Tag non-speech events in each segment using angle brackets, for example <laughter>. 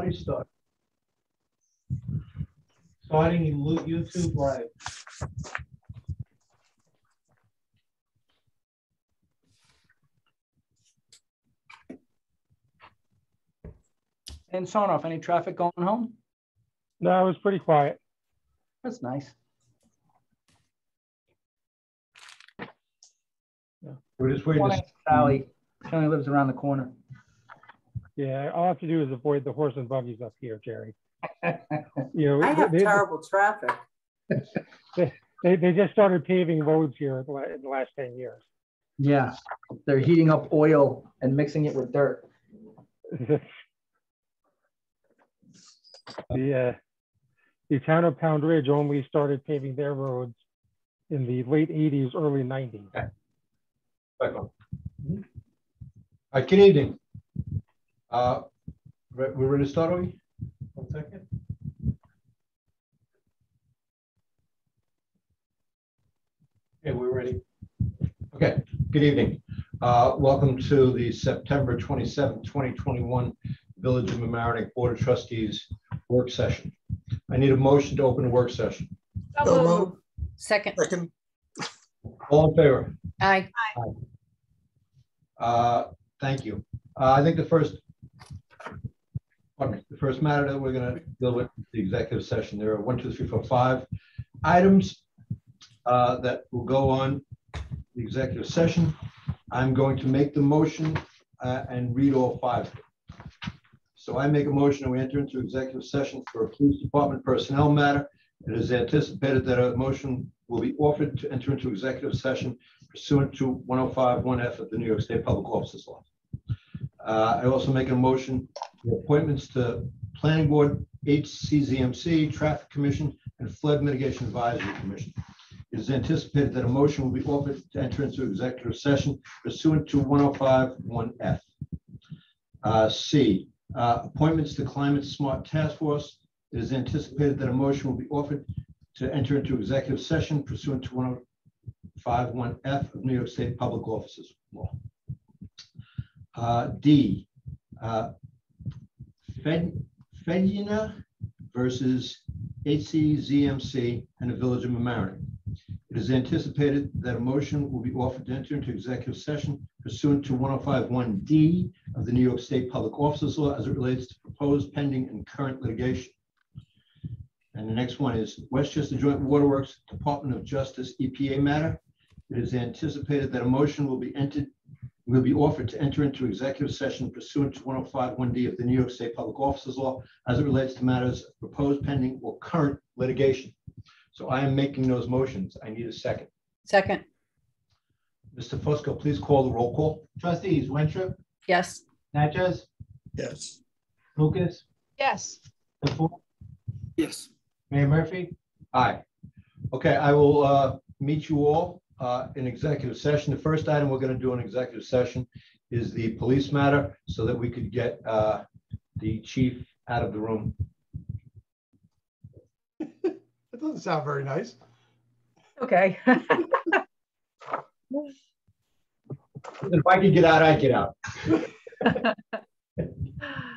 Everybody start. Starting in YouTube live. And sign off, any traffic going home? No, it was pretty quiet. That's nice. We're just waiting. One Sally, she only lives around the corner. Yeah, all I have to do is avoid the horse and buggies up here, Jerry. <laughs> You know, I have they, terrible traffic. <laughs> they, they just started paving roads here in the la- in the last ten years. Yeah, they're heating up oil and mixing it with dirt. <laughs> The, uh, the town of Pound Ridge only started paving their roads in the late eighties, early nineties. Back on. Good evening. Uh, We're ready to start, are we? One second. Okay, we're ready. Okay, good evening. Uh, Welcome to the September 27, 2021 Village of Mamaroneck Board of Trustees Work Session. I need a motion to open the work session. So moved. Second, Second, All in favor? aye. Uh, Thank you. Uh, I think the first, pardon me, the first matter that we're gonna deal with, the executive session, there are one, two, three, four, five items uh, that will go on the executive session. I'm going to make the motion uh, and read all five. So I make a motion and we enter into executive session for a police department personnel matter. It is anticipated that a motion will be offered to enter into executive session pursuant to 105-1F of the New York State Public Officers Law. Uh, I also make a motion for appointments to Planning Board, HCZMC, Traffic Commission, and Flood Mitigation Advisory Commission. It is anticipated that a motion will be offered to enter into executive session pursuant to 105-1F. Uh, C, uh, appointments to Climate Smart Task Force. It is anticipated that a motion will be offered to enter into executive session pursuant to 105-1F of New York State Public Officers Law. Uh, D, uh, Fed, Fedina versus HCZMC and the Village of Mamaroneck. It is anticipated that a motion will be offered to enter into executive session pursuant to 105-1D of the New York State Public Officers Law as it relates to proposed pending and current litigation. And the next one is Westchester Joint Waterworks Department of Justice EPA matter. It is anticipated that a motion will be entered, will be offered to enter into executive session pursuant to 105-1D of the New York State Public Officers Law as it relates to matters of proposed pending or current litigation. So I am making those motions. I need a second. Second, Mr. Fusco, please call the roll call. Trustees Winstrup, yes. Natchez, yes. Lucas, Yes. Tafur, Yes. Mayor Murphy. Aye. Okay, I will uh, meet you all uh, in executive session. The first item we're going to do in executive session is the police matter so that we could get uh, the chief out of the room. That doesn't sound very nice. Okay. <laughs> If I could get out, I'd get out. <laughs>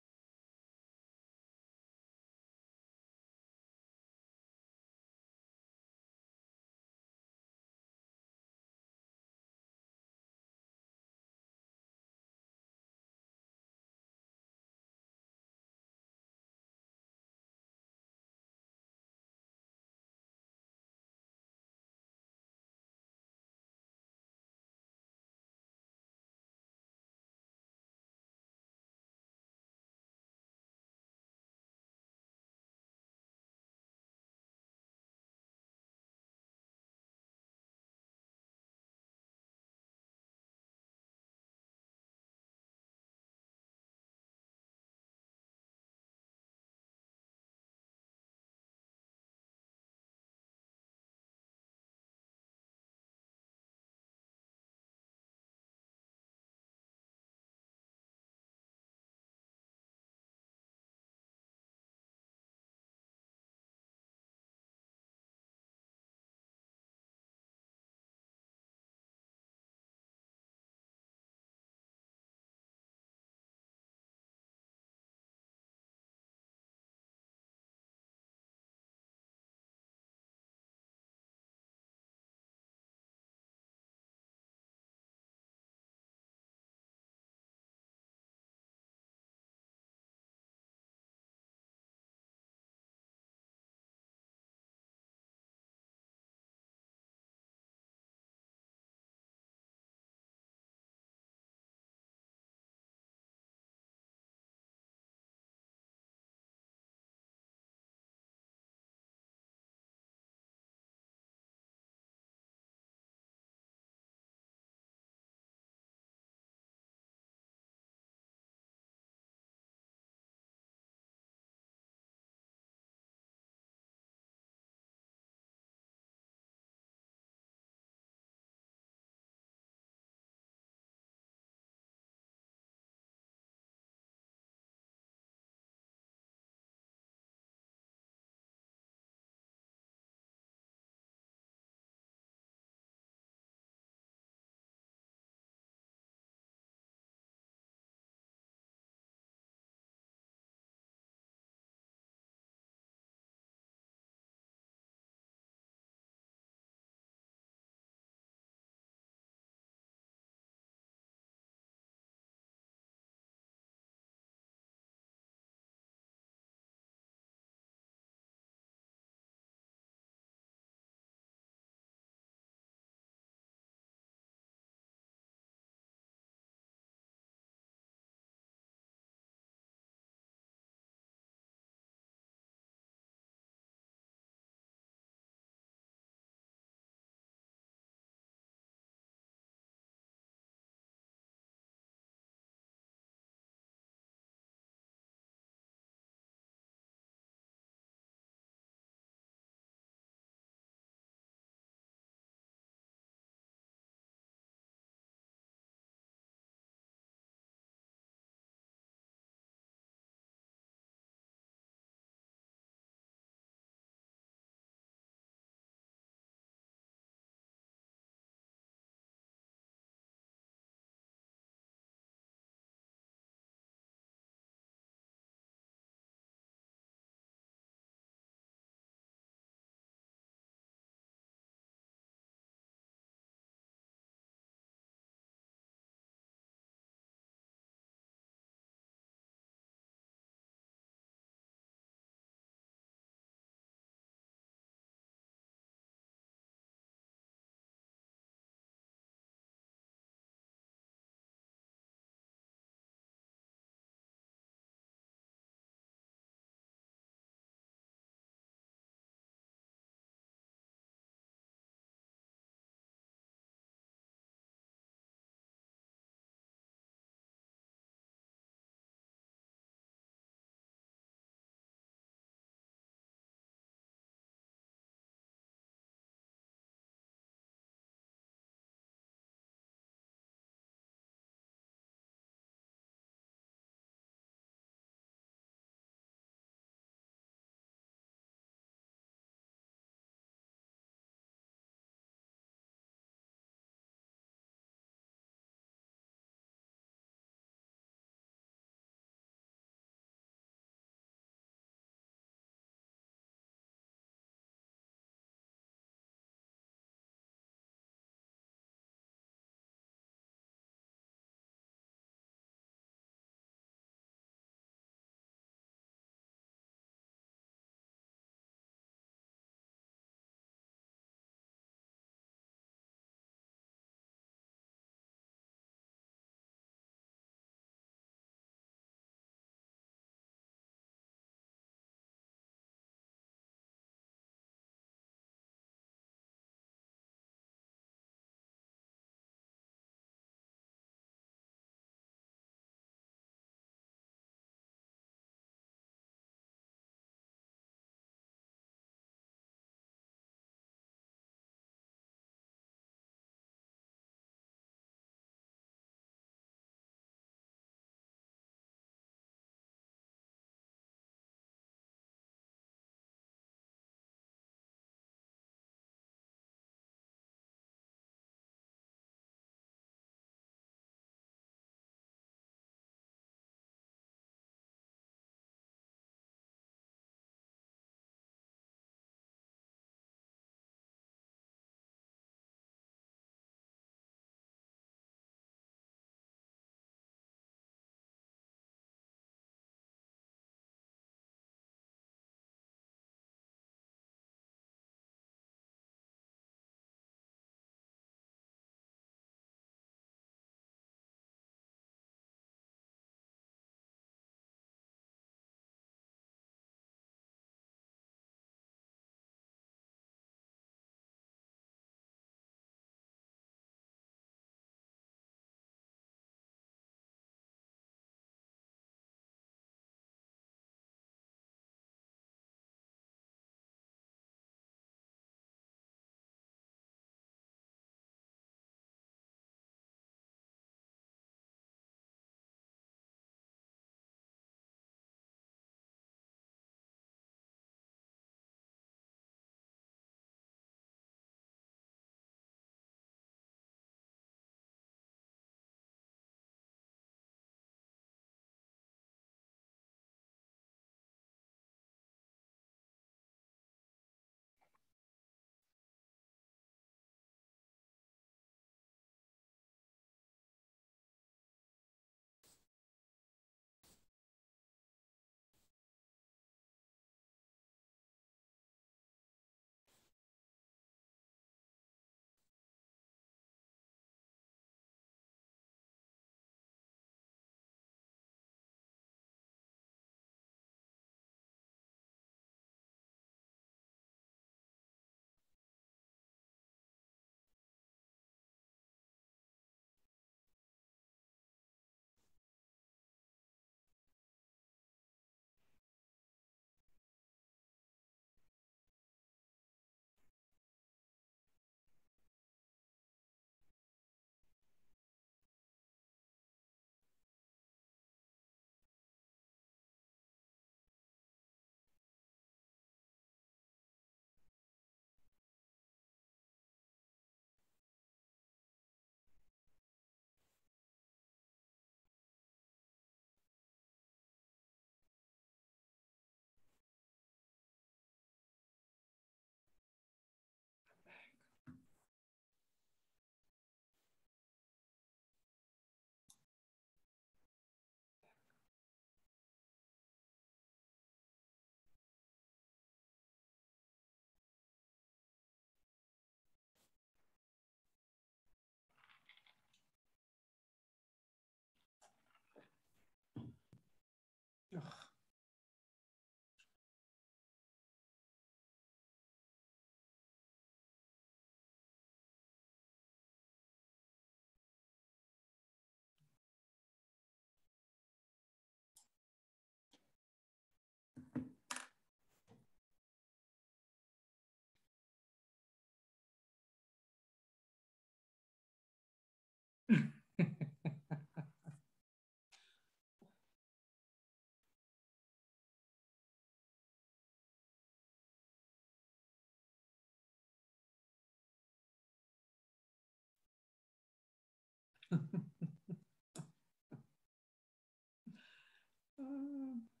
Um, <laughs>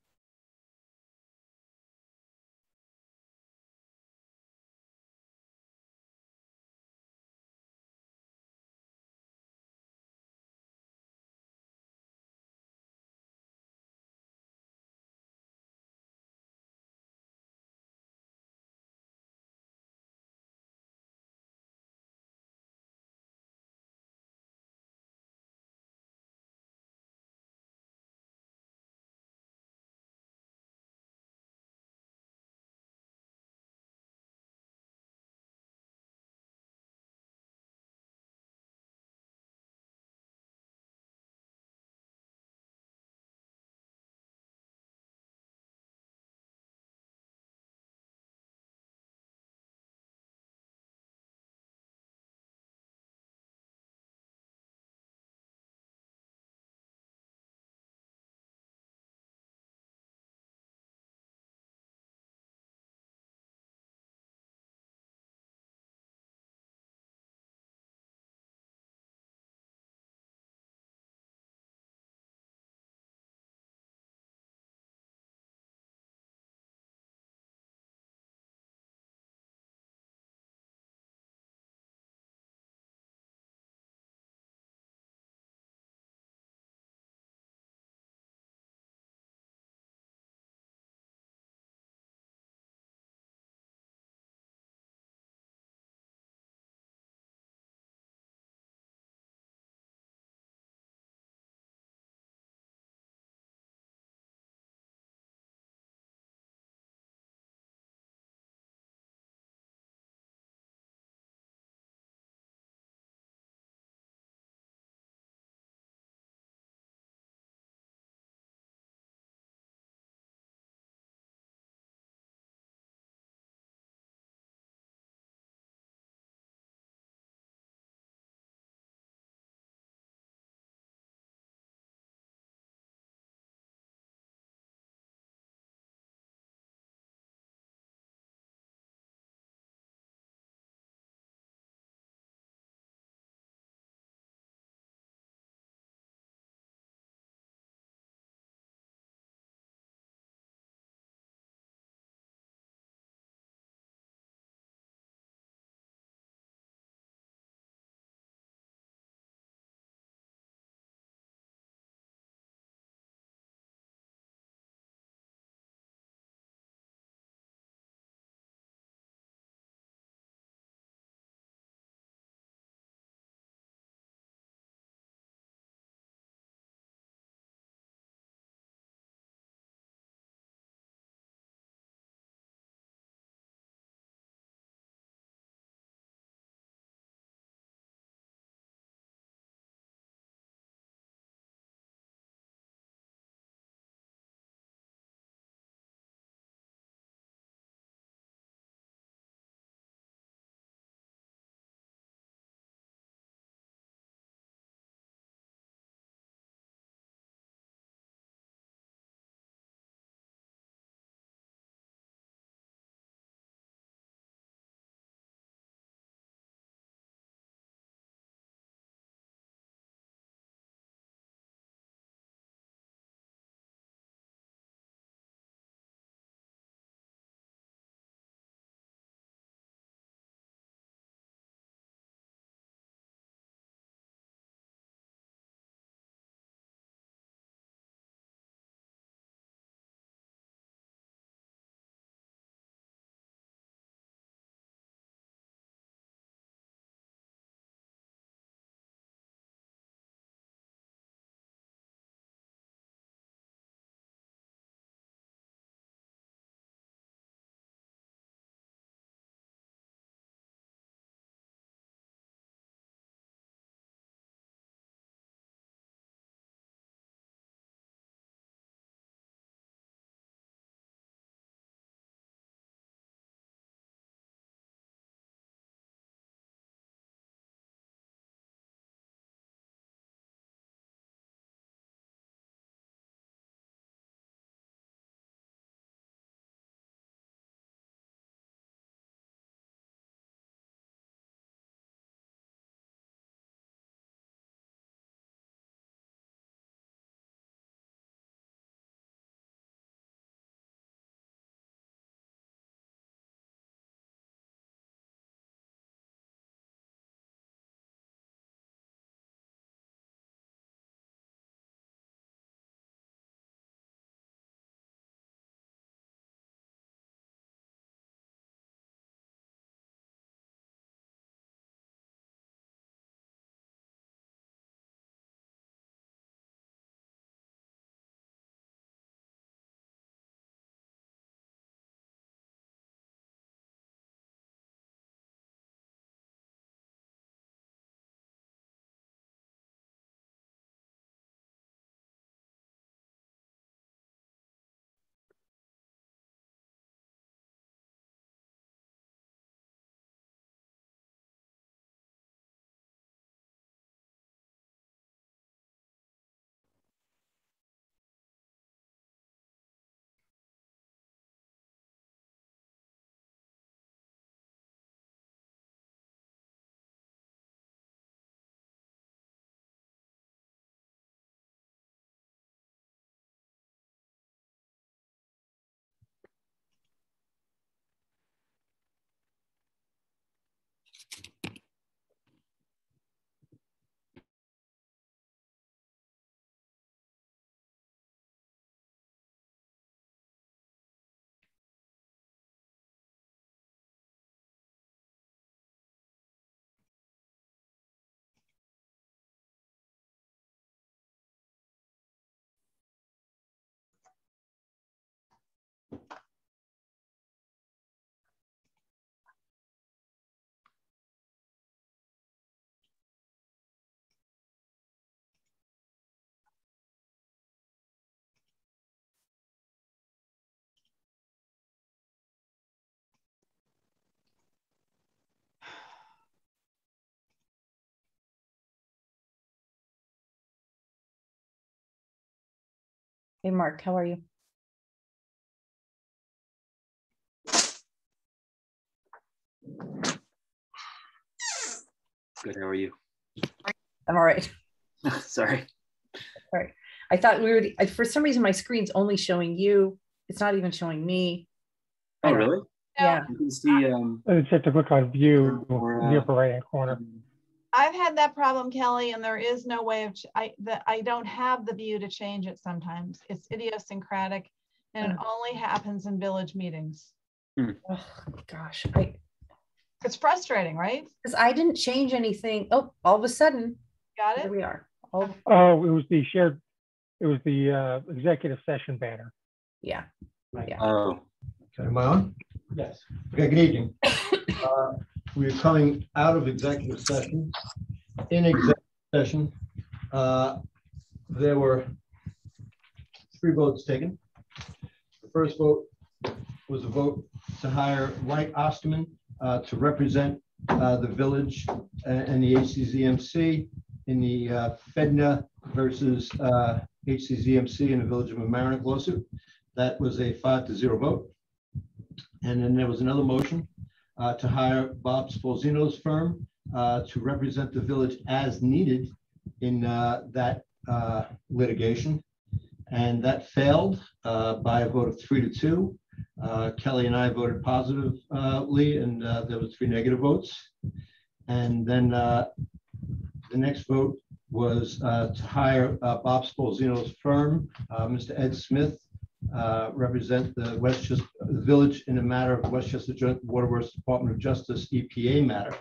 Hey, Mark, how are you? Good. How are you? I'm all right. <laughs> <laughs> Sorry. Sorry. I thought we were, the- I- for some reason, my screen's only showing you. It's not even showing me. Oh, really? Yeah. You can see. Um, it's just a click on view Or, in the uh, upper right hand corner. I've had that problem, Kelly, and there is no way of, ch- I, that I don't have the view to change it sometimes. It's idiosyncratic and it only happens in village meetings. Oh, gosh, I, It's frustrating, right? because I didn't change anything. Oh, all of a sudden, Got here it? we are. Oh, Oh, it was the shared, it was the uh, executive session banner. yeah. Yeah. oh, Okay, Am I on? Yes. Okay, good evening. <coughs> Uh, We're coming out of executive session. In executive session, uh, there were three votes taken. The first vote was a vote to hire Whiteman Osterman uh, to represent uh, the village a- and the HCZMC in the uh, FEDNA versus uh, HCZMC in the Village of Mamaroneck lawsuit. That was a five to zero vote. And then there was another motion uh, to hire Bob Spolzino's firm uh, to represent the village as needed in uh, that uh, litigation. And that failed uh, by a vote of three to two. Uh, Kelly and I voted positively, and there was three negative votes. And then the next vote was to hire Bob Spolzino's firm, Mr. Ed Smith, represent the Westchester, the village in a matter of Westchester Joint Waterworks Department of Justice EPA matter.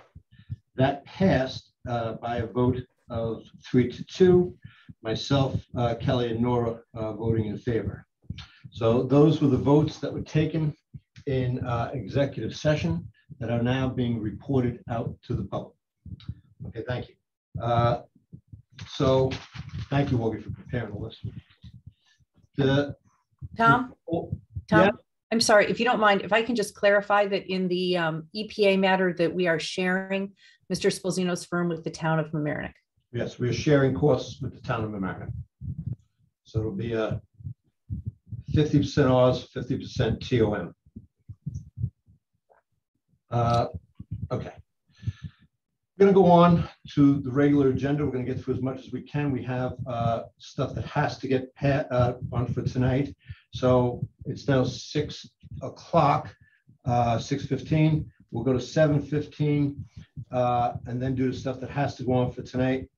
That passed uh, by a vote of three to two, myself, uh, Kelly and Nora uh, voting in favor. So those were the votes that were taken in uh, executive session that are now being reported out to the public. Okay, thank you. Uh, So, thank you, Augie, for preparing all this. The Tom, Oh, Tom, Yeah. I'm sorry, if you don't mind, if I can just clarify that in the um, EPA matter that we are sharing Mr. Spolzino's firm with the town of Mamaroneck. Yes, we are sharing costs with the town of Mamaroneck. So it'll be a fifty percent ours, fifty percent TOM. Uh, Okay. We're gonna go on to the regular agenda. We're gonna get through as much as we can. We have uh, stuff that has to get uh, on for tonight. So it's now six o'clock, uh, six fifteen. We'll go to seven fifteen uh, and then do the stuff that has to go on for tonight.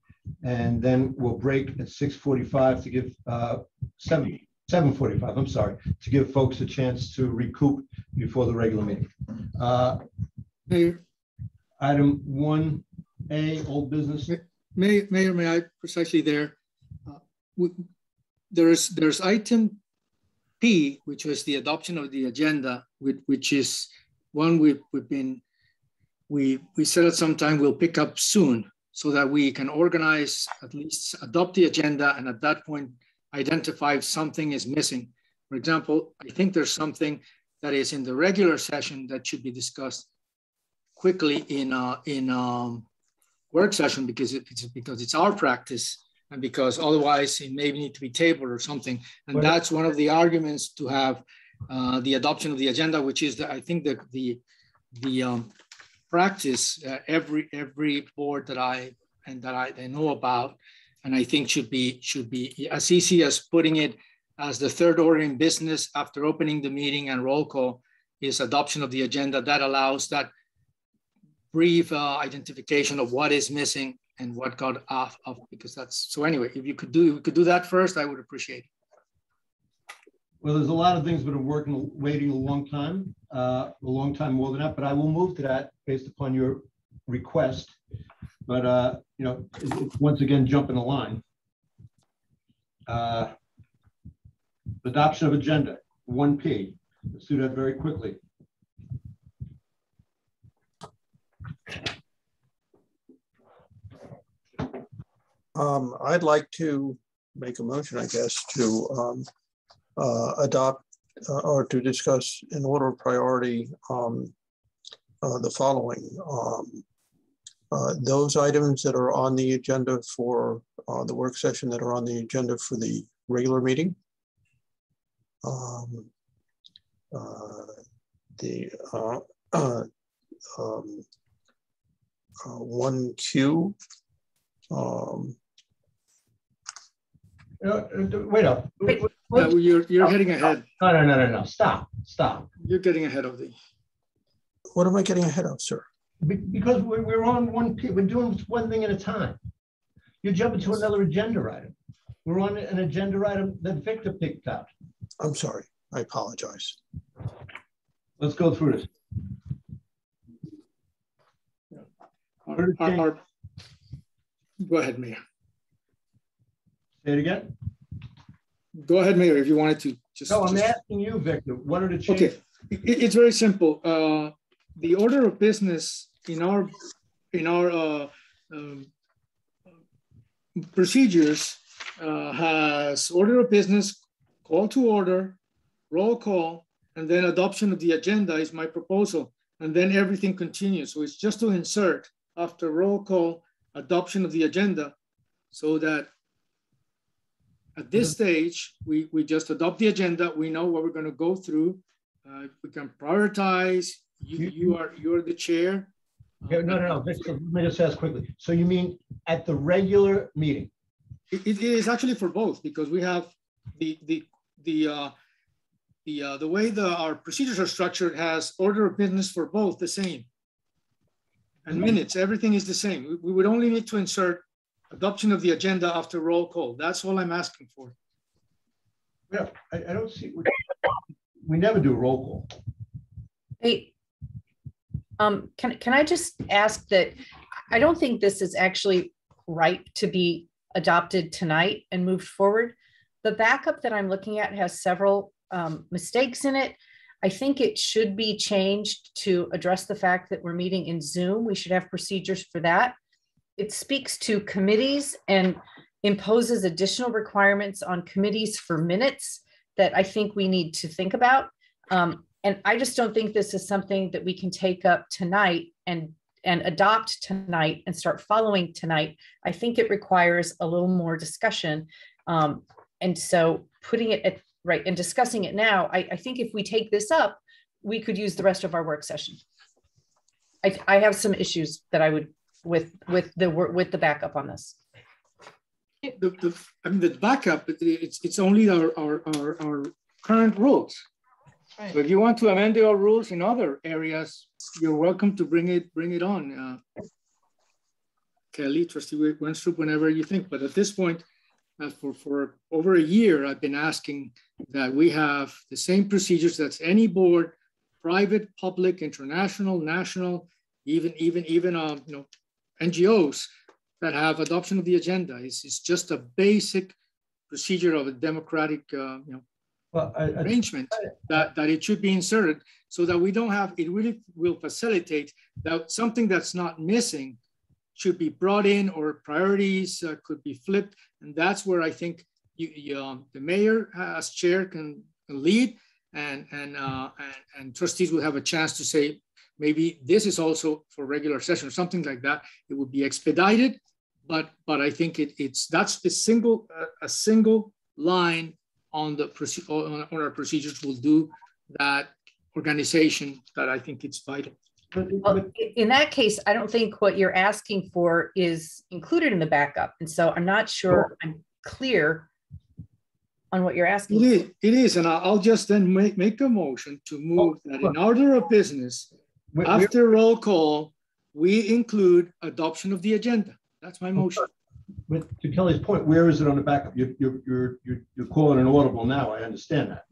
And then we'll break at six forty-five to give, uh, seven, seven forty-five, I'm sorry, to give folks a chance to recoup before the regular meeting. Uh, Mayor, Item one A, old business. Mayor, Mayor, may I precisely there? uh, we- There's, there's item P, which was the adoption of the agenda, which, is one we've, we've been, we, we said at some time we'll pick up soon so that we can organize, at least adopt the agenda and at that point identify if something is missing. For example, I think there's something that is in the regular session that should be discussed quickly in, uh, in, um, work session because it- it's because it's our practice and because otherwise it may need to be tabled or something. And Well- that's one of the arguments to have uh, the adoption of the agenda, which is that I think that the the um, practice uh, every every board that I and that I, I know about and I think should be should be as easy as putting it as the third order in business after opening the meeting and roll call is adoption of the agenda that allows that brief uh, identification of what is missing and what got off of, because that's, so anyway, if you could do, we could do that first, I would appreciate it. Well, there's a lot of things that have working, waiting a long time, uh, a long time more than that, but I will move to that based upon your request. But, uh, you know, once again, jumping the line. Uh, Adoption of agenda, one P. Let's do that very quickly. Um, I'd like to make a motion, I guess, to um, uh, adopt uh, or to discuss in order of priority um, uh, the following. um, uh, Those items that are on the agenda for uh, the work session that are on the agenda for the regular meeting. Um, uh, The uh, <clears throat> uh, um, one Q. um, Uh, Wait up. Wait. Uh, You're, you're heading ahead, No, no, no, no, no, stop, stop. you're getting ahead of the, What am I getting ahead of, sir? Be- Because we're, we're on one, we're doing one thing at a time. You're jumping to another agenda item. We're on an agenda item that Victor picked out. I'm sorry. I apologize. Let's go through this. our- our- our- go ahead, Mayor. Say it again. Go ahead, Mayor, if you wanted to just. No, I'm just- asking you, Victor, what are the Okay, changes? it, it's very simple. Uh, the order of business in our, in our, uh, um, procedures, uh, has order of business, call to order, roll call, and then adoption of the agenda is my proposal. And then everything continues. So it's just to insert after roll call, adoption of the agenda, so that at this stage, we, we just adopt the agenda. We know what we're going to go through. Uh, we can prioritize. You, you are you're the chair. Okay, No, no, no, Victor, let me just ask quickly. So you mean at the regular meeting? It, it is actually for both because we have the the the uh, the uh, the way the our procedures are structured has order of business for both the same. And minutes, everything is the same. We, we would only need to insert adoption of the agenda after roll call. That's all I'm asking for. Yeah, I, I don't see, we- we never do a roll call. Hey, um, can, can I just ask that, I don't think this is actually right to be adopted tonight and moved forward. The backup that I'm looking at has several um, mistakes in it. I think it should be changed to address the fact that we're meeting in Zoom. We should have procedures for that. It speaks to committees and imposes additional requirements on committees for minutes that I think we need to think about. Um, and I just don't think this is something that we can take up tonight and and adopt tonight and start following tonight. I think it requires a little more discussion. Um, and so putting it at right and discussing it now, I, I think if we take this up, we could use the rest of our work session. I, I have some issues that I would with with the with the backup on this. The, the, I mean, the backup, it's, it's only our, our, our, our current rules. So if you want to amend your rules in other areas, you're welcome to bring it, bring it on. uh, Kelly, trustee Winstrup, whenever you think, but at this point, uh, for, for over a year, I've been asking that we have the same procedures that's any board, private, public, international, national, even, even, even, um, you know, NGOs that have adoption of the agenda. It's, it's just a basic procedure of a democratic, uh, you know, Well, I, I, arrangement that, that it should be inserted so that we don't have, it really will facilitate that something that's not missing should be brought in or priorities uh, could be flipped. And that's where I think you, you, um, the mayor as chair can, can lead and, and, uh, and, and trustees will have a chance to say, maybe this is also for regular session or something like that. It would be expedited, but, but I think it, it's, that's a single, uh, a single line on the on, on our procedures will do that organization that I think it's vital. Well, in that case, I don't think what you're asking for is included in the backup. And so I'm not sure I'm clear on what you're asking. is, it is, and I'll just then make, make a motion to move that in order of business, we- we- after roll call, we include adoption of the agenda. That's my motion. But to Kelly's point, where is it on the backup? You're, you're, you're, you're, you're calling an audible now. I understand that.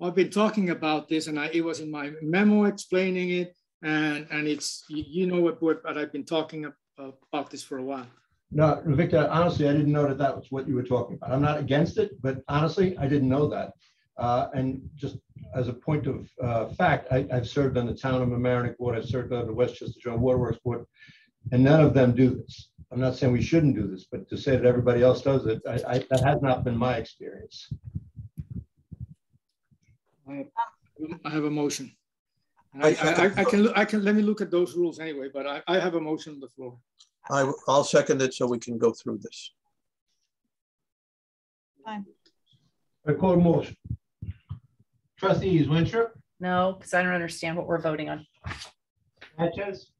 I've been talking about this and I, it was in my memo explaining it. And, and it's, you, you know what, what, but I've been talking about this for a while. No, Victor, honestly, I didn't know that that was what you were talking about. I'm not against it, but honestly, I didn't know that. Uh, and just as a point of uh, fact, I, I've served on the town of Mamaroneck board, I've served on the Westchester Joint Waterworks board, and none of them do this. I'm not saying we shouldn't do this, but to say that everybody else does it, I, I, that has not been my experience. I I have a motion. And I, I, I can, look- I can, let me look at those rules anyway, but I, I have a motion on the floor. I, I'll second it so we can go through this. I call a motion. Trustees Winstrup, No, because I don't understand what we're voting on. Natchez,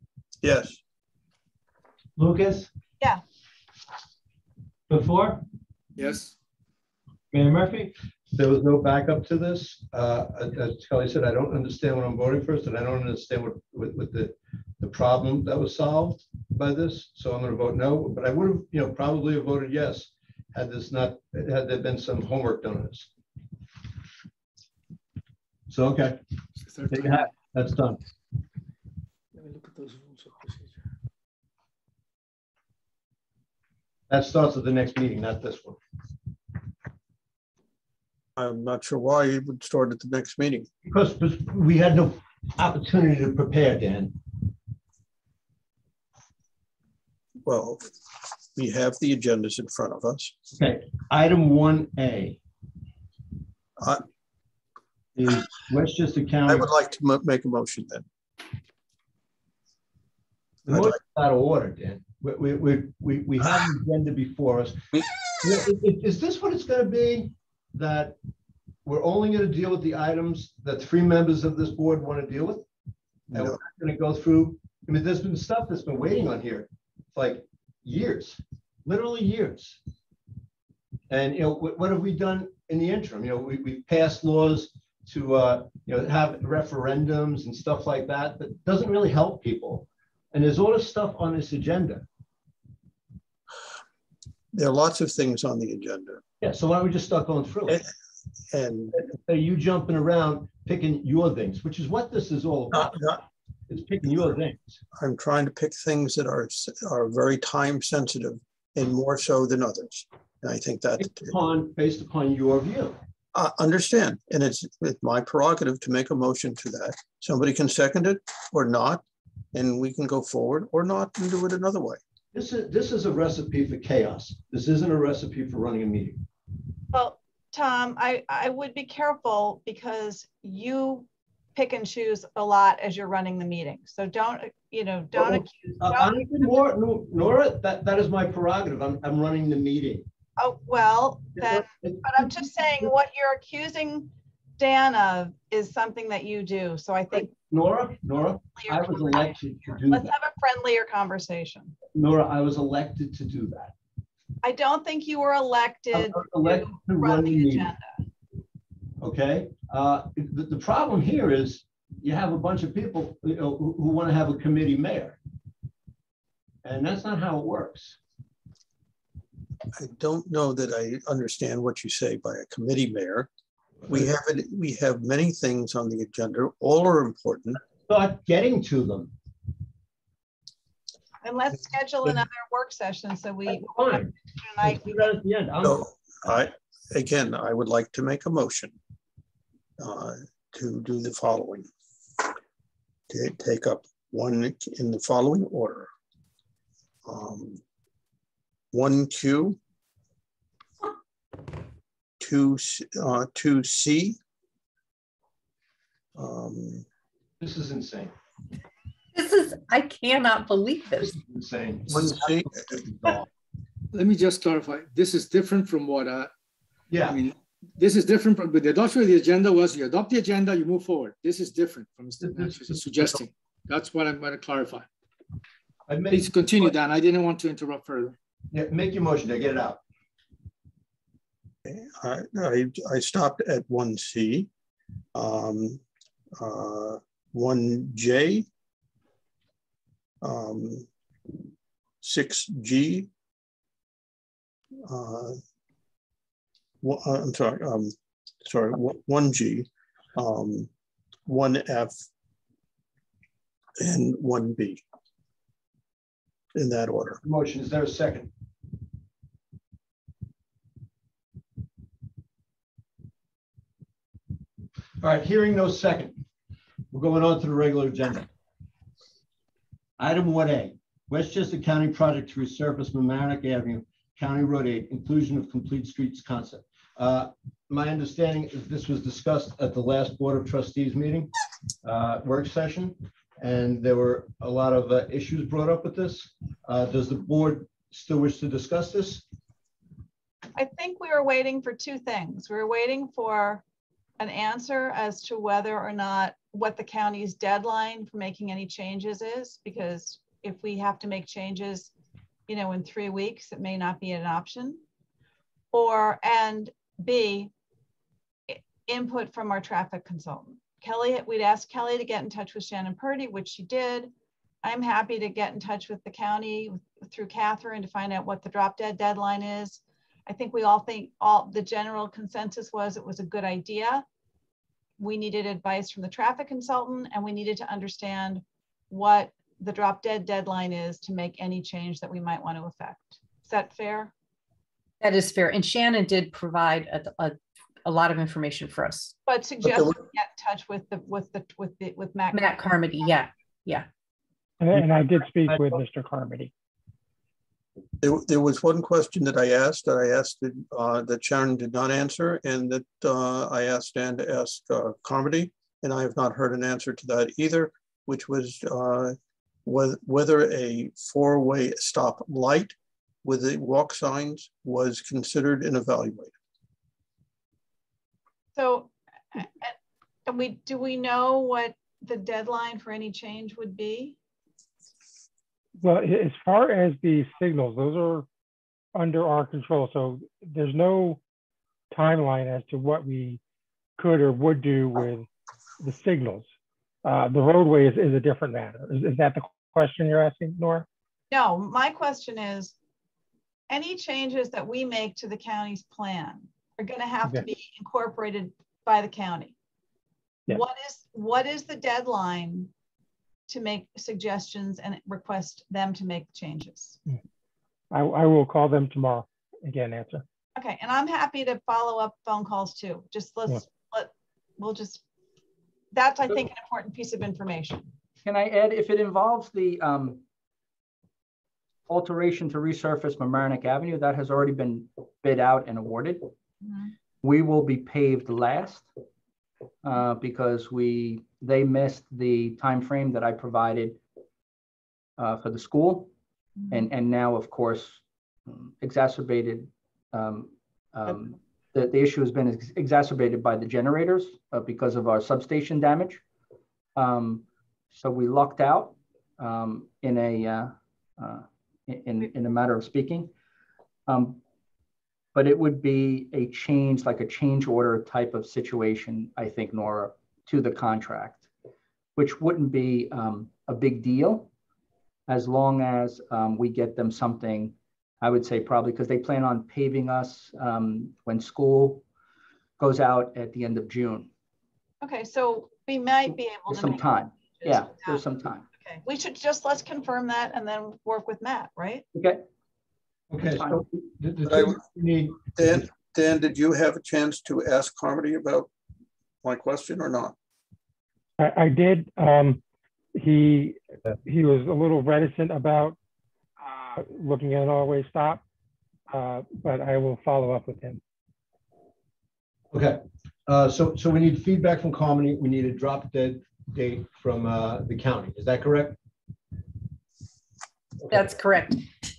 Yes, Lucas? Yeah. Before, Yes, Mayor Murphy? There was no backup to this. Uh, As Kelly said, I don't understand what I'm voting first, and I don't understand what, what, what the, the problem that was solved by this. So I'm gonna vote no, but I would have, you know, probably have voted yes had this not, had there been some homework done on this. So, okay, it's the third there you time. have, it. that's done. Let me look at those rules of procedure. That starts at the next meeting, not this one. I'm not sure why it would start at the next meeting. Because we had no opportunity to prepare, Dan. Well, we have the agendas in front of us. Okay, item one A. Uh, Is Westchester I would like to make a motion then. the motion's out of order, Dan. We, we, we, we, we have an agenda before us. We- You know, i- i- Is this what it's gonna be? That we're only gonna deal with the items that three members of this board want to deal with? And we're not gonna go through, I mean, there's been stuff that's been waiting on here, for like years, literally years. And, you know, what, what have we done in the interim? You know, we, we passed laws to, uh, you know, have referendums and stuff like that, that doesn't really help people. And there's all this stuff on this agenda. There are lots of things on the agenda Yeah, so why don't we just start going through it? and Are you jumping around picking your things, which is what this is all not, about. not, It's picking your things. I'm trying to pick things that are, are very time sensitive and more so than others. And I think that, Based upon, based upon your view. I understand, and it's, it's my prerogative to make a motion to that. Somebody can second it or not, and we can go forward or not and do it another way. This is, this is a recipe for chaos. This isn't a recipe for running a meeting. Well, Tom, I, I would be careful because you pick and choose a lot as you're running the meeting. So don't, you know, don't Well, accuse, Uh, don't- honestly, Nora, No- Nora, that, that is my prerogative. I'm, I'm running the meeting. Oh, well, then, but I'm just saying what you're accusing Dan of is something that you do. So I think. Nora, Nora, I was elected to do that. Let's that. have a friendlier conversation. Nora, I was elected to do that. I don't think you were elected elected to run run the the meeting. agenda. Okay, uh, the, the problem here is you have a bunch of people, you know, who, who want to have a committee mayor. And that's not how it works. I don't know that I understand what you say by a committee mayor. We have, it- we have many things on the agenda. All are important. Start getting to them. And let's schedule another work session so we, That's fine. tonight, Let's do that at the end. I'm- So I, again, I would like to make a motion uh, to do the following. To take up one in the following order. Um, One Q. Two, uh, two C. Um, This is insane. This is, I cannot believe This this. is insane. One C. <laughs> Let me just clarify. This is different from what, uh, I Yeah, I mean, this is different from, but the adoption of the agenda was you adopt the agenda, you move forward. This is different from Mr. Natchez is suggesting. That's what I'm going to clarify. I make, Please continue, Dan. I didn't want to interrupt further. Yeah, make your motion, to get it out. I, I, I stopped at one C. Um, uh, one J. um, six G. Uh, wha- uh, I'm sorry, um, sorry, one G, um, one F, and one B. In that order. Motion, is there a second? All right, hearing no second. We're going on to the regular agenda. Item one A, Westchester County Project to resurface Mamaroneck Avenue, County Road eight, inclusion of complete streets concept. Uh, My understanding is this was discussed at the last Board of Trustees meeting, uh, work session. And there were a lot of uh, issues brought up with this. Uh, Does the board still wish to discuss this? I think we were waiting for two things. We were waiting for an answer as to whether or not what the county's deadline for making any changes is, because if we have to make changes, you know, in three weeks, it may not be an option. Or, and b input from our traffic consultant. Kelly, we'd asked Kelly to get in touch with Shannon Purdy, which she did. I'm happy to get in touch with the county through Catherine to find out what the drop dead deadline is. I think we all think all the general consensus was it was a good idea. We needed advice from the traffic consultant and we needed to understand what the drop dead deadline is to make any change that we might want to affect. Is that fair? That is fair. And Shannon did provide a, a, a lot of information for us. But suggest we were- get in touch with the, with the, with the, with Matt. Matt Carmody, yeah, yeah. And, and I did speak with Mr. Carmody. There, there was one question that I asked, that I asked, that, uh, that Sharon did not answer, and that, uh, I asked Dan to ask, uh, Carmody, and I have not heard an answer to that either, which was, uh, whether, a four-way stop light with the walk signs was considered and evaluated. So, a- and we, do we know what the deadline for any change would be? Well, as far as the signals, those are under our control. So there's no timeline as to what we could or would do with the signals. Uh, the roadway is, is a different matter. Is, is that the question you're asking, Nora? No, my question is, any changes that we make to the county's plan are gonna have to be incorporated by the county. Yeah. What is, what is the deadline to make suggestions and request them to make changes? I, I will call them tomorrow again, get answer. Okay, and I'm happy to follow up phone calls too. Just let's, let, we'll just, that's, I think, an important piece of information. Can I add, if it involves the um, alteration to resurface Mamaroneck Avenue, that has already been bid out and awarded. Mhm. We will be paved last uh, because we, they missed the time frame that I provided uh, for the school. And, and now, of course, exacerbated, um, um, the, the issue has been ex- exacerbated by the generators uh, because of our substation damage. Um, so we lucked out um, in a, uh, uh, in, in a matter of speaking. Um, but it would be a change, like a change order type of situation, I think, Nora, to the contract, which wouldn't be um, a big deal as long as um, we get them something, I would say probably because they plan on paving us um, when school goes out at the end of June. Okay, so we might be able There's to. some time. Yeah, without- there's some time. Okay, we should just, let's confirm that and then work with Matt, right? Okay. Okay, so the, the I thing would- we need, Dan, Dan, did you have a chance to ask Carmody about my question or not? I, I did, um, he, he was a little reticent about, uh, looking at an all-way stop. Uh, but I will follow up with him. okay, uh, so, so we need feedback from Carmody, we need a drop dead date from, uh, the county, is that correct? Okay. That's correct.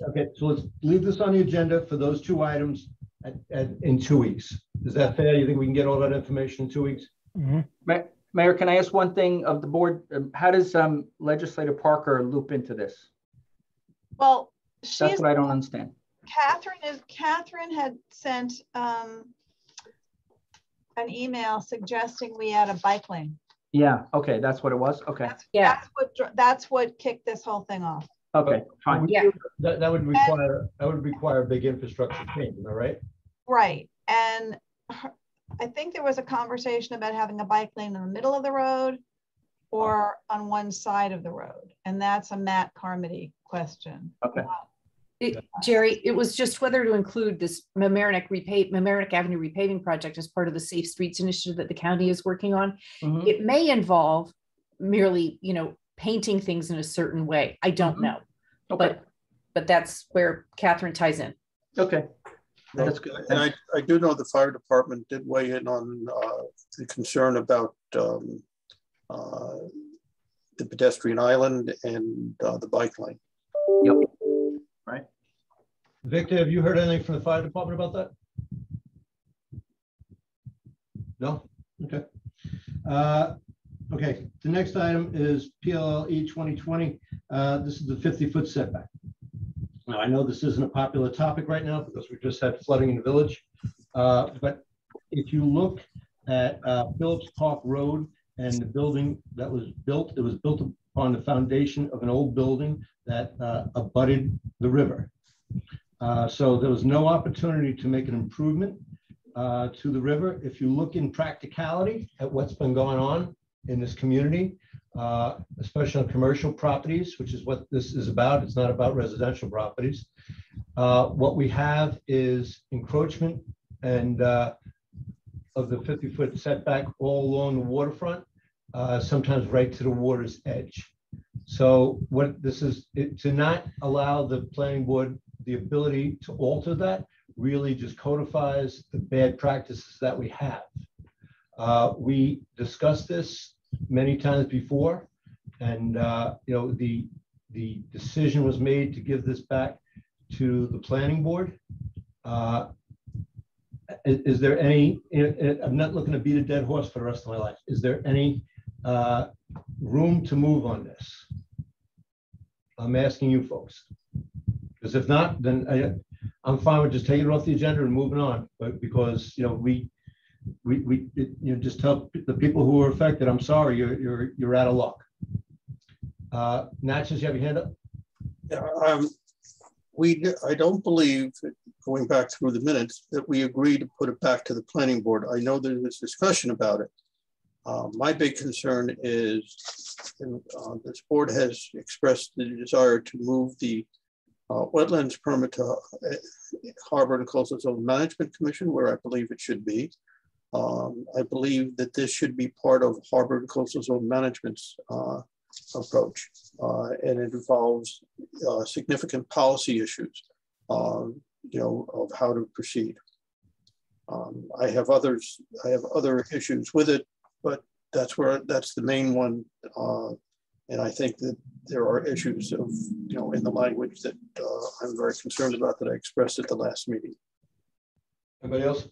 Okay, so let's leave this on the agenda for those two items at, at, in two weeks. Is that fair? You think we can get all that information in two weeks? Mhm. Ma- Mayor, can I ask one thing of the board? Um, How does um, legislator Parker loop into this? Well, That's what I don't understand. Catherine is, Catherine had sent um, an email suggesting we add a bike lane. Yeah, okay, that's what it was. Okay, That's, Yeah. that's what, that's what kicked this whole thing off. okay, fine. Yeah. That, that would require, that would require a big infrastructure change, am I right? Right, and her- I think there was a conversation about having a bike lane in the middle of the road or on one side of the road, and that's a Matt Carmody question. It- Jerry, it was just whether to include this Mamaroneck repave, Mamaroneck Avenue repaving project as part of the Safe Streets initiative that the county is working on. Mhm. It may involve merely, you know, painting things in a certain way. I don't Mhm. know, Okay, but, but that's where Catherine ties in. okay. That's good. And I, I do know the fire department did weigh in on uh, the concern about um, uh, the pedestrian island and uh, the bike lane. Yep. Right. Victor, have you heard anything from the fire department about that? No? Okay. Uh, Okay, the next item is PLE 2020. Uh, This is the 50-foot setback. Now, I know this isn't a popular topic right now because we just had flooding in the village. Uh, But if you look at uh, Phillips Park Road and the building that was built, it was built upon the foundation of an old building that uh, abutted the river. Uh, So there was no opportunity to make an improvement uh, to the river. If you look in practicality at what's been going on in this community, uh, especially on commercial properties, which is what this is about. It's not about residential properties. Uh, What we have is encroachment and uh, of the 50-foot setback all along the waterfront, uh, sometimes right to the water's edge. So what this is, it- to not allow the planning board the ability to alter that really just codifies the bad practices that we have. Uh, We discussed this many times before, and, uh, you know, the, the decision was made to give this back to the planning board. Uh, Is, is there any, I- I'm not looking to beat a dead horse for the rest of my life. Is there any uh, room to move on this? I'm asking you folks. Because if not, then I, I'm fine with just taking it off the agenda and moving on, but because, you know, we, we, we, it- you know, just tell the people who are affected, I'm sorry, you're, you're, you're out of luck. Uh, Natchez, you have your hand up? Yeah, um, we, I don't believe, going back through the minutes, that we agreed to put it back to the planning board. I know there was discussion about it. Uh, my big concern is, uh, this board has expressed the desire to move the uh, wetlands permit to uh, Harbor and Coastal Zone Management Commission, where I believe it should be. Um, I believe that this should be part of Harbor and Coastal Zone Management's uh, approach. Uh, and it involves uh, significant policy issues, um, you know, of how to proceed. Um, I have others, I have other issues with it, but that's where, that's the main one. Uh, and I think that there are issues of, you know, in the language that uh, I'm very concerned about that I expressed at the last meeting. Anybody else?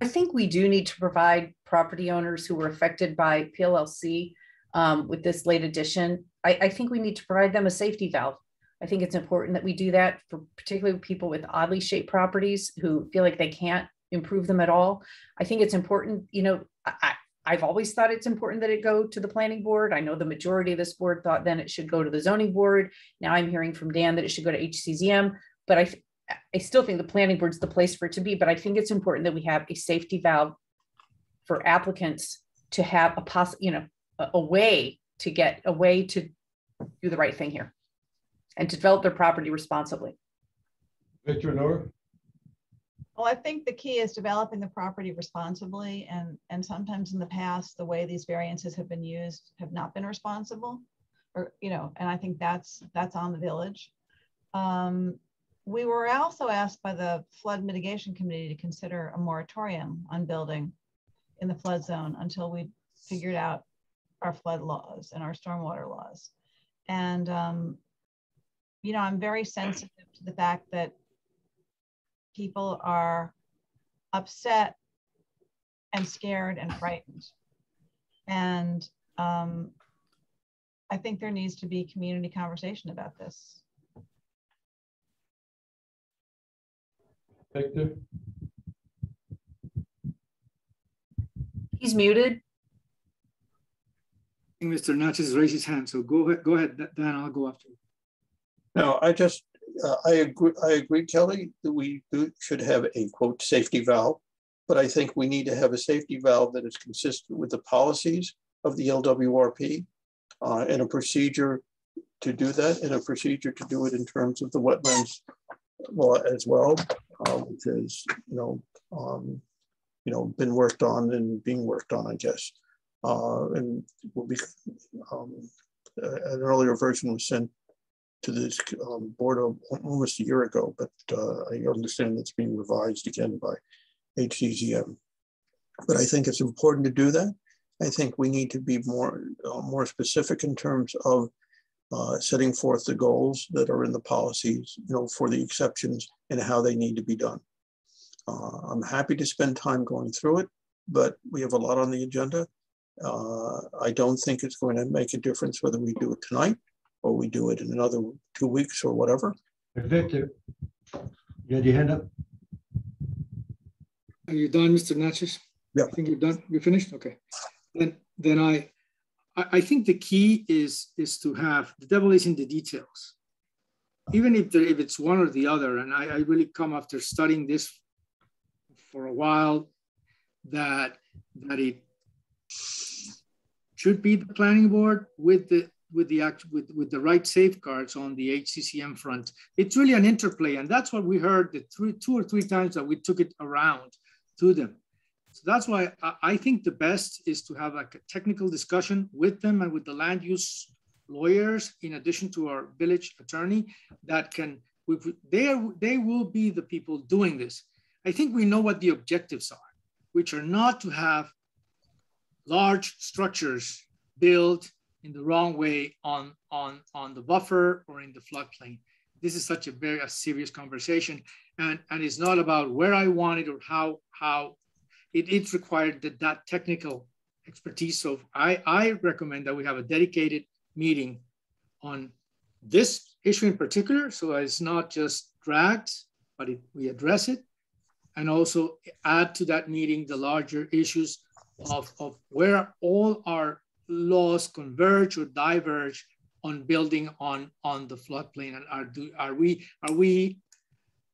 I think we do need to provide property owners who were affected by PLLC um, with this late addition. I, I think we need to provide them a safety valve. I think it's important that we do that for particularly people with oddly shaped properties who feel like they can't improve them at all. I think it's important, you know, I, I've always thought it's important that it go to the planning board. I know the majority of this board thought then it should go to the zoning board. Now I'm hearing from Dan that it should go to HCZM, but I, I still think the planning board's the place for it to be, but I think it's important that we have a safety valve for applicants to have a poss, you know, a, a way to get, a way to do the right thing here and to develop their property responsibly. Victor Nora? Well, I think the key is developing the property responsibly and, and sometimes in the past, the way these variances have been used have not been responsible. Or, you know, and I think that's, that's on the village. Um, we were also asked by the flood mitigation committee to consider a moratorium on building in the flood zone until we figured out our flood laws and our stormwater laws. And, um, you know, I'm very sensitive to the fact that people are upset and scared and frightened. And um, I think there needs to be community conversation about this. Victor? He's muted. I think Mr. Natchez raised his hand, so go ahead, go ahead, Dan, I'll go after you. No, I just, uh, I agree, I agree, Kelly, that we do- should have a quote, safety valve. But I think we need to have a safety valve that is consistent with the policies of the LWRP uh, and a procedure to do that and a procedure to do it in terms of the wetlands law as well, uh, which is, you know, um, you know, been worked on and being worked on, I guess. Uh, and will be, um, an earlier version was sent to this um, board of, almost a year ago, but uh, I understand it's being revised again by HCZM. But I think it's important to do that. I think we need to be more, uh, more specific in terms of uh, setting forth the goals that are in the policies, you know, for the exceptions and how they need to be done. Uh, I'm happy to spend time going through it, but we have a lot on the agenda. Uh, I don't think it's going to make a difference whether we do it tonight or we do it in another two weeks or whatever. Victor, you had your hand up? Are you done, Mr. Natchez? Yeah. I think you're done, You're finished, okay. Then, then I, I, think the key is, is to have, the devil is in the details. Even if there, if it's one or the other, and I, I really come after studying this for a while, that, that it should be the planning board with the, with the act, with, with the right safeguards on the HCZM front. It's really an interplay, and that's what we heard the three, two or three times that we took it around to them. So that's why I, think the best is to have like a technical discussion with them and with the land use lawyers, in addition to our village attorney, that can, they, are, they will be the people doing this. I think we know what the objectives are, which are not to have large structures built in the wrong way on, on, on the buffer or in the floodplain. This is such a very a serious conversation. And, and it's not about where I want it or how, how it, it's required that, that technical expertise. So I, I recommend that we have a dedicated meeting on this issue in particular. So it's not just dragged, but it, we address it and also add to that meeting the larger issues of, of where all our laws converge or diverge on building on on the floodplain and are do are we are we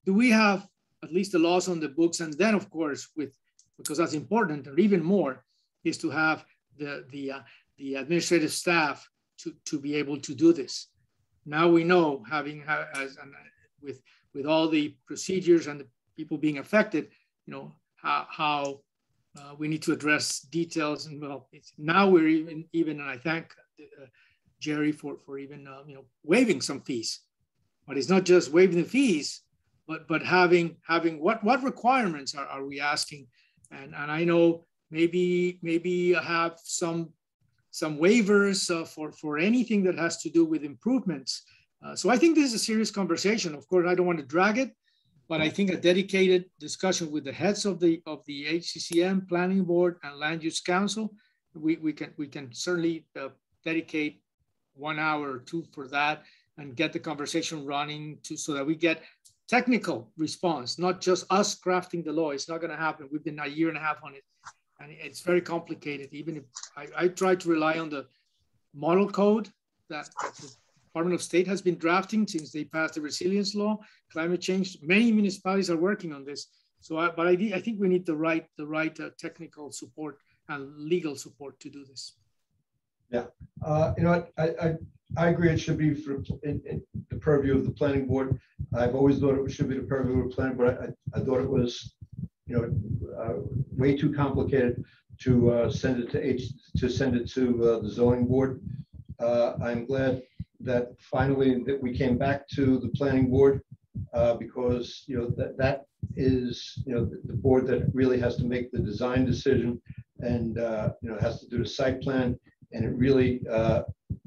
do we have at least the laws on the books and then of course with because that's important or even more is to have the the uh, the administrative staff to to be able to do this. Now we know having as and with with all the procedures and the people being affected you know how how uh, we need to address details and well now we're even even and i thank uh, jerry for for even uh, you know waiving some fees. But it's not just waiving the fees but but having having what what requirements are, are we asking and and i know maybe maybe have some some waivers uh, for for anything that has to do with improvements. Uh, so i think this is a serious conversation. Of course i don't want to drag it but I think a dedicated discussion with the heads of the of the HCZM Planning Board and Land Use Council, we, we can we can certainly uh, dedicate one hour or two for that and get the conversation running to so that we get technical response, not just us crafting the law. It's not going to happen. We've been a year and a half on it, and it's very complicated. Even if I, I try to rely on the model code that, the Department of State has been drafting since they passed the resilience law, climate change. Many municipalities are working on this. So, I, but I, I think we need the right, the right uh, technical support and legal support to do this. Yeah, uh, you know I, I, I agree it should be for in, in the purview of the planning board. I've always thought it should be the purview of the planning board. I, I thought it was, you know, uh, way too complicated to uh, send it to H, to send it to uh, the zoning board. Uh, I'm glad that finally that we came back to the planning board uh, because you know that that is you know the, the, board that really has to make the design decision and uh, you know has to do the site plan and it really uh,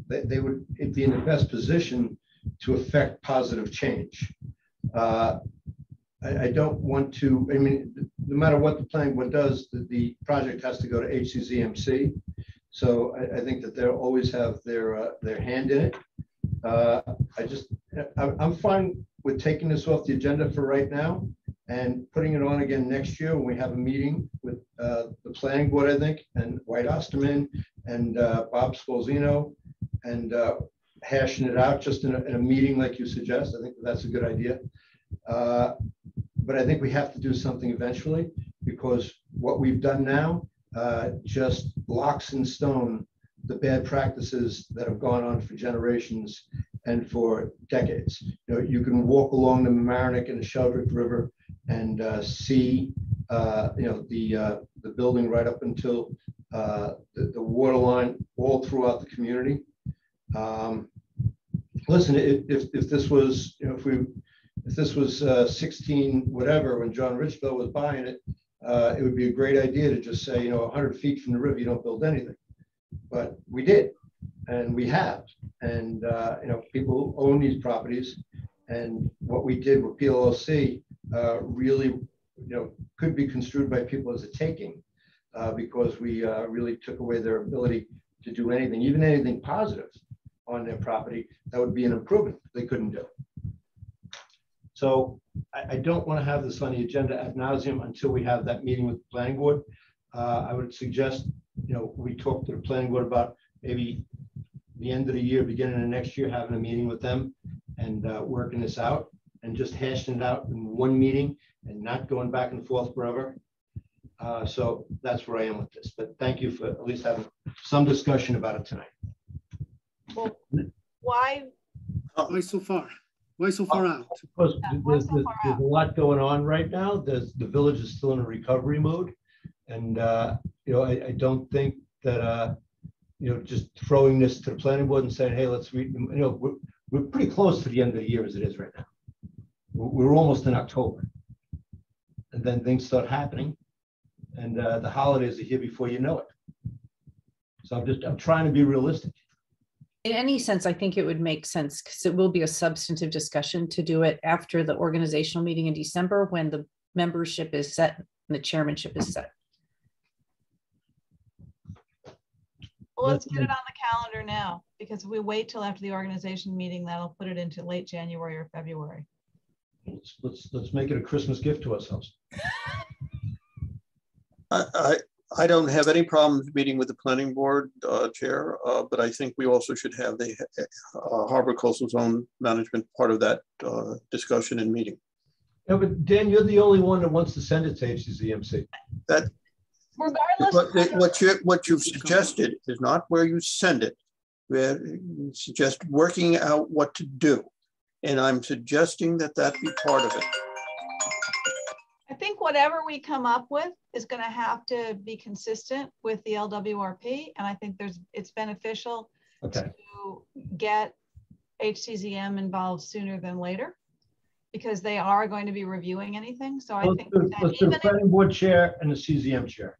they, they would be in the best position to affect positive change. Uh, I, I, don't want to. I mean, no matter what the planning board does, the, the project has to go to HCZMC. So I, I think that they'll always have their uh, their hand in it. Uh, I just, I'm fine with taking this off the agenda for right now and putting it on again next year when we have a meeting with uh, the planning board, I think, and Whiteman Osterman and uh, Bob Spolzino and uh, hashing it out just in a, in a meeting like you suggest. I think that's a good idea. Uh, But I think we have to do something eventually because what we've done now uh, just locks in stone the bad practices that have gone on for generations and for decades. You know, you can walk along the Mamaroneck and the Sheldrake River and uh, see, uh, you know, the, uh, the building right up until uh, the, the water line all throughout the community. Um, Listen, if, if, this was, you know, if we, if this was uh, 16, whatever, when John Richbell was buying it, uh, it would be a great idea to just say, you know, 100 feet from the river, you don't build anything. But we did, and we have. And, uh, you know, people own these properties. And what we did with PLLC uh, really, you know, could be construed by people as a taking uh, because we uh, really took away their ability to do anything, even anything positive on their property. That would be an improvement they couldn't do. So I, I don't want to have this on the agenda ad nauseum until we have that meeting with the planning board. Uh, I would suggest, you know, we talk to the planning board about maybe the end of the year, beginning of next year, having a meeting with them and uh, working this out and just hashing it out in one meeting and not going back and forth forever. Uh, So that's where I am with this, but thank you for at least having some discussion about it tonight. Well, why, Why so far? Why so far out? Because Yeah, there's, so there's far there's out? a lot going on right now. There's, the village is still in a recovery mode. And, uh, you know, I, I don't think that, uh, you know, just throwing this to the planning board and saying, hey, let's read, you know, we're, we're pretty close to the end of the year as it is right now. We're, we're almost in October. And then things start happening and, uh, the holidays are here before you know it. So I'm just, I'm trying to be realistic. In any sense, I think it would make sense because it will be a substantive discussion to do it after the organizational meeting in December when the membership is set and the chairmanship is set. well, let's get it on the calendar now, because if we wait till after the organization meeting, that'll put it into late January or February. Let's, let's, let's make it a Christmas gift to ourselves. <laughs> I, I, I don't have any problems meeting with the planning board uh, chair, uh, but I think we also should have the uh, Harbor Coastal Zone Management part of that uh, discussion and meeting. Yeah, but Dan, you're the only one that wants to send it to HCZMC. Regardless. But of what you, what you've suggested is not where you send it. Where you suggest working out what to do. And I'm suggesting that that be part of it. I think whatever we come up with is gonna have to be consistent with the LWRP, and I think there's, it's beneficial Okay, to get HCZM involved sooner than later, because they are going to be reviewing anything, so I let's think do, that let's do planning board chair and the CZM chair.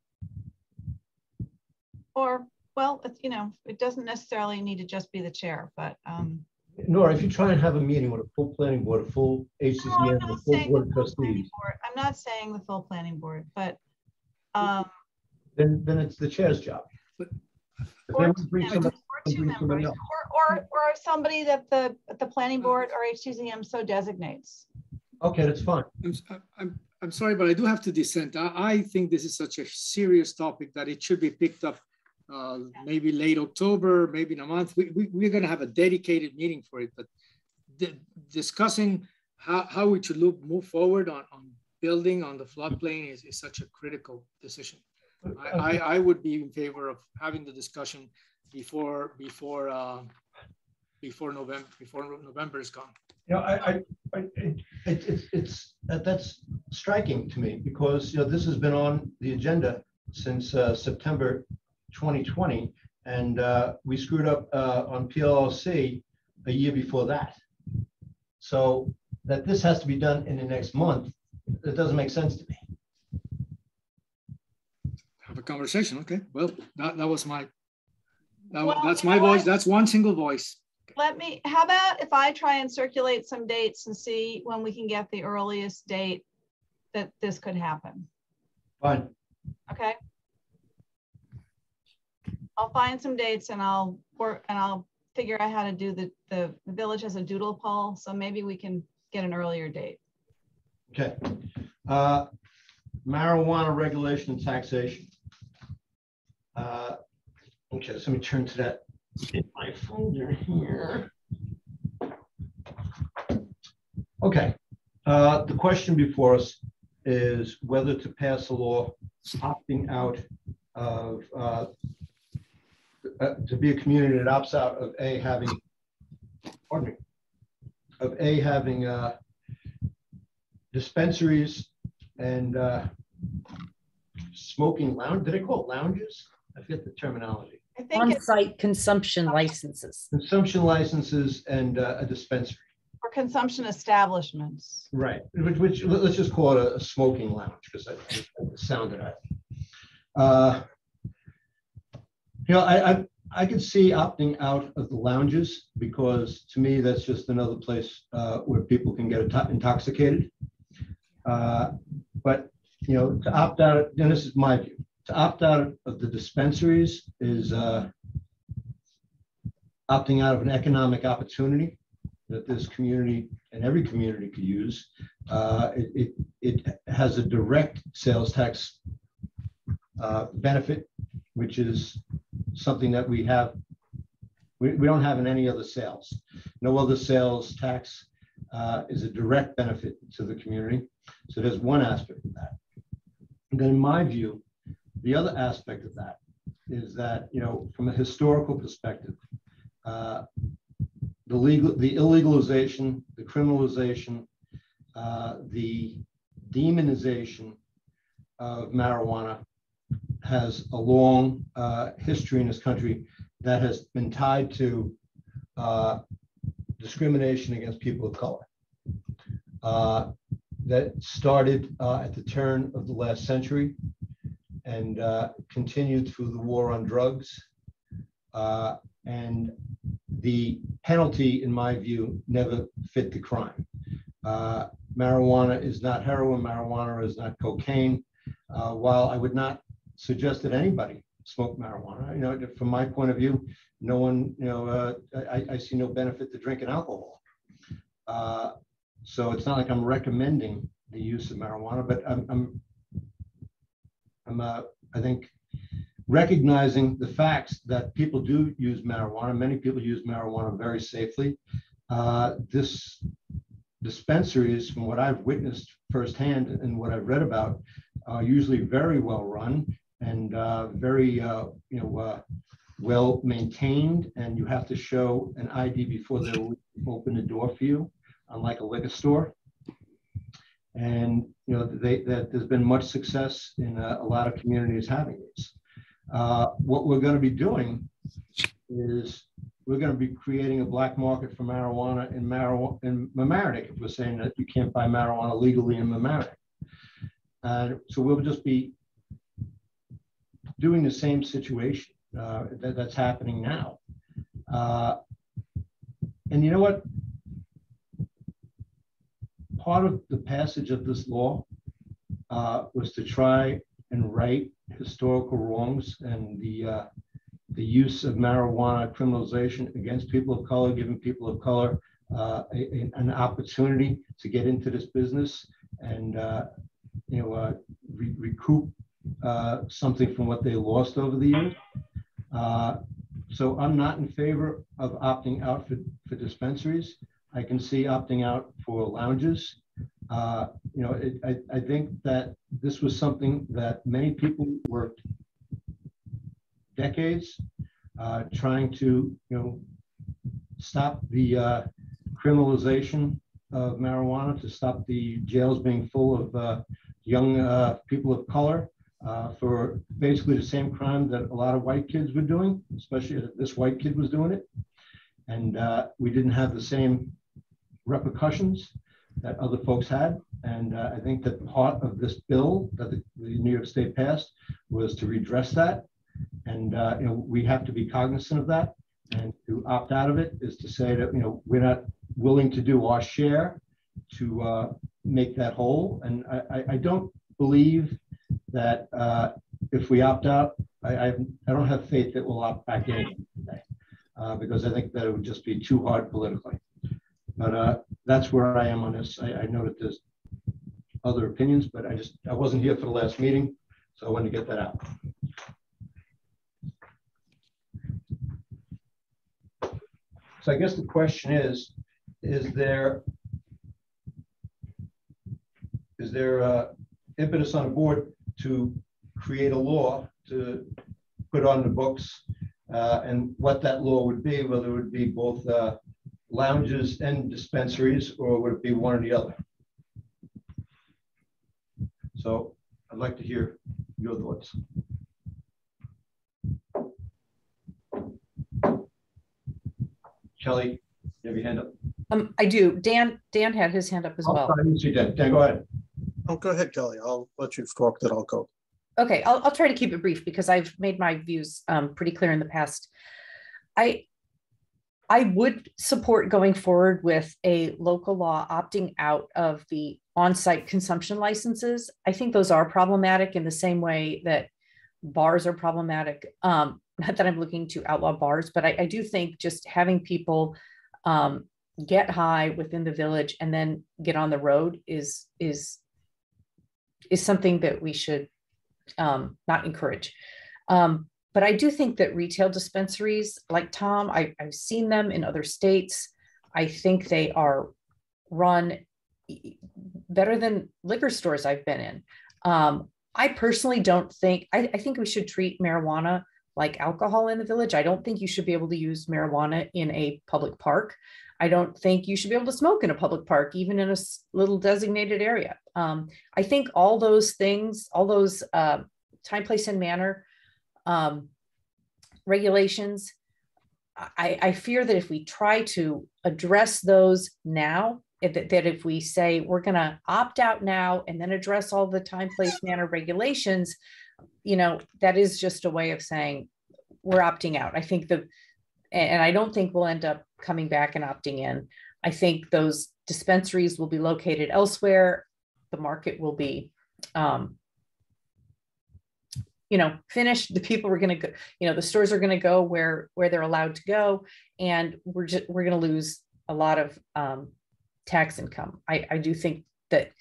or, well, you know, it doesn't necessarily need to just be the chair, but, um, Nora, if you try and have a meeting with a full planning board, a full no, I'm HCZM, a full board of trustees. I'm not saying the full planning board, but, um, then, then it's the chair's job. Or, two want to bring members, somebody- or two members, or, or, or somebody that the, the planning board or HCZM so designates. Okay, that's fine. I'm, s- I- I'm, I'm sorry, but I do have to dissent. I, I think this is such a serious topic that it should be picked up uh, maybe late October, maybe in a month. We, we, we're gonna have a dedicated meeting for it, but di- discussing how, how we should move forward on, on building on the floodplain is, is such a critical decision. I, I, I would be in favor of having the discussion before, before, uh, before November, before November is gone. You know, I, I, I, it, it- it's, it's, that, that's striking to me because, you know, this has been on the agenda since, uh, September 2020. And, uh, we screwed up, uh, on PLLC a year before that. So that this has to be done in the next month, it doesn't make sense to me. have a conversation. Okay, well, that, that was my, that, Well, that's my know what? voice. That's one single voice. Let me, how about if I try and circulate some dates and see when we can get the earliest date that this could happen, Fine. okay? I'll find some dates and I'll work, and I'll figure out how to do the, the, the village has a doodle poll, so maybe we can get an earlier date. Okay. Uh, Marijuana regulation and taxation. Uh, Okay, so let me turn to that in my folder here. Okay, uh, the question before us is whether to pass a law opting out of, uh, uh, to be a community that opts out of A, having, pardon me, of A, having uh, dispensaries and uh, smoking lounge, did I call it lounges? I forget the terminology. I think On-site consumption licenses. Consumption licenses and uh, a dispensary. Or consumption establishments. Right, which, which, let- let's just call it a- a smoking lounge, because that that sounded right. Uh, You know, I, I, I could see opting out of the lounges, because to me, that's just another place uh, where people can get intoxicated. Uh, But, you know, to opt out, and this is my view, to opt out of the dispensaries is uh, opting out of an economic opportunity that this community and every community could use. Uh, It, it, it has a direct sales tax uh, benefit, which is something that we have, we, we don't have in any other sales. No other sales tax uh, is a direct benefit to the community. So there's one aspect of that. And then in my view, the other aspect of that is that, you know, from a historical perspective, uh, the legal, the illegalization, the criminalization, uh, the demonization of marijuana has a long uh, history in this country that has been tied to uh, discrimination against people of color. Uh, That started uh, at the turn of the last century and uh, continued through the war on drugs. Uh, And the penalty, in my view, never fit the crime. Marijuana is not heroin, marijuana is not cocaine. Uh, While I would not suggest that anybody smoke marijuana, you know, from my point of view, no one, you know, uh, I, I see no benefit to drinking alcohol. Uh, So it's not like I'm recommending the use of marijuana, but I'm, I'm, I'm, uh, I think, recognizing the facts that people do use marijuana. Many people use marijuana very safely. Uh, This dispensaries, from what I've witnessed firsthand and what I've read about, are usually very well run and uh, very, uh, you know, uh, well maintained. And you have to show an ID before they will open the door for you, unlike a liquor store. And, you know, they, that there's been much success in uh, a lot of communities having these. Uh, What we're going to be doing is we're going to be creating a black market for marijuana in marijuana, in Mamaroneck, if we're saying that you can't buy marijuana legally in Mamaroneck. And so we'll just be doing the same situation uh, that, that's happening now. Uh, And you know what? Part of the passage of this law uh, was to try and right historical wrongs and the, uh, the use of marijuana criminalization against people of color, giving people of color uh, a- a- an opportunity to get into this business and, uh, you know, re- recoup uh, something from what they lost over the years. Uh, So I'm not in favor of opting out for, for dispensaries. I can see opting out for lounges. Uh, You know, it- I, I think that this was something that many people worked decades uh, trying to, you know, stop the uh, criminalization of marijuana, to stop the jails being full of uh, young uh, people of color uh, for basically the same crime that a lot of white kids were doing, especially this white kid was doing it. And uh, we didn't have the same repercussions that other folks had. And uh, I think that part of this bill that the, the New York State passed was to redress that. And, uh, you know, we have to be cognizant of that. And to opt out of it is to say that, you know, we're not willing to do our share to uh, make that whole. And I, I, I don't believe that uh, if we opt out, I, I, I don't have faith that we'll opt back in today. Uh, because I think that it would just be too hard politically. But uh, that's where I am on this. I, I know that there's other opinions, but I just, I wasn't here for the last meeting, so I wanted to get that out. So I guess the question is, is there is there uh, impetus on the board to create a law to put on the books uh, and what that law would be, whether it would be both uh, lounges and dispensaries, or would it be one or the other? So I'd like to hear your thoughts. Kelly, you have your hand up? Um, I do. Dan, Dan had his hand up as Oh, well. I didn't see Dan. Dan, go ahead. Oh, go ahead, Kelly. I'll let you talk, then I'll go. Okay, I'll, I'll try to keep it brief because I've made my views um, pretty clear in the past. I I would support going forward with a local law opting out of the on-site consumption licenses. I think those are problematic in the same way that bars are problematic. Um, <laughs> not that I'm looking to outlaw bars, but I, I do think just having people um, get high within the village and then get on the road is is is something that we should um, not encourage. Um, but I do think that retail dispensaries, like Tom, I, I've seen them in other states. I think they are run better than liquor stores I've been in. Um, I personally don't think, I, I think we should treat marijuana like alcohol in the village. I don't think you should be able to use marijuana in a public park. I don't think you should be able to smoke in a public park, even in a little designated area. Um, I think all those things, all those uh, time, place, and manner um, regulations, I, I fear that if we try to address those now, that, that if we say we're going to opt out now and then address all the time, place, manner regulations, you know, that is just a way of saying we're opting out. I think the, and and I don't think we'll end up coming back and opting in. I think those dispensaries will be located elsewhere. The market will be, um, you know, finished. The people are going to go, you know, the stores are going to go where where they're allowed to go, and we're just we're going to lose a lot of um, tax income. I, I do think that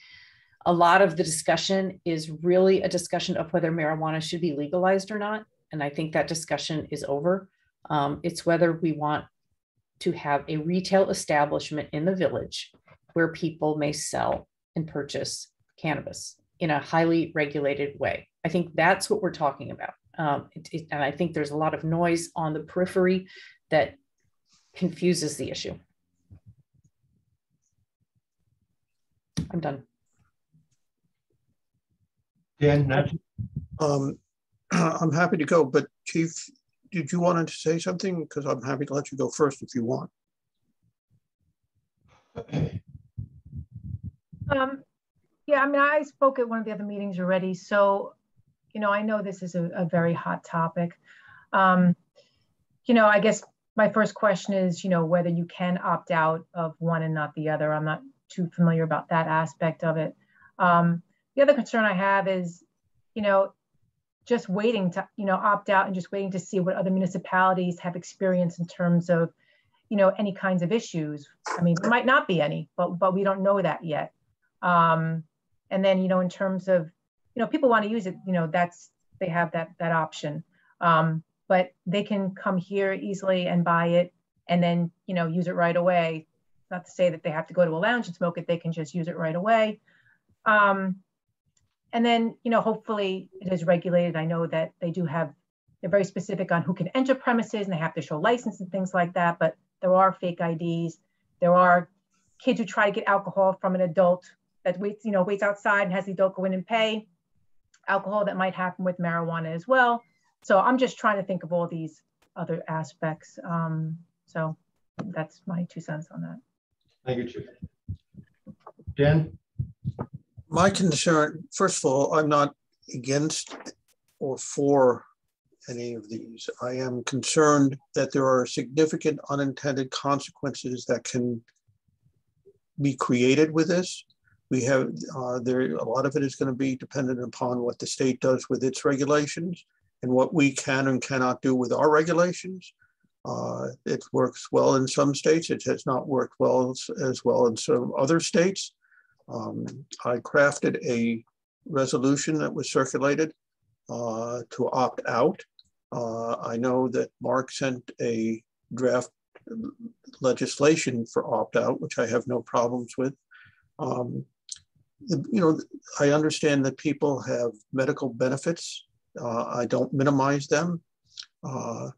a lot of the discussion is really a discussion of whether marijuana should be legalized or not, and I think that discussion is over. Um, it's whether we want to have a retail establishment in the village where people may sell and purchase cannabis in a highly regulated way. I think that's what we're talking about. Um, it- it- and I think there's a lot of noise on the periphery that confuses the issue. I'm done. Dan, Natchez? Um, <clears throat> I'm happy to go, but Chief, did you want to say something? Because I'm happy to let you go first if you want. <clears throat> Um, yeah, I mean, I spoke at one of the other meetings already, so, you know, I know this is a, a very hot topic. Um, you know, I guess my first question is, you know, whether you can opt out of one and not the other. I'm not too familiar about that aspect of it. Um, the other concern I have is, you know, just waiting to, you know, opt out and just waiting to see what other municipalities have experienced in terms of, you know, any kinds of issues. I mean, there might not be any, but but we don't know that yet. Um, and then, you know, in terms of, you know, people want to use it, you know, that's, they have that, that option. Um, but they can come here easily and buy it and then, you know, use it right away. Not to say that they have to go to a lounge and smoke it, they can just use it right away. Um, and then, you know, hopefully it is regulated. I know that they do have, they're very specific on who can enter premises and they have to show license and things like that, but there are fake IDs. There are kids who try to get alcohol from an adult that waits, you know, waits outside and has the adult go in and pay. Alcohol that might happen with marijuana as well. So I'm just trying to think of all these other aspects. Um, so that's my two cents on that. Thank you, Chief. Dan? My concern, first of all, I'm not against or for any of these. I am concerned that there are significant unintended consequences that can be created with this. We have, uh, there, a lot of it is going to be dependent upon what the state does with its regulations and what we can and cannot do with our regulations. Uh, it works well in some states. It has not worked well as, as well in some other states. Um, I crafted a resolution that was circulated uh, to opt out. Uh, I know that Mark sent a draft legislation for opt-out, which I have no problems with. Um, you know, I understand that people have medical benefits. Uh, I don't minimize them. Uh,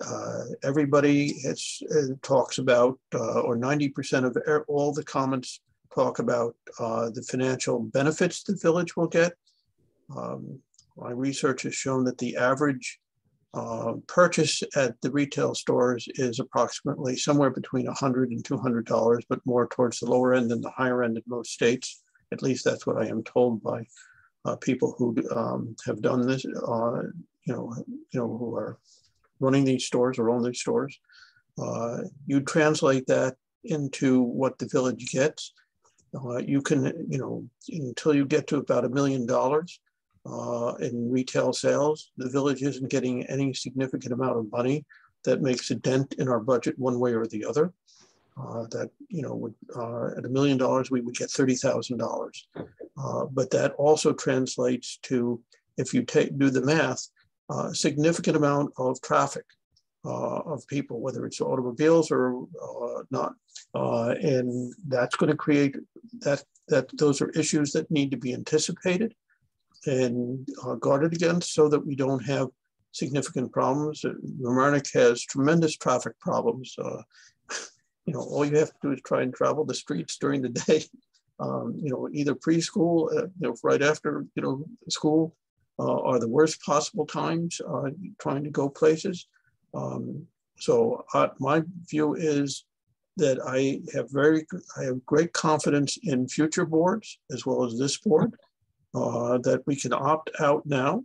uh, everybody has, uh, talks about, uh, or 90% of all the comments talk about uh, the financial benefits the village will get. Um, my research has shown that the average purchase at the retail stores is approximately somewhere between 100 and 200 dollars, but more towards the lower end than the higher end in most states. At least that's what I am told by uh, people who um, have done this. Uh, you know, you know, who are running these stores or own these stores. Uh, you translate that into what the village gets. Uh, you can, you know, until you get to about a million dollars, uh, in retail sales. The village isn't getting any significant amount of money that makes a dent in our budget one way or the other. Uh, that you know would uh, at a million dollars we would get thirty thousand uh, dollars, but that also translates to if you take do the math, a significant amount of traffic uh, of people, whether it's automobiles or uh, not, and that's going to create that that those are issues that need to be anticipated and uh, guarded against so that we don't have significant problems. Mamaroneck has tremendous traffic problems. Uh, you know, all you have to do is try and travel the streets during the day. <laughs> Um, you know, either preschool, uh, you know, right after, you know, school uh, are the worst possible times uh, trying to go places. Um, so uh, my view is that I have very, I have great confidence in future boards as well as this board uh, that we can opt out now,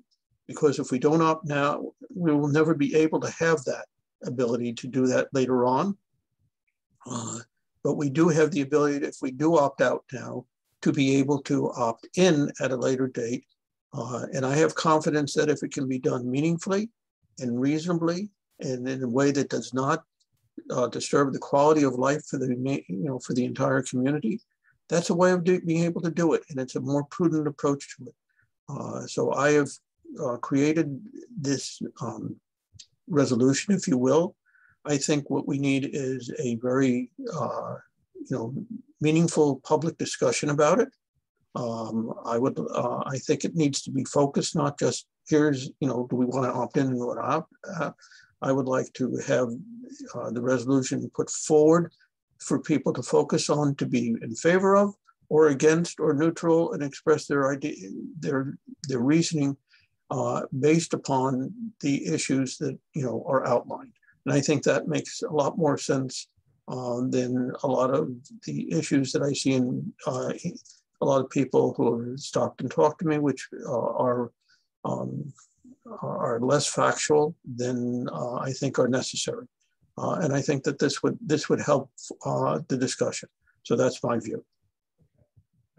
because if we don't opt now, we will never be able to have that ability to do that later on. Uh, but we do have the ability, if we do opt out now, to be able to opt in at a later date. Uh, and I have confidence that if it can be done meaningfully and reasonably and in a way that does not uh, disturb the quality of life for the you know for the entire community, that's a way of being able to do it, and it's a more prudent approach to it. Uh, so I have uh, created this um, resolution, if you will. I think what we need is a very, uh, you know, meaningful public discussion about it. Um, I would, uh, I think it needs to be focused, not just here's, you know, do we want to opt in and what opt? Uh, I would like to have uh, the resolution put forward for people to focus on to be in favor of or against or neutral and express their idea, their, their reasoning uh, based upon the issues that you know are outlined. And I think that makes a lot more sense uh, than a lot of the issues that I see in uh, a lot of people who have stopped and talked to me, which uh, are um, are less factual than uh, I think are necessary. Uh, and I think that this would this would help the discussion. So that's my view.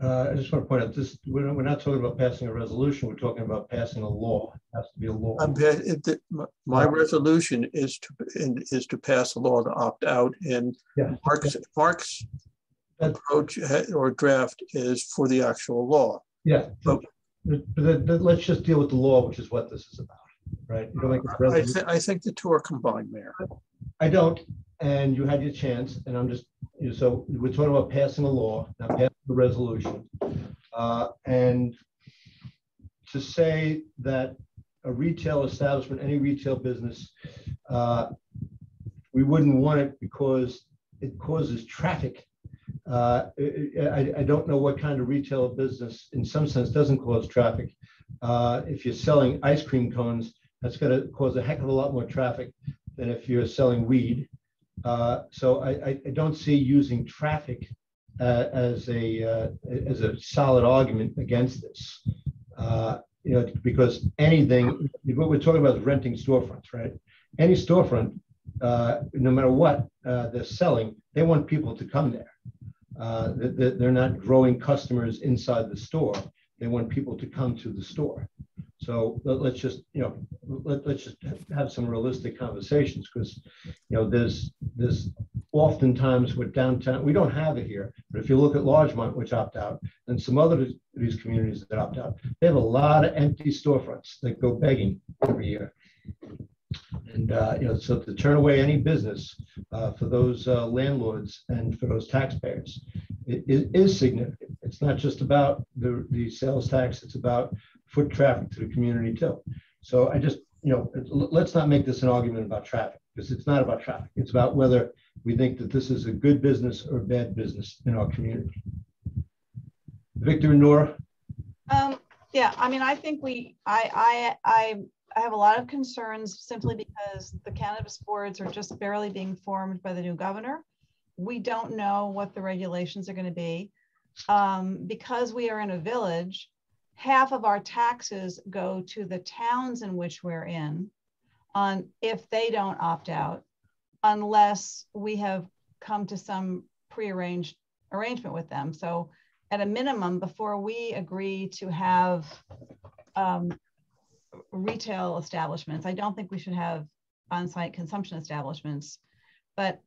Uh, I just want to point out this: we're not, we're not talking about passing a resolution. We're talking about passing a law. It has to be a law. It, my resolution is to is to pass a law to opt out, and yeah. Mark's Mark's approach or draft is for the actual law. Yeah, but, but, let's just deal with the law, which is what this is about, right? You don't make I, th I think the two are combined, Mayor. I don't, and you had your chance, and I'm just, you know, so we're talking about passing a law, not passing a resolution. Uh, and to say that a retail establishment, any retail business, uh, we wouldn't want it because it causes traffic. Uh, I, I, don't know what kind of retail business, in some sense, doesn't cause traffic. Uh, if you're selling ice cream cones, that's going to cause a heck of a lot more traffic than if you're selling weed. Uh, so I, I, don't see using traffic uh, as a uh, as a solid argument against this. Uh, you know, because anything what we're talking about is renting storefronts, right? Any storefront, uh, no matter what uh, they're selling, they want people to come there. they're not growing customers inside the store. They want people to come to the store. So let, us just, you know, let, let's just have some realistic conversations because, you know, there's there's oftentimes with downtown, we don't have it here, but if you look at Larchmont, which opt out, and some other these communities that opt out, they have a lot of empty storefronts that go begging every year. And, uh, you know, so to turn away any business uh, for those uh, landlords and for those taxpayers, it it is significant. It's not just about the, the sales tax, it's about foot traffic to the community too. So I just, you know, let's not make this an argument about traffic, because it's not about traffic. It's about whether we think that this is a good business or bad business in our community. Victor and Nora, Um, yeah, I mean, I think we, I, I, I, have a lot of concerns simply because the cannabis boards are just barely being formed by the new governor. We don't know what the regulations are gonna be. Um, because we are in a village, half of our taxes go to the towns in which we're in on if they don't opt out, unless we have come to some prearranged arrangement with them. So at a minimum, before we agree to have um, retail establishments, I don't think we should have on-site consumption establishments. But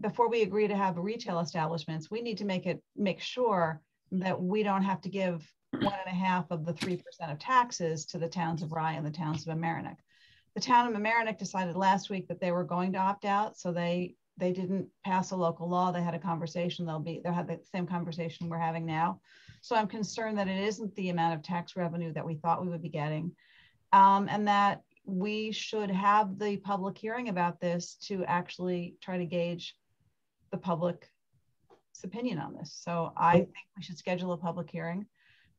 before we agree to have retail establishments, we need to make it, make sure that we don't have to give one and a half of the 3% of taxes to the towns of Rye and the towns of Mamaroneck. The town of Mamaroneck decided last week that they were going to opt out, so they they didn't pass a local law. They had a conversation. They'll be, they'll have the same conversation we're having now. So I'm concerned that it isn't the amount of tax revenue that we thought we would be getting. Um, and that we should have the public hearing about this to actually try to gauge the public's opinion on this. So I think we should schedule a public hearing.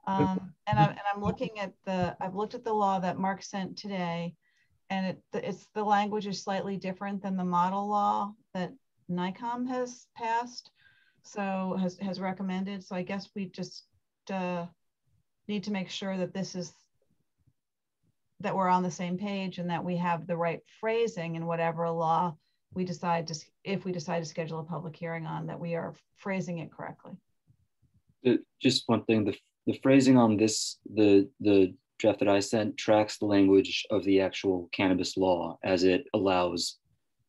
Um, and, I'm, and I'm looking at the, I've looked at the law that Mark sent today and it, it's the language is slightly different than the model law that NYCOM has passed, so has has recommended. So I guess we just uh, need to make sure that this is that we're on the same page and that we have the right phrasing in whatever law we decide to if we decide to schedule a public hearing on that we are phrasing it correctly. Just one thing, the, the phrasing on this, the the draft that I sent tracks the language of the actual cannabis law as it allows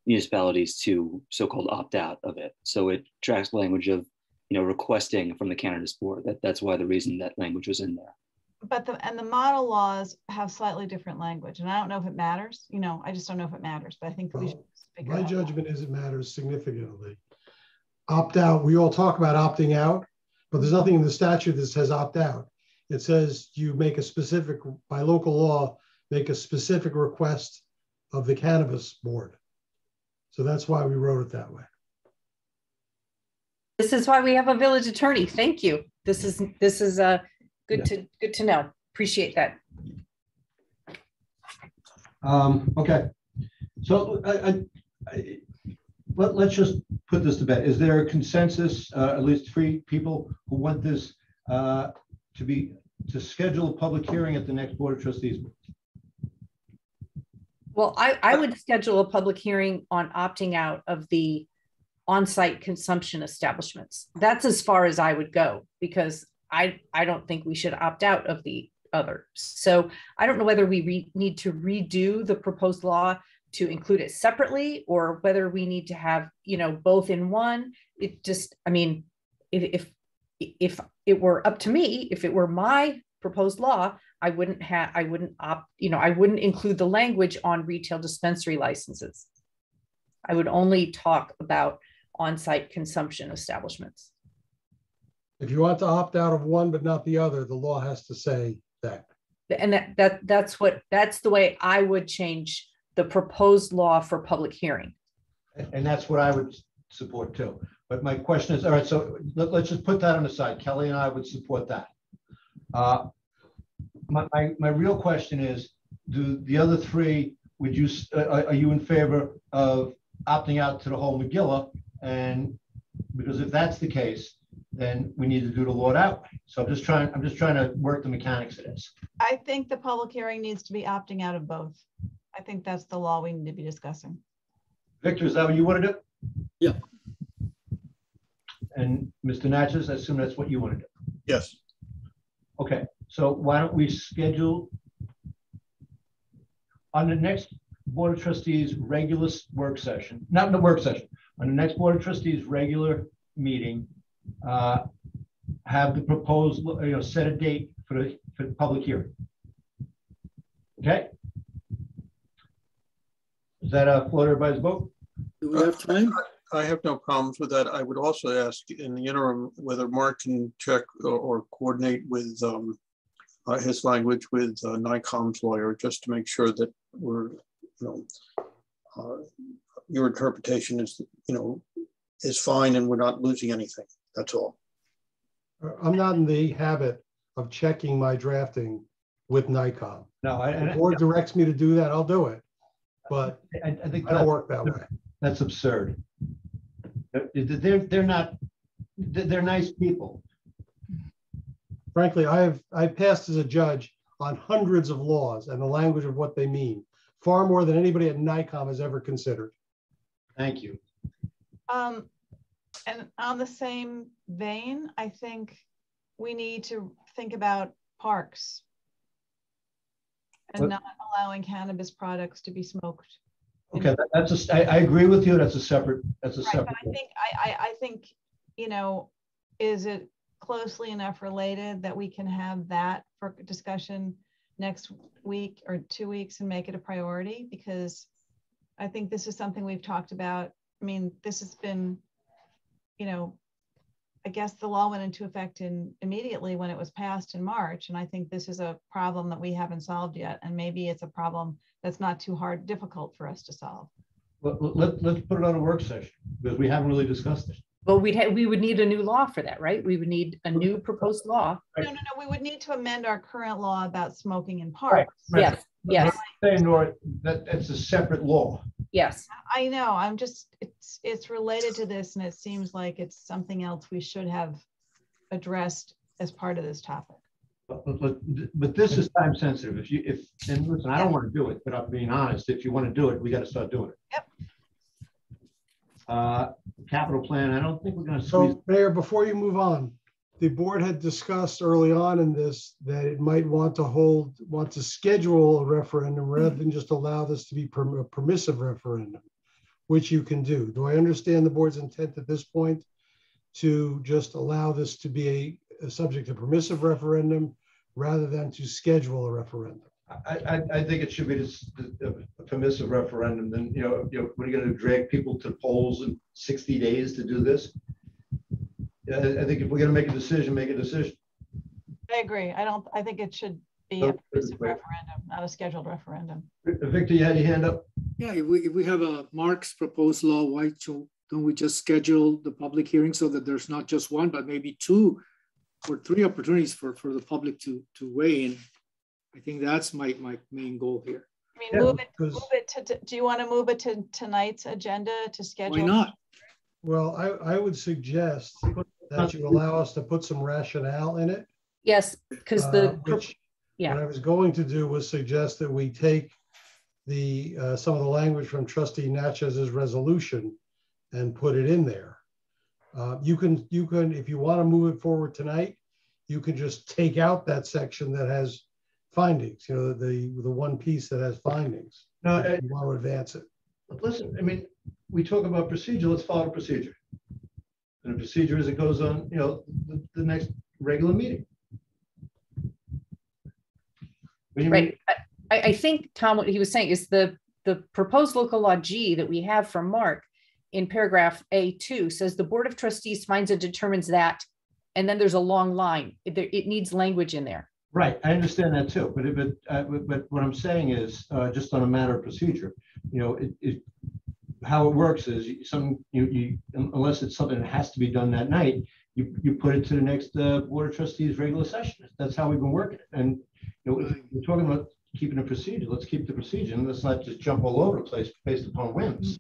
municipalities to so-called opt out of it. So it tracks the language of, you know, requesting from the cannabis board. That that's why the reason that language was in there. But the and the model laws have slightly different language, and I don't know if it matters. You know, I just don't know if it matters. But I think we should figure My out. judgment is it matters significantly. Opt out, we all talk about opting out, but there's nothing in the statute that says opt out. It says you make a specific, by local law, make a specific request of the cannabis board. So that's why we wrote it that way. This is why we have a village attorney. Thank you. This is, this is uh, good to, good to know. Appreciate that. Um, okay, so I, I, I, let, let's just put this to bed. Is there a consensus, uh, at least three people who want this, uh, to be, to schedule a public hearing at the next Board of Trustees? Well, I, I would schedule a public hearing on opting out of the on-site consumption establishments. That's as far as I would go because I, I don't think we should opt out of the other. So I don't know whether we need to redo the proposed law to include it separately or whether we need to have, you know, both in one. It just, I mean, if, if, if it were up to me, if it were my proposed law, I wouldn't have, I wouldn't opt, you know, I wouldn't include the language on retail dispensary licenses. I would only talk about on-site consumption establishments. If you want to opt out of one but not the other, the law has to say that. And that, that, that's what, that's the way I would change the proposed law for public hearing. And and that's what I would support too. But my question is, all right, so let, us just put that on the side. Kelly and I would support that. Uh, My, my, my real question is, do the other three, would you, uh, are, are you in favor of opting out to the whole McGilla? And because if that's the case, then we need to do the law that way. So I'm just trying, I'm just trying to work the mechanics of this. I think the public hearing needs to be opting out of both. I think that's the law we need to be discussing. Victor, is that what you want to do? Yeah. And Mr. Natchez, I assume that's what you want to do? Yes. Okay, so why don't we schedule on the next Board of Trustees regular work session, not in the work session, on the next Board of Trustees regular meeting, uh, have the proposed, you know, set a date for the, for the public hearing. Okay? Is that a float everybody's vote? Do we have time? I have no problems with that. I would also ask in the interim whether Mark can check or, or coordinate with um, uh, his language with uh, NYCOM's lawyer, just to make sure that we're, you know, uh, your interpretation is, you know, is fine and we're not losing anything. That's all. I'm not in the habit of checking my drafting with NYCOM. No, I, If the I- board directs me to do that, I'll do it. But I, I think I don't work that way. that's absurd. They're, they're not, they're they're nice people. Frankly, I have, I passed as a judge on hundreds of laws and the language of what they mean, far more than anybody at NYCOM has ever considered. Thank you. Um, and on the same vein, I think we need to think about parks. And not allowing cannabis products to be smoked. Okay, that- that's a, I, I agree with you. That's a separate, that's a Right, but separate. I think, I, I, I think, you know, is it closely enough related that we can have that for discussion next week or two weeks and make it a priority? Because I think this is something we've talked about. I mean, this has been, you know, I guess the law went into effect in immediately when it was passed in March. And I think this is a problem that we haven't solved yet. And maybe it's a problem that's not too hard, difficult for us to solve. Let, let, let's put it on a work session because we haven't really discussed it. Well, we'd have, we would need a new law for that, right? We would need a new proposed law. No, no, no, we would need to amend our current law about smoking in parks. Right. Yes, yes, Saying, Nora, that, it's a separate law. Yes. I know, I'm just, it's, it's related to this and it seems like it's something else we should have addressed as part of this topic. But, but, but this is time sensitive. If you, if, and listen, I don't want to do it, but I'm being honest. If you want to do it, we got to start doing it. Yep. Uh, capital plan, I don't think we're going to squeeze. So Mayor, before you move on, the board had discussed early on in this that it might want to hold, want to schedule a referendum rather than just allow this to be perm- a permissive referendum, which you can do. Do I understand the board's intent at this point to just allow this to be a, a subject to permissive referendum rather than to schedule a referendum? I, I, I think it should be just a a permissive referendum, then, you know, you know, what are you gonna drag people to polls in sixty days to do this? Yeah, I, I think if we're gonna make a decision, make a decision. I agree. I don't, I think it should be a Okay, referendum, not a scheduled referendum. Victor, you had your hand up? Yeah, if we, if we have a Mark's proposed law, why don't don't we just schedule the public hearing so that there's not just one, but maybe two or three opportunities for, for the public to, to weigh in? I think that's my, my main goal here. I mean, Yeah, move it, move it to- to, do you want to move it to tonight's agenda to schedule? Why not? Well, I, I would suggest that you allow us to put some rationale in it. Yes, because uh, the, which yeah. What I was going to do was suggest that we take the, uh, some of the language from trustee Natchez's resolution and put it in there. Uh, You can, you can, if you want to move it forward tonight, you can just take out that section that has findings, you know, the, the one piece that has findings. No, If uh, you want to advance it. listen, I mean, we talk about procedure, let's follow the procedure. And the procedure is it goes on, you know, the, the next regular meeting. Right. I, I think, Tom, what he was saying is the, the proposed local law G that we have from Mark in paragraph A2 says the Board of Trustees finds and determines that, and then there's a long line. It, it needs language in there. Right, I understand that too, but it, uh, but, but what I'm saying is, uh, just on a matter of procedure, you know, it, it, how it works is you- some, you, you, unless it's something that has to be done that night, you, you put it to the next, uh, Board of Trustees regular session. That's how we've been working. And, you know, we're talking about keeping a procedure, let's keep the procedure and let's not just jump all over the place based upon whims.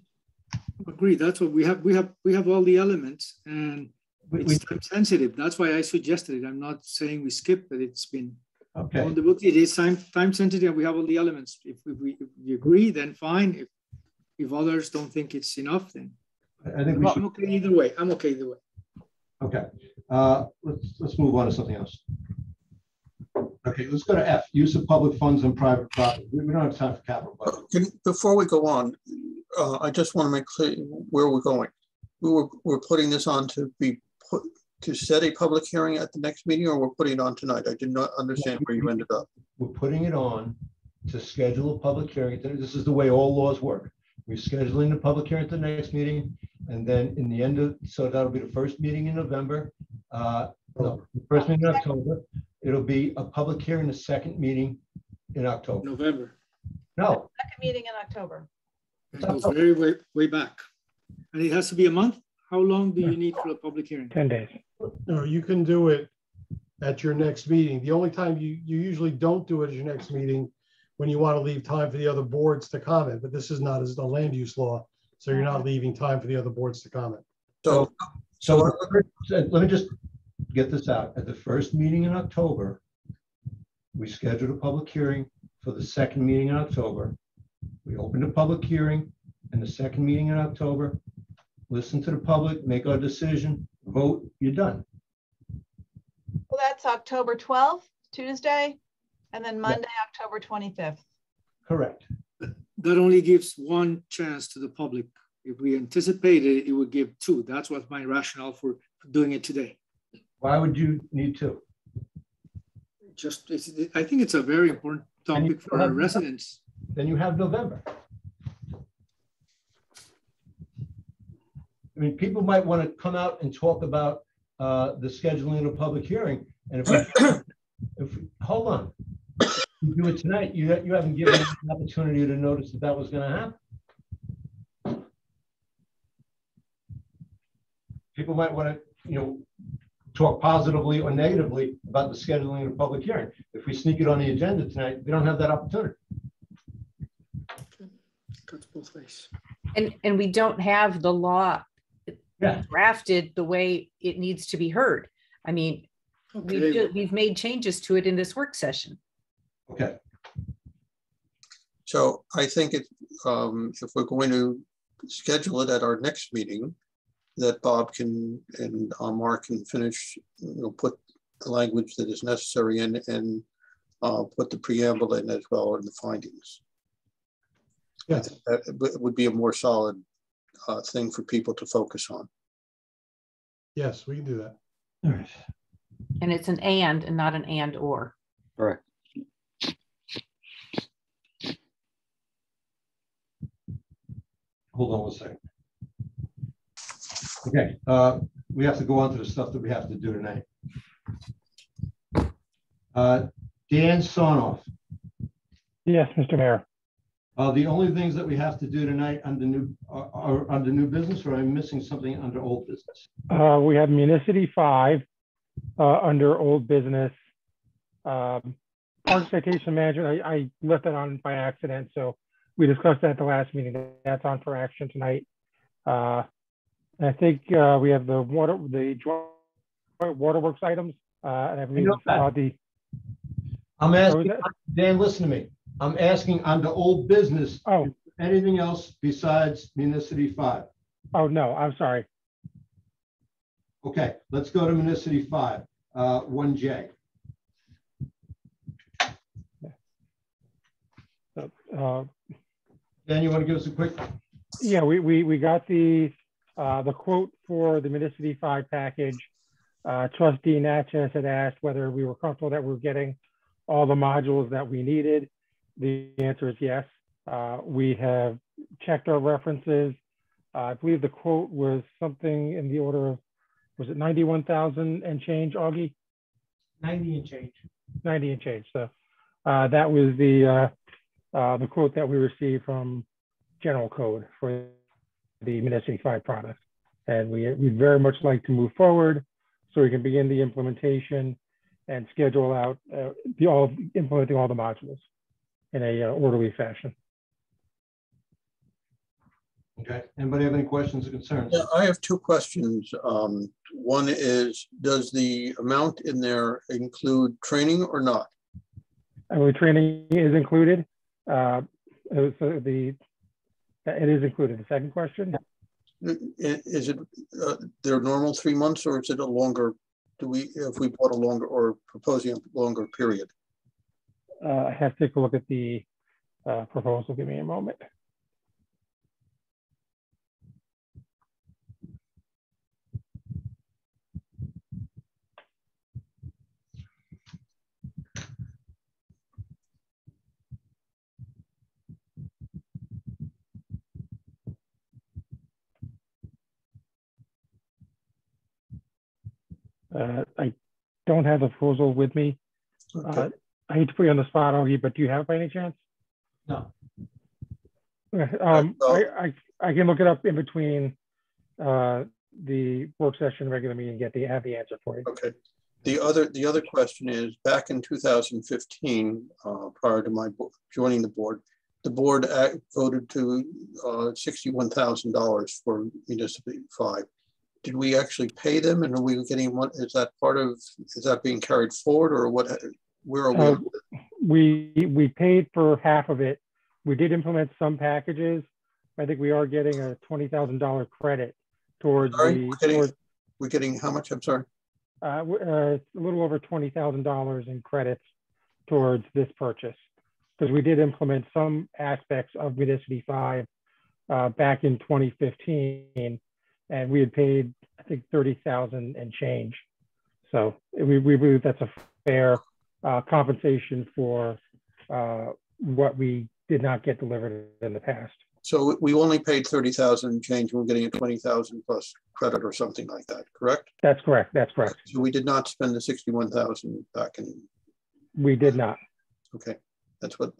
Agreed, that's what we have, we have, we have all the elements and We- we- it's time sensitive. That's why I suggested it. I'm not saying we skip, but it's been Okay, on the book. It is time, time sensitive. We have all the elements. If if we, if we agree, then fine. If, if others don't think it's enough, then I I think we should. I'm okay either way. I'm okay either way. Okay, uh, let's, let's move on to something else. Okay, let's go to F, use of public funds on private property. We we don't have time for capital budget. Can- Before we go on, uh, I just want to make clear where we're going. We were, we're putting this on to be put, to set a public hearing at the next meeting, or we're putting it on tonight? I did not understand where you ended up. We're putting it on to schedule a public hearing. This is the way all laws work. We're scheduling the public hearing at the next meeting. And then in the end of, so that'll be the first meeting in November. Uh, no, the first meeting in October. It'll be a public hearing, the second meeting in October. November. No, Second meeting in October. It goes very way, way back. And it has to be a month? How long do you need for a public hearing? 10 days. No, you can do it at your next meeting. The only time you, you usually don't do it at your next meeting when you want to leave time for the other boards to comment, but this is not as the land use law. So you're not leaving time for the other boards to comment. So, so uh, let me just get this out. At the first meeting in October, we scheduled a public hearing for the second meeting in October. We opened a public hearing and the second meeting in October. Listen to the public, make our decision, vote, you're done. Well, that's October 12th, Tuesday, and then Monday, October 25th. Correct. That only gives one chance to the public. If we anticipated, it would give two. That's what my rationale for doing it today. Why would you need two? Just, it's- I think it's a very important topic for our residents. Then you have November. I mean, people might want to come out and talk about uh, the scheduling of a public hearing. And if, we- <coughs> if, we- hold on. You do it tonight, you, you haven't given us an opportunity to notice that that was going to happen. People might want to, you know, talk positively or negatively about the scheduling of a public hearing. If we sneak it on the agenda tonight, we don't have that opportunity. Cuts both ways. And, and we don't have the law Yeah. drafted the way it needs to be heard. I mean, we've, we've made changes to it in this work session. Okay. so I think it, um, if we're going to schedule it at our next meeting, that Bob can, and uh, Mark can finish, you know, put the language that is necessary in and uh, put the preamble in as well and the findings. I Yes. think That would- would be a more solid uh, thing for people to focus on. Yes, we can do that. All right. And it's an and and not an and or. Correct. Hold on one second. Okay, uh, we have to go on to the stuff that we have to do tonight. Uh, Dan Sonoff, Yes, Mr. Mayor. uh, the only things that we have to do tonight under new, are, are under new business, or I'm missing something under old business? Uh, we have Municity five, uh, under old business. Um, Park citation management, I, I left that on by accident, so we discussed that at the last meeting. That's on for action tonight. Uh, I think, uh, we have the water, the joint waterworks items, uh, and I believe uh, the. I'm asking. Dan, listen to me. I'm asking under old business, oh, anything else besides Municity Five? oh, no, I'm sorry. Okay, let's go to Municity Five, uh, one J. Uh, Dan, you want to give us a quick? Yeah, we, we, we got the, uh, the quote for the Municity Five package. Uh, trustee Natchez had asked whether we were comfortable that we we're getting all the modules that we needed. The answer is yes. Uh, we have checked our references. Uh, I believe the quote was something in the order of, was it ninety-one thousand and change, Augie? 90 and change. 90 and change. So uh, that was the uh, uh, the quote that we received from General Code for the Municity 5 product. And we, we'd very much like to move forward so we can begin the implementation and schedule out uh, the all implementing all the modules in a uh, orderly fashion. Okay, anybody have any questions or concerns? Yeah, I have two questions. Um, one is, does the amount in there include training or not? And the training is included. Uh, it was, uh, the it is included. The second question. Is it uh, their normal three months or is it a longer, do we, if we bought a longer or proposing a longer period? Uh, I have to take a look at the uh, proposal. Give me a moment. Uh, I don't have the proposal with me. Okay. Uh, I hate to put you on the spot, Augie, but do you have it by any chance? No. Um, Uh, I, I, I can look it up in between, uh, the work session, regular meeting, get the, have the answer for you. Okay. The other, the other question is, back in 2015, uh, prior to my joining the board, the board act- voted to uh, $61,000 for Municity five. Did we actually pay them and are we getting one, is that part of, is that being carried forward or what, where are Uh, we? We, we paid for half of it. We did implement some packages. I think we are getting a twenty thousand dollar credit towards Sorry, the, we're getting- towards, We're getting how much? I'm sorry. uh, uh, a little over twenty thousand dollars in credits towards this purchase. Because we did implement some aspects of Municity Five uh, back in twenty fifteen, and we had paid, I think, thirty thousand and change. So we, we believe that's a fair uh, compensation for uh, what we did not get delivered in the past. So we only paid 30,000 and change. We're getting a 20,000 plus credit or something like that, correct? That's correct. That's correct. So we did not spend the 61,000 back in, We did not. okay. That's what,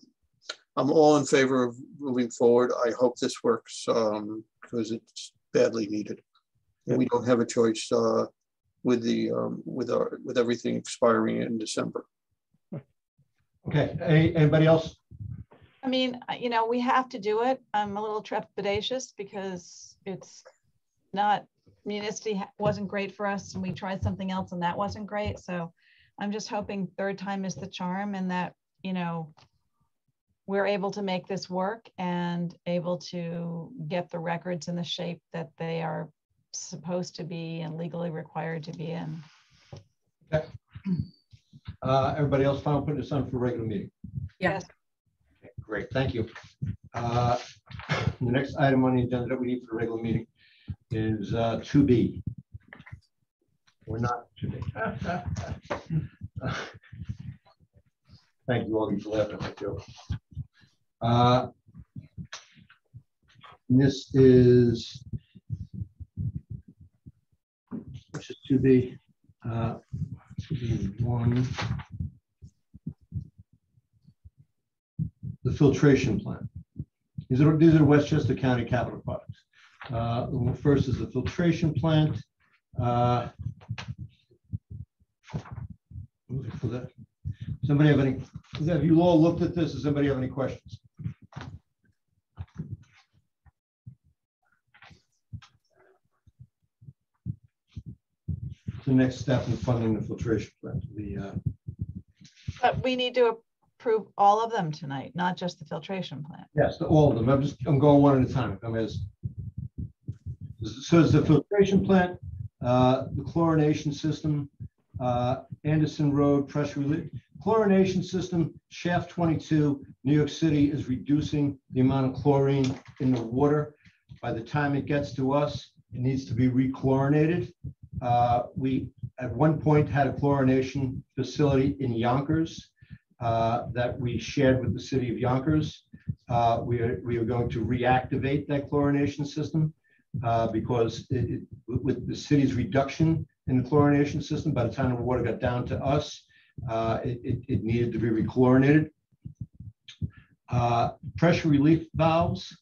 I'm all in favor of moving forward. I hope this works um, because it's badly needed. And we don't have a choice uh, with the, um, with our, with everything expiring in December. Okay, any, anybody else? I mean, you know, we have to do it. I'm a little trepidatious because it's not, Municity ha- wasn't great for us and we tried something else and that wasn't great. So I'm just hoping third time is the charm and that, you know, we're able to make this work and able to get the records in the shape that they are supposed to be and legally required to be in. Uh, everybody else fine with putting this on for regular meeting? Yes. Okay, Great, thank you. Uh, The next item on the agenda that we need for the regular meeting is uh, 2B. We're not 2B. <laughs> Thank you, Augie, for laughing at my joke. Uh, This is is 2B. uh, One. The filtration plant. These are, these are Westchester County capital projects. Uh, First is the filtration plant. Uh, for that. Somebody have any, have you all looked at this? Does anybody have any questions? The next step in funding the filtration plant, the, uh, But we need to approve all of them tonight, not just the filtration plant. Yes, all of them. I'm just, I'm going one at a time. I mean, it's- So it's the filtration plant, uh, the chlorination system, uh, Anderson Road pressure relief. Chlorination system, shaft 22, New York City is reducing the amount of chlorine in the water. By the time it gets to us, it needs to be rechlorinated. Uh, We, at one point, had a chlorination facility in Yonkers uh, that we shared with the city of Yonkers. Uh, We are, we are going to reactivate that chlorination system uh, because it, it- with- with the city's reduction in the chlorination system, by the time the water got down to us, uh, it, it- it needed to be rechlorinated. Uh, Pressure relief valves,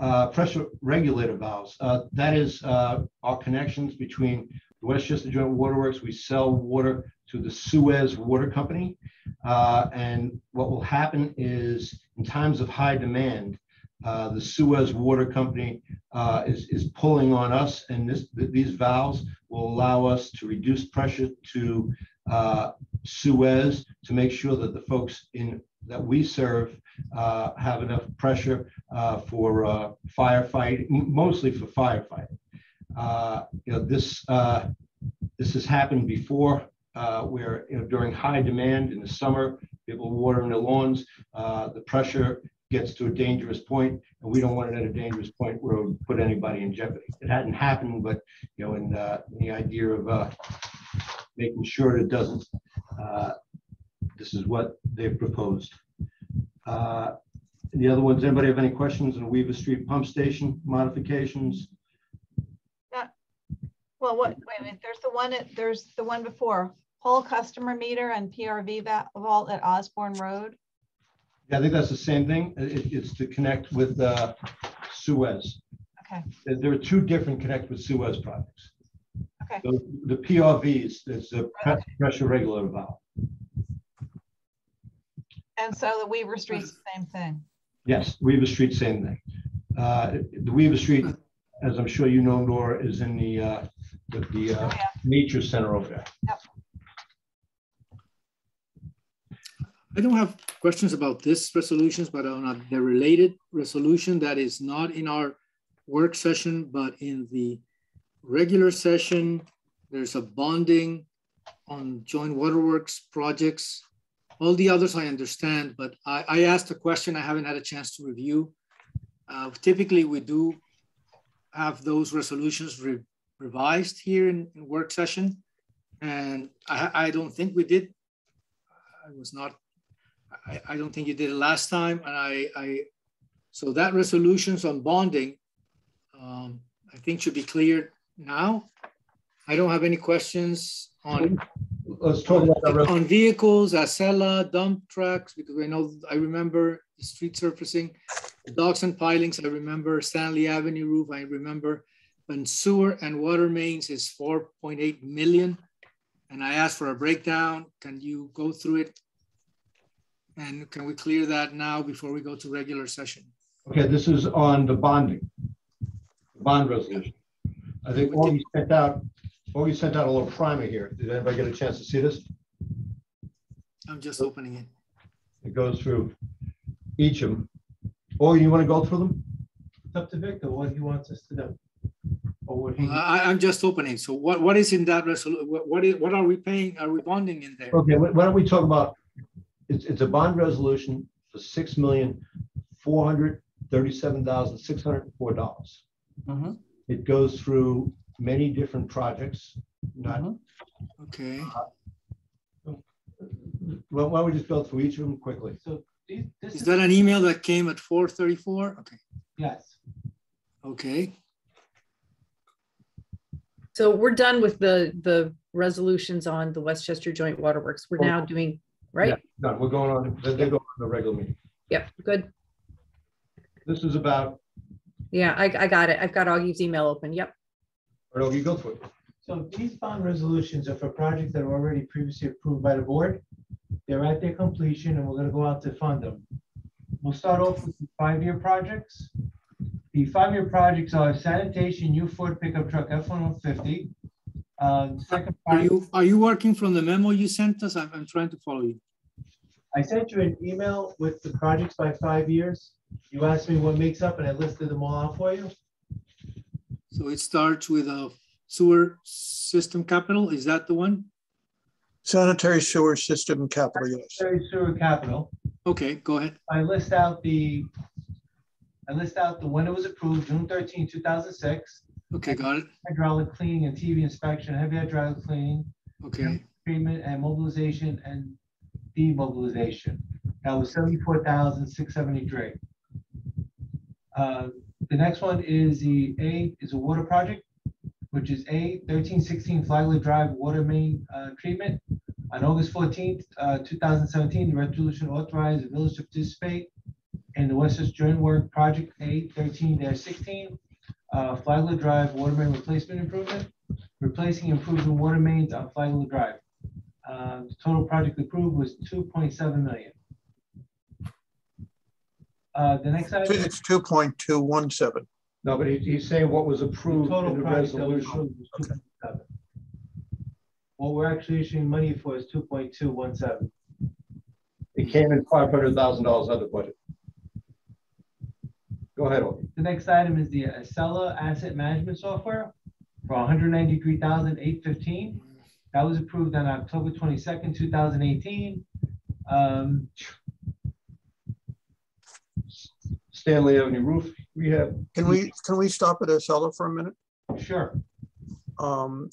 uh, pressure regulator valves, uh, that is uh, our connections between the Westchester Joint Waterworks. We sell water to the Suez Water Company. Uh, And what will happen is in times of high demand, uh, the Suez Water Company uh, is, is pulling on us and this, th- these valves will allow us to reduce pressure to uh, Suez to make sure that the folks in, that we serve uh, have enough pressure uh, for uh, firefighting, mostly for firefighting. You know, this, this has happened before where, you know, during high demand in the summer, people watering their lawns, the pressure gets to a dangerous point, and we don't want it at a dangerous point where it would put anybody in jeopardy. It hadn't happened, but, you know, in uh, the idea of uh, making sure it doesn't, uh, this is what they've proposed. Uh, The other ones, anybody have any questions on Weaver Street Pump Station modifications? Well, what, wait a minute, there's the one, at there's the one before, whole customer meter and PRV va- vault at Osborne Road. Yeah, I think that's the same thing. It- it's to connect with uh, Suez. Okay, There- There are two different connect with Suez projects. Okay. The the PRVs, there's the pre- pressure regulator valve. and so the Weaver Street's the same thing. Yes, Weaver Street, same thing. Uh, The Weaver Street, as I'm sure you know, Nora, is in the, uh, the- the Oh, uh, yeah, nature center over there. I don't have questions about this resolutions, but on a- the related resolution that is not in our work session, but in the regular session, there's a bonding on joint waterworks projects. All the others I understand, but I, I asked a question I haven't had a chance to review. Uh, Typically, we do have those resolutions re- revised here in, in work session. And I, I don't think we did. I was not I, I don't think you did it last time, and I, I, so that resolutions on bonding, um, I think should be cleared now. I don't have any questions on, Let's talk about that. on vehicles, Accela, dump trucks, because I know, I remember the street surfacing, docks and pilings, I remember Stanley Avenue roof, I remember, and sewer and water mains is four point eight million. And I asked for a breakdown, can you go through it and can we clear that now before we go to regular session? Okay, this is on the bonding. Bond resolution. I think Augie sent out, Augie sent out a little primer here. Did anybody get a chance to see this? I'm just opening it. It goes through each of them. Augie, you want to go through them? It's up to Victor, what he wants us to do. Or what he, I, I'm just opening. So what, what is in that resolution? What, what is, what are we paying? Are we bonding in there? Okay, why why don't we talk about, it's, it's a bond resolution for six million, four hundred thirty-seven thousand, six hundred and four dollars. Mhm. It goes through many different projects, not, Mhm. Okay, well, why don't we just go through each of them quickly? so these- this is is, that an email that came at four thirty-four? Okay, yes. okay. So we're done with the, the resolutions on the Westchester Joint Waterworks. We're now doing, right? No, we're going on, they they go on the regular meeting. Yep, good. This is about, Yeah, I, I got it. I've got Augie's email open. Yep. or no, you go through it. So these bond resolutions are for projects that are already previously approved by the board. They're at their completion and we're gonna go out to fund them. We'll start off with the five-year projects. The five-year projects are sanitation, U Ford pickup truck F-150. Uh, second, Are you, are you working from the memo you sent us? I'm, I'm trying to follow you. I sent you an email with the projects by five years. You asked me what makes up and I listed them all out for you. So it starts with a sewer system capital. Is that the one? Sanitary sewer system capital, yes. Sanitary Sewer capital. Okay, go ahead. I list out the, I list out the when it was approved, June 13, 2006. Okay, got it. Hydraulic cleaning and TV inspection, heavy hydraulic cleaning, Okay, treatment and mobilization and demobilization. That was 74,673. Uh, The next one is the A, is a water project, which is A 1316 Flagler Drive Water Main uh, Treatment. On August 14th, uh, 2017, the resolution authorized the village to participate in the Westchester Joint Work Project A 13-16 uh, Flagler Drive Water Main Replacement Improvement, replacing improving water mains on Flagler Drive. Uh, the Total project approved was 2.7 million. Uh, The next item. It's two point two one seven. No, but he- he's saying what was approved Total in the project that was resolution. approved was 2.7. What we're actually issuing money for is two point two one seven. It came in five hundred thousand dollars under budget. Go ahead, Augie. The next item is the Accela Asset Management Software for one hundred ninety-three thousand eight fifteen. That was approved on October twenty-second, two thousand eighteen. Um, Stanley Avenue roof, we have, Can we, can we stop at Accela for a minute? sure. Um,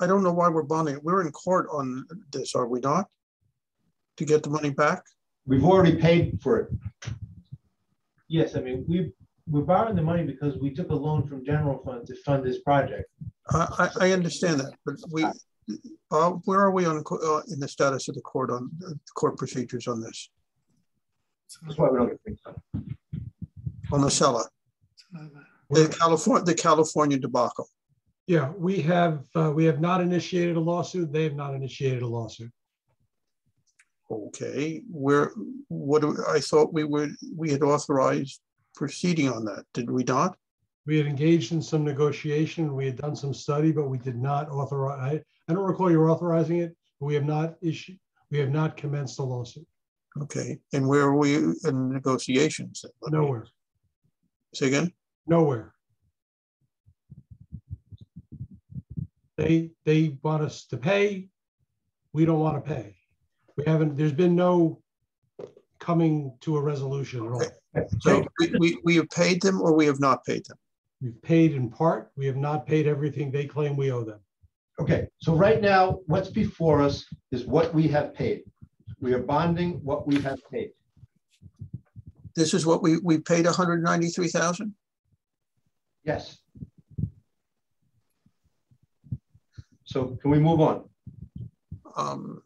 I don't know why we're bonding. We're in court on this, are we not? To get the money back? we've already paid for it. Yes, I mean, we, we're borrowing the money because we took a loan from general fund to fund this project. I, I, I understand that, but we, uh, where are we on, uh, in the status of the court on, uh, court procedures on this? That's why we don't get things done. On the seller, the California, the California debacle. Yeah, we have, uh, we have not initiated a lawsuit. They have not initiated a lawsuit. Okay, where, what, do- I thought we would, we had authorized proceeding on that, did we not? We had engaged in some negotiation. We had done some study, but we did not authorize, I, I don't recall you authorizing it. but We have not issued, we have not commenced a lawsuit. Okay, and where are we in negotiations? Nowhere, Say again? nowhere. They, they want us to pay. We don't want to pay. We haven't, there's been no coming to a resolution at all. So we, we, we have paid them or we have not paid them? We've paid in part. We have not paid everything they claim we owe them. Okay, so right now, what's before us is what we have paid. We are bonding what we have paid. This is what we, we paid hundred ninety-three thousand? Yes. So can we move on? Um,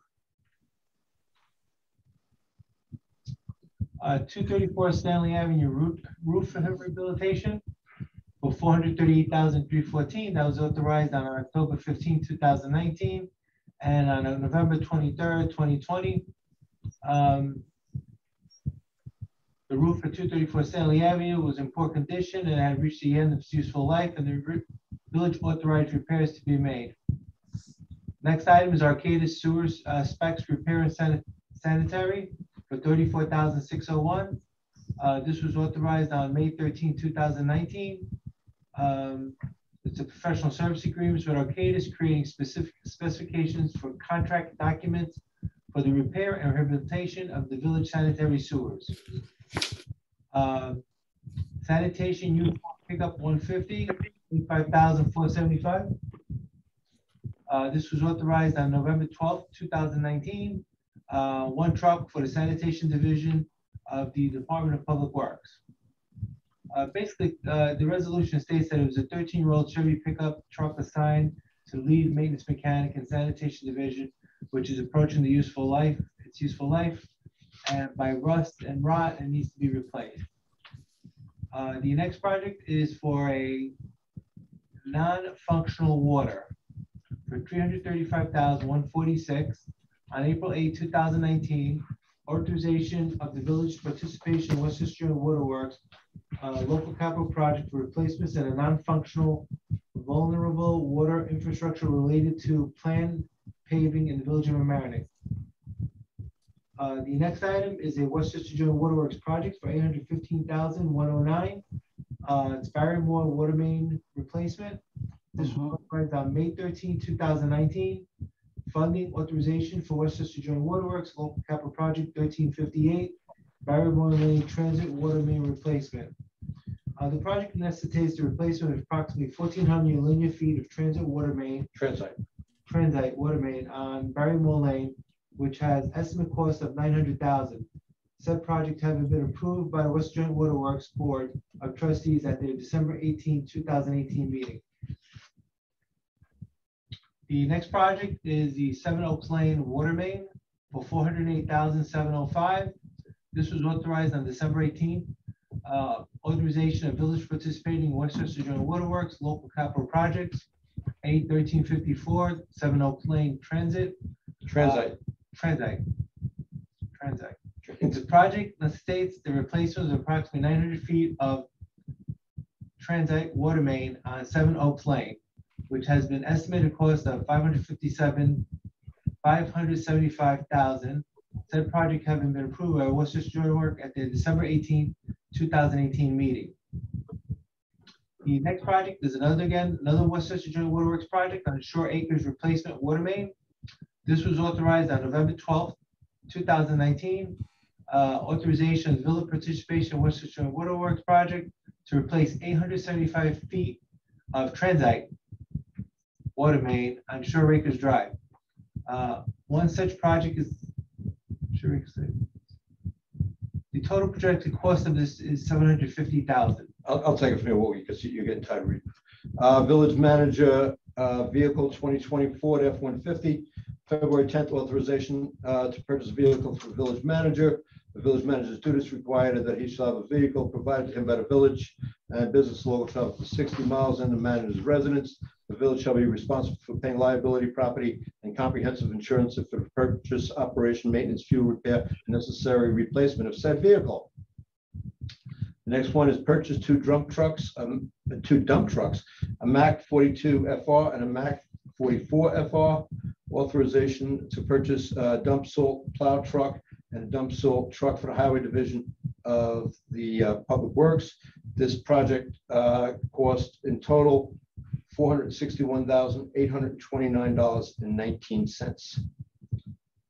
Uh, two thirty-four Stanley Avenue roof, roof rehabilitation for four hundred thirty-eight thousand three fourteen. That was authorized on October 15, 2019, and on November twenty-third, twenty twenty. Um, The roof for two thirty-four Stanley Avenue was in poor condition and had reached the end of its useful life, and the village authorized repairs to be made. Next item is Arcadis sewers uh, specs repair and sanit- sanitary for thirty-four thousand six oh one. Uh, this was authorized on May 13, thousand nineteen. Um, it's a professional service agreement with Arcadis creating specific specifications for contract documents for the repair and rehabilitation of the village sanitary sewers. Uh, Sanitation uniform pickup 150, 25,475. Uh, this was authorized on November 12, two thousand nineteen uh, one truck for the sanitation division of the Department of Public Works. Uh, basically, uh, the resolution states that it was a 13-year-old Chevy pickup truck assigned to lead maintenance mechanic and sanitation division, which is approaching the useful life, its useful life and by rust and rot and needs to be replaced. Uh, the next project is for a non-functional water for 335,146 on April 8, 2019, authorization of the village participation in Westchester Waterworks, uh, local capital project for replacements in a non-functional vulnerable water infrastructure related to planned paving in the village of Mamaroneck. Uh, the next item is a Westchester General Waterworks project for 815109 Uh, it's Barrymore Water Main Replacement. This was authorized on May 13, 2019 funding authorization for Westchester Joint Waterworks local capital project thirteen fifty-eight, Barrymore Lane Transit Water Main Replacement. Uh, the project necessitates the replacement of approximately fourteen hundred linear feet of transit water main, Transite. transite water main on Barrymore Lane, which has estimate cost of nine hundred thousand. Said project having been approved by the West Joint Waterworks Board of Trustees at their December 18, 2018 meeting. The next project is the Seven Oaks Lane Water Main for four hundred eight thousand seven oh five. This was authorized on December eighteenth. Uh, authorization of village participating in Westchester Joint Waterworks, local capital projects, A thirteen fifty-four, Seven Oaks Lane Transit, Transite. Transite. Transite. It's a project states the replacement of approximately nine hundred feet of transite water main on Seven Oaks Lane, which has been estimated cost of five hundred fifty-seven, five hundred seventy-five thousand. Said project having been approved by Worcester Joint Work at the December 18, two thousand eighteen meeting. The next project is another, again, another Westchester Joint Waterworks project on Shore Acres Replacement Water Main. This was authorized on November 12, two thousand nineteen. Uh, authorization of village participation Westchester Joint Waterworks project to replace eight hundred seventy-five feet of transite water main on Shore Drive. Uh, One such project is, Shore Drive. the total projected cost of this is seven hundred fifty thousand. I'll, I'll take it from here, Woogie, because you're getting tired of reading. Uh, Village Manager uh, Vehicle 2020 Ford F-150, February 10th authorization uh, to purchase a vehicle for Village Manager. The village manager's duties required that he shall have a vehicle provided to him by the village and business local travel for 60 miles in the manager's residence. The village shall be responsible for paying liability, property, and comprehensive insurance for the purchase, operation, maintenance, fuel repair, and necessary replacement of said vehicle. The next one is purchase two dump trucks, um, two dump trucks, a Mack 42 FR and a Mack 44 FR. Authorization to purchase a dump salt plow truck and a dump salt truck for the highway division of the uh, Public Works. This project uh, cost in total four hundred sixty-one thousand eight hundred twenty-nine dollars and nineteen cents.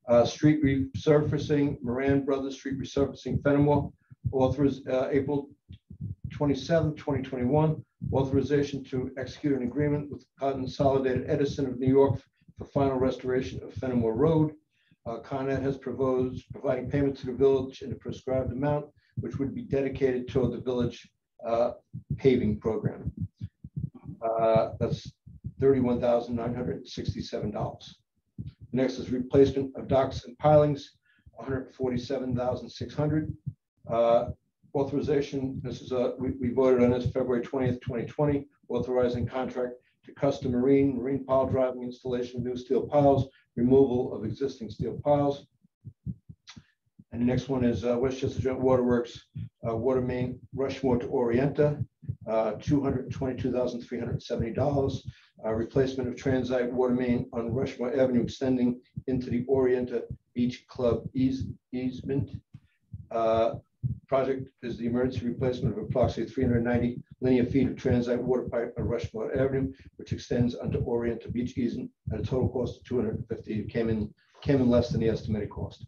Uh, street resurfacing, Moran Brothers Street resurfacing, Fenimore, authors uh, April twenty-seventh, twenty twenty-one. Authorization to execute an agreement with Consolidated Edison of New York for final restoration of Fenimore Road. Uh, Con Ed has proposed providing payment to the village in a prescribed amount, which would be dedicated toward the village uh, paving program. Uh, That's thirty-one thousand nine hundred and sixty-seven dollars. Next is replacement of docks and pilings, one hundred forty-seven thousand six hundred. Uh, Authorization, this is a, we, we voted on this February twentieth, twenty twenty, authorizing contract to Custom Marine, marine pile driving installation of new steel piles, removal of existing steel piles. And the next one is uh, Westchester Joint Waterworks, uh, water main Rushmore to Orienta, uh, two hundred twenty-two thousand three hundred seventy dollars. Uh, replacement of transite water main on Rushmore Avenue extending into the Orienta Beach Club eas- easement. Uh, Project is the emergency replacement of approximately three hundred ninety linear feet of transite water pipe on Rushmore Avenue, which extends onto Orienta Beach easement at a total cost of two hundred and fifty. It came in, came in less than the estimated cost.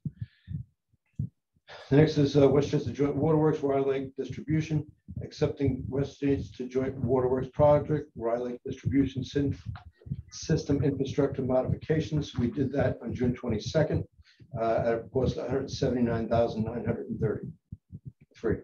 Next is uh, Westchester Joint Waterworks, Rye Lake Distribution, accepting Westchester Joint Waterworks Project, Rye Lake Distribution Syn- System Infrastructure Modifications. We did that on June twenty-second, uh, at a cost of one hundred seventy-nine thousand nine hundred and thirty-three.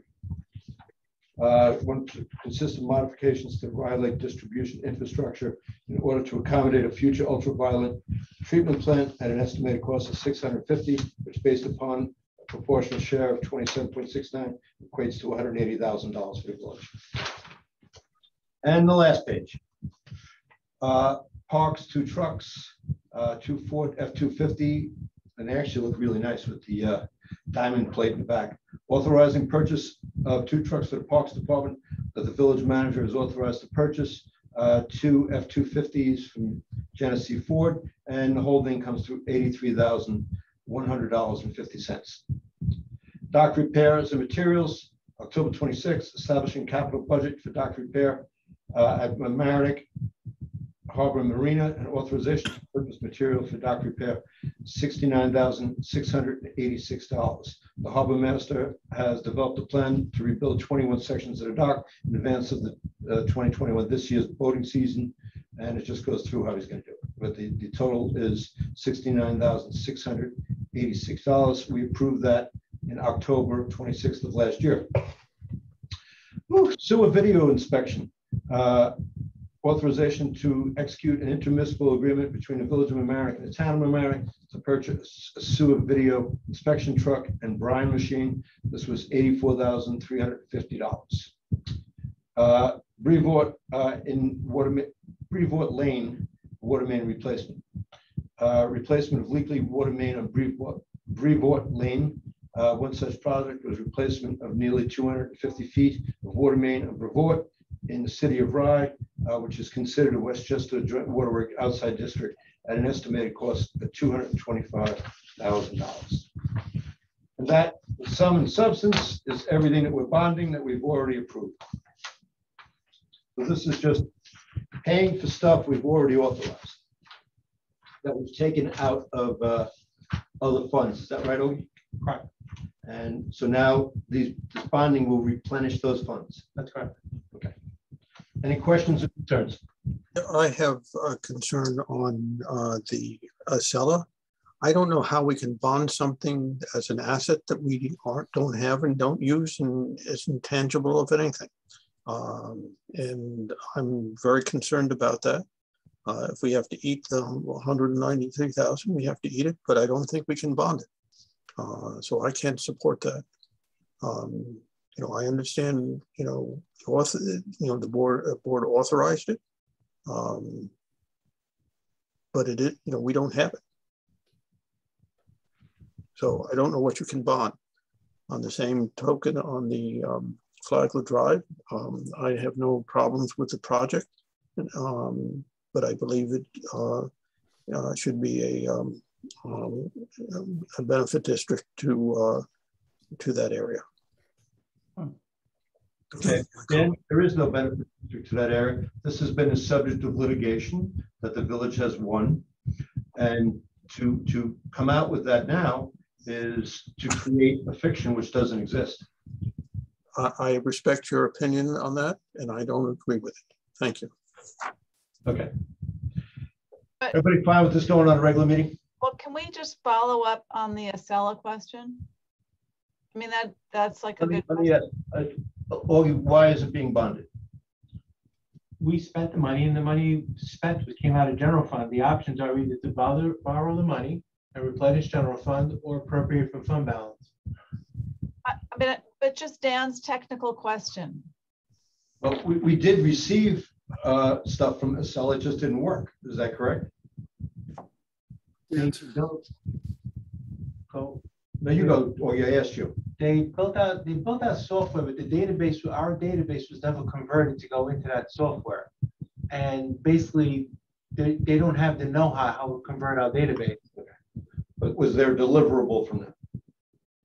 Uh, one to consist of modifications to Rye Lake distribution infrastructure in order to accommodate a future ultraviolet treatment plant at an estimated cost of six hundred fifty, which is based upon proportional share of twenty-seven point six nine equates to one hundred eighty thousand dollars for the village. And the last page. Uh, parks, two trucks, uh, two Ford F-250, and they actually look really nice with the uh, diamond plate in the back. Authorizing purchase of two trucks for the Parks Department that the village manager is authorized to purchase uh, two F-250s from Genesee Ford, and the whole thing comes to $83,100.50. Dock repairs and materials, October twenty-sixth, establishing capital budget for dock repair uh, at Mamaroneck Harbor Marina and authorization to purchase material for dock repair, sixty-nine thousand six hundred and eighty-six dollars. The harbor master has developed a plan to rebuild twenty-one sections of the dock in advance of the uh, twenty twenty-one, this year's boating season. And it just goes through how he's gonna do it. But the, the total is sixty-nine thousand six hundred eighty-six dollars. We approve that in October twenty-sixth of last year. Whew, Sewer video inspection. Uh, authorization to execute an intermunicipal agreement between the Village of Mamaroneck and the Town of Mamaroneck to purchase a sewer video inspection truck and brine machine. This was eighty-four thousand three hundred and fifty dollars. Uh, Brevoort, uh, in water, Brevoort Lane, water main replacement. Uh, replacement of leaky water main on Brevoort, Brevoort Lane. Uh, one such project was replacement of nearly two hundred and fifty feet of water main on Brevoort in the city of Rye, uh, which is considered a Westchester Joint Waterwork outside district at an estimated cost of two hundred and that, sum and substance, is everything that we're bonding that we've already approved. So this is just paying for stuff we've already authorized. That we've taken out of uh, other funds. Is that right, Augie? Correct. And so now these, this bonding will replenish those funds. That's correct. Okay. Any questions or concerns? I have a concern on uh, the uh, seller. I don't know how we can bond something as an asset that we aren't, don't have and don't use and isn't tangible of anything. Um, and I'm very concerned about that. Uh, if we have to eat the 193,000, we have to eat it, but I don't think we can bond it. Uh, so I can't support that. Um, you know, I understand, you know, the author, you know, the board, uh, board authorized it. Um, but it, you know, we don't have it. So I don't know what you can bond. On the same token, on the um, Flagler Drive, um, I have no problems with the project, um, but I believe it uh, uh, should be a, um, um, a benefit district to uh, to that area. Okay, Dan, there is no benefit district to that area. This has been a subject of litigation that the village has won. And to, to come out with that now is to create a fiction which doesn't exist. I, I respect your opinion on that, and I don't agree with it. Thank you. Okay. Everybody fine with this going on a regular meeting? Well, can we just follow up on the Accela question? I mean, that, that's like a Let me, good, let me, uh, uh, why is it being bonded? We spent the money and the money spent was- came out of general fund. The options are either to borrow, borrow the money and replenish general fund or appropriate from fund balance. I I mean, but just Dan's technical question. Well, we, we did receive uh, stuff from Accela, it just didn't work. Is that correct? They built- Go. No, you go, oh, Augie, I asked you. They built out, they built out software, but the database, our database was never converted to go into that software. And basically, they, they don't have the know-how how to convert our database. But was there deliverable from that?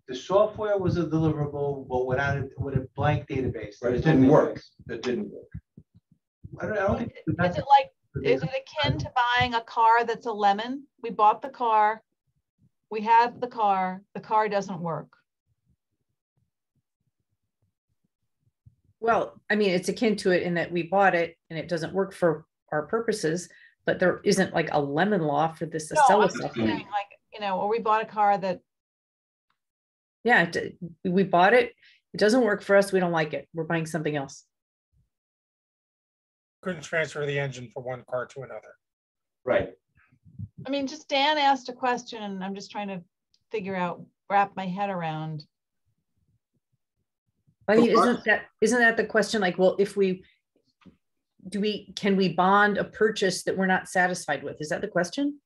The software was a deliverable, but without, a- with a blank database. Right, it didn't work. database. It didn't work. I don't, I don't think. Is it like, is it akin to buying a car that's a lemon? We bought the car, we have the car, the car doesn't work. Well, I mean, it's akin to it in that we bought it and it doesn't work for our purposes, but there isn't like a lemon law for this No, I'm just saying, like, you know, or we bought a car that, Yeah, we bought it. It doesn't work for us. We don't like it. We're buying something else. Couldn't transfer the engine from one car to another. Right. I mean, just Dan asked a question and I'm just trying to figure out, wrap my head around. I mean, isn't that, isn't that the question? Like, well, if we, do we, can we bond a purchase that we're not satisfied with? Is that the question?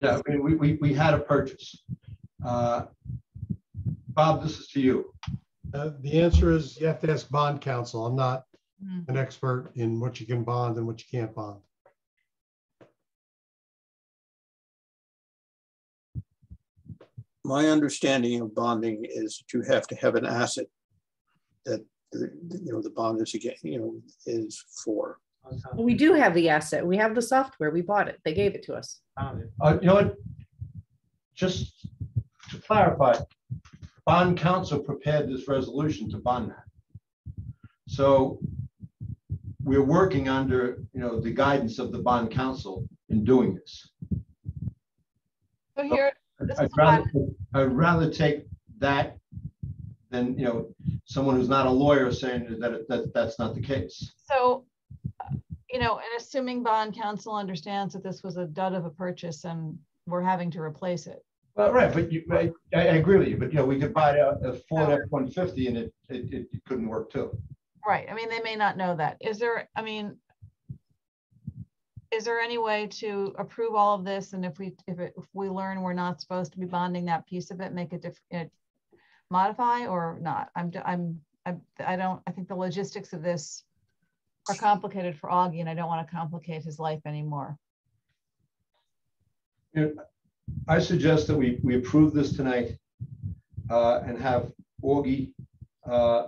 Yeah, I mean, we, we, we had a purchase. Uh, Bob, this is to you. Uh, The answer is you have to ask bond counsel. I'm not Hmm. an expert in what you can bond and what you can't bond. My understanding of bonding is that you have to have an asset that, the- you know, the bond is again, you know, is for. Well, We do have the asset. We have the software. We bought it. They gave it to us. Uh, you know what? Just to clarify, bond counsel prepared this resolution to bond that. So we're working under, you know, the guidance of the bond counsel in doing this. So here, This I'd rather, I'd rather take that than, you know, someone who's not a lawyer saying that, it- that, that's not the case. so, you know, and assuming bond counsel understands that this was a dud of a purchase and we're having to replace it. Well, right, but you, I, I agree with you, but you know, we could buy a, a Ford F-150 and it, it, it couldn't work too. Right, I mean, they may not know that. Is there, I mean, is there any way to approve all of this? And if we, if it, if we learn we're not supposed to be bonding that piece of it, make it different, modify or not? I'm, I'm I, I don't, I think the logistics of this are complicated for Augie and I don't want to complicate his life anymore. You know, I suggest that we, we approve this tonight uh, and have Augie uh,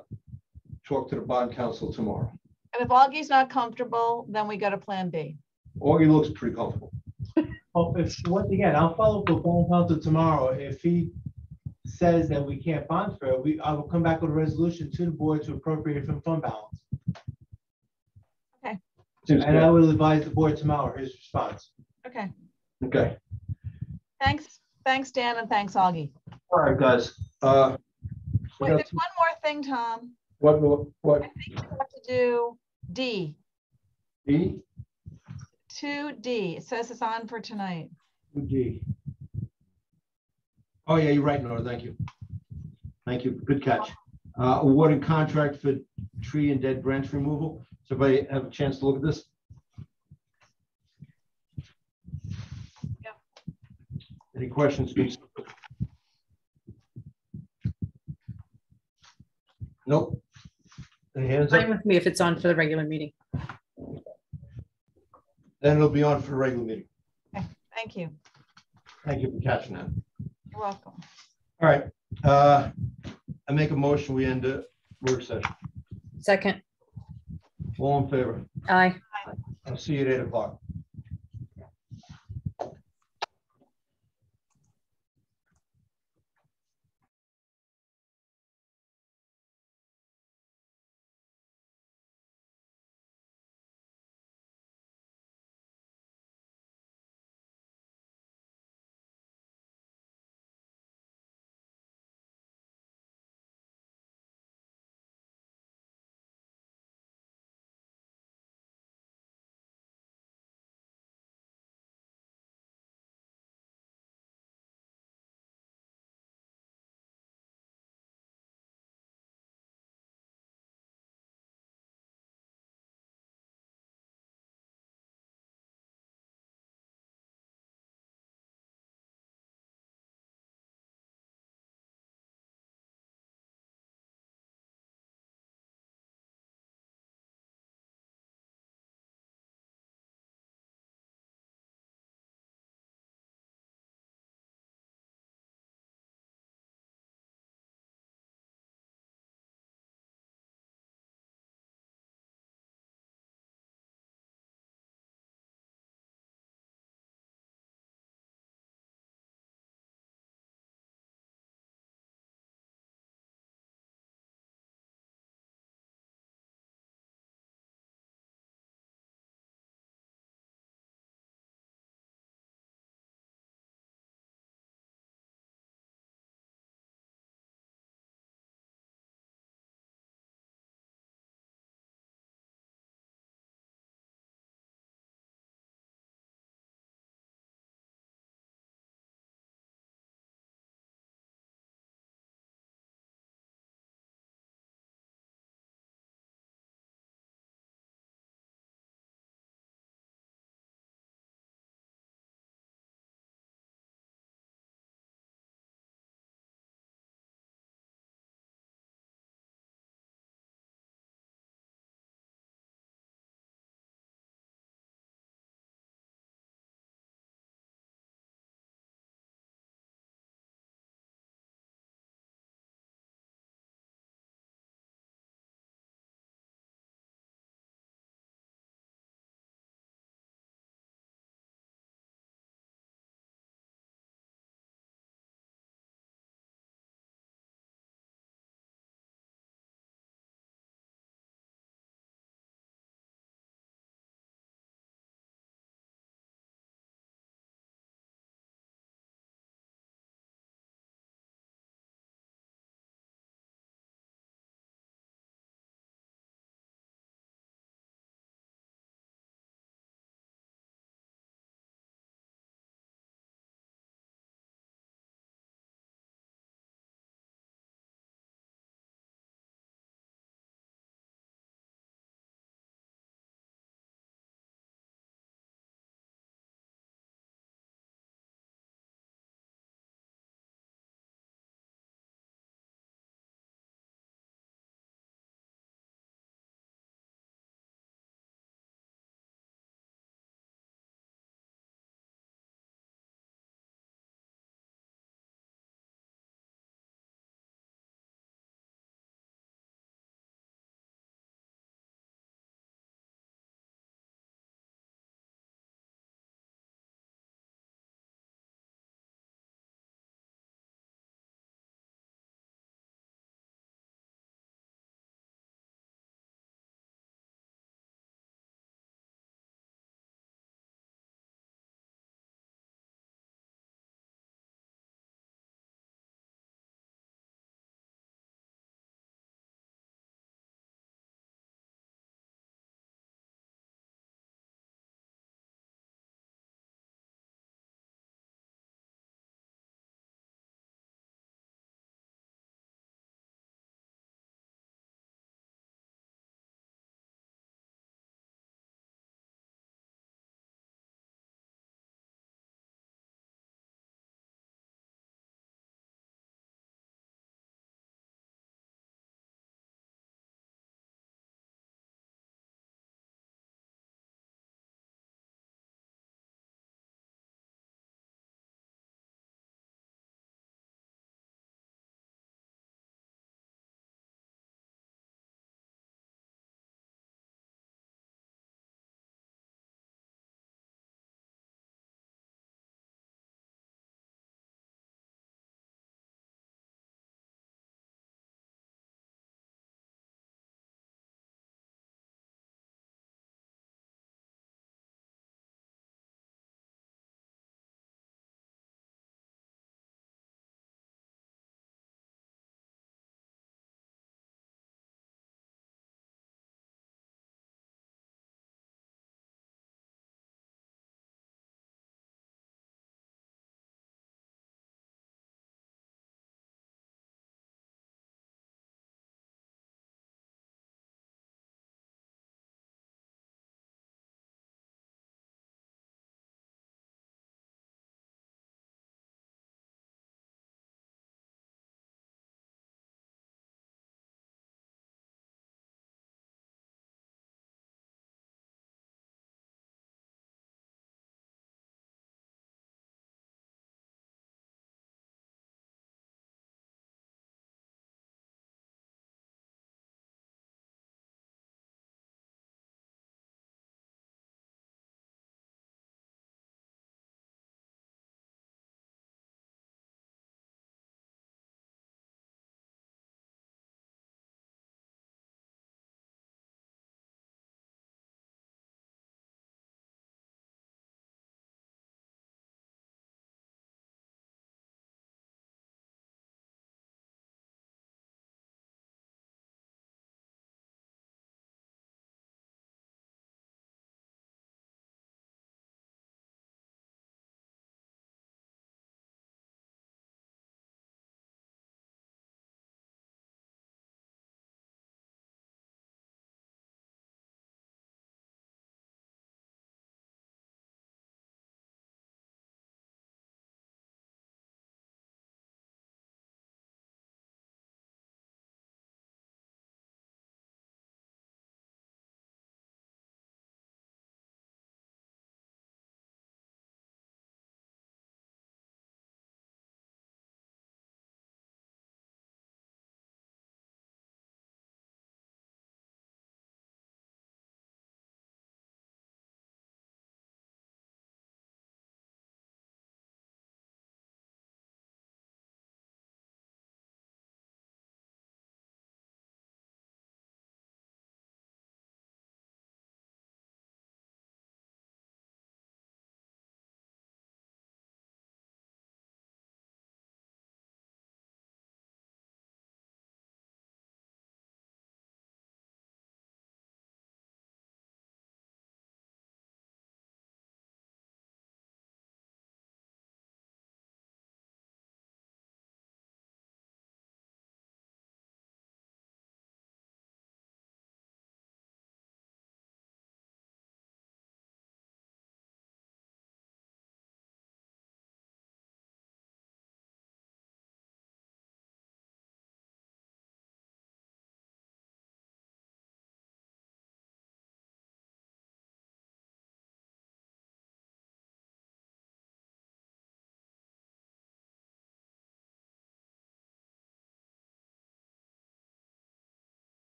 talk to the bond counsel tomorrow. And if Augie's not comfortable, then we go to Plan B. Augie looks pretty comfortable. <laughs> Oh, if, once again, I'll follow up with bond counsel tomorrow. If he says that we can't bond for it, we, I will come back with a resolution to the board to appropriate from fund balance. Seems And I good. will advise the board tomorrow his response. Okay, Okay, thanks, thanks, Dan, and thanks, Augie. all right, guys. Uh, Wait, there's one more thing, Tom. What, what, what, I think you have to do D. D? two D. It says it's on for tonight. 2D. Oh, yeah, you're right, Nora, thank you. Thank you, good catch. Uh, awarding contract for tree and dead branch removal. Does everybody have a chance to look at this? Any questions? please? Nope. Any hands up? Fine with me if it's on for the regular meeting. Then it'll be on for the regular meeting. Okay. Thank you. Thank you for catching that. You're welcome. All right, uh, I make a motion, we end the work session. Second, All in favor? aye. I'll see you at eight o'clock.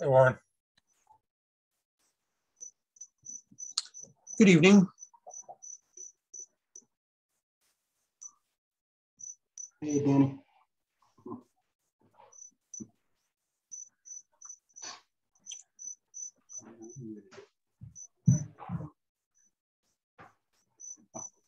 Hey, Warren. Good evening. Hey, Danny.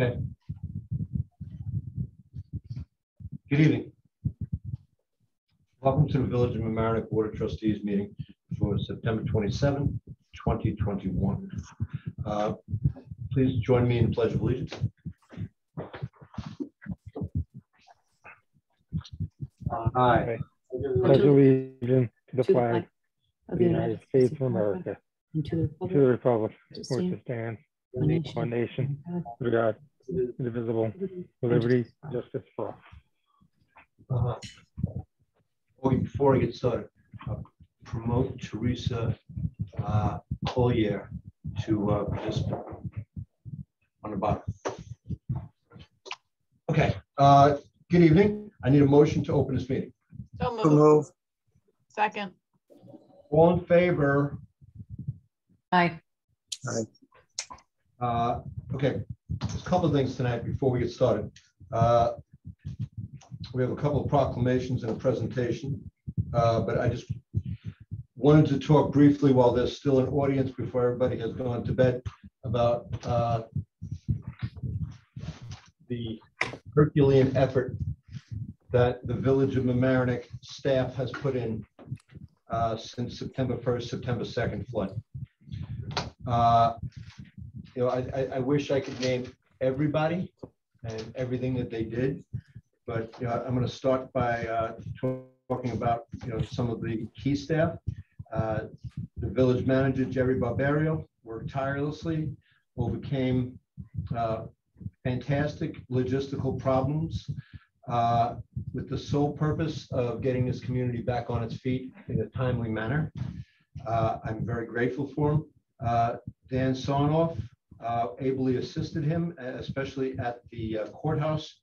Okay. Good evening. Welcome to the Village of Mamaroneck Water Trustees meeting for September 27, 2021. Uh, Please join me in the pledge of allegiance. I pledge allegiance to the flag of the United States of America, and to the republic republic, for which it stands, one nation, one nation, under God, indivisible, with liberty, justice for all. Uh, oh, Before I get started, uh, promote Teresa uh, Collier to uh, participant on the bottom. Okay, uh, good evening. I need a motion to open this meeting. So So move. move. Second. All in favor? Aye. Uh, Okay, there's a couple of things tonight before we get started. Uh, We have a couple of proclamations and a presentation, uh, but I just wanted to talk briefly while there's still an audience before everybody has gone to bed about uh, the Herculean effort that the Village of Mamaroneck staff has put in uh, since September 1st, September 2nd flood. You know, I, I, I wish I could name everybody and everything that they did. But, you know, I'm gonna start by, uh, talking about, you know, some of the key staff. Uh, The village manager, Jerry Barberio, worked tirelessly, overcame, uh, fantastic logistical problems, uh, with the sole purpose of getting this community back on its feet in a timely manner. Uh, I'm very grateful for him. Uh, Dan Sarnoff uh, ably assisted him, especially at the uh, courthouse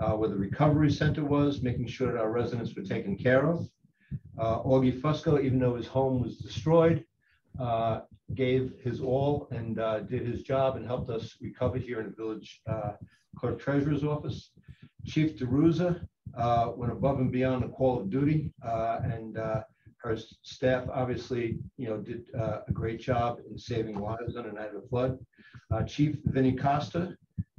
uh, where the recovery center was, making sure that our residents were taken care of. Uh, Augie Fusco, even though his home was destroyed, uh, gave his all and uh, did his job and helped us recover here in the village clerk treasurer's office. Chief DiRuzza went above and beyond the call of duty and her staff obviously, you know, did uh, a great job in saving lives on a night of flood. Uh, Chief Vinny Costa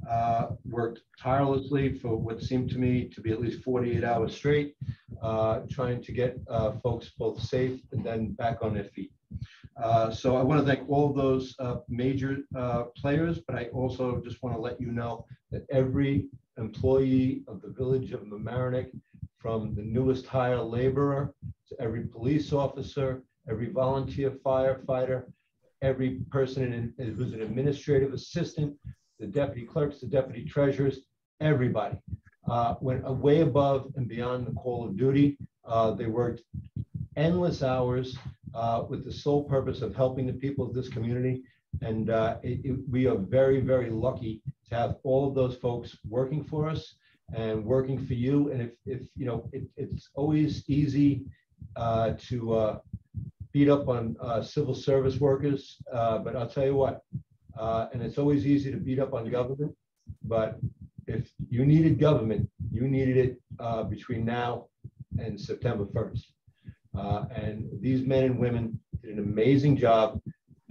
uh, worked tirelessly for what seemed to me to be at least 48 hours straight, uh, trying to get uh, folks both safe and then back on their feet. Uh, so I want to thank all those major players, but I also just want to let you know that every employee of the village of Mamaroneck, from the newest hire laborer to every police officer, every volunteer firefighter, every person in, who's an administrative assistant, the deputy clerks, the deputy treasurers, everybody uh, went way above and beyond the call of duty. Uh, they worked endless hours uh, with the sole purpose of helping the people of this community. And uh, it, it, we are very, very lucky to have all of those folks working for us and working for you. And if, if you know, it, it's always easy uh, to uh, beat up on uh, civil service workers, uh, but I'll tell you what, uh, and it's always easy to beat up on government, but if you needed government, you needed it uh, between now and September 1st. and these men and women did an amazing job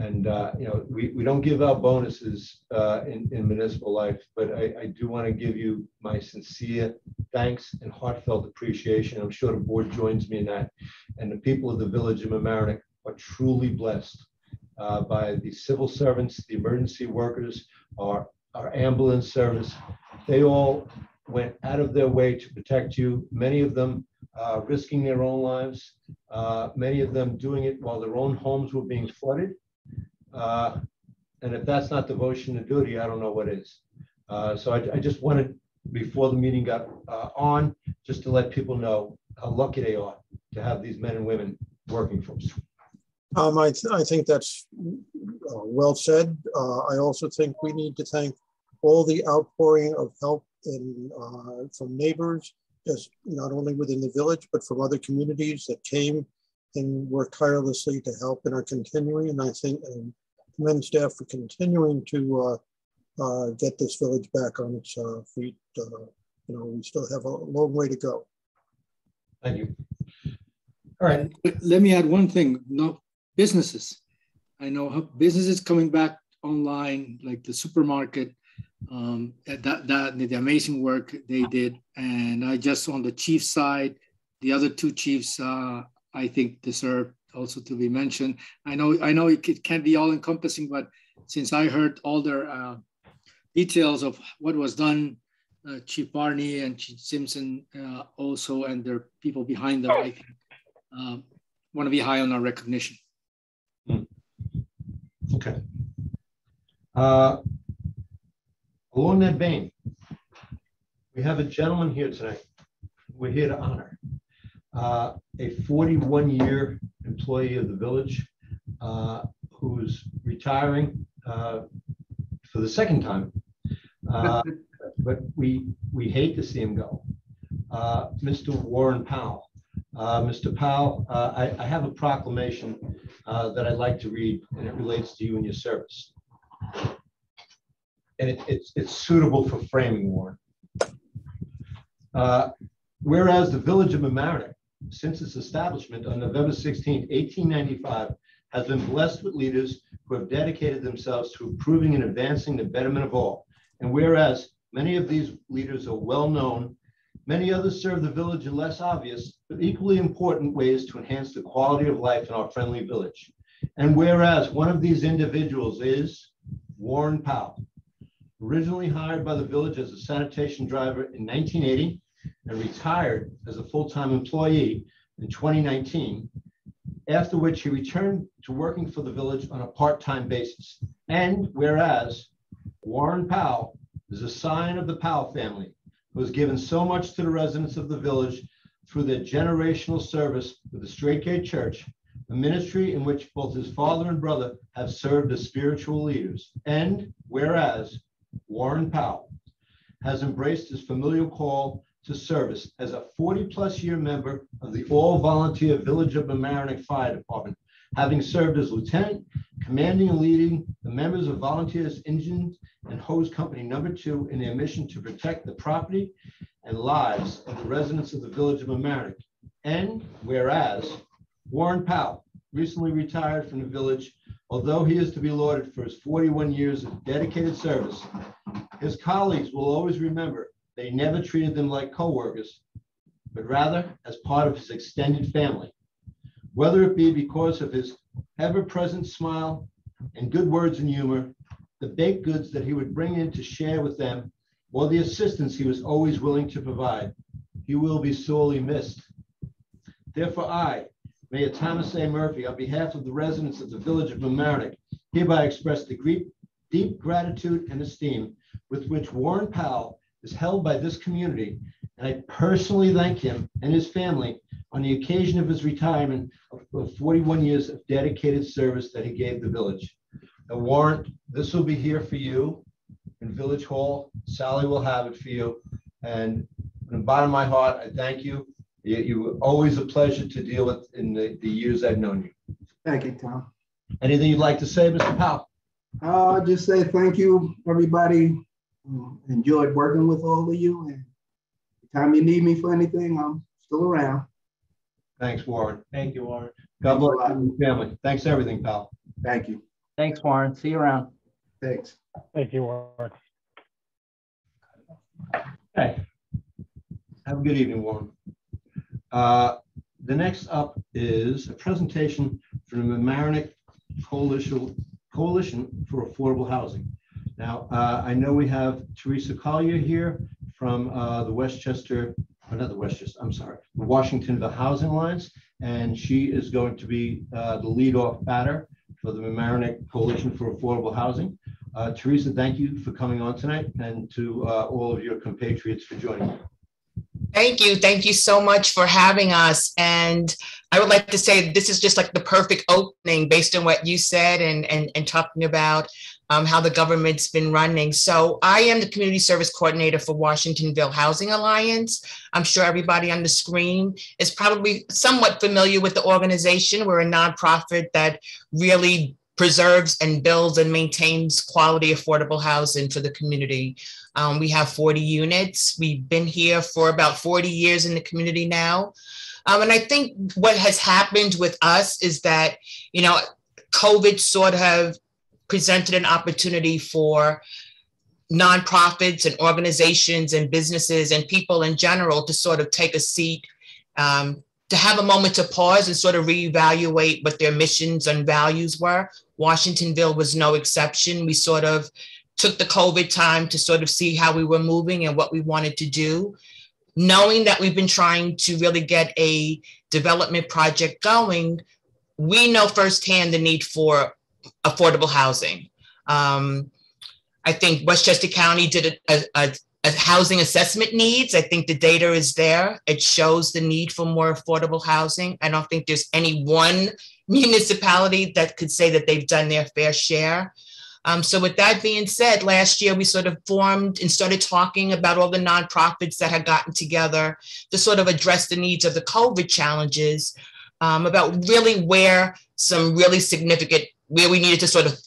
and, uh, you know, we, we don't give out bonuses uh, in, in municipal life, but I, I do want to give you my sincere thanks and heartfelt appreciation. I'm sure the board joins me in that. And the people of the village of Mamaroneck are truly blessed uh, by the civil servants, the emergency workers, our, our ambulance service. They all went out of their way to protect you, many of them uh, risking their own lives, uh, many of them doing it while their own homes were being flooded. Uh, and if that's not devotion to duty, I don't know what is. Uh, so I, I, just wanted, before the meeting got uh, on, just to let people know how lucky they are to have these men and women working for us. Um, I, th I think that's uh, well said. Uh, I also think we need to thank all the outpouring of help in, from neighbors, just not only within the village, but from other communities that came and worked tirelessly to help and are continuing. And I think and commend staff for continuing to uh, uh, get this village back on its uh, feet. Uh, you know, we still have a long way to go. Thank you. All right. Let me add one thing. No businesses. I know businesses coming back online, like the supermarket. Um, that that the amazing work they did, and I just on the chief side, the other two chiefs, uh, I think deserve also to be mentioned. I know I know it can't be all encompassing, but since I heard all their uh, details of what was done, uh, Chief Barney and Chief Simpson uh, also, and their people behind them, I think um, want to be high on our recognition. Hmm. Okay. Uh, along that vein, we have a gentleman here tonight. We're here to honor uh, a 41 year employee of the village uh, who's retiring uh, for the second time. Uh, <laughs> but we, we hate to see him go. Uh, Mr. Warren Powell. Uh, Mr. Powell, I, I, have a proclamation that I'd like to read, and it relates to you and your service. And it, it's, it's suitable for framing, Warren. whereas the village of Mamaroneck since its establishment on November 16, 1895, has been blessed with leaders who have dedicated themselves to improving and advancing the betterment of all. And whereas many of these leaders are well known, many others serve the village in less obvious, but equally important ways to enhance the quality of life in our friendly village. And whereas one of these individuals is Warren Powell, originally hired by the village as a sanitation driver in 1980, and retired as a full-time employee in 2019, after which he returned to working for the village on a part-time basis. And whereas Warren Powell is a sign of the Powell family, who has given so much to the residents of the village through their generational service with the Straight Gate Church, a ministry in which both his father and brother have served as spiritual leaders. And whereas Warren Powell has embraced his familial call to service as a 40 plus year member of the all volunteer Village of Mamaroneck Fire Department having served as lieutenant, commanding and leading the members of Volunteers Engine and Hose Company Number Two in their mission to protect the property and lives of the residents of the village of Mamaroneck. And whereas Warren Powell recently retired from the village, although he is to be lauded for his 41 years of dedicated service, his colleagues will always remember they never treated them like coworkers, but rather as part of his extended family. Whether it be because of his ever-present smile and good words and humor, the baked goods that he would bring in to share with them, or the assistance he was always willing to provide, he will be sorely missed. Therefore, I, Mayor Thomas A. Murphy, on behalf of the residents of the village of Mamaroneck, hereby express the deep, deep gratitude and esteem with which Warren Powell is held by this community. And I personally thank him and his family on the occasion of his retirement of- of 41 years of dedicated service that he gave the village. Now, Warren, this will be here for you in Village Hall. Sally will have it for you. And from the bottom of my heart, I thank you. You, you were always a pleasure to deal with in the, the years I've known you. Thank you, Tom. Anything you'd like to say, Mr. Powell? Uh, just say thank you, everybody. Um, Enjoyed working with all of you and time you need me for anything, I'm still around. Thanks, Warren. Thank you, Warren. God bless you and your family. Thanks for everything, pal. Thank you. Thanks, Warren. See you around. Thanks. Thank you, Warren. Okay. Have a good evening, Warren. Uh, The next up is a presentation from the Mamaroneck Coalition, Coalition for Affordable Housing. Now, uh, I know we have Teresa Collier here from uh, the Westchester, oh, not the Westchester, I'm sorry, the Washingtonville Housing Alliance, and she is going to be uh, the lead-off batter for the Mamaroneck Coalition for Affordable Housing. Uh, Teresa, thank you for coming on tonight and to uh, all of your compatriots for joining. Thank you. Thank you so much for having us. And I would like to say this is just like the perfect opening based on what you said and, and, and talking about um, how the government's been running. So I am the community service coordinator for Washingtonville Housing Alliance. I'm sure everybody on the screen is probably somewhat familiar with the organization. We're a nonprofit that really preserves and builds and maintains quality affordable housing for the community. Um, we have 40 units. We've been here for about 40 years in the community now. Um, and I think what has happened with us is that, you know, COVID sort of presented an opportunity for nonprofits and organizations and businesses and people in general to sort of take a seat, um, to have a moment to pause and sort of reevaluate what their missions and values were. Washingtonville was no exception. We sort of took the COVID time to sort of see how we were moving and what we wanted to do. Knowing that we've been trying to really get a development project going, we know firsthand the need for affordable housing. Um, I think Westchester County did a, a, a housing assessment needs. I think the data is there. It shows the need for more affordable housing. I don't think there's any one <laughs> municipality that could say that they've done their fair share. Um, so with that being said, last year we sort of formed and started talking about all the nonprofits that had gotten together to sort of address the needs of the COVID challenges, um, about really where some really significant, where we needed to sort of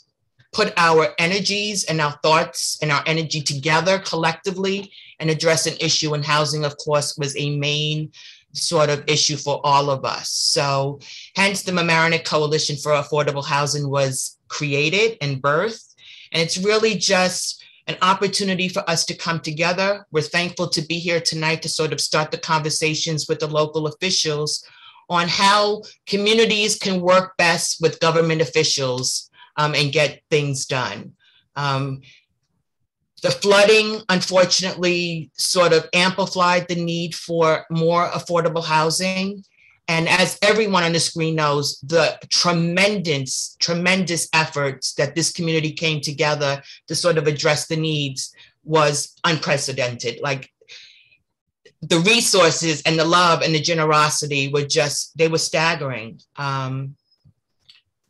put our energies and our thoughts and our energy together collectively and address an issue. And housing, of course, was a main sort of issue for all of us. So hence the Mamaroneck Coalition for Affordable Housing was created and birthed. And it's really just an opportunity for us to come together. We're thankful to be here tonight to sort of start the conversations with the local officials on how communities can work best with government officials um, and get things done. Um, the flooding, unfortunately, sort of amplified the need for more affordable housing. And as everyone on the screen knows, the tremendous, tremendous efforts that this community came together to sort of address the needs was unprecedented. Like the resources and the love and the generosity were just, they were staggering. Um,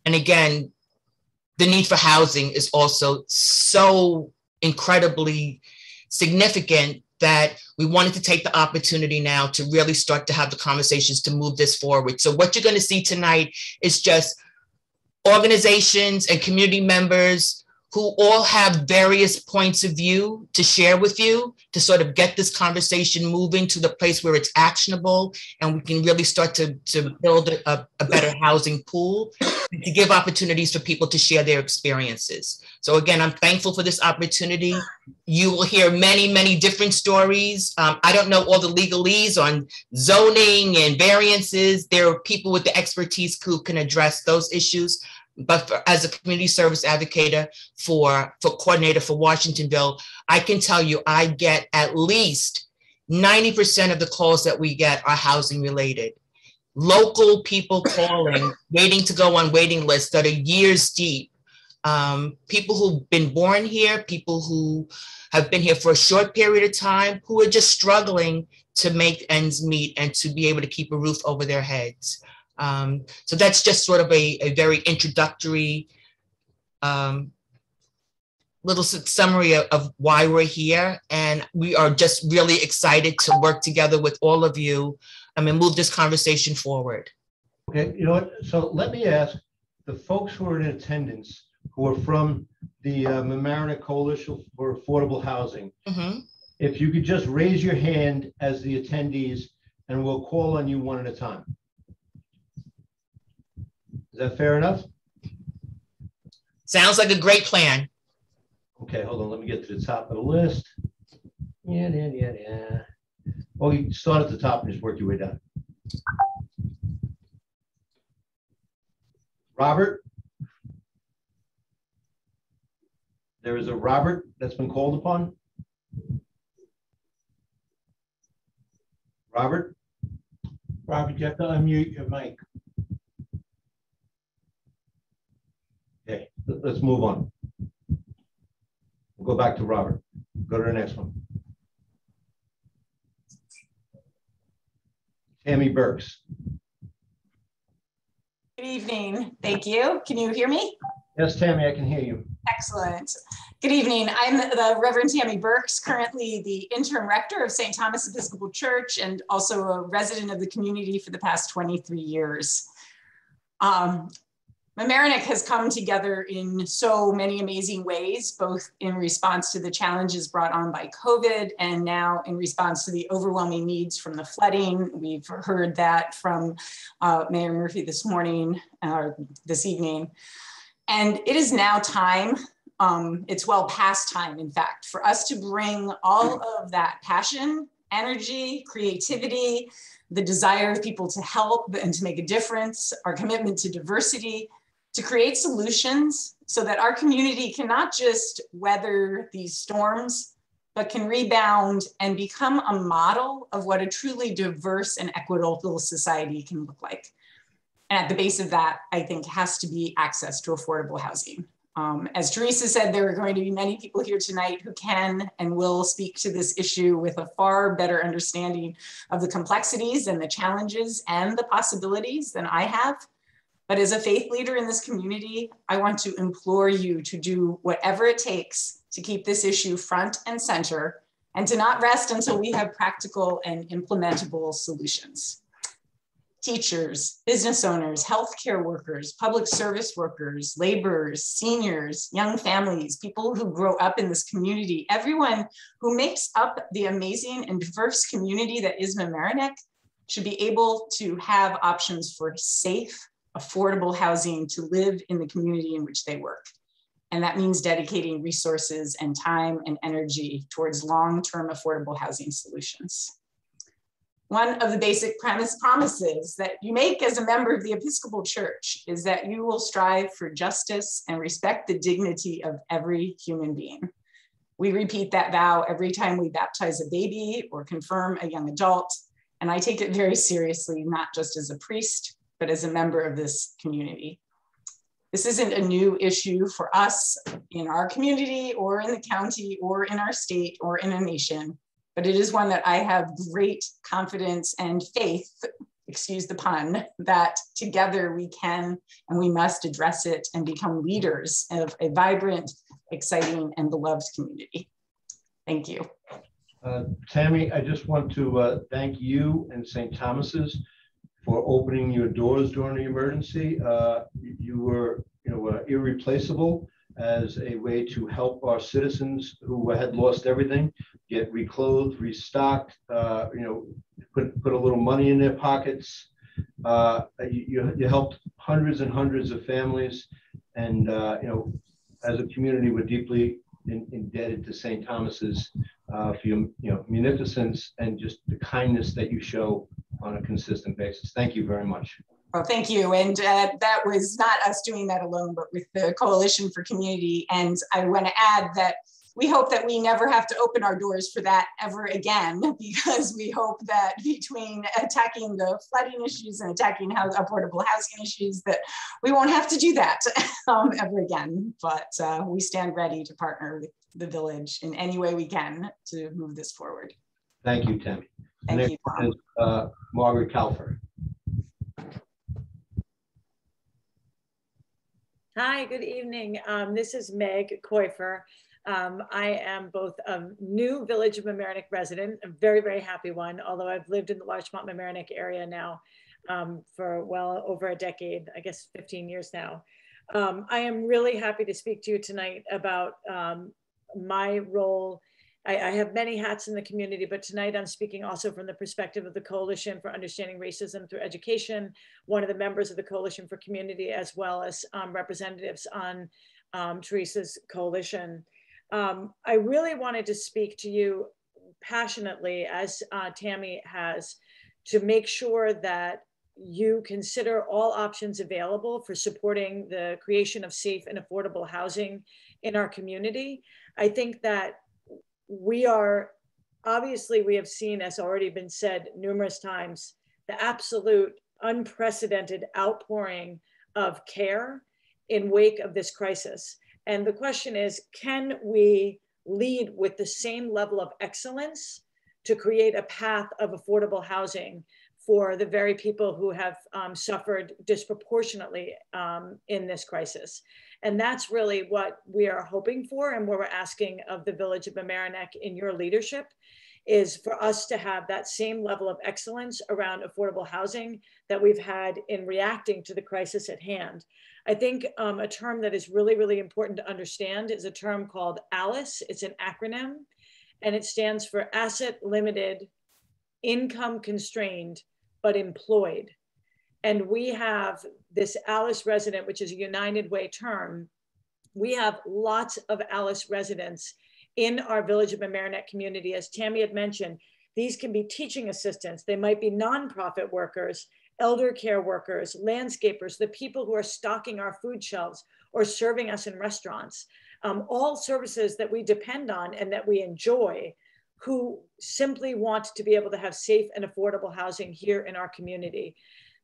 and again, the need for housing is also so incredibly significant that we wanted to take the opportunity now to really start to have the conversations to move this forward. So what you're going to see tonight is just organizations and community members who all have various points of view to share with you to sort of get this conversation moving to the place where it's actionable and we can really start to, to build a, a better housing pool to give opportunities for people to share their experiences. So again, I'm thankful for this opportunity. You will hear many, many different stories. Um, I don't know all the legalese on zoning and variances. There are people with the expertise who can address those issues but for, as a community service advocate for, for coordinator for Washingtonville, I can tell you I get at least 90% of the calls that we get are housing related. Local people calling, waiting to go on waiting lists that are years deep. Um, people who've been born here, people who have been here for a short period of time, who are just struggling to make ends meet and to be able to keep a roof over their heads. Um, so that's just sort of a, a very introductory um, little summary of, of, why we're here. And we are just really excited to work together with all of you um, and move this conversation forward. Okay, you know what? So let me ask the folks who are in attendance who are from the uh, Mamaroneck Coalition for Affordable Housing, mm -hmm. if you could just raise your hand as the attendees and we'll call on you one at a time. Is that fair enough? Sounds like a great plan. Okay, hold on. Let me get to the top of the list. Yeah, yeah, yeah, yeah. Well, you start at the top and just work your way down. Robert? There is a Robert that's been called upon. Robert? Robert, you have to unmute your mic. Okay, let's move on. We'll go back to Robert. Go to the next one. Tammy Burks. Good evening. Thank you. Can you hear me? Yes, Tammy, I can hear you. Excellent. Good evening. I'm the Reverend Tammy Burks, currently the interim rector of St. Thomas Episcopal Church and also a resident of the community for the past 23 years. Um, Mamaroneck has come together in so many amazing ways, both in response to the challenges brought on by COVID and now in response to the overwhelming needs from the flooding. We've heard that from uh, Mayor Murphy this morning, or this evening. And it is now time, um, it's well past time, in fact, for us to bring all of that passion, energy, creativity, the desire of people to help and to make a difference, our commitment to diversity, to create solutions so that our community can not just weather these storms, but can rebound and become a model of what a truly diverse and equitable society can look like. And at the base of that, I think has to be access to affordable housing. Um, as Teresa said, there are going to be many people here tonight who can and will speak to this issue with a far better understanding of the complexities and the challenges and the possibilities than I have. But as a faith leader in this community, I want to implore you to do whatever it takes to keep this issue front and center and to not rest until we have practical and implementable solutions. Teachers, business owners, healthcare workers, public service workers, laborers, seniors, young families, people who grow up in this community, everyone who makes up the amazing and diverse community that is Mamaroneck should be able to have options for safe, affordable housing to live in the community in which they work. And that means dedicating resources and time and energy towards long-term affordable housing solutions. One of the basic premise promises that you make as a member of the Episcopal Church is that you will strive for justice and respect the dignity of every human being. We repeat that vow every time we baptize a baby or confirm a young adult, and I take it very seriously, not just as a priest, but as a member of this community. This isn't a new issue for us in our community or in the county or in our state or in a nation, but it is one that I have great confidence and faith, excuse the pun, that together we can and we must address it and become leaders of a vibrant, exciting, and beloved community. Thank you. Uh, Tammy, I just want to uh, thank you and St. Thomas's for opening your doors during the emergency. Uh, you were irreplaceable as a way to help our citizens who had lost everything get reclothed, restocked, uh, you know, put, put a little money in their pockets. Uh, you, you helped hundreds and hundreds of families. And, uh, you know, as a community, we're deeply in, indebted to St. Thomas's uh, for your, you know, munificence and just the kindness that you show on a consistent basis. Thank you very much. Well, thank you. And uh, that was not us doing that alone, but with the Coalition for Community. And I want to add that we hope that we never have to open our doors for that ever again, <laughs> because we hope that between attacking the flooding issues and attacking house, affordable housing issues, that we won't have to do that <laughs> um, ever again. But uh, we stand ready to partner with the village in any way we can to move this forward. Thank you, Tammy. Thank Next you. Is, uh, Margaret Calfer. Hi, good evening. Um, this is Meg Koifer. Um, I am both a new Village of Mamaroneck resident, a very, very happy one, although I've lived in the Larchmont Mamaroneck area now um, for well over a decade, I guess 15 years now. Um, I am really happy to speak to you tonight about um, my role I, I, have many hats in the community, but tonight I'm speaking also from the perspective of the Coalition for Understanding Racism Through Education, one of the members of the Coalition for Community, as well as um, representatives on um, Teresa's coalition. Um, I really wanted to speak to you passionately, as uh, Tammy has, to make sure that you consider all options available for supporting the creation of safe and affordable housing in our community. I think that we are obviously we have seen as already been said numerous times the absolute unprecedented outpouring of care in wake of this crisis and the question is can we lead with the same level of excellence to create a path of affordable housing for the very people who have um, suffered disproportionately um, in this crisis. And that's really what we are hoping for and what we're asking of the Village of Mamaroneck in your leadership is for us to have that same level of excellence around affordable housing that we've had in reacting to the crisis at hand. I think um, a term that is really, really important to understand is a term called ALICE. It's an acronym and it stands for Asset Limited, Income Constrained, but Employed. And we have this Alice resident, which is a United Way term. We have lots of Alice residents in our Village of Mamaroneck community. As Tammy had mentioned, these can be teaching assistants. They might be nonprofit workers, elder care workers, landscapers, the people who are stocking our food shelves or serving us in restaurants. Um, all services that we depend on and that we enjoy who simply want to be able to have safe and affordable housing here in our community.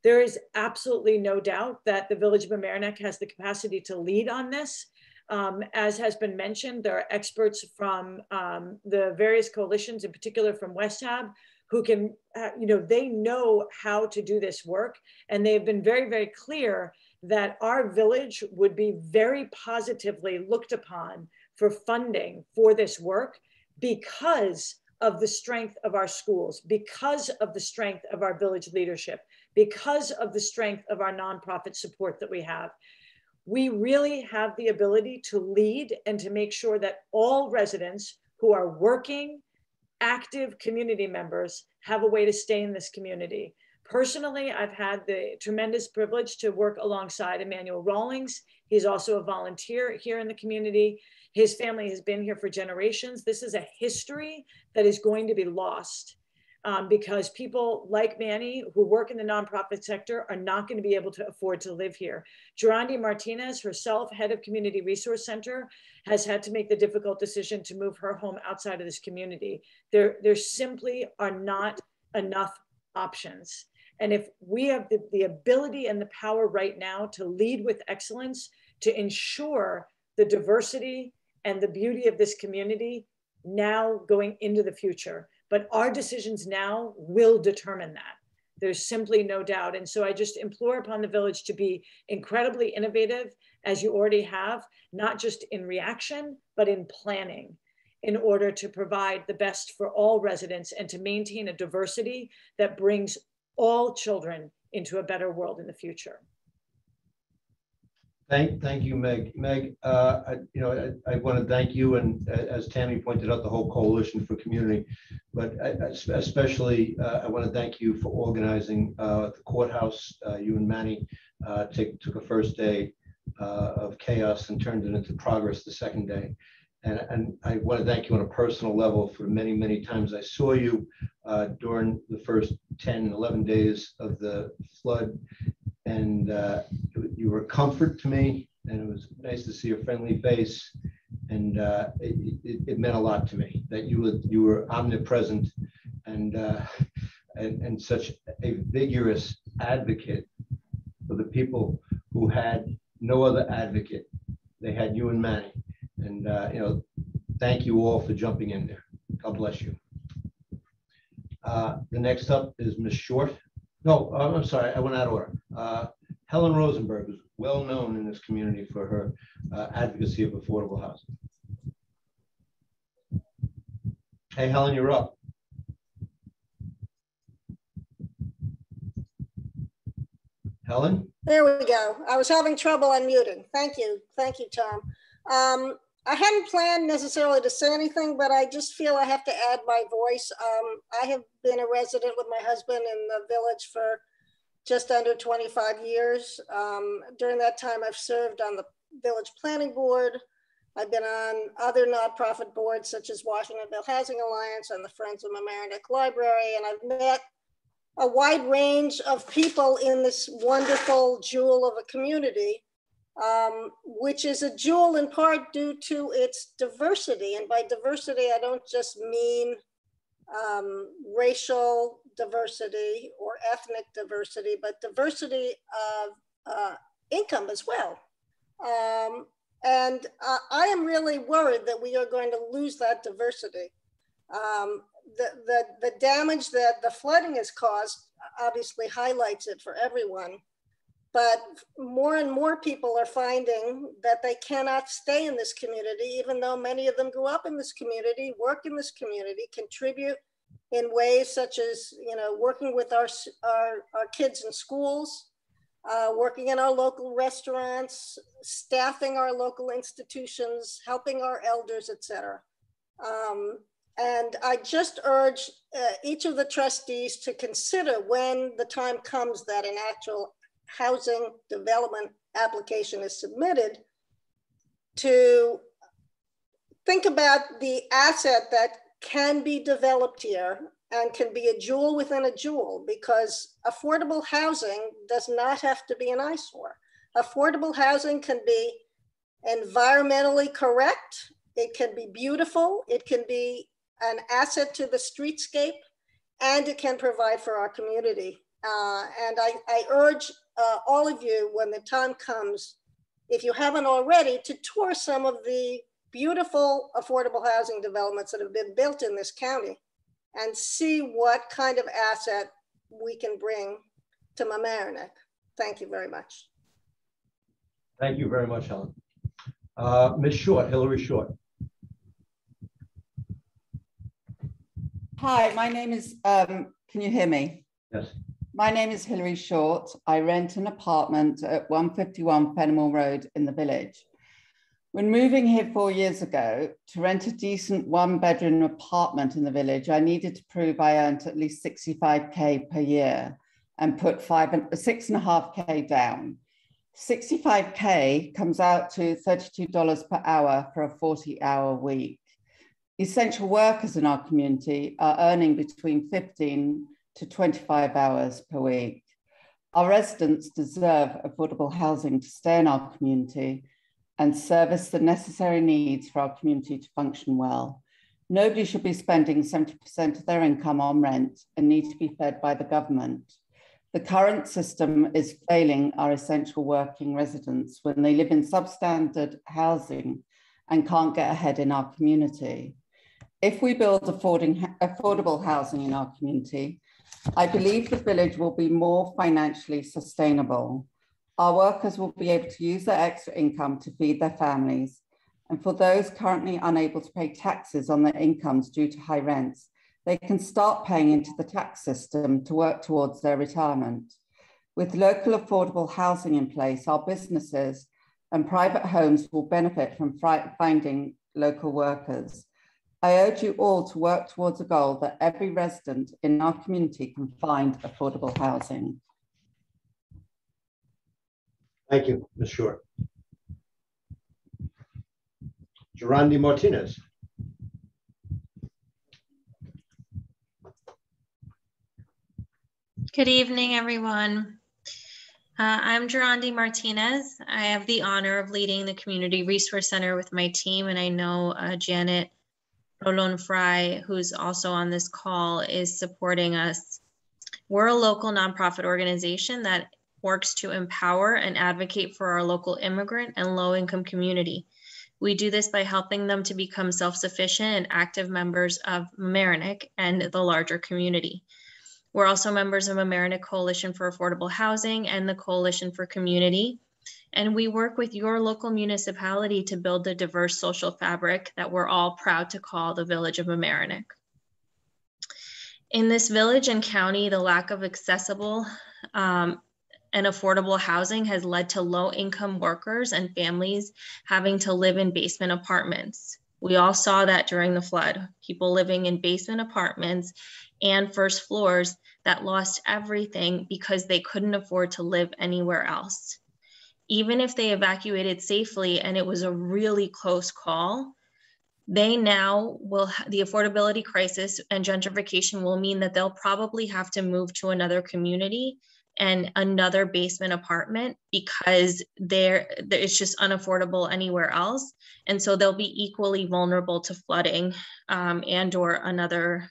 There is absolutely no doubt that the Village of Mamaroneck has the capacity to lead on this. Um, as has been mentioned, there are experts from um, the various coalitions, in particular from WestHab, who can, uh, you know, they know how to do this work. And they've been very, very clear that our village would be very positively looked upon for funding for this work because of the strength of our schools, because of the strength of our village leadership, because of the strength of our nonprofit support that we have. We really have the ability to lead and to make sure that all residents who are working, active community members have a way to stay in this community. Personally, I've had the tremendous privilege to work alongside Emmanuel Rawlings. He's also a volunteer here in the community. His family has been here for generations. This is a history that is going to be lost um, because people like Manny who work in the nonprofit sector are not going to be able to afford to live here. Gerandi Martinez, herself head of Community Resource Center, has had to make the difficult decision to move her home outside of this community. There, there simply are not enough options. And if we have the, the ability and the power right now to lead with excellence, to ensure the diversity and the beauty of this community now going into the future, but our decisions now will determine that. There's simply no doubt. And so I just implore upon the village to be incredibly innovative, as you already have, not just in reaction, but in planning in order to provide the best for all residents and to maintain a diversity that brings all children into a better world in the future. Thank, thank you, Meg. Meg, uh, I, you know, I, I want to thank you and uh, as Tammy pointed out, the whole coalition for community. But I, especially, uh, I want to thank you for organizing, uh, the courthouse. Uh, you and Manny, uh, take, took a first day, of chaos and turned it into progress the second day. And, and I want to thank you on a personal level for many, many times I saw you, uh, during the first 10, 11 days of the flood. And, uh, you were a comfort to me and it was nice to see your friendly face. And uh, it, it, it meant a lot to me that you were, you were omnipresent and, uh, and, and such a vigorous advocate for the people who had no other advocate. They had you and Manny. And, uh, you know, thank you all for jumping in there. God bless you. Uh, The next up is Ms. Short. No, I'm sorry, I went out of order. Uh, Helen Rosenberg is well known in this community for her uh, advocacy of affordable housing. Hey, Helen, you're up. Helen? There we go. I was having trouble unmuting. Thank you. Thank you, Tom. Um, I hadn't planned necessarily to say anything, but I just feel I have to add my voice. Um, I have been a resident with my husband in the village for just under 25 years. Um, during that time, I've served on the village planning board. I've been on other nonprofit boards such as Washingtonville Housing Alliance and the Friends of Mamaroneck Library, and I've met a wide range of people in this wonderful jewel of a community, um, which is a jewel in part due to its diversity. And by diversity, I don't just mean um, racial diversity or ethnic diversity, but diversity of uh, income as well. Um, and uh, I am really worried that we are going to lose that diversity. Um, the, the, the damage that the flooding has caused obviously highlights it for everyone. But more and more people are finding that they cannot stay in this community, even though many of them grew up in this community, work in this community, contribute in ways such as, you know, working with our, our, our kids in schools, uh, working in our local restaurants, staffing our local institutions, helping our elders, et cetera. Um, and I just urge uh, each of the trustees to consider when the time comes that an actual housing development application is submitted to think about the asset that can be developed here and can be a jewel within a jewel because affordable housing does not have to be an eyesore. Affordable housing can be environmentally correct, it can be beautiful, it can be an asset to the streetscape, and it can provide for our community. Uh, and I, I urge uh, all of you, when the time comes, if you haven't already, to tour some of the beautiful affordable housing developments that have been built in this county and see what kind of asset we can bring to Mamaroneck. Thank you very much. Thank you very much, Helen. Uh, Ms. Short, Hillary Short. Hi, my name is, um, can you hear me? Yes. My name is Hilary Short. I rent an apartment at 151 Fenimore Road in the village. When moving here four years ago, to rent a decent one bedroom apartment in the village, I needed to prove I earned at least 65K per year and put five and six and a half K down. 65K comes out to $32 per hour for a 40 hour week. Essential workers in our community are earning between 15 to 25 hours per week. Our residents deserve affordable housing to stay in our community and service the necessary needs for our community to function well. Nobody should be spending 70% of their income on rent and need to be fed by the government. The current system is failing our essential working residents when they live in substandard housing and can't get ahead in our community. If we build affording, affordable housing in our community, I believe the village will be more financially sustainable. Our workers will be able to use their extra income to feed their families. And for those currently unable to pay taxes on their incomes due to high rents, they can start paying into the tax system to work towards their retirement. With local affordable housing in place, our businesses and private homes will benefit from finding local workers. I urge you all to work towards a goal that every resident in our community can find affordable housing. Thank you, Ms. Short. Gerandi Martinez. Good evening, everyone. Uh, I'm Gerandi Martinez. I have the honor of leading the Community Resource Center with my team, and I know uh, Janet Rolon Fry, who's also on this call, is supporting us. We're a local nonprofit organization that works to empower and advocate for our local immigrant and low income community. We do this by helping them to become self sufficient and active members of Mamaroneck and the larger community. We're also members of Mamaroneck Coalition for Affordable Housing and the Coalition for Community. And we work with your local municipality to build the diverse social fabric that we're all proud to call the Village of Mamaroneck. In this village and county, the lack of accessible um, and affordable housing has led to low income workers and families having to live in basement apartments. We all saw that during the flood, people living in basement apartments and first floors that lost everything because they couldn't afford to live anywhere else. Even if they evacuated safely and it was a really close call, they now will, the affordability crisis and gentrification will mean that they'll probably have to move to another community and another basement apartment because they're, it's just unaffordable anywhere else. And so they'll be equally vulnerable to flooding um, and or another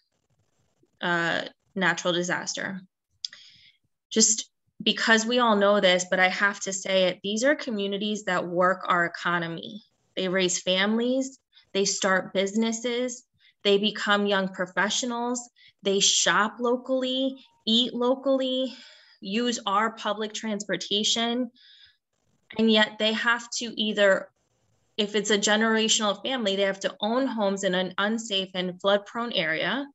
uh, natural disaster. Just because we all know this, but I have to say it, these are communities that work our economy. They raise families, they start businesses, they become young professionals, they shop locally, eat locally, use our public transportation, and yet they have to either if it's a generational family, they have to own homes in an unsafe and flood prone area,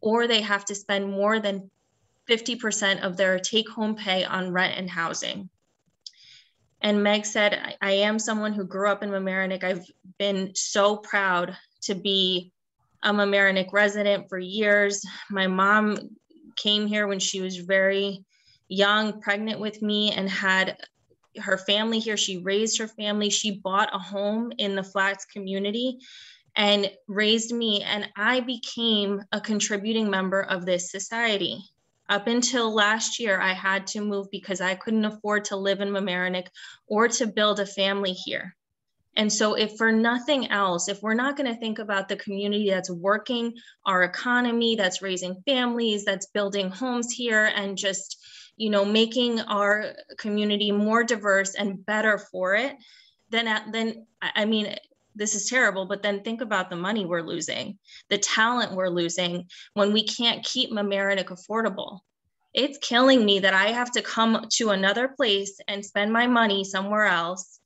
or they have to spend more than 50% of their take home pay on rent and housing. And Meg said, I, I am someone who grew up in Mamaroneck. I've been so proud to be a Mamaroneck resident for years. My mom came here when she was very young, pregnant with me, and had her family here. She raised her family. She bought a home in the Flats community and raised me. And I became a contributing member of this society. Up until last year, I had to move because I couldn't afford to live in Mamaroneck or to build a family here. And so, if for nothing else, if we're not going to think about the community that's working our economy, that's raising families, that's building homes here, and just you know, making our community more diverse and better for it, then, then I mean, this is terrible, but then think about the money we're losing, the talent we're losing when we can't keep Mamaroneck affordable. It's killing me that I have to come to another place and spend my money somewhere else.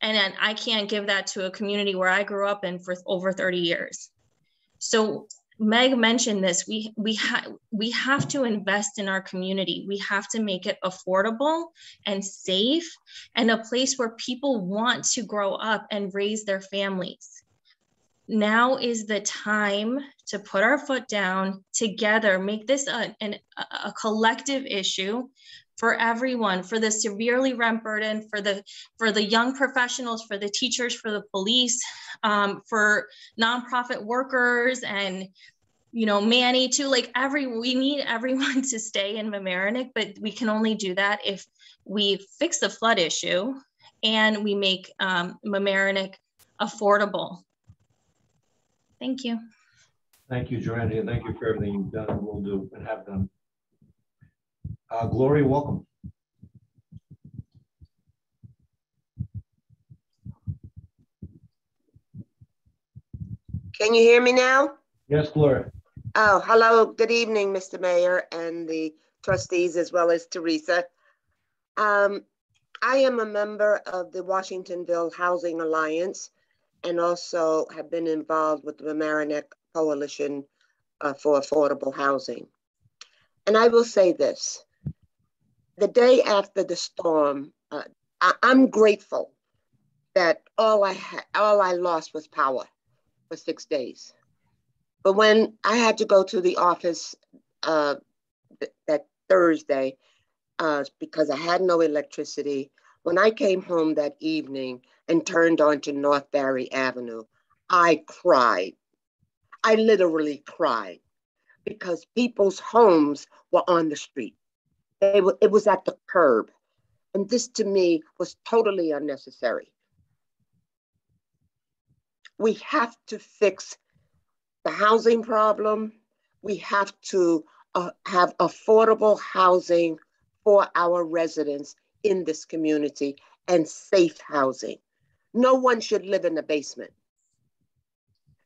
And then I can't give that to a community where I grew up in for over 30 years. So Meg mentioned this. We we have we have to invest in our community. We have to make it affordable and safe and a place where people want to grow up and raise their families. Now is the time to put our foot down together, make this a, an, a collective issue for everyone, for the severely rent burden, for the for the young professionals, for the teachers, for the police, um, for nonprofit workers, and you know Manny too. Like every we need <laughs> everyone to stay in Mamaroneck, but we can only do that if we fix the flood issue and we make um, Mamaroneck affordable. Thank you. Thank you, Joanna, and thank you for everything you've done and will do and have done. Uh, Gloria, welcome. Can you hear me now? Yes, Gloria. Oh, hello. Good evening, Mr. Mayor and the trustees, as well as Teresa. Um, I am a member of the Washingtonville Housing Alliance and also have been involved with the Mamaroneck Coalition uh, for Affordable Housing. And I will say this the day after the storm, uh, I, am grateful that all I had, all I lost was power for six days. But when I had to go to the office uh, th- that Thursday uh, because I had no electricity, when I came home that evening and turned onto North Barry Avenue, I cried. I literally cried because people's homes were on the street. Were, it was at the curb. And this to me was totally unnecessary. We have to fix the housing problem. We have to uh, have affordable housing for our residents in this community and safe housing. No one should live in the basement.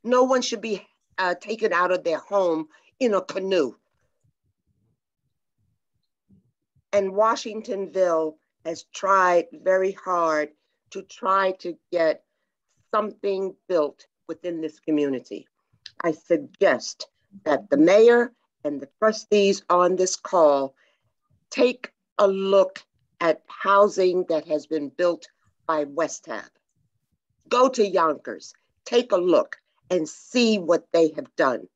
No one should be uh, taken out of their home in a canoe. And Washingtonville has tried very hard to try to get something built within this community. I suggest that the mayor and the trustees on this call take a look at housing that has been built by Westhab. Go to Yonkers, take a look and see what they have done.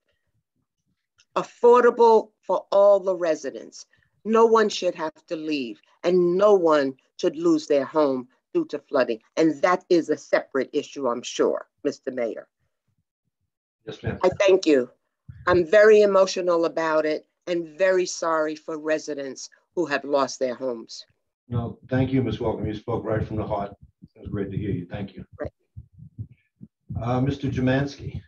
Affordable for all the residents. No one should have to leave and no one should lose their home due to flooding. And that is a separate issue, I'm sure, Mr. Mayor. Yes, ma'am. I thank you. I'm very emotional about it and very sorry for residents who have lost their homes. No, thank you, Ms. Welcome. You spoke right from the heart. It was great to hear you. Thank you. Right. Uh, Mr. Jamansky.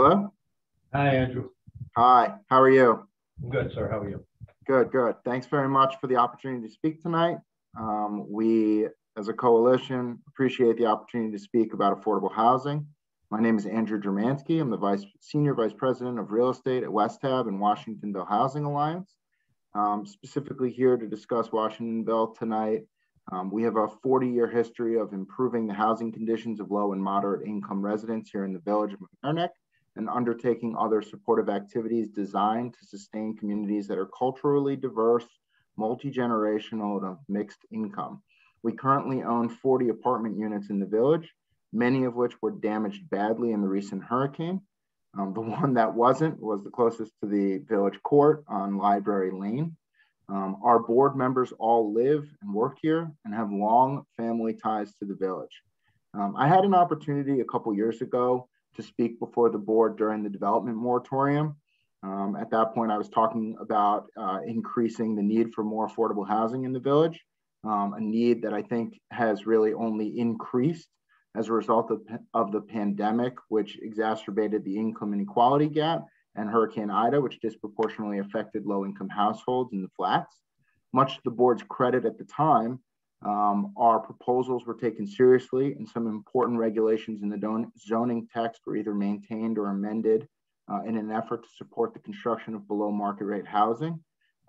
Hello? Hi, Andrew. Hi, how are you? I'm good, sir. How are you? Good, good. Thanks very much for the opportunity to speak tonight. Um, we, as a coalition, appreciate the opportunity to speak about affordable housing. My name is Andrew Germansky. I'm the Vice Senior Vice President of Real Estate at Westhab and Washingtonville Housing Alliance. Um, specifically here to discuss Washingtonville tonight. Um, we have a 40-year history of improving the housing conditions of low and moderate income residents here in the village of Mamaroneck and undertaking other supportive activities designed to sustain communities that are culturally diverse, multi-generational, and of mixed income. We currently own 40 apartment units in the village, many of which were damaged badly in the recent hurricane. Um, the <laughs> one that wasn't was the closest to the village court on Library Lane. Um, our board members all live and work here and have long family ties to the village. Um, I had an opportunity a couple years ago to speak before the board during the development moratorium. Um, at that point, I was talking about uh, increasing the need for more affordable housing in the village, um, a need that I think has really only increased as a result of, of the pandemic, which exacerbated the income inequality gap, and Hurricane Ida, which disproportionately affected low income households in the flats. Much to the board's credit at the time, um, our proposals were taken seriously, and some important regulations in the zoning text were either maintained or amended uh, in an effort to support the construction of below market rate housing.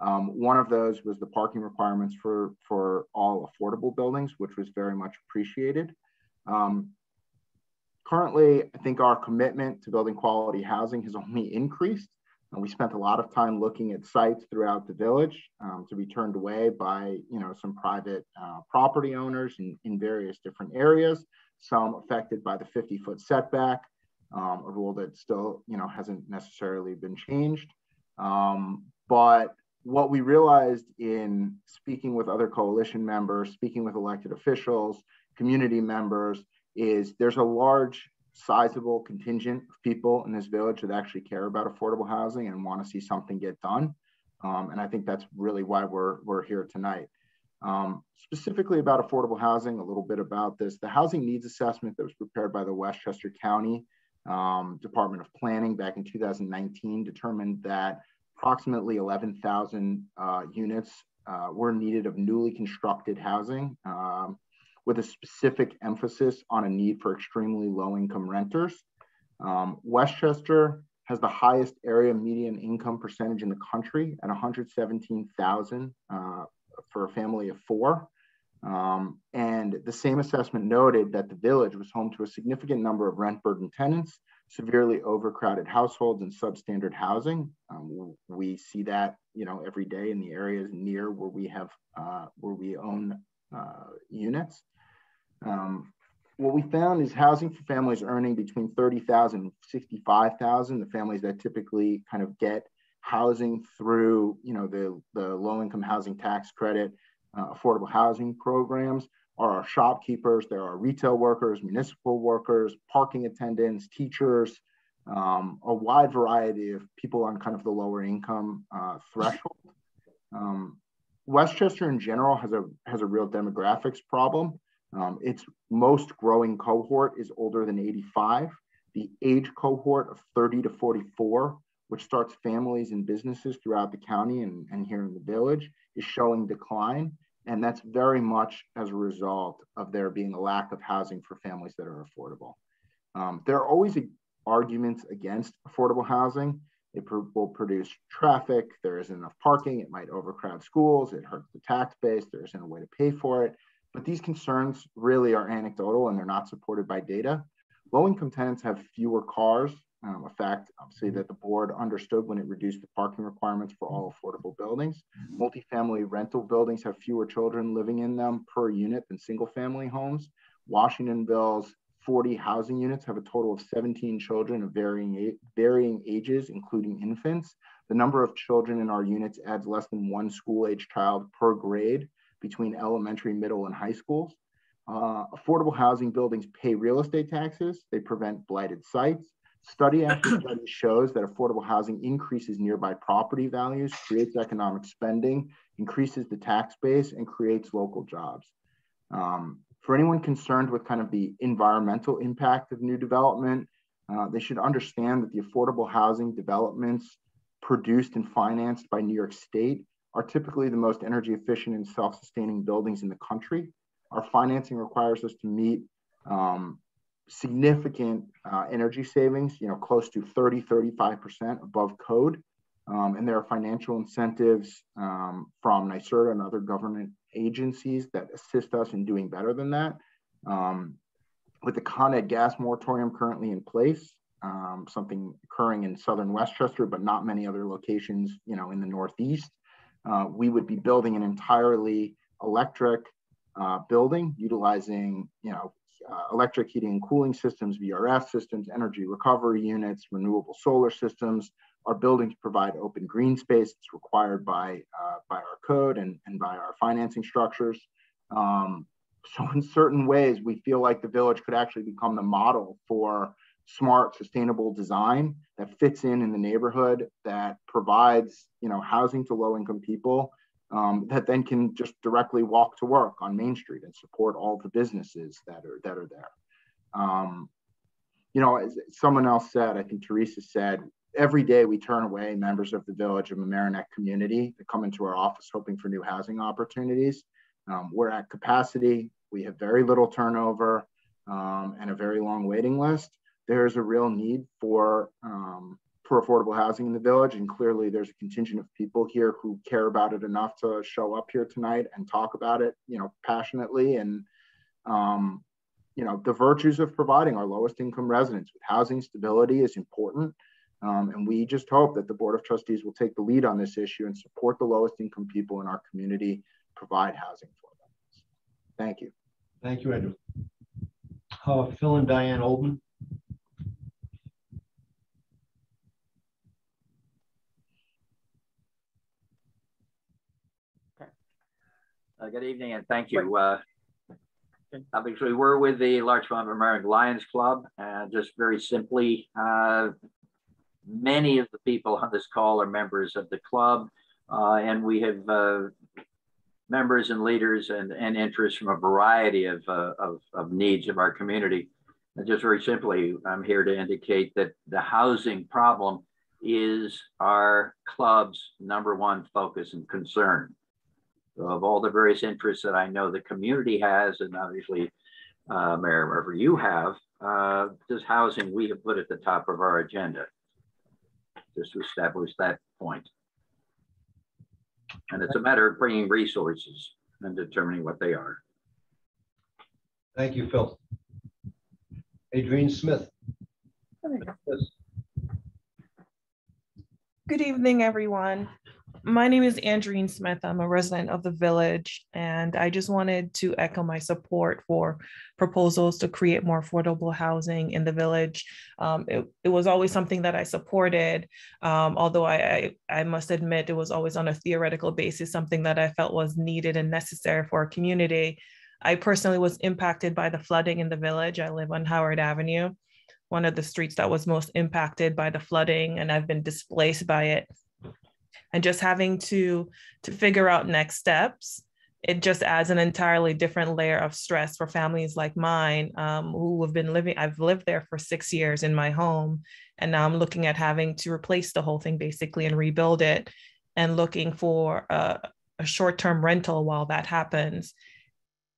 Um, one of those was the parking requirements for, for all affordable buildings, which was very much appreciated. Um, currently, I think our commitment to building quality housing has only increased. We spent a lot of time looking at sites throughout the village um, to be turned away by, you know, some private uh, property owners in, in various different areas, some affected by the 50 foot setback, um, a rule that still, you know, hasn't necessarily been changed. Um, but what we realized in speaking with other coalition members, speaking with elected officials, community members, is there's a large sizable contingent of people in this village that actually care about affordable housing and want to see something get done. Um, and I think that's really why we're, we're here tonight. Um, specifically about affordable housing, a little bit about this. The housing needs assessment that was prepared by the Westchester County um, Department of Planning back in 2019 determined that approximately 11,000 uh, units uh, were needed of newly constructed housing. Um, with a specific emphasis on a need for extremely low income renters. Um, Westchester has the highest area median income percentage in the country at 117,000 uh, for a family of four. Um, and the same assessment noted that the village was home to a significant number of rent burdened tenants severely overcrowded households and substandard housing. Um, we see that, you know, every day in the areas near where we have, uh, where we own uh, units. Um, what we found is housing for families earning between 30,000 and 65,000, the families that typically kind of get housing through, you know, the, the low income housing tax credit, uh, affordable housing programs are our shopkeepers, there are retail workers, municipal workers, parking attendants, teachers, um, a wide variety of people on kind of the lower income uh, threshold. Um, Westchester in general has a has a real demographics problem. Um, its most growing cohort is older than 85. The age cohort of 30 to 44, which starts families and businesses throughout the county and, and here in the village, is showing decline. And that's very much as a result of there being a lack of housing for families that are affordable. Um, there are always arguments against affordable housing. It pr will produce traffic. There isn't enough parking. It might overcrowd schools. It hurts the tax base. There isn't a way to pay for it. But these concerns really are anecdotal and they're not supported by data. Low income tenants have fewer cars um, a fact, obviously, that the board understood when it reduced the parking requirements for all affordable buildings. Multifamily rental buildings have fewer children living in them per unit than single family homes. Washingtonville's 40 housing units have a total of 17 children of varying, varying ages, including infants. The number of children in our units adds less than one school age child per grade between elementary, middle, and high schools. Uh, affordable housing buildings pay real estate taxes. They prevent blighted sites. Study <coughs> after study shows that affordable housing increases nearby property values, creates economic spending, increases the tax base, and creates local jobs. Um, for anyone concerned with kind of the environmental impact of new development, uh, they should understand that the affordable housing developments produced and financed by New York State are typically the most energy efficient and self-sustaining buildings in the country. Our financing requires us to meet um, significant uh, energy savings, you know, close to 30, 35% above code. Um, and there are financial incentives um, from NYSERDA and other government agencies that assist us in doing better than that. Um, with the Con Ed gas moratorium currently in place, um, something occurring in southern Westchester, but not many other locations, you know, in the Northeast, uh, we would be building an entirely electric uh, building utilizing, you know, uh, electric heating and cooling systems, VRF systems, energy recovery units, renewable solar systems. Our buildings provide open green space. It's required by, uh, by our code and, and by our financing structures. Um, so in certain ways, we feel like the village could actually become the model for smart, sustainable design that fits in in the neighborhood, that provides, you know, housing to low-income people, um, that then can just directly walk to work on Main Street and support all the businesses that are that are there. Um, you know, as someone else said, I think Teresa said, every day we turn away members of the Village of Mamaroneck community that come into our office hoping for new housing opportunities. Um, we're at capacity. We have very little turnover um, and a very long waiting list. There's a real need for um, for affordable housing in the village. And clearly there's a contingent of people here who care about it enough to show up here tonight and talk about it, you know, passionately. And, um, you know, the virtues of providing our lowest income residents with housing stability is important. Um, and we just hope that the Board of Trustees will take the lead on this issue and support the lowest income people in our community, provide housing for them. Thank you. Thank you, Andrew. Uh, Phil and Diane Oldman. Uh, good evening and thank you. Uh, obviously, we're with the Larchmont American Lions Club, and just very simply, uh, many of the people on this call are members of the club, uh, and we have uh, members and leaders and, and interests from a variety of, uh, of, of needs of our community. And just very simply, I'm here to indicate that the housing problem is our club's number one focus and concern of all the various interests that I know the community has, and obviously, uh, Mayor Murphy, you have, uh, this housing we have put at the top of our agenda, just to establish that point. And it's a matter of bringing resources and determining what they are. Thank you, Phil. Adrienne Smith. Good evening, everyone. My name is Andreen Smith. I'm a resident of the village, and I just wanted to echo my support for proposals to create more affordable housing in the village. Um, it, it, was always something that I supported, um, although I, I, I must admit it was always on a theoretical basis, something that I felt was needed and necessary for our community. I personally was impacted by the flooding in the village. I live on Howard Avenue one of the streets that was most impacted by the flooding and I've been displaced by it. And just having to to figure out next steps, it just adds an entirely different layer of stress for families like mine um, who have been living. I've lived there for six years in my home, and now I'm looking at having to replace the whole thing basically and rebuild it, and looking for a, a short-term rental while that happens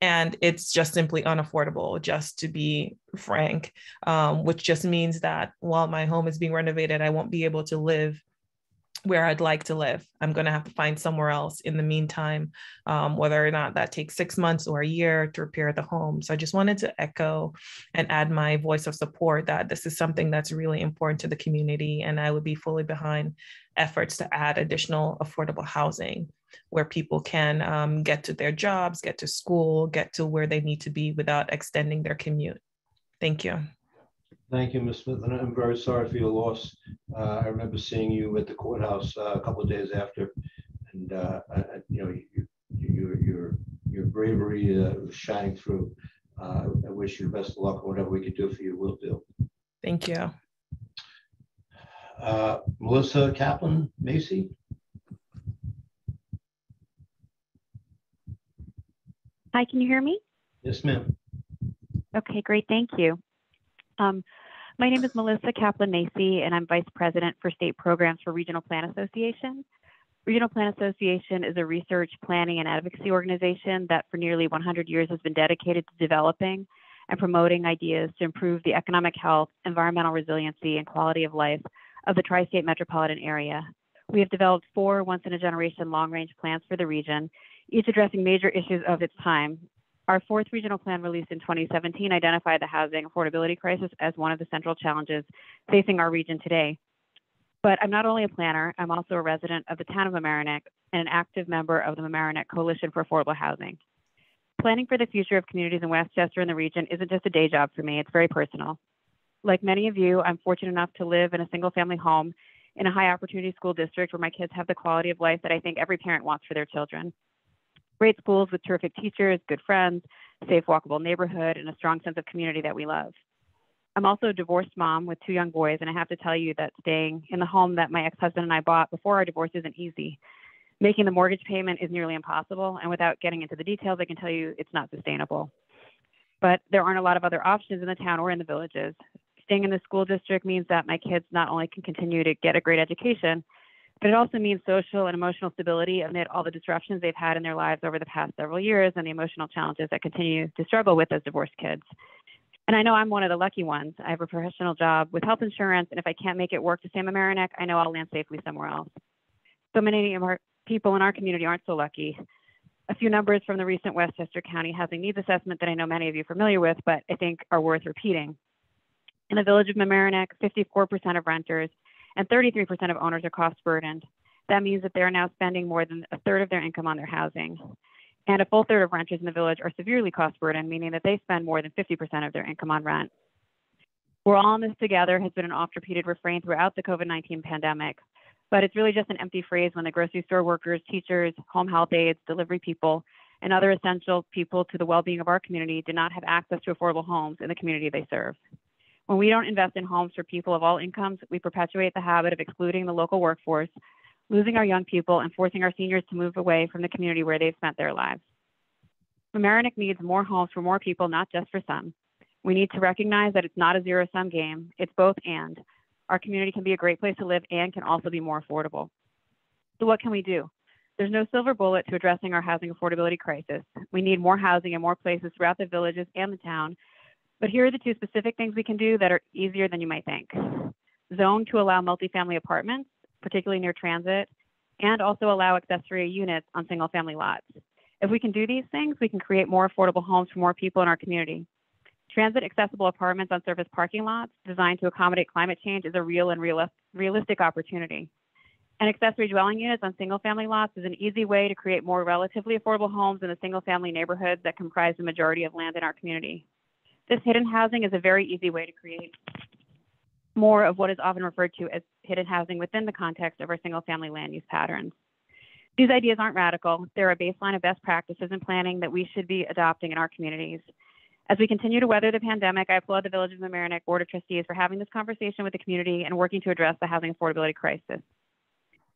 and it's just simply unaffordable just to be frank um, which just means that while my home is being renovated i won't be able to live where I'd like to live. I'm going to have to find somewhere else in the meantime, um, whether or not that takes six months or a year to repair the home. So I just wanted to echo and add my voice of support that this is something that's really important to the community. And I would be fully behind efforts to add additional affordable housing where people can um, get to their jobs, get to school, get to where they need to be without extending their commute. Thank you. Thank you, Ms. Smith, and I'm very sorry for your loss. Uh, I remember seeing you at the courthouse uh, a couple of days after, and uh, I, you know, you, you, your your bravery uh, was shining through. Uh, I wish you the best of luck, and whatever we can do for you, we'll do. Thank you. Uh, Melissa Kaplan, Macy. Hi, can you hear me? Yes, ma'am. Okay, great. Thank you. Um, my name is Melissa Kaplan Macy, and I'm Vice President for State Programs for Regional Plan Association. Regional Plan Association is a research, planning, and advocacy organization that for nearly 100 years has been dedicated to developing and promoting ideas to improve the economic health, environmental resiliency, and quality of life of the tri state metropolitan area. We have developed four once in a generation long range plans for the region, each addressing major issues of its time, our fourth regional plan released in 2017 identified the housing affordability crisis as one of the central challenges facing our region today. But I'm not only a planner, I'm also a resident of the town of Mamaroneck and an active member of the Mamaroneck Coalition for Affordable Housing. Planning for the future of communities in Westchester and the region isn't just a day job for me, it's very personal. Like many of you, I'm fortunate enough to live in a single family home in a high opportunity school district where my kids have the quality of life that I think every parent wants for their children great schools with terrific teachers, good friends, safe, walkable neighborhood, and a strong sense of community that we love. I'm also a divorced mom with two young boys, and I have to tell you that staying in the home that my ex husband and I bought before our divorce isn't easy. Making the mortgage payment is nearly impossible, and without getting into the details, I can tell you it's not sustainable. But there aren't a lot of other options in the town or in the villages. Staying in the school district means that my kids not only can continue to get a great education, but it also means social and emotional stability amid all the disruptions they've had in their lives over the past several years and the emotional challenges that continue to struggle with as divorced kids. And I know I'm one of the lucky ones. I have a professional job with health insurance, and if I can't make it work to Mamaroneck, I know I'll land safely somewhere else. So many of our people in our community aren't so lucky. A few numbers from the recent Westchester County Housing Needs Assessment that I know many of you are familiar with, but I think are worth repeating. In the village of Mamaroneck, 54% of renters and 33% of owners are cost burdened. That means that they are now spending more than a third of their income on their housing. And a full third of renters in the village are severely cost burdened, meaning that they spend more than 50% of their income on rent. We're all in this together has been an oft repeated refrain throughout the COVID 19 pandemic, but it's really just an empty phrase when the grocery store workers, teachers, home health aides, delivery people, and other essential people to the well being of our community do not have access to affordable homes in the community they serve. When we don't invest in homes for people of all incomes, we perpetuate the habit of excluding the local workforce, losing our young people, and forcing our seniors to move away from the community where they've spent their lives. Mamaroneck needs more homes for more people, not just for some. We need to recognize that it's not a zero sum game, it's both and. Our community can be a great place to live and can also be more affordable. So, what can we do? There's no silver bullet to addressing our housing affordability crisis. We need more housing in more places throughout the villages and the town but here are the two specific things we can do that are easier than you might think. Zone to allow multifamily apartments, particularly near transit, and also allow accessory units on single family lots. If we can do these things, we can create more affordable homes for more people in our community. Transit accessible apartments on surface parking lots designed to accommodate climate change is a real and real, realistic opportunity. And accessory dwelling units on single family lots is an easy way to create more relatively affordable homes in the single family neighborhoods that comprise the majority of land in our community. This hidden housing is a very easy way to create more of what is often referred to as hidden housing within the context of our single family land use patterns. These ideas aren't radical. They're a baseline of best practices in planning that we should be adopting in our communities. As we continue to weather the pandemic, I applaud the Village of Mamaroneck Board of Trustees for having this conversation with the community and working to address the housing affordability crisis,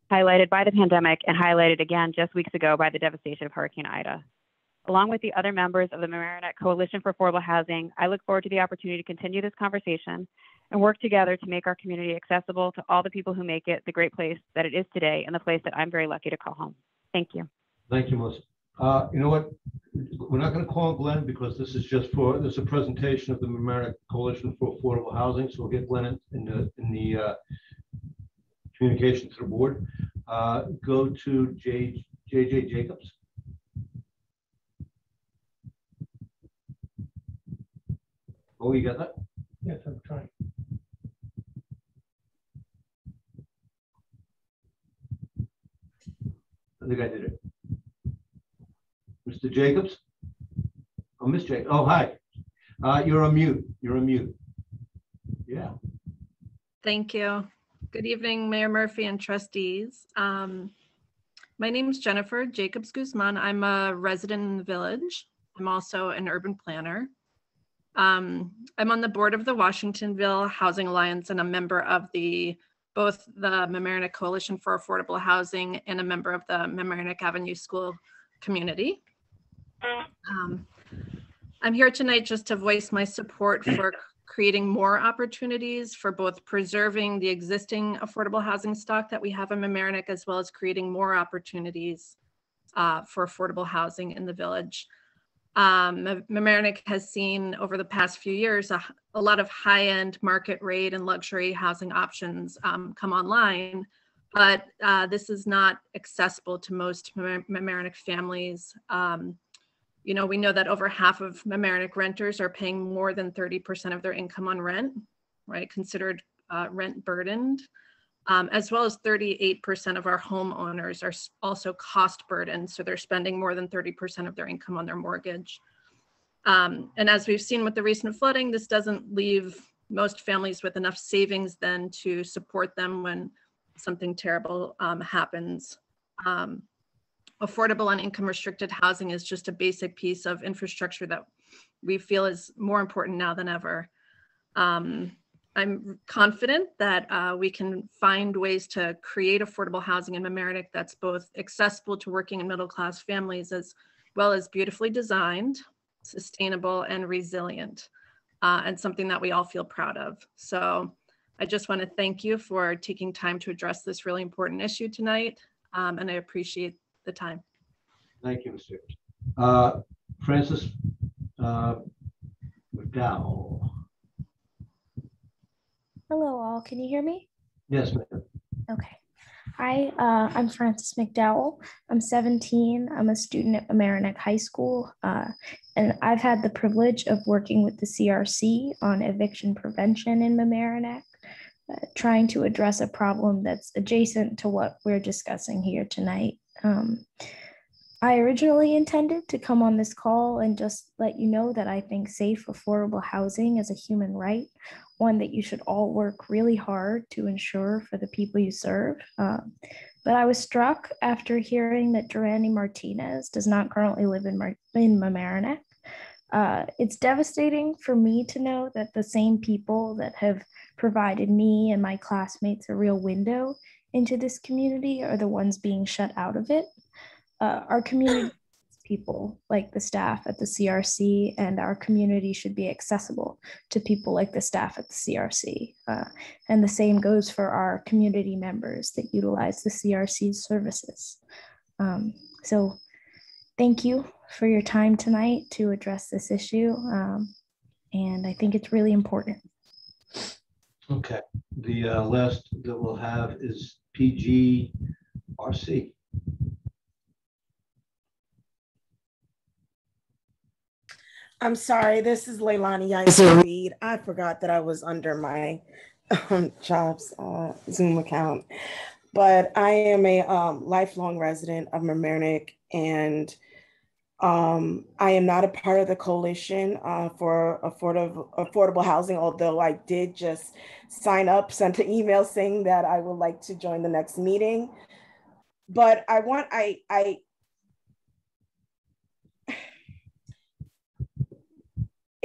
highlighted by the pandemic and highlighted again just weeks ago by the devastation of Hurricane Ida. Along with the other members of the Mamaroneck Coalition for Affordable Housing, I look forward to the opportunity to continue this conversation and work together to make our community accessible to all the people who make it the great place that it is today and the place that I'm very lucky to call home. Thank you. Thank you, Melissa. Uh, you know what? We're not going to call Glenn because this is just for, this is a presentation of the Mamaroneck Coalition for Affordable Housing. So we'll get Glenn in- the, in the uh, communication to the board. Uh, Go to J, JJ Jacobs. Oh, you got that? Yes, I'm trying. I think I did it. Mr. Jacobs? Oh, Miss Jacobs. Oh, hi. Uh, You're on mute. You're on mute. Yeah. Thank you. Good evening, Mayor Murphy and trustees. Um, My name is Jennifer Jacobs Guzman. I'm a resident in the village. I'm also an urban planner. Um, I'm on the board of the Washingtonville Housing Alliance and a member of the, both the Mamaroneck Coalition for Affordable Housing and a member of the Mamaroneck Avenue School community. Um, I'm here tonight just to voice my support for creating more opportunities for both preserving the existing affordable housing stock that we have in Mamaroneck, as well as creating more opportunities uh, for affordable housing in the village. Um, Mamaroneck has seen over the past few years a, a lot of high-end market rate and luxury housing options um, come online, but uh, this is not accessible to most Mama- Mamaroneck families. Um, you know, we know that over half of Mamaroneck renters are paying more than 30% of their income on rent, right? Considered uh, rent burdened. Um, as well as 38% of our homeowners are also cost burdened. So they're spending more than 30% of their income on their mortgage. Um, and as we've seen with the recent flooding, this doesn't leave most families with enough savings then to support them when something terrible um, happens. Um, affordable and income restricted housing is just a basic piece of infrastructure that we feel is more important now than ever. Um, I'm confident that uh, we can find ways to create affordable housing in Mamaroneck that's both accessible to working and middle class families as well as beautifully designed, sustainable and resilient, uh, and something that we all feel proud of. So I just want to thank you for taking time to address this really important issue tonight, um, and I appreciate the time. Thank you, Mr. Uh, Frances uh, McDowell. Hello, all. Can you hear me? Yes, ma'am. Okay. Hi, uh, I'm Frances McDowell. I'm 17. I'm a student at Mamaroneck High School, uh, and I've had the privilege of working with the CRC on eviction prevention in Mamaroneck, uh, trying to address a problem that's adjacent to what we're discussing here tonight. Um, I originally intended to come on this call and just let you know that I think safe, affordable housing is a human right, one that you should all work really hard to ensure for the people you serve. Um, but I was struck after hearing that Durandi Martinez does not currently live in, Mar- in Mamaroneck. Uh, it's devastating for me to know that the same people that have provided me and my classmates a real window into this community are the ones being shut out of it uh, our community <clears throat> people like the staff at the CRC and our community should be accessible to people like the staff at the CRC. Uh, and the same goes for our community members that utilize the CRC's services. Um, so thank you for your time tonight to address this issue. Um, and I think it's really important. Okay, the uh, last that we'll have is PGRC. I'm sorry, this is Leilani Reed. I forgot that I was under my um, jobs uh, Zoom account. But I am a um, lifelong resident of Mamaroneck and um, I am not a part of the coalition uh, for affordable, affordable housing, although I did just sign up, sent an email saying that I would like to join the next meeting. But I want, I, I,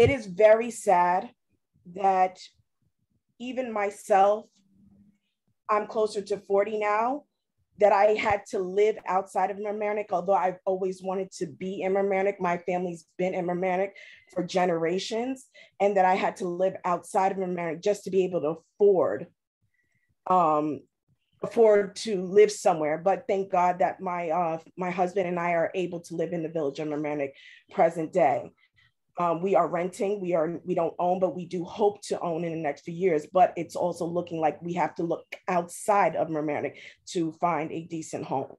it is very sad that even myself, I'm closer to 40 now, that I had to live outside of Mamaroneck, although I've always wanted to be in Mamaroneck. My family's been in Mamaroneck for generations, and that I had to live outside of Mamaroneck just to be able to afford um, afford to live somewhere. But thank God that my uh, my husband and I are able to live in the village of Mamaroneck present day. Um, we are renting, we are we don't own, but we do hope to own in the next few years. But it's also looking like we have to look outside of Mamaroneck to find a decent home.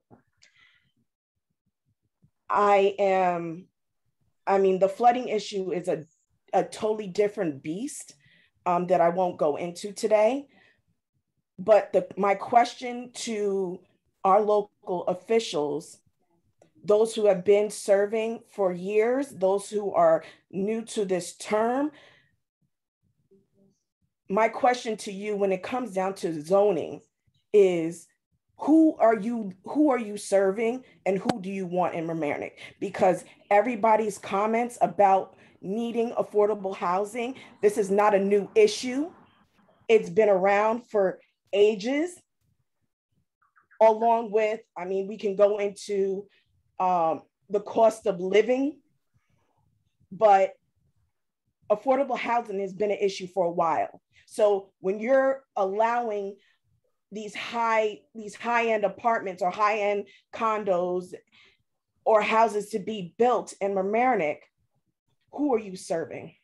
I am, I mean, the flooding issue is a, a totally different beast um, that I won't go into today. But the, my question to our local officials those who have been serving for years, those who are new to this term. My question to you when it comes down to zoning is who are you who are you serving and who do you want in Mamaroneck? Because everybody's comments about needing affordable housing, this is not a new issue. It's been around for ages along with, I mean, we can go into um, the cost of living, but affordable housing has been an issue for a while. So when you're allowing these high these high end apartments or high end condos or houses to be built in Mamaroneck, who are you serving?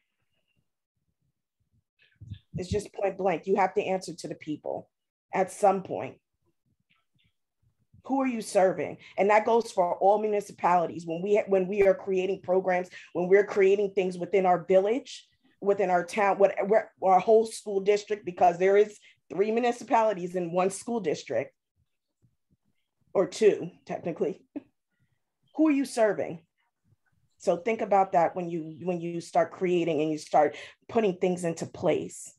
It's just point blank. You have to answer to the people at some point. Who are you serving? And that goes for all municipalities. When we when we are creating programs, when we're creating things within our village, within our town, what our whole school district, because there is three municipalities in one school district, or two technically. <laughs> Who are you serving? So think about that when you when you start creating and you start putting things into place.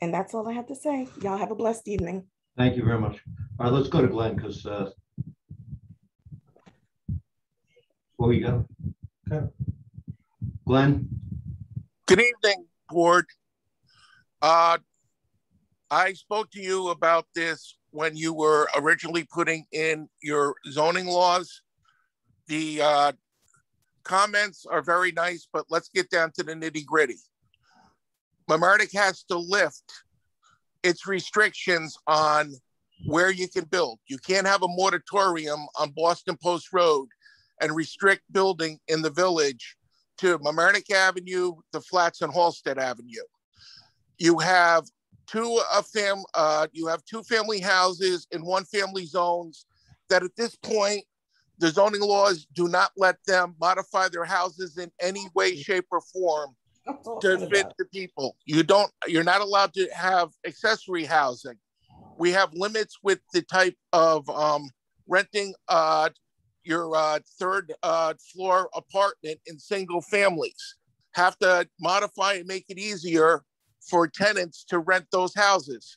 And that's all I have to say. Y'all have a blessed evening. Thank you very much. All right, let's go to Glenn because uh, where we go. Okay. Glenn. Good evening, board. Uh, I spoke to you about this when you were originally putting in your zoning laws. The uh, comments are very nice, but let's get down to the nitty gritty. Mamaroneck has to lift its restrictions on where you can build. You can't have a moratorium on Boston Post Road and restrict building in the village to Mamaroneck Avenue, the flats and Halstead Avenue. You have two a fam uh, you have two family houses in one family zones that at this point the zoning laws do not let them modify their houses in any way, shape, or form <laughs> to fit the people. You don't, you're not allowed to have accessory housing. We have limits with the type of um, renting uh, your uh, third uh, floor apartment in single families. Have to modify and make it easier for tenants to rent those houses.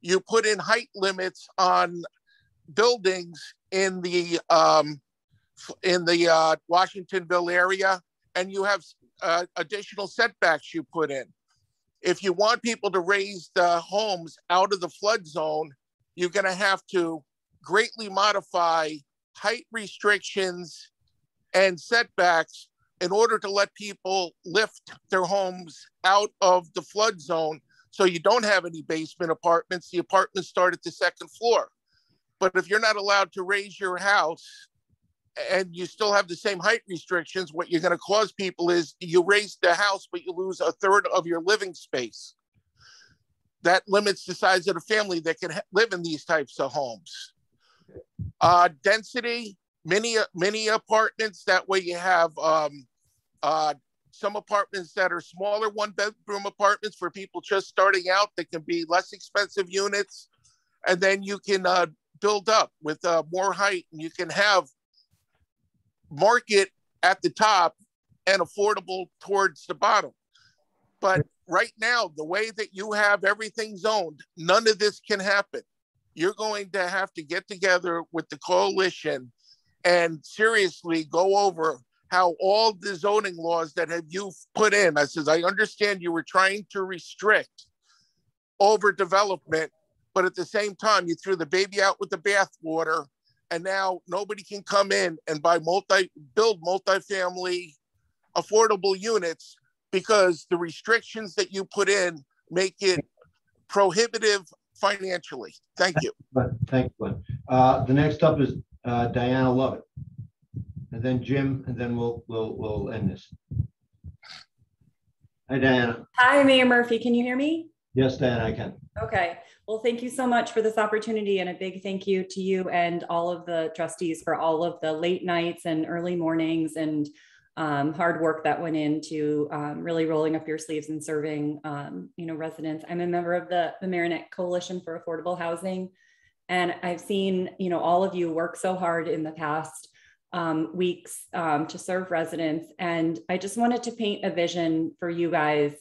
You put in height limits on buildings in the um, in the uh, Washingtonville area, and you have uh, additional setbacks you put in. If you want people to raise the homes out of the flood zone, you're going to have to greatly modify height restrictions and setbacks in order to let people lift their homes out of the flood zone so you don't have any basement apartments. The apartments start at the second floor. But if you're not allowed to raise your house and you still have the same height restrictions, what you're going to cause people is you raise the house, but you lose a third of your living space. That limits the size of the family that can live in these types of homes. Uh, density, many many apartments. That way, you have um, uh, some apartments that are smaller one bedroom apartments for people just starting out that can be less expensive units. And then you can uh, build up with uh, more height and you can have market at the top and affordable towards the bottom. But right now, the way that you have everything zoned, none of this can happen. You're going to have to get together with the coalition and seriously go over how all the zoning laws that have you put in. I says, I understand you were trying to restrict overdevelopment, but at the same time, you threw the baby out with the bathwater, and now nobody can come in and buy multi build multifamily affordable units because the restrictions that you put in make it prohibitive financially. Thank you. Thank you. Uh, the next up is uh, Diana Lovett. And then Jim, and then we'll, we'll, we'll end this. Hi, Diana. Hi, Mayor Murphy. Can you hear me? Yes, Dan, I can. Okay. Well, thank you so much for this opportunity and a big thank you to you and all of the trustees for all of the late nights and early mornings and um, hard work that went into um, really rolling up your sleeves and serving, um, you know, residents. I'm a member of the, the Mamaroneck Coalition for Affordable Housing, and I've seen, you know, all of you work so hard in the past um, weeks um, to serve residents. And I just wanted to paint a vision for you guys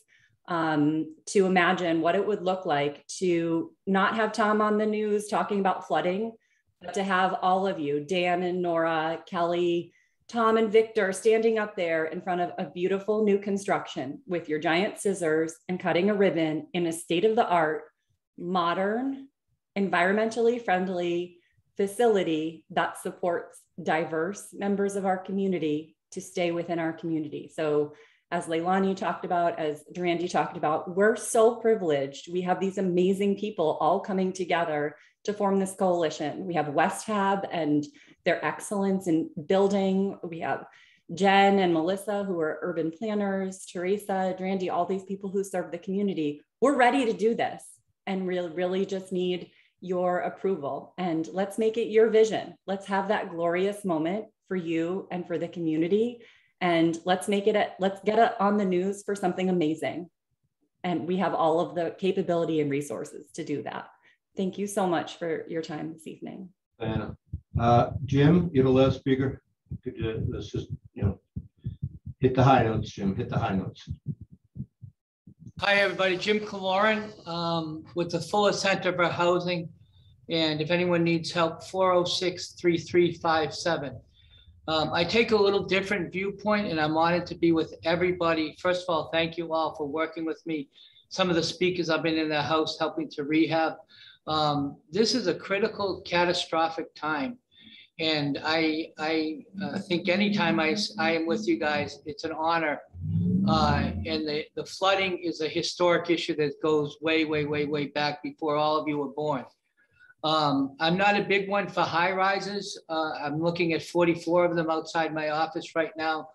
um, to imagine what it would look like to not have Tom on the news talking about flooding, but to have all of you, Dan and Nora, Kelly, Tom and Victor standing up there in front of a beautiful new construction with your giant scissors and cutting a ribbon in a state of the art, modern, environmentally friendly facility that supports diverse members of our community to stay within our community. So as Leilani talked about, as Durandi talked about, we're so privileged. We have these amazing people all coming together to form this coalition. We have Westhab and their excellence in building. We have Jen and Melissa, who are urban planners, Teresa, Durandi, all these people who serve the community. We're ready to do this and really, really just need your approval. And let's make it your vision. Let's have that glorious moment for you and for the community. And let's make it, a, let's get it on the news for something amazing. And we have all of the capability and resources to do that. Thank you so much for your time this evening. Diana. Uh, Jim, you're the last speaker. Could you, let's just, you know, hit the high notes, Jim, hit the high notes. Hi, everybody. Jim Kaloran um, with the Fuller Center for Housing. And if anyone needs help, 406-3357. Um, I take a little different viewpoint and I'm honored to be with everybody. First of all, thank you all for working with me. Some of the speakers I've been in the house helping to rehab. Um, this is a critical, catastrophic time. And I, I uh, think anytime I, I am with you guys, it's an honor. Uh, and the, the flooding is a historic issue that goes way, way, way, way back before all of you were born. Um, I'm not a big one for high rises. Uh, I'm looking at 44 of them outside my office right now.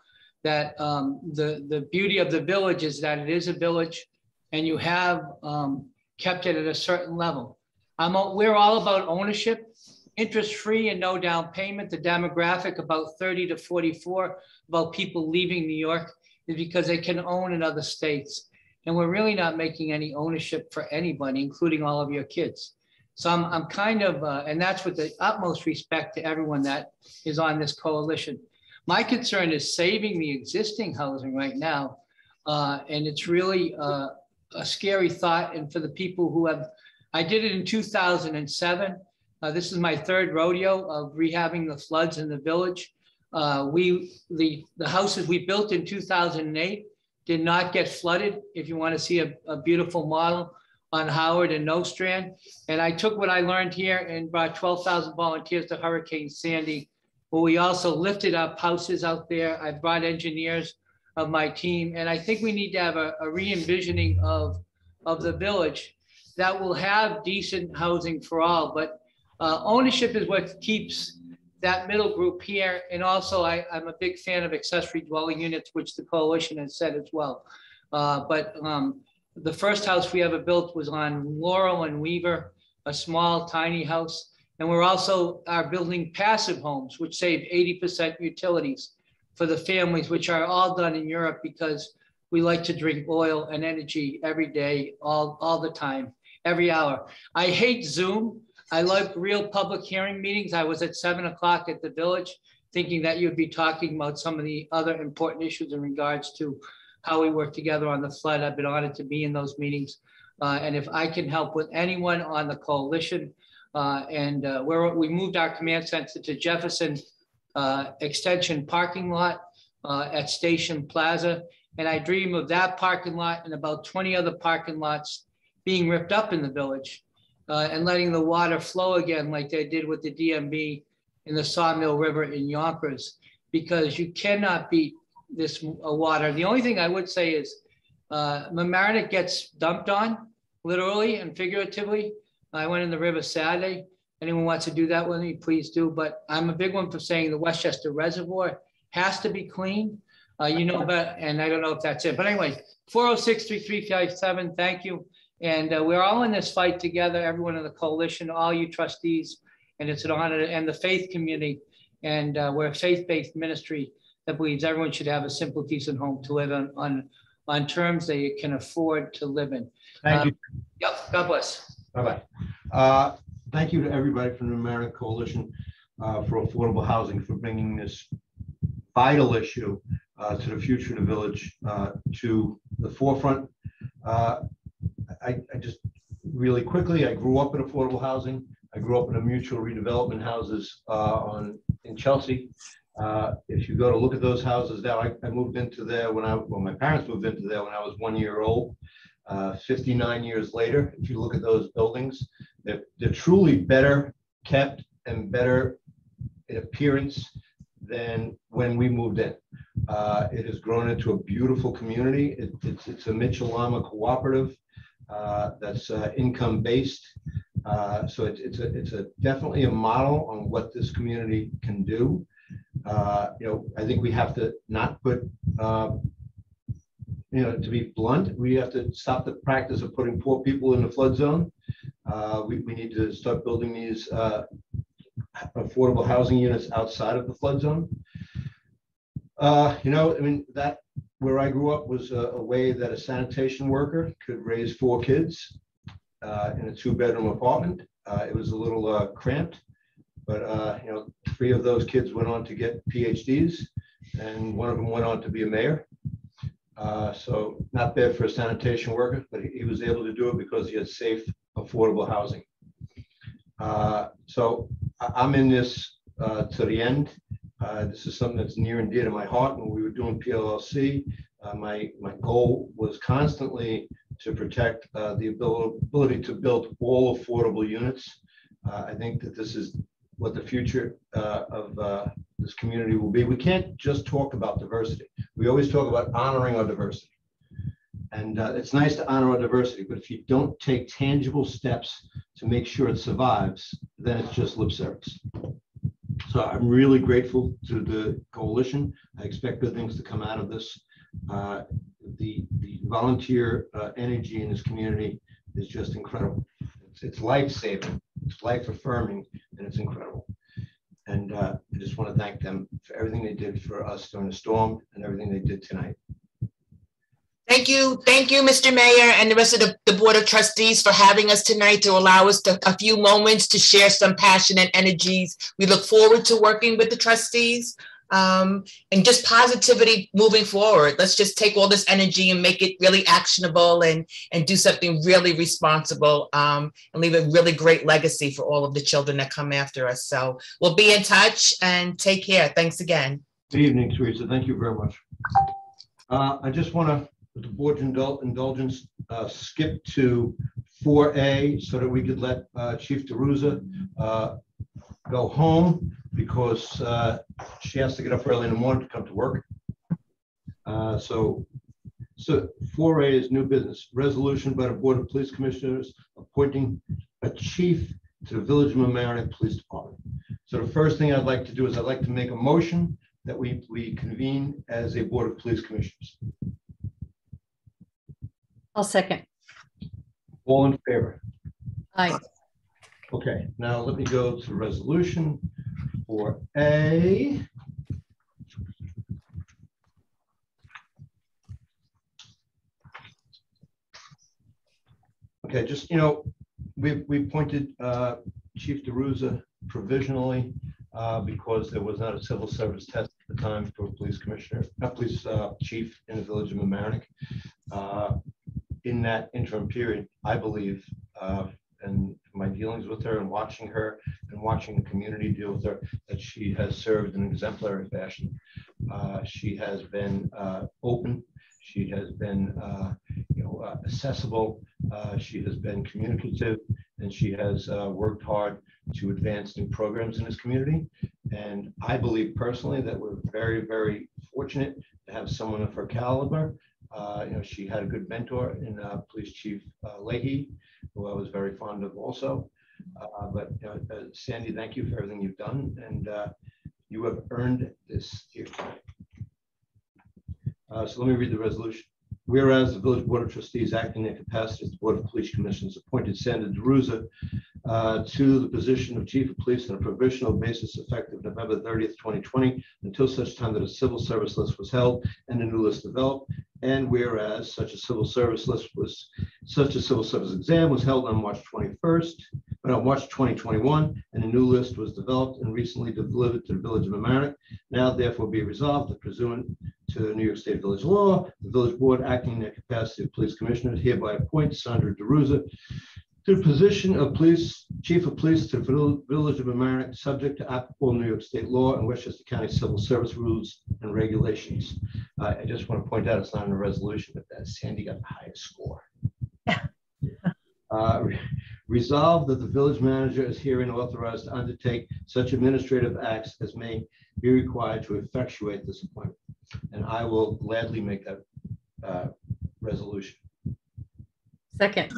That um, the, the beauty of the village is that it is a village and you have um, kept it at a certain level. I'm, we're all about ownership, interest free and no down payment. The demographic about 30 to 44 about people leaving New York is because they can own in other states. And we're really not making any ownership for anybody, including all of your kids. So I'm, I'm kind of, uh, and that's with the utmost respect to everyone that is on this coalition. My concern is saving the existing housing right now. Uh, and it's really uh, a scary thought. And for the people who have I did it in 2007. Uh, this is my third rodeo of rehabbing the floods in the village. Uh, we the the houses we built in 2008 did not get flooded. If you want to see a, a beautiful model on Howard and Nostrand, and I took what I learned here and brought 12,000 volunteers to Hurricane Sandy. But we also lifted up houses out there. I brought engineers of my team, and I think we need to have a, a re-envisioning of of the village that will have decent housing for all. But uh, ownership is what keeps that middle group here. And also, I, am a big fan of accessory dwelling units, which the coalition has said as well. Uh, but um, the first house we ever built was on Laurel and Weaver, a small, tiny house. And we're also are building passive homes, which save 80% utilities for the families, which are all done in Europe because we like to drink oil and energy every day, all, all the time, every hour. I hate Zoom. I like real public hearing meetings. I was at seven o'clock at the village thinking that you'd be talking about some of the other important issues in regards to how we work together on the flood. I've been honored to be in those meetings. Uh, and if I can help with anyone on the coalition, uh, and uh, where we moved our command center to Jefferson uh, Extension parking lot uh, at Station Plaza. And I dream of that parking lot and about 20 other parking lots being ripped up in the village uh, and letting the water flow again like they did with the DMB in the Sawmill River in Yonkers, because you cannot beat this uh, water. The only thing I would say is uh, Mamaroneck gets dumped on, literally and figuratively. I went in the river Saturday. Anyone wants to do that with me, please do. But I'm a big one for saying the Westchester Reservoir has to be clean. Uh, you know about, and I don't know if that's it. But anyway, 406 3357, thank you. And uh, we're all in this fight together, everyone in the coalition, all you trustees. And it's an honor, and the faith community. And uh, we're a faith based ministry that believes everyone should have a simple, decent home to live on, on, on terms they can afford to live in. Thank you. Um, Yep, God bless. Bye-bye. Uh, Thank you to everybody from the American Coalition uh, for Affordable Housing for bringing this vital issue uh, to the future of the village uh, to the forefront. Uh, I, I just really quickly, I grew up in affordable housing. I grew up in a mutual redevelopment houses uh, on in Chelsea. Uh, if you go to look at those houses now, I, I moved into there when I, well, my parents moved into there when I was one year old. Uh, 59 years later, if you look at those buildings, they're, they're truly better kept and better in appearance than when we moved in. Uh, it has grown into a beautiful community. It, it's, it's a Mitchell-Lama cooperative uh, that's uh, income-based. Uh, so it's, it's, a, it's a definitely a model on what this community can do. Uh, you know, I think we have to not put uh, you know, to be blunt, we have to stop the practice of putting poor people in the flood zone. Uh, we, we need to start building these uh, affordable housing units outside of the flood zone. Uh, you know, I mean, that where I grew up was a, a way that a sanitation worker could raise four kids uh, in a two bedroom apartment. It was a little cramped, but you know, three of those kids went on to get PhDs, and one of them went on to be a mayor. Uh, so not bad for a sanitation worker, but he, he, was able to do it because he had safe, affordable housing. Uh, so I, am in this uh, to the end. Uh, this is something that's near and dear to my heart. When we were doing PLLC, uh, my, my goal was constantly to protect the ability to build all affordable units. I think that this is what the future uh, of uh, this community will be. We can't just talk about diversity. We always talk about honoring our diversity. And uh, it's nice to honor our diversity, but if you don't take tangible steps to make sure it survives, then it's just lip service. So I'm really grateful to the coalition. I expect good things to come out of this. Uh, the, the volunteer uh, energy in this community is just incredible. It's, it's life-saving, it's life-affirming, and it's incredible. And uh, I just want to thank them for everything they did for us during the storm and everything they did tonight. Thank you. Thank you, Mr. Mayor, and the rest of the, the Board of Trustees for having us tonight to allow us to, a few moments to share some passion and energies. We look forward to working with the trustees um, and just positivity moving forward. Let's just take all this energy and make it really actionable and and do something really responsible um, and leave a really great legacy for all of the children that come after us. So we'll be in touch and take care. Thanks again. Good evening, Teresa. Thank you very much. Uh, I just want to, with the board's indul indulgence, uh, skip to 4A so that we could let uh, Chief DiRuzza uh, go home because uh, she has to get up early in the morning to come to work. Uh, so, so 4A is new business resolution by the Board of Police Commissioners appointing a chief to the Village of Mamaroneck Police Department. So the first thing I'd like to do is I'd like to make a motion that we, we convene as a Board of Police Commissioners. I'll second. All in favor? Aye. Okay, now let me go to resolution for A. Okay, just, you know, we, we appointed uh, Chief DiRuzza provisionally uh, because there was not a civil service test at the time for police commissioner, a police uh, chief in the village of Mamaroneck. Uh, in that interim period, I believe, uh, and my dealings with her and watching her and watching the community deal with her, that she has served in exemplary fashion. Uh, She has been uh, open, she has been, uh, you know, uh, accessible, uh, she has been communicative, and she has worked hard to advance new programs in this community. And I believe personally that we're very, very fortunate to have someone of her caliber. Uh, You know, she had a good mentor in uh, Police Chief uh, Leahy, who I was very fond of also. Uh, But uh, Sandy, thank you for everything you've done, and uh, you have earned this here So let me read the resolution. Whereas the Village Board of Trustees acting in capacity as the Board of Police Commissioners appointed Sandra DiRuzza uh, to the position of Chief of Police on a provisional basis effective November 30th, 2020, until such time that a civil service list was held and a new list developed. And whereas such a civil service list was, such a civil service exam was held on March 21st, but on March 2021, and a new list was developed and recently delivered to the Village of Mamaroneck. Now therefore be resolved that pursuant to New York State Village Law, the Village Board acting in the capacity of police commissioners hereby appoints Sandra DiRuzza to the position of police, chief of police to the Village of Mamaroneck, subject to applicable New York State law and Westchester County Civil Service rules and regulations. Uh, I just want to point out, it's not in the resolution, but that Sandy got the highest score. <laughs> Uh, re- Resolved that the village manager is herein authorized to undertake such administrative acts as may be required to effectuate this appointment. And I will gladly make that uh, resolution. Second,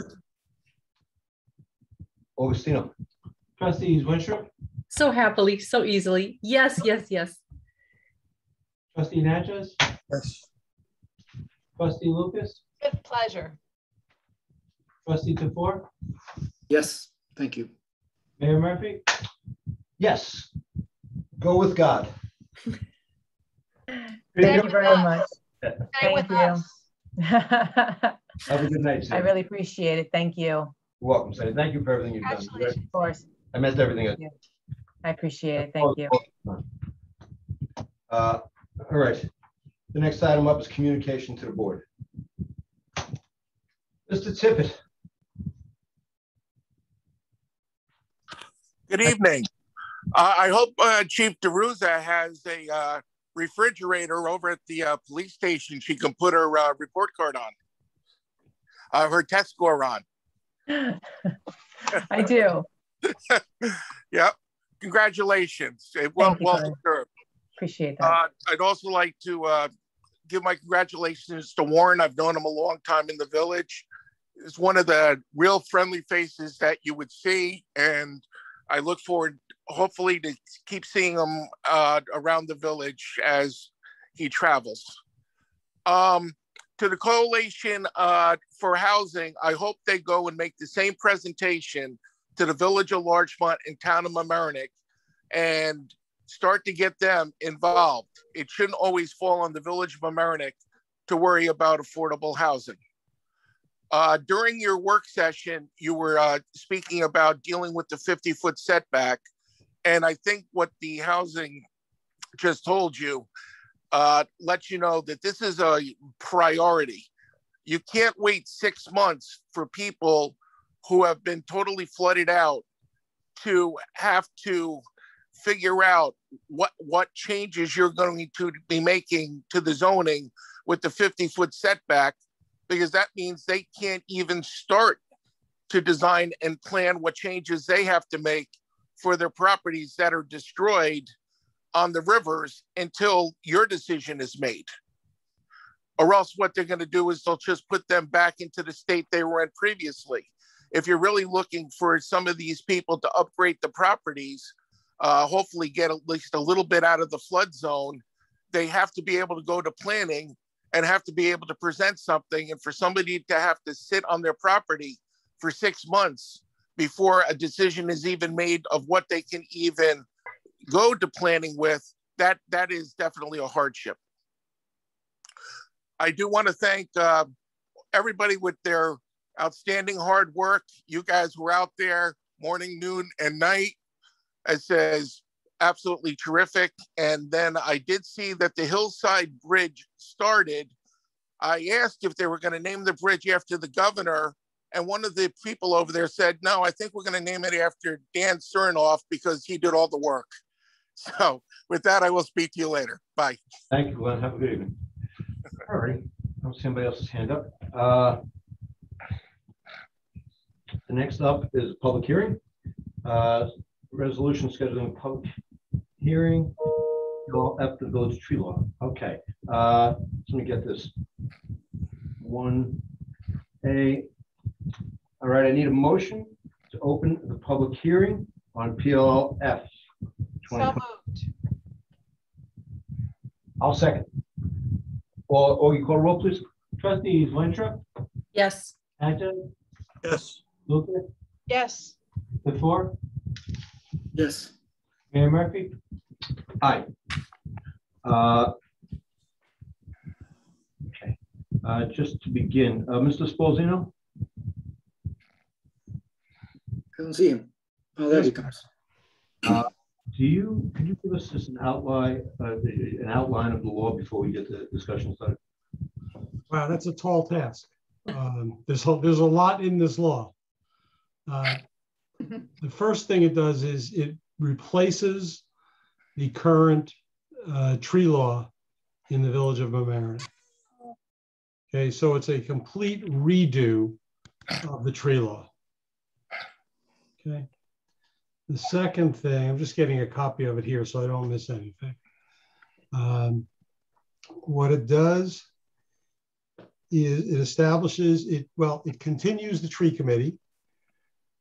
Augustino. Trustees Winstrup, so happily, so easily. Yes, yes, yes. trustee Natchez? Yes. Trustee Lucas, With pleasure. trustee Tafur, Yes, thank you. Mayor Murphy? Yes. Go with God. <laughs> Thank you very much. Have Stay with us. <laughs> a good night. I Sandy. really appreciate it. Thank you. You're welcome, Sandy. Thank you for everything you've done. Congratulations. Of course. I meant everything. I- I appreciate it. Thank you. Uh, All right. The next item up is communication to the board. Mr. Tippett. Good evening. Uh, I hope uh, Chief DiRuzza has a uh, refrigerator over at the uh, police station. She can put her uh, report card on, uh, her test score on. <laughs> I do. <laughs> Yep. Congratulations. Well, well deserved. Appreciate that. Uh, I'd also like to uh, give my congratulations to Warren. I've known him a long time in the village. He's one of the real friendly faces that you would see, and I look forward, hopefully, to keep seeing him uh, around the village as he travels. Um, to the coalition uh, for housing, I hope they go and make the same presentation to the village of Larchmont and town of Mamaroneck, and start to get them involved. It shouldn't always fall on the village of Mamaroneck to worry about affordable housing. Uh, during your work session, you were uh, speaking about dealing with the 50 foot setback. And I think what the housing just told you uh, lets you know that this is a priority. You can't wait six months for people who have been totally flooded out to have to figure out what what changes you're going to be making to the zoning with the 50 foot setback because that means they can't even start to design and plan what changes they have to make for their properties that are destroyed on the rivers until your decision is made or else what they're going to do is they'll just put them back into the state they were in previously if you're really looking for some of these people to upgrade the properties uh, hopefully get at least a little bit out of the flood zone, they have to be able to go to planning and have to be able to present something. And for somebody to have to sit on their property for six months before a decision is even made of what they can even go to planning with, that that is definitely a hardship. I do want to thank uh, everybody with their outstanding hard work. You guys were out there morning, noon, and night. It says absolutely terrific. And then I did see that the Hillside Bridge started. I asked if they were going to name the bridge after the governor. And one of the people over there said, no, I think we're going to name it after Dan Sarnoff because he did all the work. <laughs> So with that, I will speak to you later. Bye. Thank you, Glenn. Have a good evening. All right. I don't see anybody else's hand up. Uh, The next up is public hearing. Uh, Resolution scheduling public hearing. After the village tree law. Okay, uh, let me get this. One A. All right, I need a motion to open the public hearing on PLF. 2020. I'll second. Or, or you call roll, please? Trustees Winstrup, Yes. Agile, Yes. Lucas, Yes. Tafur, Yes. Mayor Murphy. Aye. Uh, Okay, Uh, just to begin, uh, Mr. Spolzino? I don't see him. Oh, there he comes. Uh, Do you, could you give us just an outline, uh, an outline of the law before we get the discussion started? Wow, that's a tall task. Um, There's, a- there's a lot in this law. Uh, The first thing it does is it replaces the current uh, tree law in the village of Mamaroneck. Okay, so it's a complete redo of the tree law. Okay. The second thing, I'm just getting a copy of it here so I don't miss anything. Um, What it does is it establishes it, well, it continues the tree committee,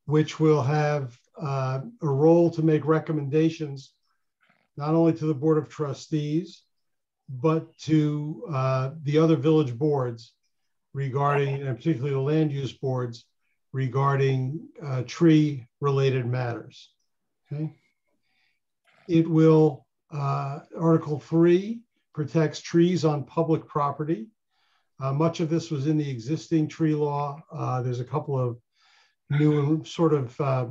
which will have uh, a role to make recommendations not only to the Board of Trustees, but to uh, the other village boards regarding, and particularly the land use boards regarding uh, tree related matters. Okay. It will, uh, Article 3 protects trees on public property. Uh, much of this was in the existing tree law. Uh, there's a couple of new sort of uh,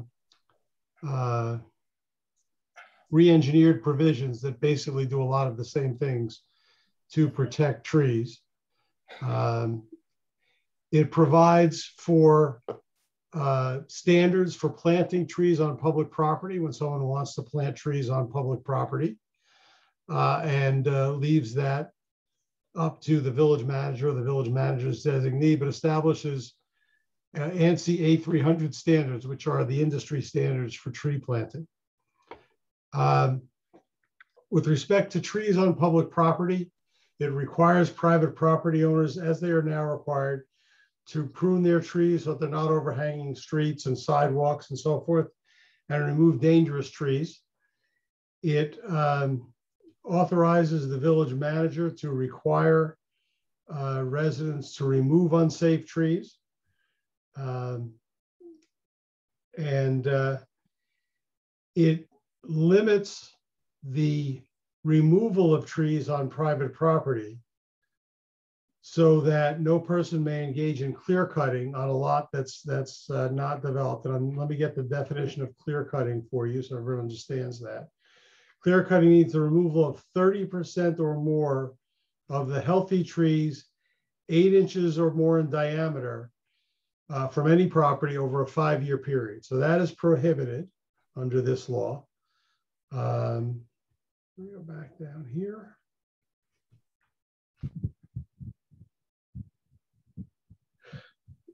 uh, re-engineered provisions that basically do a lot of the same things to protect trees. Um, it provides for uh, standards for planting trees on public property when someone wants to plant trees on public property uh, and uh, leaves that up to the village manager, or the village manager's designee, but establishes uh, ANSI A300 standards, which are the industry standards for tree planting. Um, with respect to trees on public property, it requires private property owners, as they are now required, to prune their trees so they're not overhanging streets and sidewalks and so forth, and remove dangerous trees. It um, authorizes the village manager to require uh, residents to remove unsafe trees. Um, and uh, it limits the removal of trees on private property so that no person may engage in clear cutting on a lot that's that's uh, not developed. And I'm, let me get the definition of clear cutting for you so everyone understands that. Clear cutting means the removal of 30% or more of the healthy trees, eight inches or more in diameter uh, from any property over a five-year period. So that is prohibited under this law. Um, let me go back down here.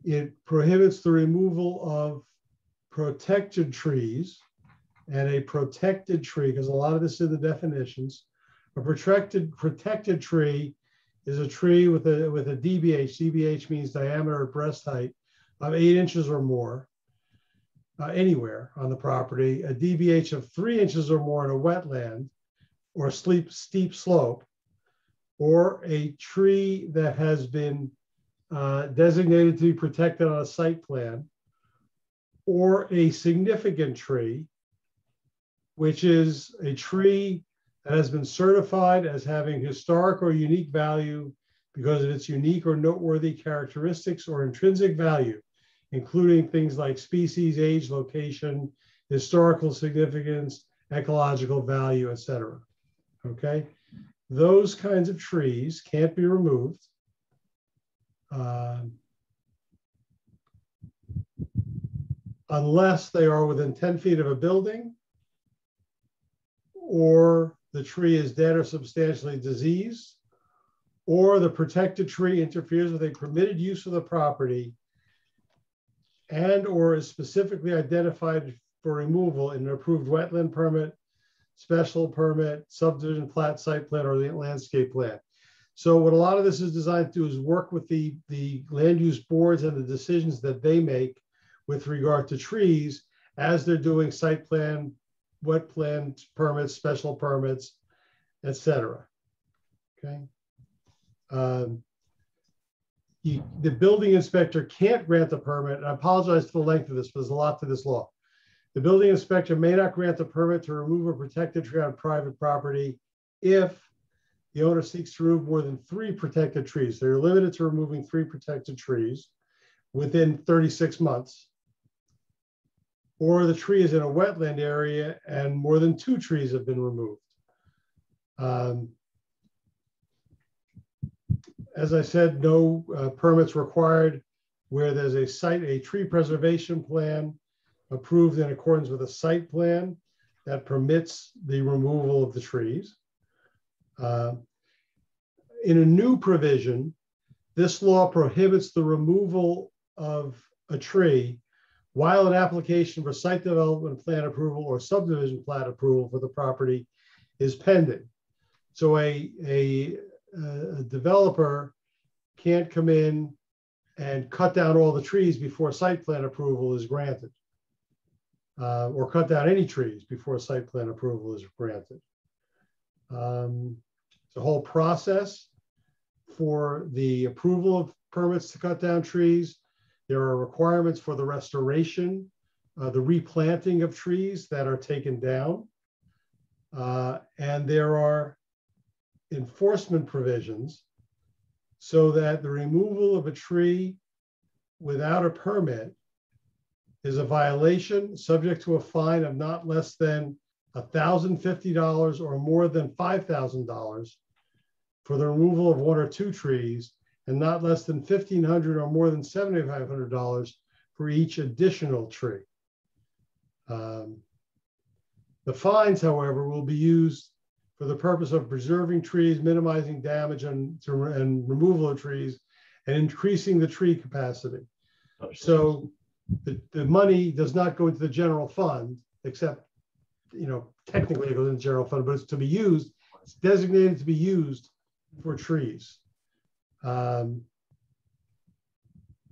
It prohibits the removal of protected trees and a protected tree, because a lot of this is in the definitions. A protected protected tree is a tree with a with a DBH. DBH means diameter or breast height of eight inches or more uh, anywhere on the property. A DBH of three inches or more in a wetland or steep steep slope, or a tree that has been uh, designated to be protected on a site plan, or a significant tree, which is a tree that has been certified as having historic or unique value because of its unique or noteworthy characteristics or intrinsic value including things like species, age, location, historical significance, ecological value, etc. Okay, those kinds of trees can't be removed. Um, unless they are within 10 feet of a building or the tree is dead or substantially diseased, or the protected tree interferes with a permitted use of the property and or is specifically identified for removal in an approved wetland permit, special permit, subdivision plat, site plan, or the landscape plan. So what a lot of this is designed to do is work with the, the land use boards and the decisions that they make with regard to trees as they're doing site plan, wet plan permits, special permits, et cetera. Okay. Um, you, the building inspector can't grant the permit. I apologize for the length of this, but there's a lot to this law. The building inspector may not grant the permit to remove a protected tree on private property if the owner seeks to remove more than three protected trees. You're limited to removing three protected trees within 36 months. Or the tree is in a wetland area and more than two trees have been removed. Um, as I said, no uh, permits required where there's a site, a tree preservation plan approved in accordance with a site plan that permits the removal of the trees. Uh, in a new provision, this law prohibits the removal of a tree while an application for site development plan approval or subdivision plat approval for the property is pending. So a, a, a developer can't come in and cut down all the trees before site plan approval is granted. Uh, or cut down any trees before site plan approval is granted. Um, the whole process for the approval of permits to cut down trees. There are requirements for the restoration, uh, the replanting of trees that are taken down. Uh, and there are enforcement provisions so that the removal of a tree without a permit is a violation subject to a fine of not less than $1,050 or more than $5,000 for the removal of one or two trees and not less than 1,500 or more than $7,500 for each additional tree. Um, the fines, however, will be used for the purpose of preserving trees, minimizing damage and, and removal of trees, and increasing the tree capacity. So the, the money does not go into the general fund, except, you know, technically it goes into the general fund, but it's to be used, it's designated to be used for trees. Um,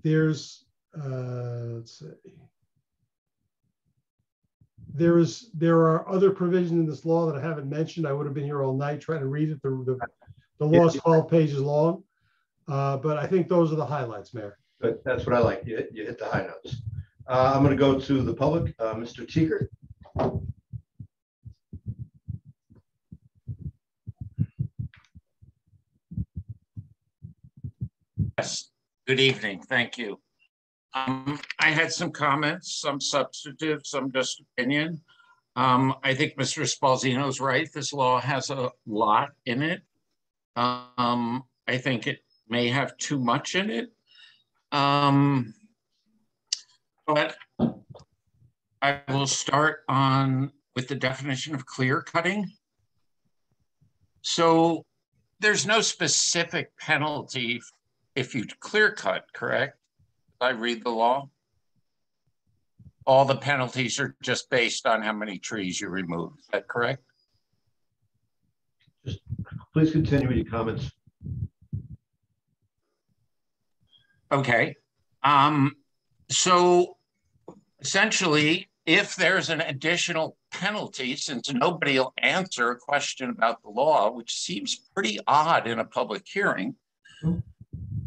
there's, uh, let's see. There is, there are other provisions in this law that I haven't mentioned. I would have been here all night trying to read it. The, the, the law is 12 pages long, uh, but I think those are the highlights, Mayor. But that's what I like. You hit, you hit the high notes. Uh, I'm going to go to the public. Uh, Mr. Teeger. Yes, good evening. Thank you. Um, I had some comments, some substantive, some just opinion. Um, I think Mr. Spolzino's right. This law has a lot in it. Um, I think it may have too much in it. Um, but I will start on with the definition of clear cutting. So there's no specific penalty if you clear cut, correct? I read the law. All the penalties are just based on how many trees you remove. Is that correct? Just please continue with your comments. Okay. Um, so essentially, if there's an additional penalty, since nobody will answer a question about the law, which seems pretty odd in a public hearing,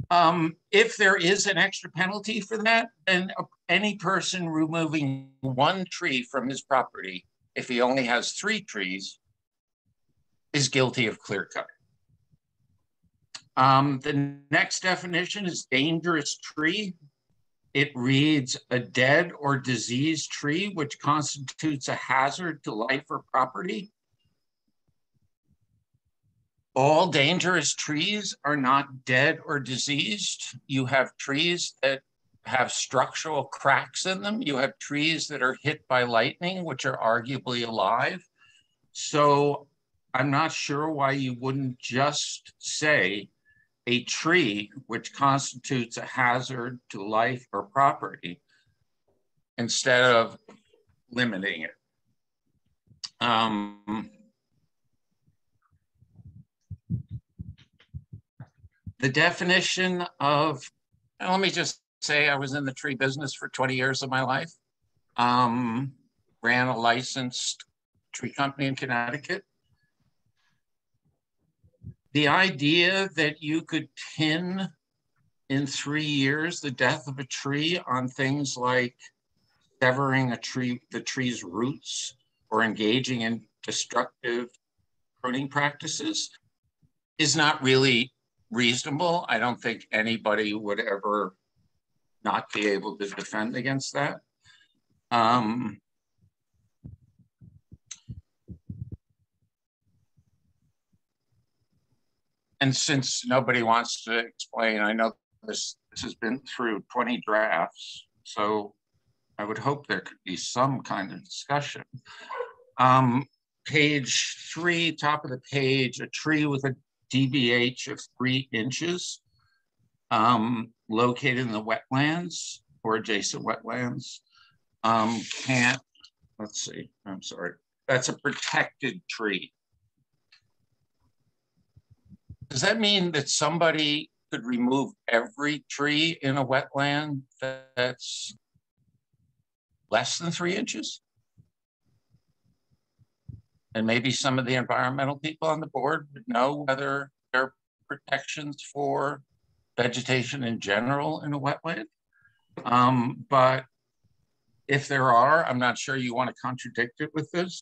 um, if there is an extra penalty for that, then any person removing one tree from his property, if he only has three trees, is guilty of clear cutting. Um, the next definition is dangerous tree. it reads a dead or diseased tree which constitutes a hazard to life or property. All dangerous trees are not dead or diseased. You have trees that have structural cracks in them. You have trees that are hit by lightning, which are arguably alive. So I'm not sure why you wouldn't just say a tree which constitutes a hazard to life or property instead of limiting it. Um, the definition of, let me just say I was in the tree business for 20 years of my life. Um, ran a licensed tree company in Connecticut. The idea that you could pin in three years the death of a tree on things like severing a tree, the tree's roots, or engaging in destructive pruning practices is not really reasonable. I don't think anybody would ever not be able to defend against that. Um, and since nobody wants to explain, I know this, this has been through 20 drafts, so I would hope there could be some kind of discussion. Um, page three, top of the page, a tree with a DBH of three inches um, located in the wetlands or adjacent wetlands um, can't, let's see, I'm sorry, that's a protected tree. Does that mean that somebody could remove every tree in a wetland that's less than three inches? And maybe some of the environmental people on the board would know whether there are protections for vegetation in general in a wetland. Um, but if there are, I'm not sure you want to contradict it with this.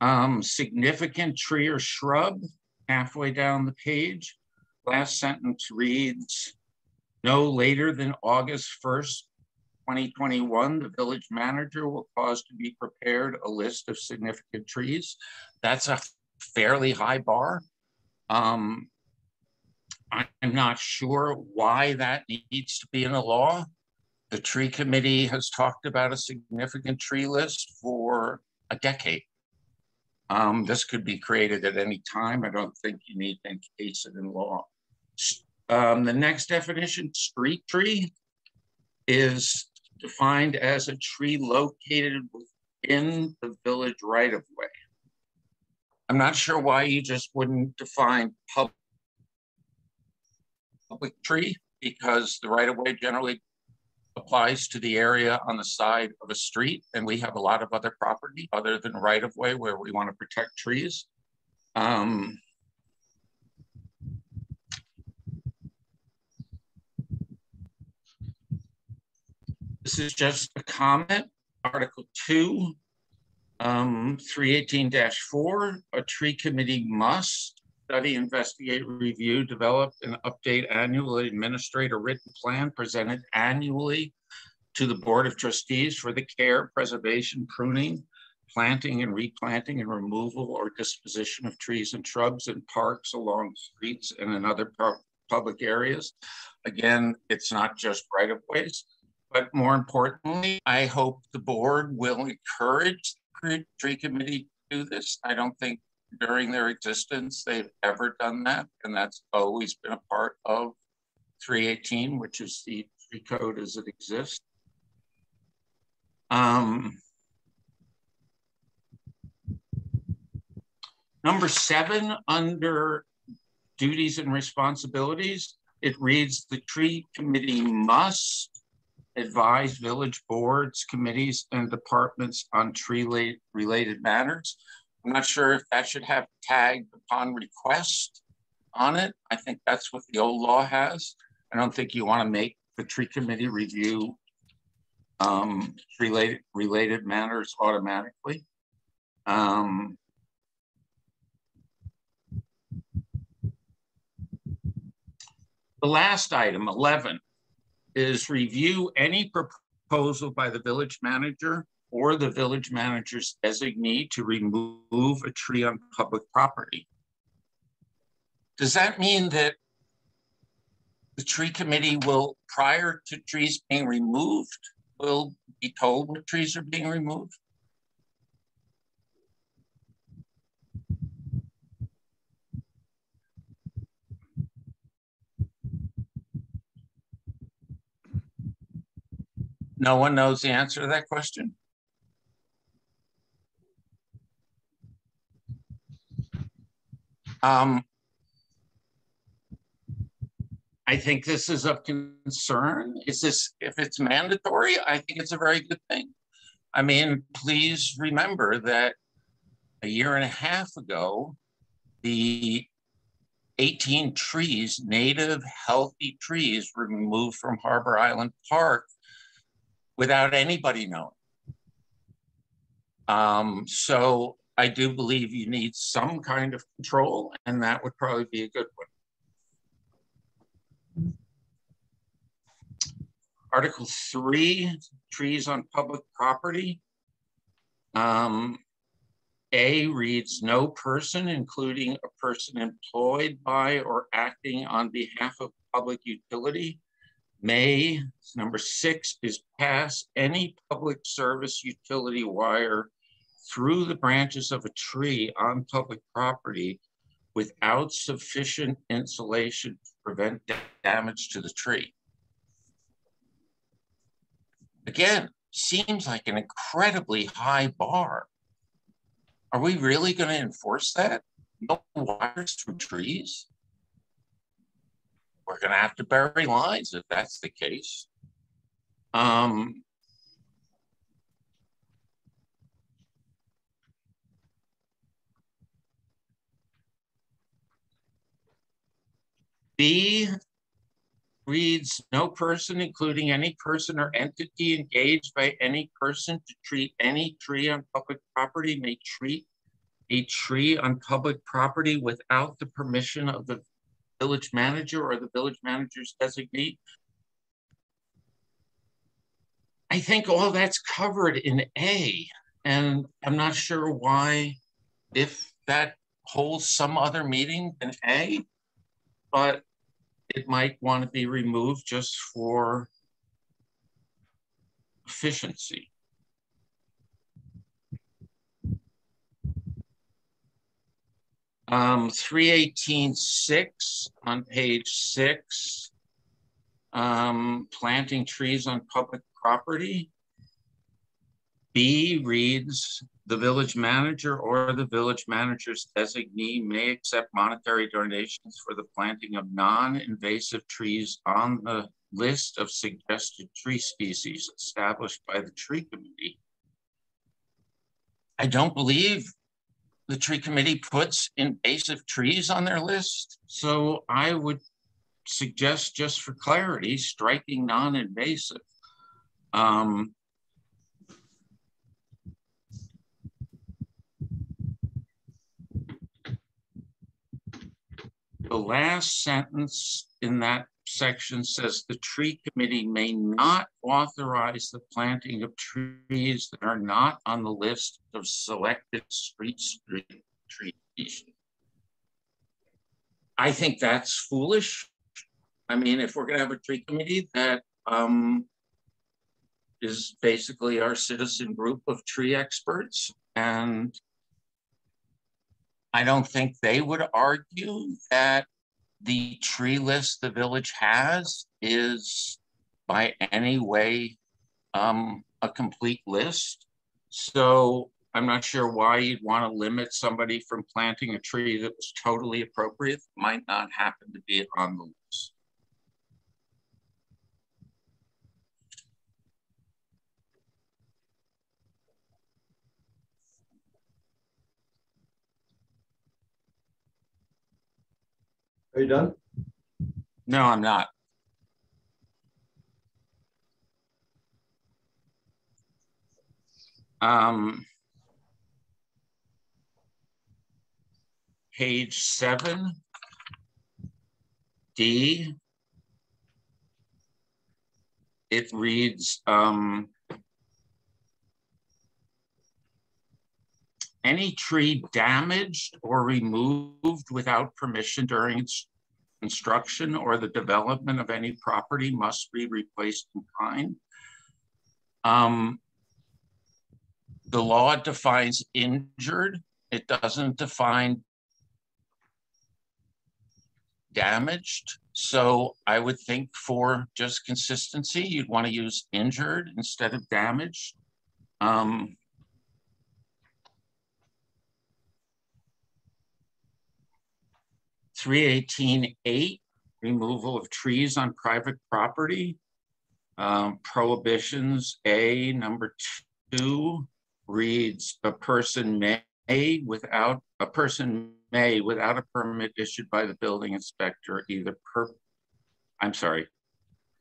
Um, significant tree or shrub halfway down the page. Last sentence reads, no later than August 1st, 2021, the village manager will cause to be prepared a list of significant trees. That's a fairly high bar. Um, I'm not sure why that needs to be in a law. The tree committee has talked about a significant tree list for a decade. Um, this could be created at any time. I don't think you need to encase it in law. Um, the next definition, street tree, is defined as a tree located within the village right of way. I'm not sure why you just wouldn't define public public tree because the right of way generally applies to the area on the side of a street. And we have a lot of other property other than right of way where we want to protect trees. Um, this is just a comment. Article 2, um, 318-4, a tree committee must study, investigate, review, develop, and update annually, administrate a written plan presented annually to the Board of Trustees for the care, preservation, pruning, planting and replanting and removal or disposition of trees and shrubs in parks along streets and in other public areas. Again, it's not just right of ways, but more importantly, I hope the board will encourage the tree committee to do this. I don't think during their existence they've ever done that. And that's always been a part of 318, which is the tree code as it exists. Um, number seven, under duties and responsibilities, it reads the tree committee must advise village boards, committees, and departments on tree related matters. I'm not sure if that should have tagged upon request on it. I think that's what the old law has. I don't think you want to make the tree committee review um, related related matters automatically. Um, the last item, 11, is review any proposal by the village manager or the village manager's designee to remove a tree on public property. Does that mean that the tree committee will, prior to trees being removed, will be told when trees are being removed? No one knows the answer to that question? Um, I think this is of concern. Is this, if it's mandatory, I think it's a very good thing. I mean, please remember that a year and a half ago, the 18 trees, native healthy trees were removed from Harbor Island Park without anybody knowing. Um, so I do believe you need some kind of control, and that would probably be a good one. Article three, trees on public property. Um, a reads no person, including a person employed by or acting on behalf of public utility, may, number six, is pass any public service utility wire through the branches of a tree on public property without sufficient insulation to prevent damage to the tree. Again, seems like an incredibly high bar. Are we really going to enforce that? No wires through trees? We're going to have to bury lines if that's the case. Um, B reads, no person, including any person or entity engaged by any person to treat any tree on public property may treat a tree on public property without the permission of the village manager or the village manager's designee. I think all that's covered in A, and I'm not sure why, if that holds some other meeting than A, but it might want to be removed just for efficiency. Um, 318.6 on page six, um, planting trees on public property. B reads, the village manager or the village manager's designee may accept monetary donations for the planting of non-invasive trees on the list of suggested tree species established by the tree committee. I don't believe the tree committee puts invasive trees on their list. So I would suggest just for clarity, striking non-invasive. Um, the last sentence in that section says the tree committee may not authorize the planting of trees that are not on the list of selected street tree species. I think that's foolish. I mean, if we're going to have a tree committee that um, is basically our citizen group of tree experts, and I don't think they would argue that the tree list the village has is by any way um, a complete list. So I'm not sure why you'd want to limit somebody from planting a tree that was totally appropriate, might not happen to be on the list. Are you done? No, I'm not. Um, page seven, D. it reads, um, any tree damaged or removed without permission during its construction or the development of any property must be replaced in kind. Um, the law defines injured. It doesn't define damaged. So I would think for just consistency, you'd want to use injured instead of damaged. Um, Three eighteen eight, removal of trees on private property. Um, prohibitions, A, number two reads, a person may without, a person may without a permit issued by the building inspector either per, I'm sorry,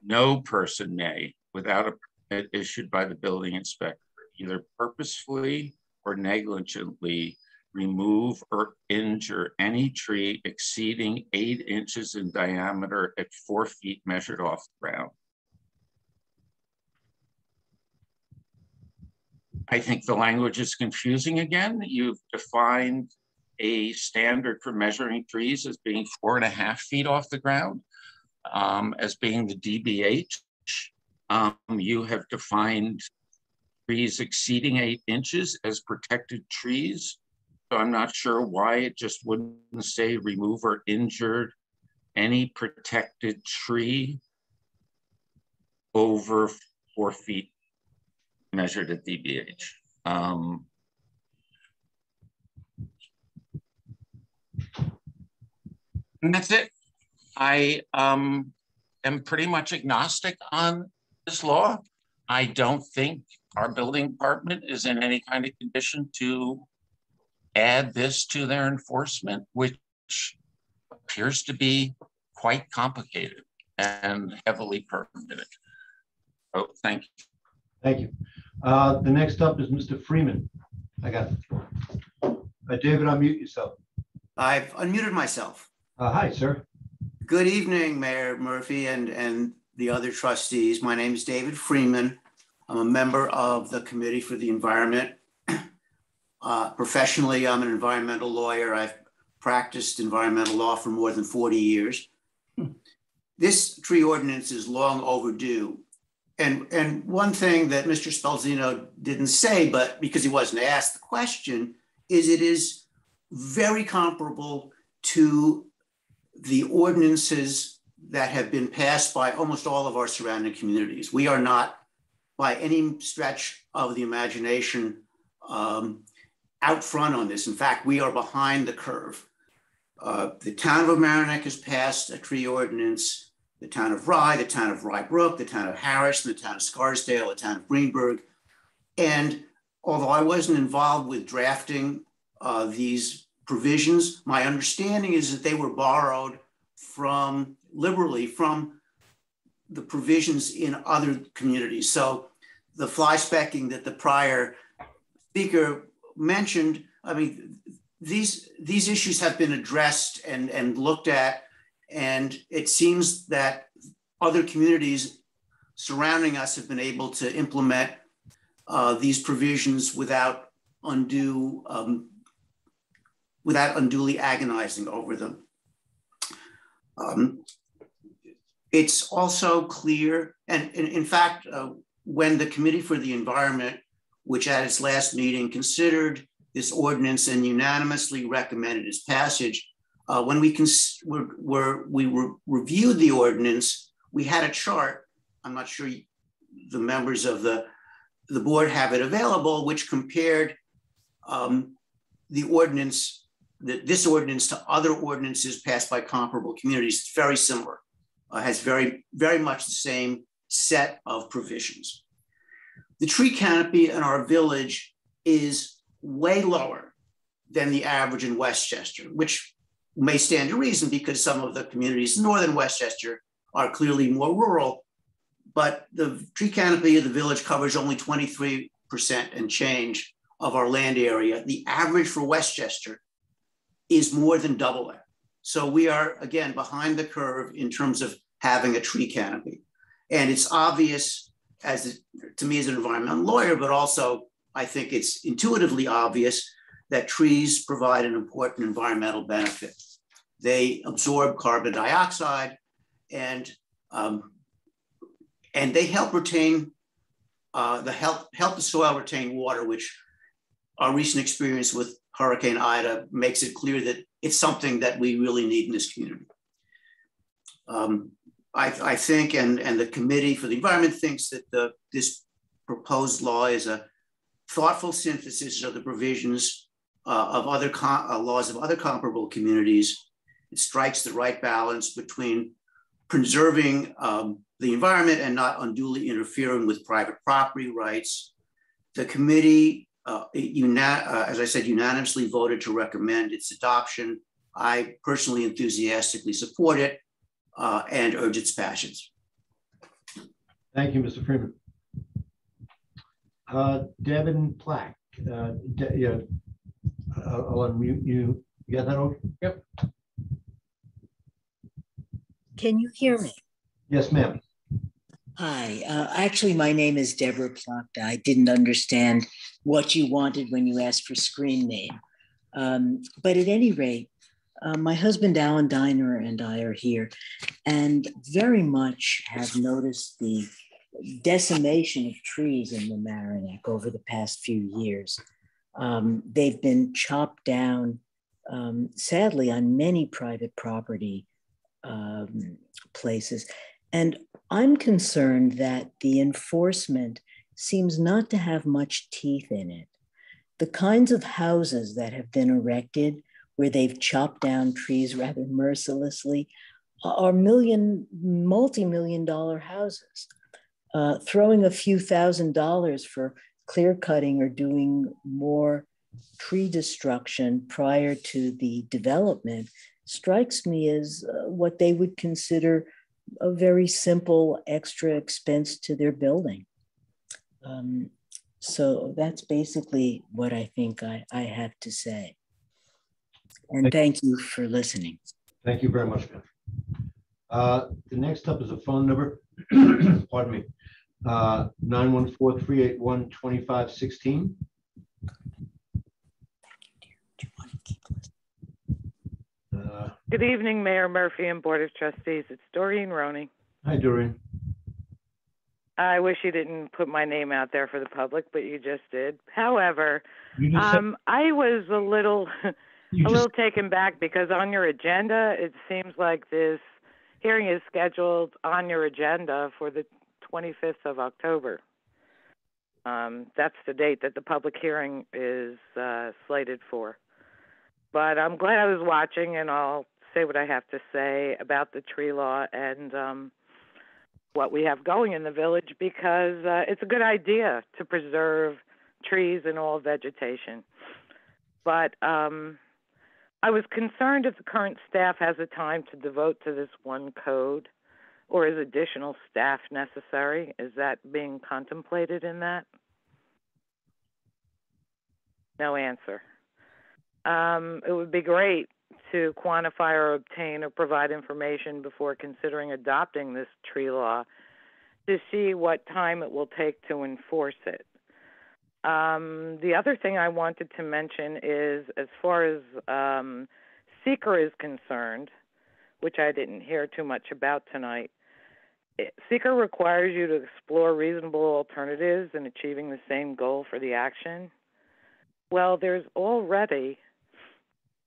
no person may without a permit issued by the building inspector either purposefully or negligently remove or injure any tree exceeding eight inches in diameter at four feet measured off the ground. I think the language is confusing again. You've defined a standard for measuring trees as being four and a half feet off the ground, um, as being the DBH. Um, you have defined trees exceeding eight inches as protected trees. I'm not sure why it just wouldn't say remove or injured any protected tree over four feet measured at DBH. Um, and that's it. I um, am pretty much agnostic on this law. I don't think our building department is in any kind of condition to add this to their enforcement, which appears to be quite complicated and heavily permitted. Oh, thank you. Thank you. Uh, the next up is Mr. Freeman. I got the floor. Uh, David, unmute yourself. I've unmuted myself. Uh, hi, sir. Good evening, Mayor Murphy and, and the other trustees. My name is David Freeman. I'm a member of the Committee for the Environment. Uh, professionally, I'm an environmental lawyer. I've practiced environmental law for more than 40 years. This tree ordinance is long overdue. And, and one thing that Mr. Spolzino didn't say, but because he wasn't asked the question, is it is very comparable to the ordinances that have been passed by almost all of our surrounding communities. We are not, by any stretch of the imagination, um, out front on this. In fact, we are behind the curve. Uh, the town of Mamaroneck has passed a tree ordinance. The town of Rye, the town of Rye Brook, the town of Harrison, the town of Scarsdale, the town of Greenburgh. And although I wasn't involved with drafting uh, these provisions, my understanding is that they were borrowed from liberally from the provisions in other communities. So the fly specking that the prior speaker mentioned, I mean, these these issues have been addressed and, and looked at, and it seems that other communities surrounding us have been able to implement uh, these provisions without undue um, without unduly agonizing over them. Um, it's also clear, and, and in fact, uh, when the Committee for the Environment which at its last meeting considered this ordinance and unanimously recommended its passage. Uh, when we, cons- were, we were, reviewed the ordinance, we had a chart. I'm not sure the members of the, the board have it available, which compared um, the ordinance, the, this ordinance to other ordinances passed by comparable communities. It's very similar, uh, has very, very much the same set of provisions. The tree canopy in our village is way lower than the average in Westchester, which may stand to reason because some of the communities in northern Westchester are clearly more rural, but the tree canopy of the village covers only 23% and change of our land area. The average for Westchester is more than double that. So we are, again, behind the curve in terms of having a tree canopy. And it's obvious as to me as an environmental lawyer, but also I think it's intuitively obvious that trees provide an important environmental benefit. They absorb carbon dioxide and um, and they help retain uh, the help help the soil retain water, which our recent experience with Hurricane Ida makes it clear that it's something that we really need in this community. Um, I, I, think, and, and the Committee for the Environment thinks that the, this proposed law is a thoughtful synthesis of the provisions uh, of other uh, laws of other comparable communities. It strikes the right balance between preserving um, the environment and not unduly interfering with private property rights. The committee, uh, uh, as I said, unanimously voted to recommend its adoption. I personally enthusiastically support it uh, and urge its passage. Thank you, Mr. Freeman. Uh, Devin Plack, uh, De yeah, I'll, I'll unmute you. You got that over? Yep. Can you hear me? Yes, ma'am. Hi, uh, actually, my name is Deborah Plachta. I didn't understand what you wanted when you asked for screen name. Um, but at any rate, uh, my husband Alan Diner and I are here and very much have noticed the decimation of trees in the Mamaroneck over the past few years. Um, they've been chopped down, um, sadly, on many private property um, places. And I'm concerned that the enforcement seems not to have much teeth in it. The kinds of houses that have been erected where they've chopped down trees rather mercilessly are million, multi-million dollar houses. Uh, throwing a few thousand dollars for clear cutting or doing more tree destruction prior to the development strikes me as uh, what they would consider a very simple extra expense to their building. Um, so that's basically what I think I, I have to say. And thank you for listening. Thank you very much, ma'am. Uh, the next up is a phone number, <clears throat> pardon me, uh, 914-381-2516. Uh, Good evening, Mayor Murphy and Board of Trustees. It's Doreen Roney. Hi, Doreen. I wish you didn't put my name out there for the public, but you just did. However, just um, I was a little, <laughs> a just- little taken back because on your agenda, it seems like this hearing is scheduled on your agenda for the 25th of October. Um, that's the date that the public hearing is uh, slated for. But I'm glad I was watching, and I'll say what I have to say about the tree law and um, what we have going in the village because uh, it's a good idea to preserve trees and all vegetation. But um, I was concerned if the current staff has the time to devote to this one code, or is additional staff necessary? Is that being contemplated in that? No answer. Um, it would be great to quantify or obtain or provide information before considering adopting this tree law to see what time it will take to enforce it. Um, the other thing I wanted to mention is as far as um, SEQRA is concerned, which I didn't hear too much about tonight, it, SEQRA requires you to explore reasonable alternatives in achieving the same goal for the action. Well, there's already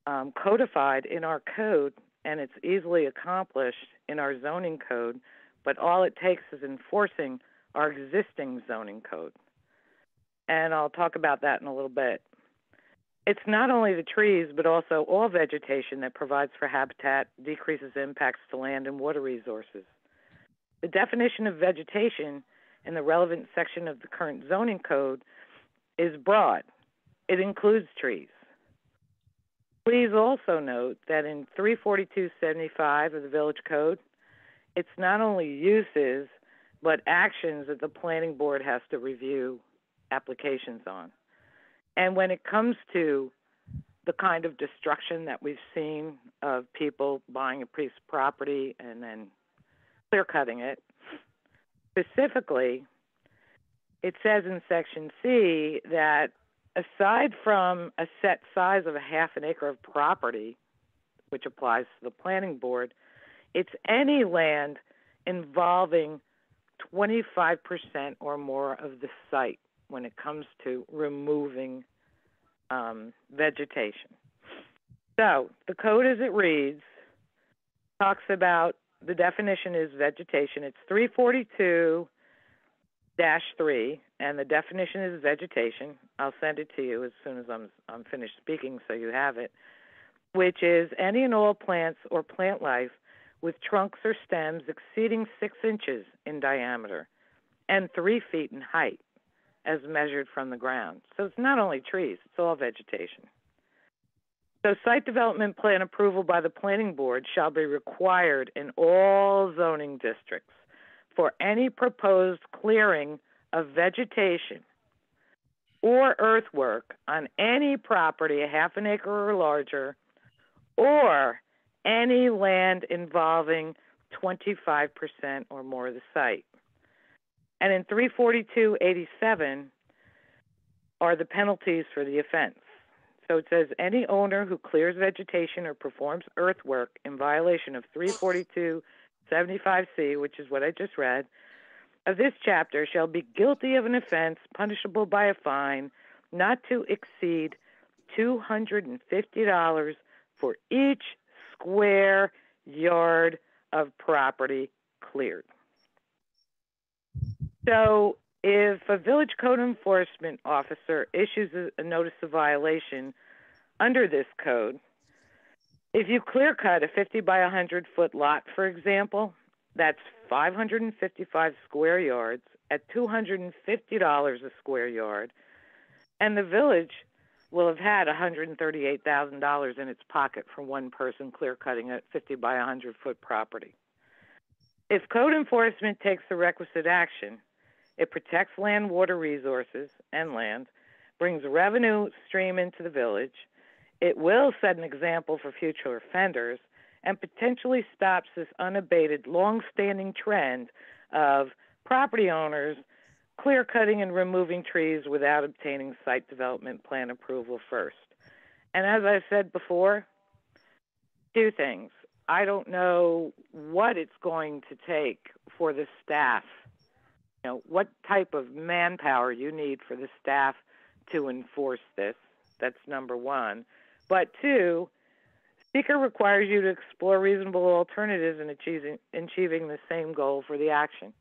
um, codified in our code, and it's easily accomplished in our zoning code, but all it takes is enforcing our existing zoning code. And I'll talk about that in a little bit. It's not only the trees, but also all vegetation that provides for habitat, decreases impacts to land and water resources. The definition of vegetation in the relevant section of the current zoning code is broad. It includes trees. Please also note that in 34275 of the Village Code, it's not only uses, but actions that the planning board has to review applications on. And when it comes to the kind of destruction that we've seen of people buying a piece of property and then clear cutting it, specifically, it says in section C that aside from a set size of a half an acre of property, which applies to the planning board, it's any land involving 25% or more of the site when it comes to removing um, vegetation. So the code as it reads talks about the definition is vegetation. It's 342 3, and the definition is vegetation. I'll send it to you as soon as I'm I'm finished speaking, so you have it. Which is any and all plants or plant life with trunks or stems exceeding six inches in diameter and three feet in height, as measured from the ground. So it's not only trees; it's all vegetation. So site development plan approval by the planning board shall be required in all zoning districts for any proposed clearing of vegetation or earthwork on any property a half an acre or larger or any land involving 25% or more of the site. And in 342.87 are the penalties for the offense. So it says any owner who clears vegetation or performs earthwork in violation of 342.75C, which is what I just read, of this chapter shall be guilty of an offense punishable by a fine not to exceed $250 for each square yard of property cleared. So if a village code enforcement officer issues a, notice of violation under this code, if you clear cut a 50 by 100 foot lot, for example, that's 555 square yards at $250 a square yard, and the village will have had $138,000 in its pocket for one person clear cutting a 50 by 100 foot property. If code enforcement takes the requisite action, it protects land, water resources, and land, brings revenue stream into the village. It will set an example for future offenders and potentially stops this unabated, long-standing trend of property owners clear cutting and removing trees without obtaining site development plan approval first. And as I said before, two things. I don't know what it's going to take for the staff you know, what type of manpower you need for the staff to enforce this. That's number one. But two, SEQRA requires you to explore reasonable alternatives in achieving, achieving the same goal for the action.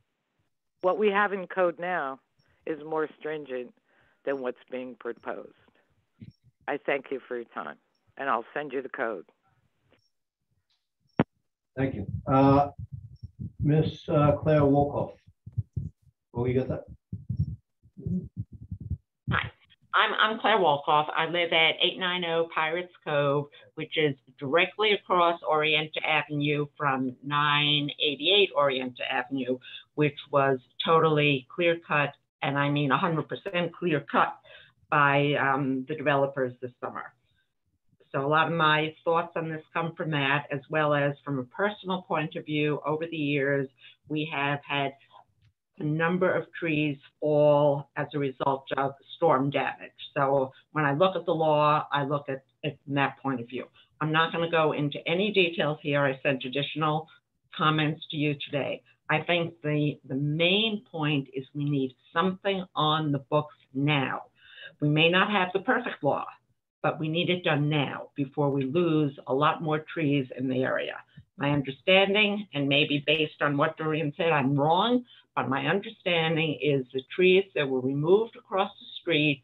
What we have in code now is more stringent than what's being proposed. I thank you for your time, and I'll send you the code. Thank you. Uh, Miss uh, Claire Wolkoff. Oh, you got that? Hi, I'm, I'm Claire Wolkoff. I live at 890 Pirates Cove, which is directly across Orienta Avenue from 988 Orienta Avenue, which was totally clear cut, and I mean 100% clear cut by um, the developers this summer. So a lot of my thoughts on this come from that, as well as from a personal point of view. Over the years, we have had a number of trees fall as a result of storm damage. So when I look at the law, I look at it from that point of view. I'm not going to go into any details here. I sent additional comments to you today. I think the, the main point is we need something on the books now. We may not have the perfect law, but we need it done now before we lose a lot more trees in the area. My understanding, and maybe based on what Doreen said, I'm wrong, but my understanding is the trees that were removed across the street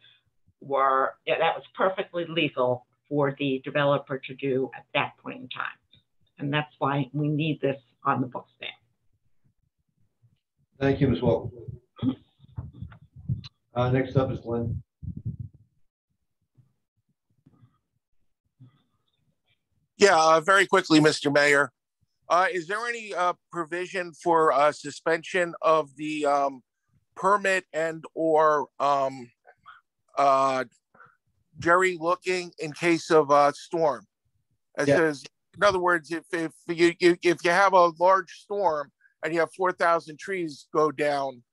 were, yeah, that was perfectly legal for the developer to do at that point in time. And that's why we need this on the books now. Thank you, Ms. Walker. Uh, next up is Lynn. Yeah, uh, very quickly, Mr. Mayor. Uh, is there any uh, provision for uh, suspension of the um, permit and or um, uh, Jerry looking in case of a storm? As Yeah. says, in other words, if if you, you if you have a large storm and you have 4,000 trees go down,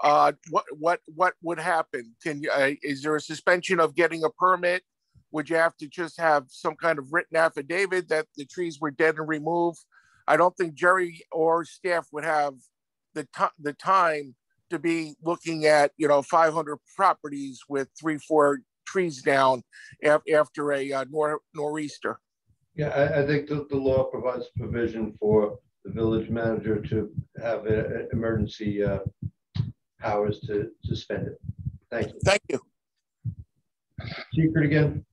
uh, what what what would happen? Can you uh, is there a suspension of getting a permit? Would you have to just have some kind of written affidavit that the trees were dead and removed? I don't think Jerry or staff would have the time the time to be looking at you know 500 properties with three four trees down af- after a uh, nor- nor'easter. Yeah, I, I think the, the law provides provision for the village manager to have a, a emergency uh, powers to suspend it. Thank you. Thank you. Secret again.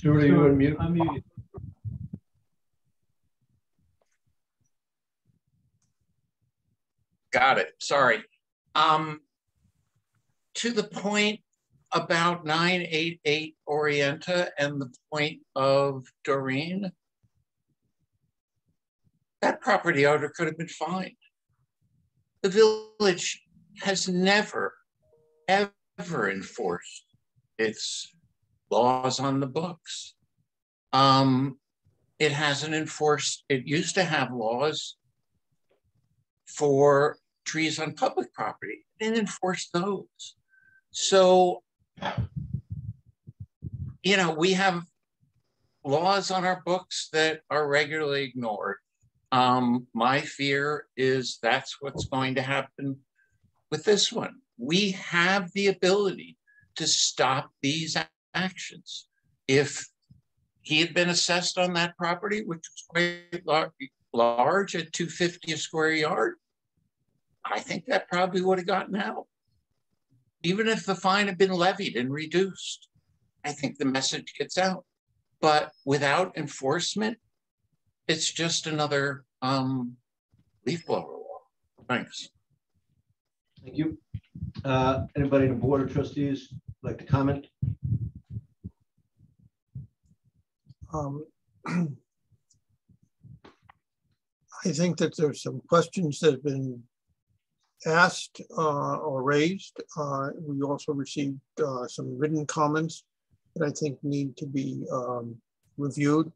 Stuart, are you on mute? I'm muted. Got it. Sorry. Um, to the point about 988 Orienta and the point of Doreen, that property owner could have been fined. The village has never, ever enforced its laws on the books. Um, it hasn't enforced, it used to have laws for trees on public property. and enforce those. So, you know, we have laws on our books that are regularly ignored. Um, my fear is that's what's going to happen with this one. We have the ability to stop these actions. If he had been assessed on that property, which was quite large, large at 250 a square yard, I think that probably would have gotten out. Even if the fine had been levied and reduced, I think the message gets out. But without enforcement, it's just another um, leaf blower law. Thanks. Thank you. Uh, Anybody in the board of trustees like to comment? Um, <clears throat> I think that there's some questions that have been asked uh, or raised. Uh, we also received uh, some written comments that I think need to be um, reviewed.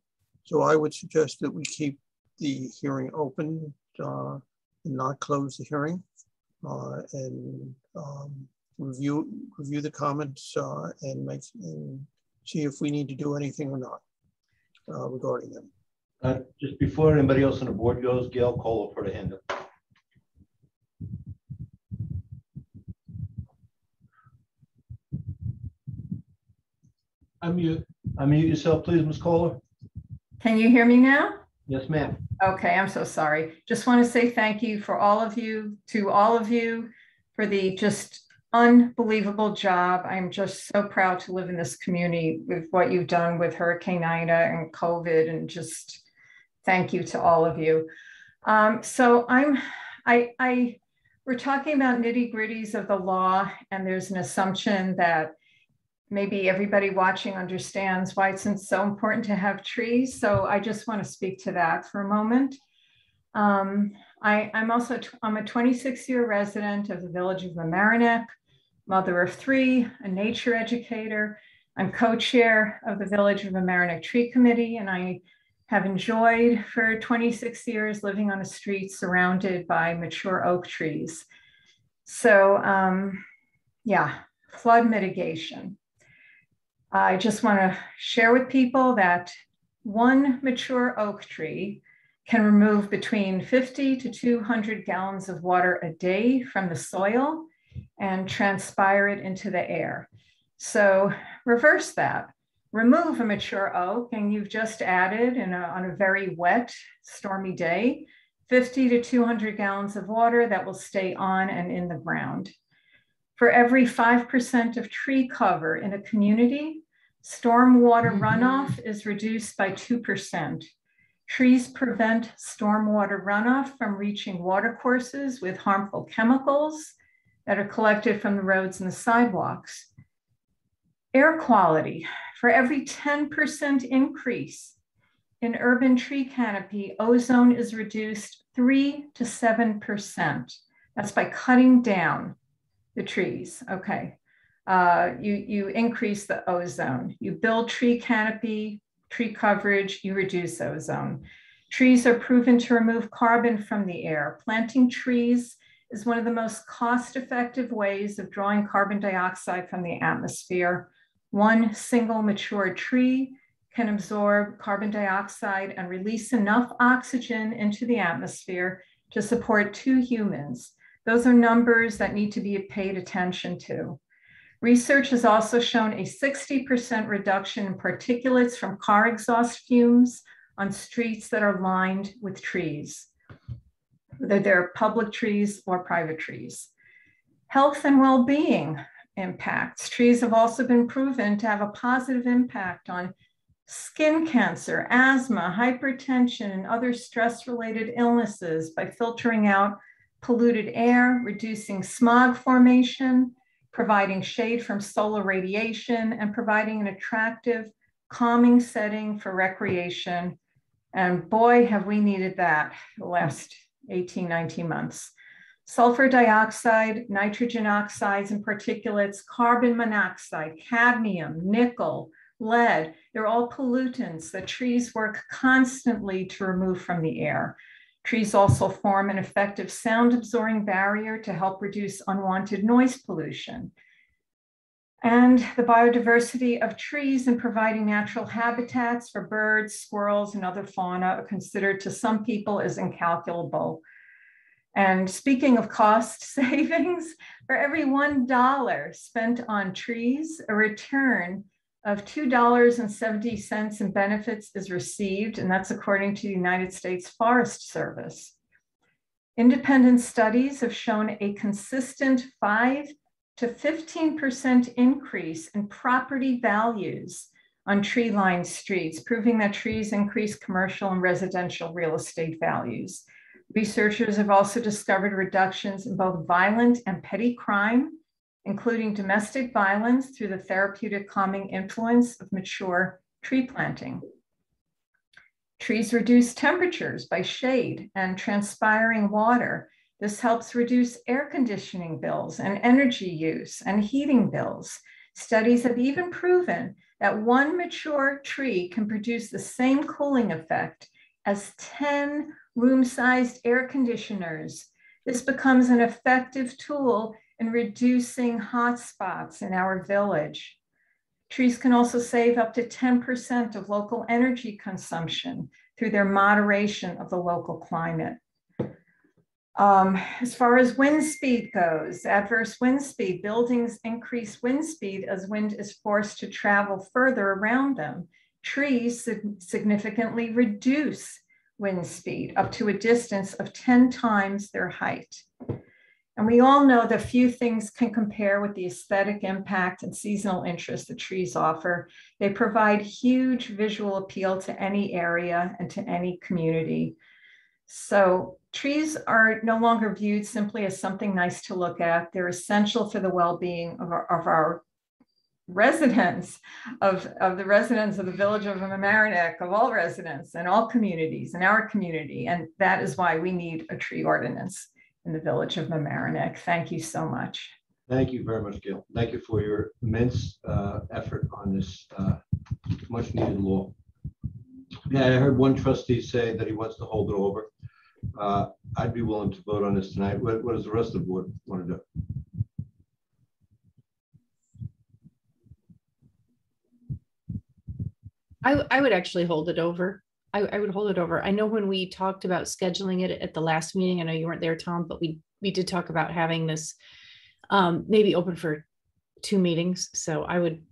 So I would suggest that we keep the hearing open uh, and not close the hearing uh, and um, review review the comments uh, and make and see if we need to do anything or not regarding them. Uh, Just before anybody else on the board goes, Gail Cole will put a hand up. Unmute. Unmute yourself, please, Ms. Kohler. Can you hear me now? Yes, ma'am. Okay, I'm so sorry. Just want to say thank you for all of you, to all of you, for the just unbelievable job. I'm just so proud to live in this community with what you've done with Hurricane Ida and COVID, and just thank you to all of you. Um, so I'm, I, I, we're talking about nitty gritties of the law, and there's an assumption that maybe everybody watching understands why it's so important to have trees. So I just want to speak to that for a moment. Um, I, am also, I'm a 26 year resident of the village of Mamaroneck, mother of three, a nature educator. I'm co-chair of the Village of Mamaroneck Tree Committee, and I have enjoyed for 26 years living on a street surrounded by mature oak trees. So um, yeah, flood mitigation. I just want to share with people that one mature oak tree can remove between 50 to 200 gallons of water a day from the soil and transpire it into the air. So reverse that. Remove a mature oak and you've just added in a, on a very wet, stormy day, 50 to 200 gallons of water that will stay on and in the ground. For every 5% of tree cover in a community, Stormwater mm-hmm. runoff is reduced by 2%. Trees prevent stormwater runoff from reaching watercourses with harmful chemicals that are collected from the roads and the sidewalks. Air quality, for every 10% increase in urban tree canopy, ozone is reduced 3 to 7%. That's by cutting down the trees. Okay. Uh, you, you increase the ozone. You build tree canopy, tree coverage, you reduce ozone. Trees are proven to remove carbon from the air. Planting trees is one of the most cost-effective ways of drawing carbon dioxide from the atmosphere. One single mature tree can absorb carbon dioxide and release enough oxygen into the atmosphere to support two humans. Those are numbers that need to be paid attention to. Research has also shown a 60% reduction in particulates from car exhaust fumes on streets that are lined with trees, whether they're public trees or private trees. Health and well-being impacts. Trees have also been proven to have a positive impact on skin cancer, asthma, hypertension, and other stress-related illnesses by filtering out polluted air, reducing smog formation, providing shade from solar radiation, and providing an attractive, calming setting for recreation. And boy, have we needed that the last 18, 19 months. Sulfur dioxide, nitrogen oxides and particulates, carbon monoxide, cadmium, nickel, lead, they're all pollutants that trees work constantly to remove from the air. Trees also form an effective sound absorbing barrier to help reduce unwanted noise pollution. And the biodiversity of trees and providing natural habitats for birds, squirrels, and other fauna are considered to some people as incalculable. And speaking of cost <laughs> savings, for every $1 spent on trees, a return of $2.70 in benefits is received, and that's according to the United States Forest Service. Independent studies have shown a consistent 5 to 15% increase in property values on tree-lined streets, proving that trees increase commercial and residential real estate values. Researchers have also discovered reductions in both violent and petty crime including domestic violence through the therapeutic calming influence of mature tree planting. Trees reduce temperatures by shade and transpiring water. This helps reduce air conditioning bills and energy use and heating bills. Studies have even proven that one mature tree can produce the same cooling effect as 10 room-sized air conditioners. This becomes an effective tool in reducing hot spots in our village. Trees can also save up to 10% of local energy consumption through their moderation of the local climate. Um, as far as wind speed goes, adverse wind speed, buildings increase wind speed as wind is forced to travel further around them. Trees significantly reduce wind speed up to a distance of 10 times their height. And we all know that few things can compare with the aesthetic impact and seasonal interest the trees offer. They provide huge visual appeal to any area and to any community. So trees are no longer viewed simply as something nice to look at. They're essential for the well-being of our, of our residents, of, of the residents of the village of Mamaroneck, of all residents and all communities in our community. And that is why we need a tree ordinance in the village of Mamaroneck. Thank you so much. Thank you very much, Gail. Thank you for your immense uh, effort on this uh, much needed law. Yeah, I heard one trustee say that he wants to hold it over. Uh, I'd be willing to vote on this tonight. What, what does the rest of the board want to do? I, I would actually hold it over. I, I would hold it over. I know when we talked about scheduling it at the last meeting, I know you weren't there, Tom, but we, we did talk about having this um, maybe open for two meetings. So I would,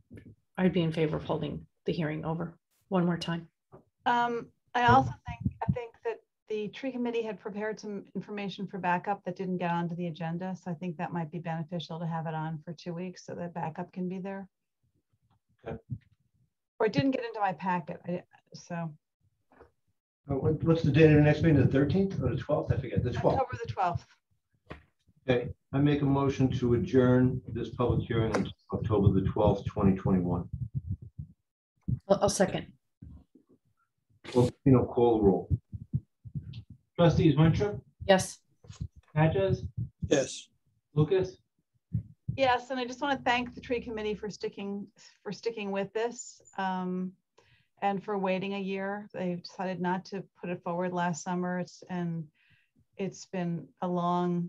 I'd be in favor of holding the hearing over one more time. Um, I also think, I think that the tree committee had prepared some information for backup that didn't get onto the agenda. So I think that might be beneficial to have it on for two weeks so that backup can be there. Okay. Or it didn't get into my packet, I, so. Uh, what- What's the date of the next meeting, the 13th or the 12th? I forget, the 12th. October the 12th. Okay, I make a motion to adjourn this public hearing on October the 12th, 2021. I'll, I'll second. Well, you know, call the roll. Trustees Winstrup, Yes. Natchez, Yes. Lucas? Yes, and I just want to thank the tree committee for sticking, for sticking with this. um, And for waiting a year. They decided not to put it forward last summer. It's, and it's been a long,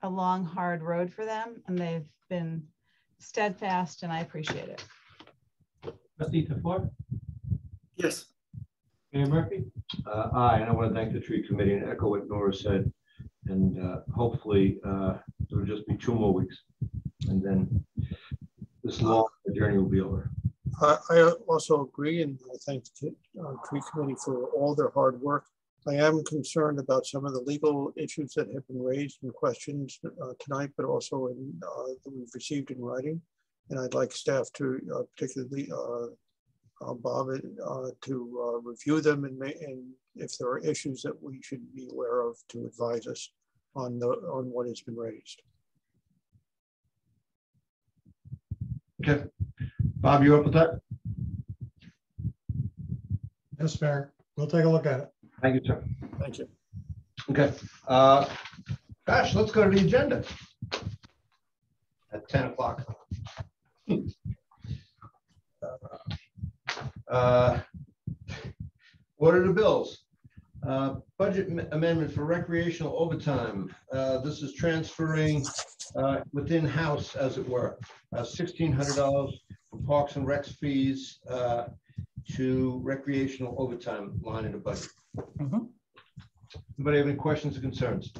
a long, hard road for them. And they've been steadfast and I appreciate it. Trustee Tafur? Yes. Mayor Murphy? Uh, aye, and I want to thank the tree committee and echo what Nora said. And uh, hopefully, uh, it'll just be two more weeks. And then this long journey will be over. I, I also agree and I thank the uh, tree committee for all their hard work. I am concerned about some of the legal issues that have been raised and questions uh, tonight, but also in, uh, that we've received in writing. And I'd like staff to uh, particularly uh, Bob uh, to uh, review them and, ma- and if there are issues that we should be aware of to advise us on the on what has been raised. Okay. Bob, you up with that? Yes, Mayor. We'll take a look at it. Thank you, sir. Thank you. Okay. Uh, Gosh, let's go to the agenda. At 10 o'clock. <laughs> Uh, What are the bills? Uh, Budget am- amendment for recreational overtime. Uh, This is transferring uh, within house, as it were, uh, $1,600 for Parks and Recs fees uh, to recreational overtime line in the budget. Anybody have any questions or concerns?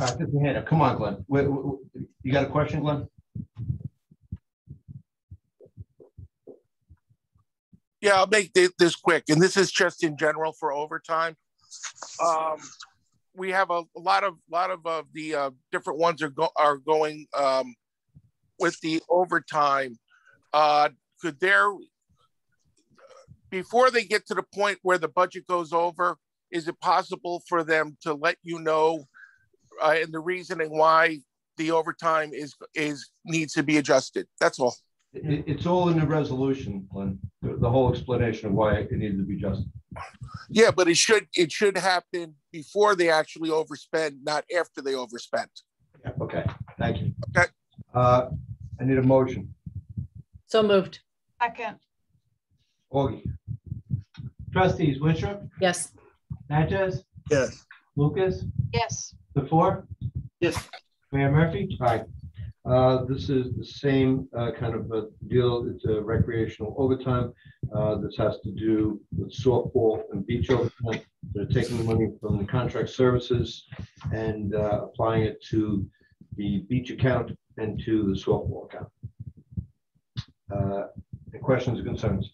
All right, get your hand up. Come on, Glenn. Wait, wait, wait. You got a question, Glenn? Yeah, I'll make this quick, and this is just in general for overtime. Um, we have a, a lot of, lot of, uh, the, uh, different ones are go, are going, um, with the overtime. Uh, could there, before they get to the point where the budget goes over, is it possible for them to let you know, uh, and the reasoning why the overtime is, is, needs to be adjusted? That's all. It, it's all in the resolution, Glenn, the, the whole explanation of why it needed to be adjusted. Yeah, but it should it should happen before they actually overspend, not after they overspent. Okay, thank you. Okay. Uh, I need a motion. So moved. Second, Augie, Trustees Winstrup, Yes. Natchez, Yes. Lucas, yes, Tafur, Yes. Mayor Murphy? Aye. Uh, This is the same uh, kind of a deal. It's a recreational overtime. Uh, This has to do with softball and beach overtime. They're taking the money from the contract services and uh, applying it to the beach account and to the softball account. Uh, Any questions or concerns?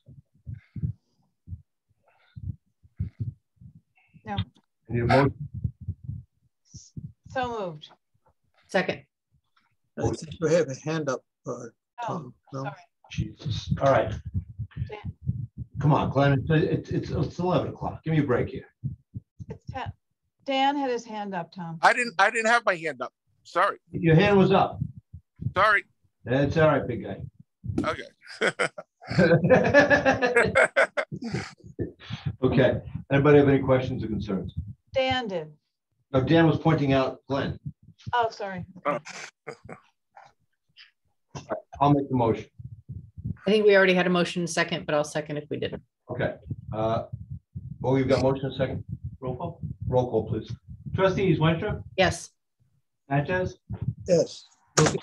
no, I Need a motion? so moved. Second. I think we have a hand up, uh, Oh, Tom. No? Jesus. All right. Come on, Glenn. It's, it's, it's it's 11 o'clock. Give me a break here. It's ten. Dan had his hand up, Tom. I didn't I didn't have my hand up. Sorry. Your hand was up. Sorry. That's all right, big guy. Okay. <laughs> Okay, anybody have any questions or concerns? Dan did. No, Dan was pointing out Glenn. Oh, sorry. <laughs> I'll make the motion. I think we already had a motion second, but I'll second if we didn't. Okay. Uh, Oh, you've got motion and second? Roll call. Roll call, please. Trustees Winstrup, Yes. Natchez, Yes. Lucas,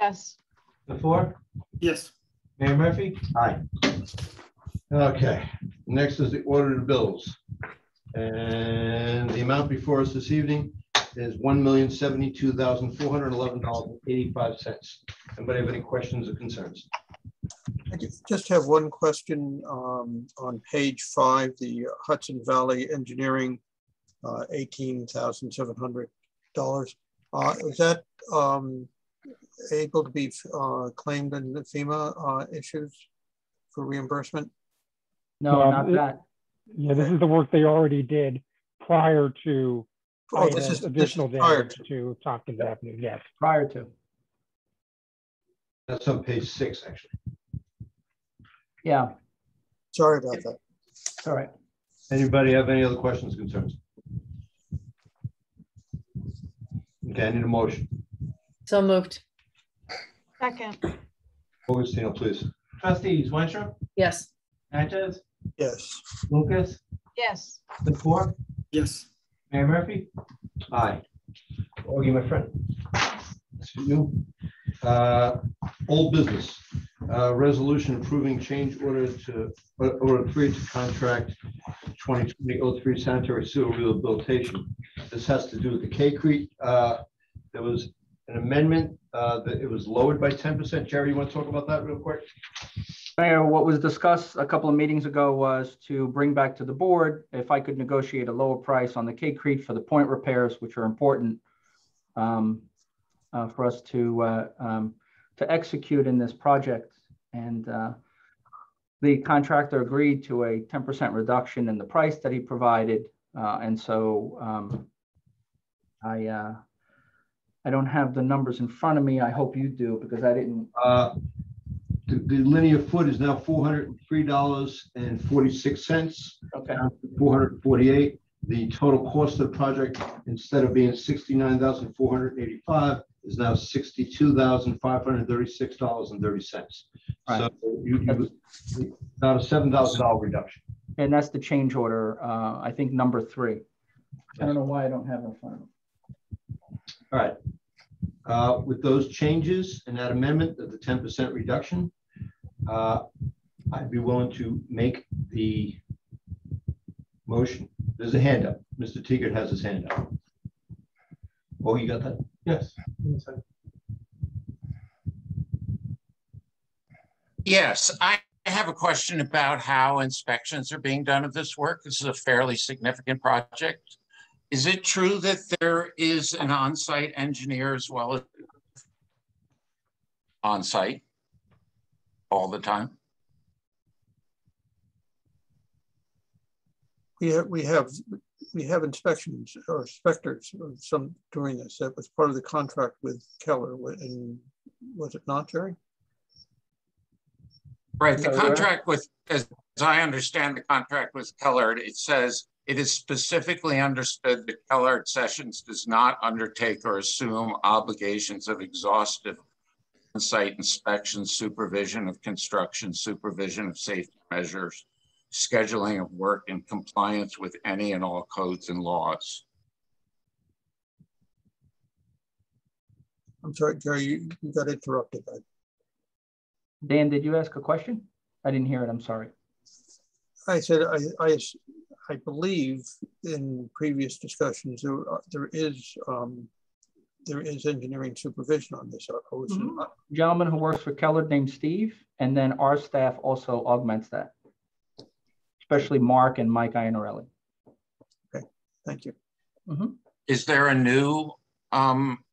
Yes, Tafur, Yes. Mayor Murphy? Aye. Okay, next is the order of bills. And the amount before us this evening is one million seventy-two thousand four hundred eleven dollars and eighty-five cents. Anybody have any questions or concerns? I just have one question um, on page five, the Hudson Valley Engineering, uh, eighteen thousand seven hundred dollars. Uh, Is that um, able to be uh, claimed in the FEMA uh, issues for reimbursement? No, Um, not it- that. Yeah, this is the work they already did prior to Oh, this paying is- this is additional prior damage to Tompkins Avenue, yes. Prior to. That's on page six, actually. Yeah, Sorry about that. all right. Anybody have any other questions, concerns? Okay, I need a motion. So moved. Second, Augustino, please. Trustees Winstrup, Yes. Natchez, Yes. Lucas, yes. Tafur, Yes. Mayor Murphy. Aye. Augie, my friend. That's you. Uh, Old business, uh, resolution approving change order to, uh, order three to contract 2020-03 sanitary sewer rehabilitation. This has to do with the K Creek. uh, There was an amendment uh, that it was lowered by 10%. Jerry, you want to talk about that real quick? Mayor, what was discussed a couple of meetings ago was to bring back to the board if I could negotiate a lower price on the K Creek for the point repairs, which are important um, uh, for us to uh, um, to execute in this project. And uh, the contractor agreed to a 10% reduction in the price that he provided. Uh, and so um, I uh, I don't have the numbers in front of me. I hope you do because I didn't. The the linear foot is now four hundred and three dollars and forty-six cents. Okay. Four hundred forty-eight. The total cost of the project, instead of being sixty-nine thousand four hundred eighty-five, is now sixty-two thousand five hundred thirty-six dollars and thirty cents. So you, you, about a seven thousand dollar reduction. And that's the change order, uh, I think number three. I don't know why I don't have it in front of me. All right. Uh, With those changes and that amendment of the ten percent reduction, uh, I'd be willing to make the motion. There's a hand up. Mr. Teager has his hand up. Oh, you got that? Yes. Yes, I have a question about how inspections are being done of this work. This is a fairly significant project. Is it true that there is an on-site engineer as well as on-site all the time? We have, we have, we have inspections or inspectors of some doing this. That was part of the contract with Kellard and was it not, Jerry? Right, the contract with, as as I understand the contract with Kellard, it says it is specifically understood that Kellard Sessions does not undertake or assume obligations of exhaustive site inspection, supervision of construction, supervision of safety measures, scheduling of work in compliance with any and all codes and laws. I'm sorry, Jerry, you you got interrupted. I- Dan, did you ask a question? I didn't hear it, I'm sorry. I said, I, I, I believe in previous discussions, there, are- there is, um, there is engineering supervision on this. I was- Mhm. Gentleman who works for Kellard named Steve, and then our staff also augments that. Especially Mark and Mike Iannarelli. Okay, thank you. Is there a new um,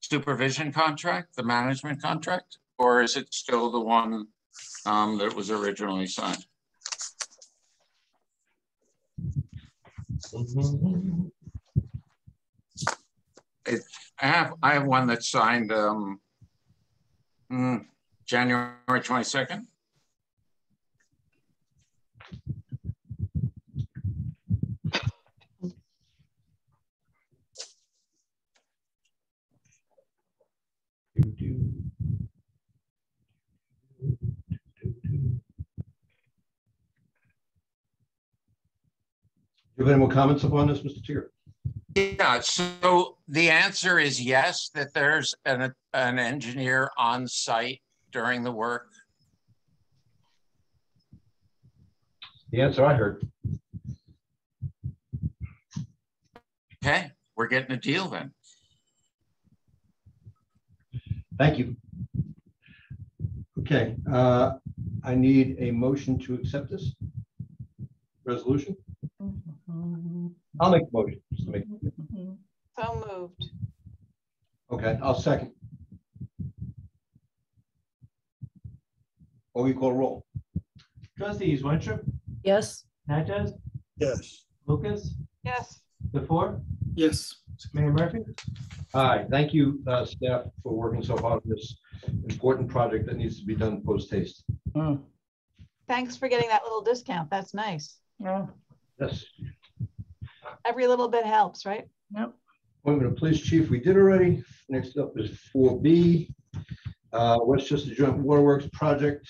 supervision contract, the management contract, or is it still the one um, that was originally signed? It, I have, I have one that's signed um, hmm, January 22nd. Do you have any more comments upon this, Mr. Teager? Yeah, so the answer is yes, that there's an, an engineer on site during the work. The answer I heard. Okay, we're getting a deal then. Thank you. Okay, uh, I need a motion to accept this resolution. Mm-hmm. I'll make the motion. just to make- mm-hmm. So moved. Okay, I'll second. Oh, or we call roll. Trustees Winstrup, Yes. Natchez, Yes. Lucas, Yes. Tafur, Yes. Mayor Murphy. Hi, thank you, uh, staff, for working so hard on this important project that needs to be done post haste. Mm. Thanks for getting that little discount. That's nice. Yeah. Yes. Every little bit helps, right? Yep. Appointment of police chief, we did already. Next up is 4B, uh, Westchester Joint Waterworks Project,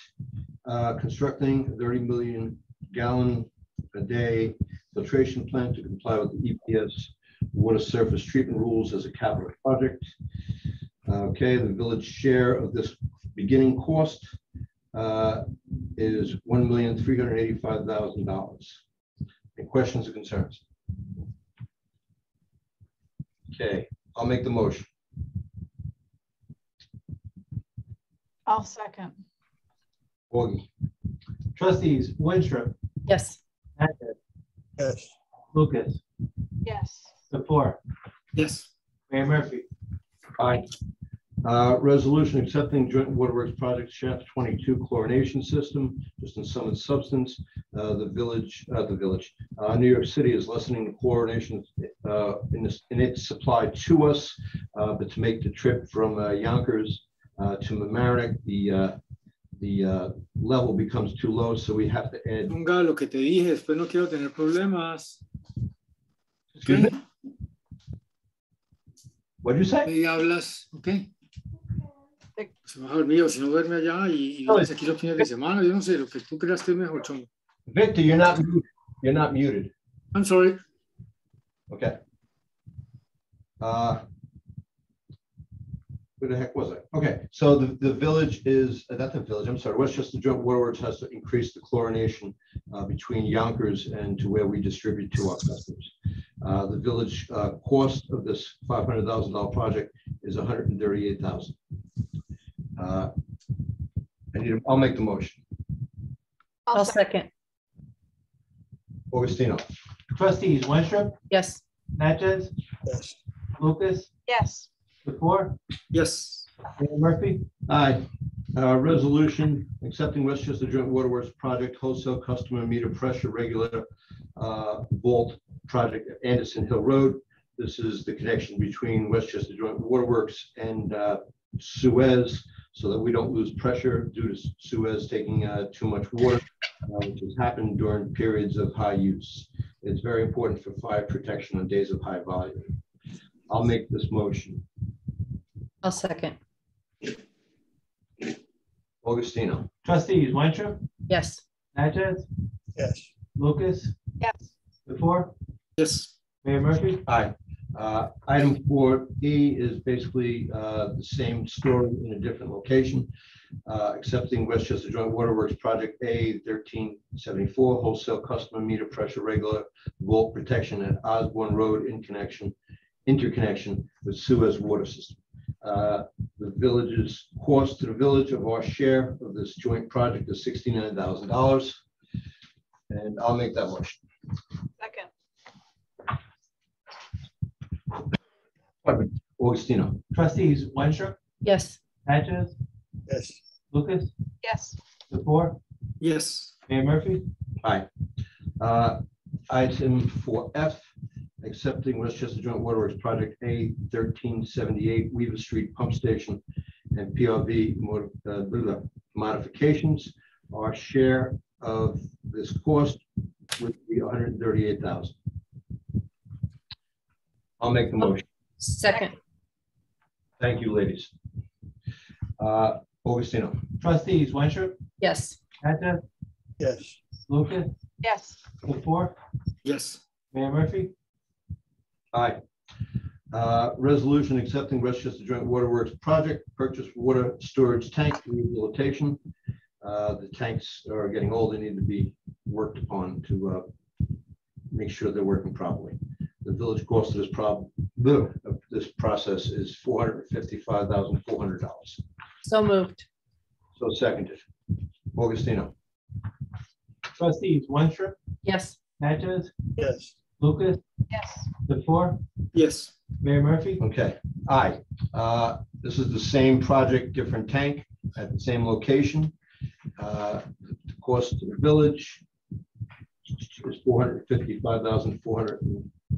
uh, constructing 30 million gallon a day filtration plant to comply with the EPS water surface treatment rules as a capital project. Okay, the village share of this beginning cost uh, is $1,385,000. Any questions or concerns? Okay, I'll make the motion. I'll second. Augie, Trustees Winstrup, Yes. Natchez, Yes. Lucas, Yes. Tafur, Yes. Mayor Murphy. Aye. Uh, Resolution accepting joint waterworks project shaft twenty-two chlorination system, just in sum and substance. uh, The village, uh, the village, uh, New York City is lessening the chlorination uh, in this, in its supply to us. uh, But to make the trip from uh, Yonkers uh, to Mamaroneck, the, uh, the uh, level becomes too low, so we have to add. Ponga lo que te dije, después no quiero tener problemas. Excuse me? What'd you say? Y hablas, ok. Se va a dormir, si no duerme allá y, y duermes aquí los fines de semana, yo no sé, lo que tú creas que es mejor, chongo. Victor, you're not, muted. you're not muted. I'm sorry. Okay. Uh, Where the heck was I? Okay, so the, the village is, uh, not the village, I'm sorry, Westchester Joint Waterworks has to increase the chlorination uh, between Yonkers and to where we distribute to our customers. Uh, The village uh, cost of this five hundred thousand dollar project is hundred and thirty-eight thousand. Uh, I need, a- I'll make the motion. I'll second. Augustino. Trustees Winstrup, Yes. Natchez, Yes. Lucas, Yes. Tafur, Yes. Mayor Murphy. Aye. Uh, Resolution accepting Westchester Joint Waterworks Project wholesale customer meter pressure regulator uh, vault project at Anderson Hill Road. This is the connection between Westchester Joint Waterworks and uh, Suez so that we don't lose pressure due to Suez taking uh, too much water, uh, which has happened during periods of high use. It's very important for fire protection on days of high volume. I'll make this motion. I'll second. Augustino. Trustees Winstrup, Yes. Natchez, Yes. Lucas, Yes. before, four, Yes. Mayor Murphy. Aye. Uh, Item four E is basically uh, the same story in a different location. Uh, Accepting Westchester Joint Waterworks Project A thirteen seventy-four wholesale customer meter pressure regulator vault protection at Osborne Road in connection, interconnection with Suez Water System. Uh, The village's cost to the village of our share of this joint project is sixty-nine thousand dollars. And I'll make that motion. Second. Augustino. Trustees Winstrup, Yes. Natchez, Yes. Lucas, Yes. Tafur, Yes. Mayor Murphy. Aye. Uh, Item four F, accepting Westchester Joint Waterworks Project A thirteen seventy-eight Weaver Street Pump Station and PRV mod- uh, blah, blah, modifications. Our share of this cost would be one hundred and thirty-eight thousand. I'll make the motion. Second. Thank you, ladies. Uh, Augustino. Trustees Winstrup, Yes. Natchez, Yes. Lucas, Yes. Tafur, Yes. Mayor Murphy. Aye. Uh, Resolution accepting Westchester Joint Waterworks Project, purchase water storage tank rehabilitation. Uh, The tanks are getting old, they need to be worked upon to uh, make sure they're working properly. The village cost of this problem, of this process is four hundred and fifty-five thousand, four hundred dollars. So moved. So seconded. Augustino. Trustees Winstrup, Yes. Natchez, Yes. Lucas, Yes. Tafur, Yes. Mayor Murphy. Okay, aye. Uh, This is the same project, different tank at the same location. Uh, the Cost to the village is four hundred fifty-five thousand, four hundred,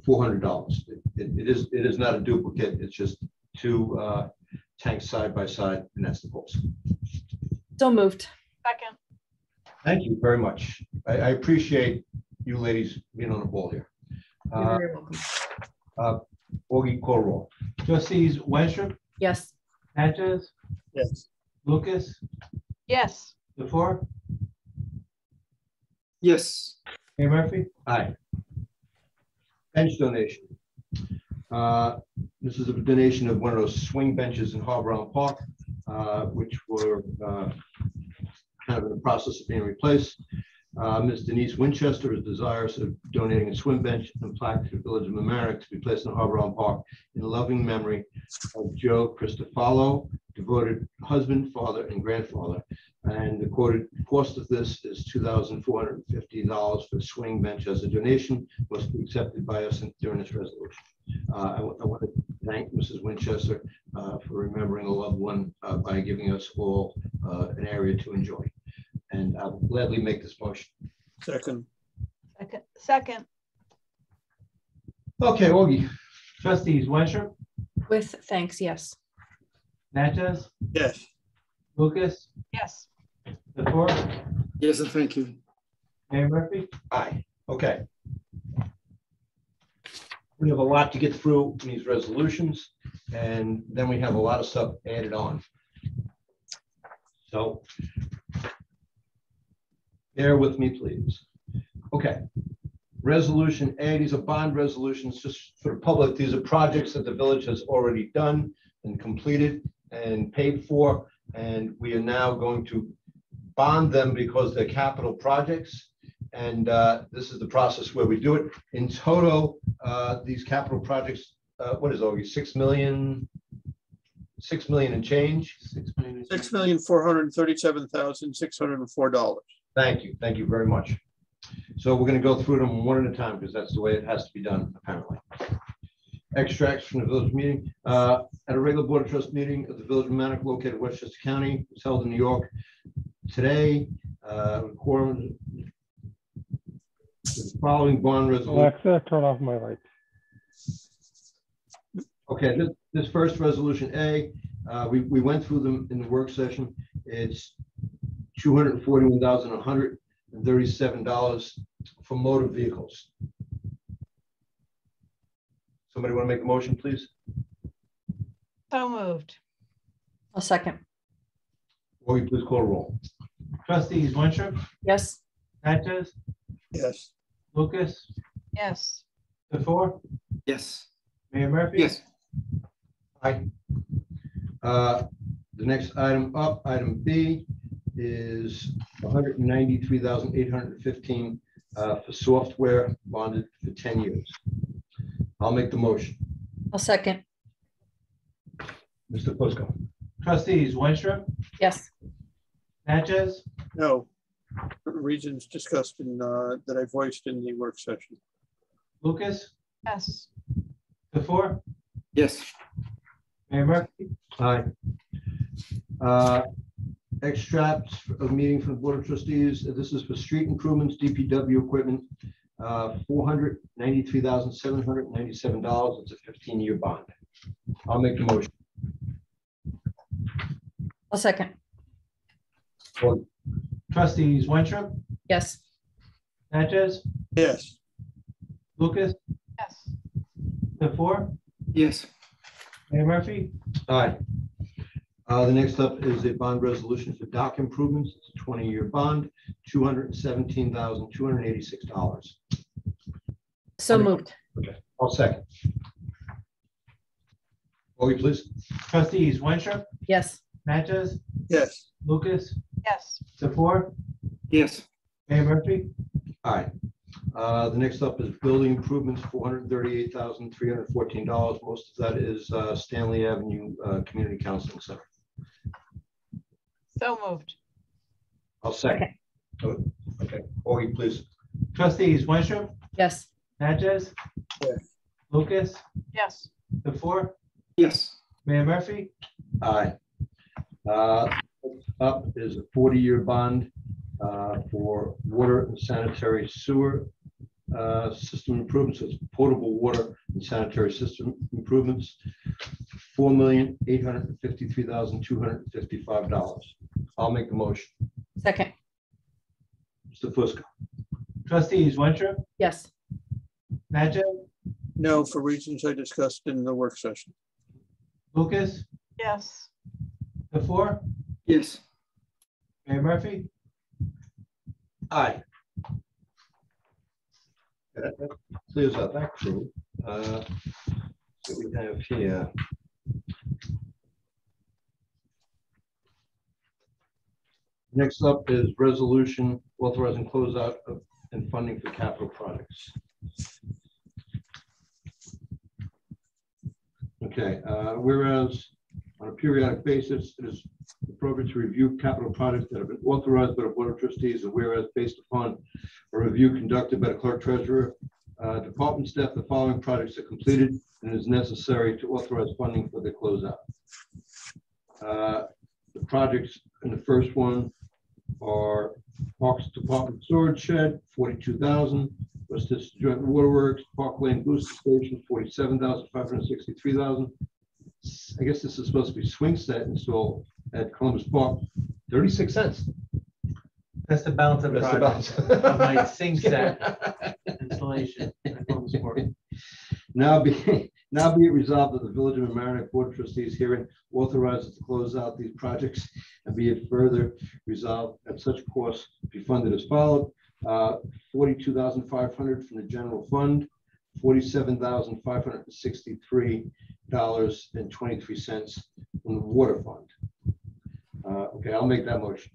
four hundred dollars. It is, it is not a duplicate, it's just two uh, tanks side by side, and that's the cost. So moved. Second. Thank you very much. I, I appreciate you ladies being on the ball here. You're Uh, very welcome. uh, Augie, call roll. Trustees Winstrup, Yes. Natchez, Yes. Lucas, Yes, Tafur, Yes. Mayor Murphy? Aye. Bench donation. Uh, This is a donation of one of those swing benches in Harbor Park, uh, which were uh, kind of in the process of being replaced. Uh, Ms. Denise Winchester is desirous of donating a swing bench and plaque to the Village of Mamaroneck to be placed in Harbor Park in loving memory of Joe Cristofalo, devoted husband, father, and grandfather. And the quoted cost of this is two thousand four hundred and fifty dollars for the swing bench as a donation, must be accepted by us during this resolution. Uh, I want to thank Mrs. Winchester uh, for remembering a loved one uh, by giving us all uh, an area to enjoy. And I'll gladly make this motion. Second. second, second, Okay, Augie. Trustees Winstrup, With thanks, yes. Natchez, Yes. Lucas, yes, Tafur, Yes, and thank you. Mayor Murphy? Aye, okay. We have a lot to get through in these resolutions, and then we have a lot of stuff added on. So bear with me, please. Okay. Resolution A, these are bond resolutions, just for the public. These are projects that the village has already done and completed and paid for. And we are now going to bond them because they're capital projects. And uh, this is the process where we do it. In total, uh, these capital projects, uh, what is it, six million, six million and change? Six million. Six million, four hundred and thirty-seven thousand, six hundred and four dollars. Thank you, thank you very much. So we're gonna go through them one at a time because that's the way it has to be done, apparently. Extracts from the village meeting, uh, at a regular board of trust meeting of the village of Mamaroneck located in Westchester County, it's held in New York. Today, uh, quorum. the Following bond resolution. Alexa, turn off my lights. Okay, this, this first resolution A, uh, we, we went through them in the work session. It's two hundred forty-one thousand, one hundred and thirty-seven dollars for motor vehicles. Somebody want to make a motion, please? so moved. A second. Or you please call a roll. Trustees Winstrup, Yes. Natchez, Yes. Lucas, Yes, Tafur, Yes. Mayor Murphy? Yes. Aye. Uh, The next item up, item B, is one hundred and ninety-three thousand, eight hundred and fifteen uh, for software bonded for ten years. I'll make the motion. A second. Mr. Fusco. Trustees Winstrup, Yes. Natchez? No. For Reasons discussed in, uh, that I voiced in the work session. Lucas, yes, Tafur, Yes. Mayor Murphy? Aye. Uh, Extracts of meeting from the Board of Trustees. This is for street improvements, DPW equipment, uh, four hundred ninety-three thousand, seven hundred ninety-seven dollars. It's a fifteen-year bond. I'll make the motion. A second. Trustees Winstrup, Yes. Natchez, Yes. Lucas, yes, Tafur, Yes. Mayor Murphy? Aye. Uh, the next up is a bond resolution for dock improvements. It's a twenty-year bond, two hundred and seventeen thousand, two hundred and eighty-six dollars. So moved. Okay, I'll second. Will you please? Trustees Winstrup, Yes. Natchez, Yes. Lucas, yes, Tafur, Yes. Mayor Murphy? Aye. Uh, The next up is building improvements, four hundred thirty-eight thousand, three hundred fourteen dollars. Most of that is uh, Stanley Avenue uh, Community Counseling Center. So moved. I'll second. Oh, Okay, Augie, please. Trustees Winstrup, Yes. Natchez? Yes. Lucas, Yes, Tafur, Yes. Mayor Murphy? Aye. Uh, Up is a forty-year bond uh, for water and sanitary sewer uh, system improvements, so it's potable water and sanitary system improvements. Four million, eight hundred and fifty-three thousand, two hundred and fifty-five dollars. I'll make the motion. Second. Mr. Fusco. Trustees Winstrup, Yes. Natchez, No, for reasons I discussed in the work session. Lucas, Yes. Tafur, Yes. Mayor Murphy? Aye. That that clears up actually. Uh, So we have here. Next up is resolution authorizing closeout of and funding for capital projects. Okay, uh, whereas on a periodic basis. It is appropriate to review capital projects that have been authorized by the Board of Trustees, and whereas based upon a review conducted by the Clerk Treasurer, uh, Department staff, the following projects are completed and is necessary to authorize funding for the closeout. Uh, the projects in the first one are Parks Department Storage Shed, 42,000, Westchester Joint Waterworks, Park Lane Booster Station, 47,000, I guess this is supposed to be swing set installed at Columbus Park, thirty-six cents. That's the balance of the That's the project balance. of my sing <laughs> set installation. at Columbus Park. <laughs> Now be, now be it resolved that the Village of Mamaroneck Board of Trustees herein authorizes to close out these projects and be it further resolved that such costs be funded as followed. Uh, Forty-two thousand five hundred from the general fund, forty-seven thousand five hundred and sixty-three dollars and twenty-three cents from the water fund. Uh, Okay, I'll make that motion.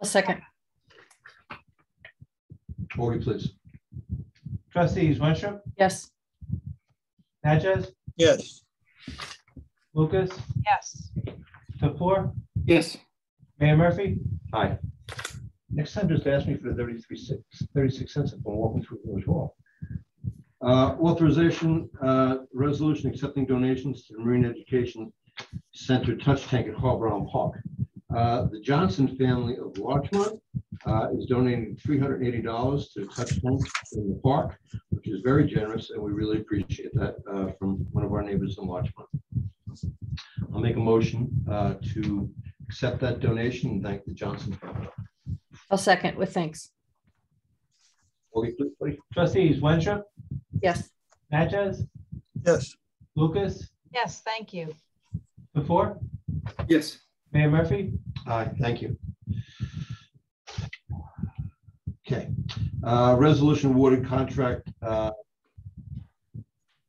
A second. Augie, please. Trustees Winstrup, Yes. Natchez, Yes. Lucas, Yes. Tafur, Yes. Mayor Murphy? Aye. Next time, just ask me for the 33 six, 36 cents if I'm walking through Village Hall. Uh, Authorization, uh, resolution accepting donations to the Marine Education Center Touch Tank at Harbor Park. Uh, The Johnson family of Larchmont uh, is donating $380 to Touch Tank in the park, which is very generous, and we really appreciate that uh, from one of our neighbors in Larchmont. I'll make a motion uh, to accept that donation and thank the Johnson family. I'll second with thanks. Augie, please, buddy. Trustees Winstrup, Yes. Natchez, Yes. Lucas, Yes, thank you. before, Yes. Mayor Murphy? Aye, thank you. Okay, uh, resolution awarded contract, uh,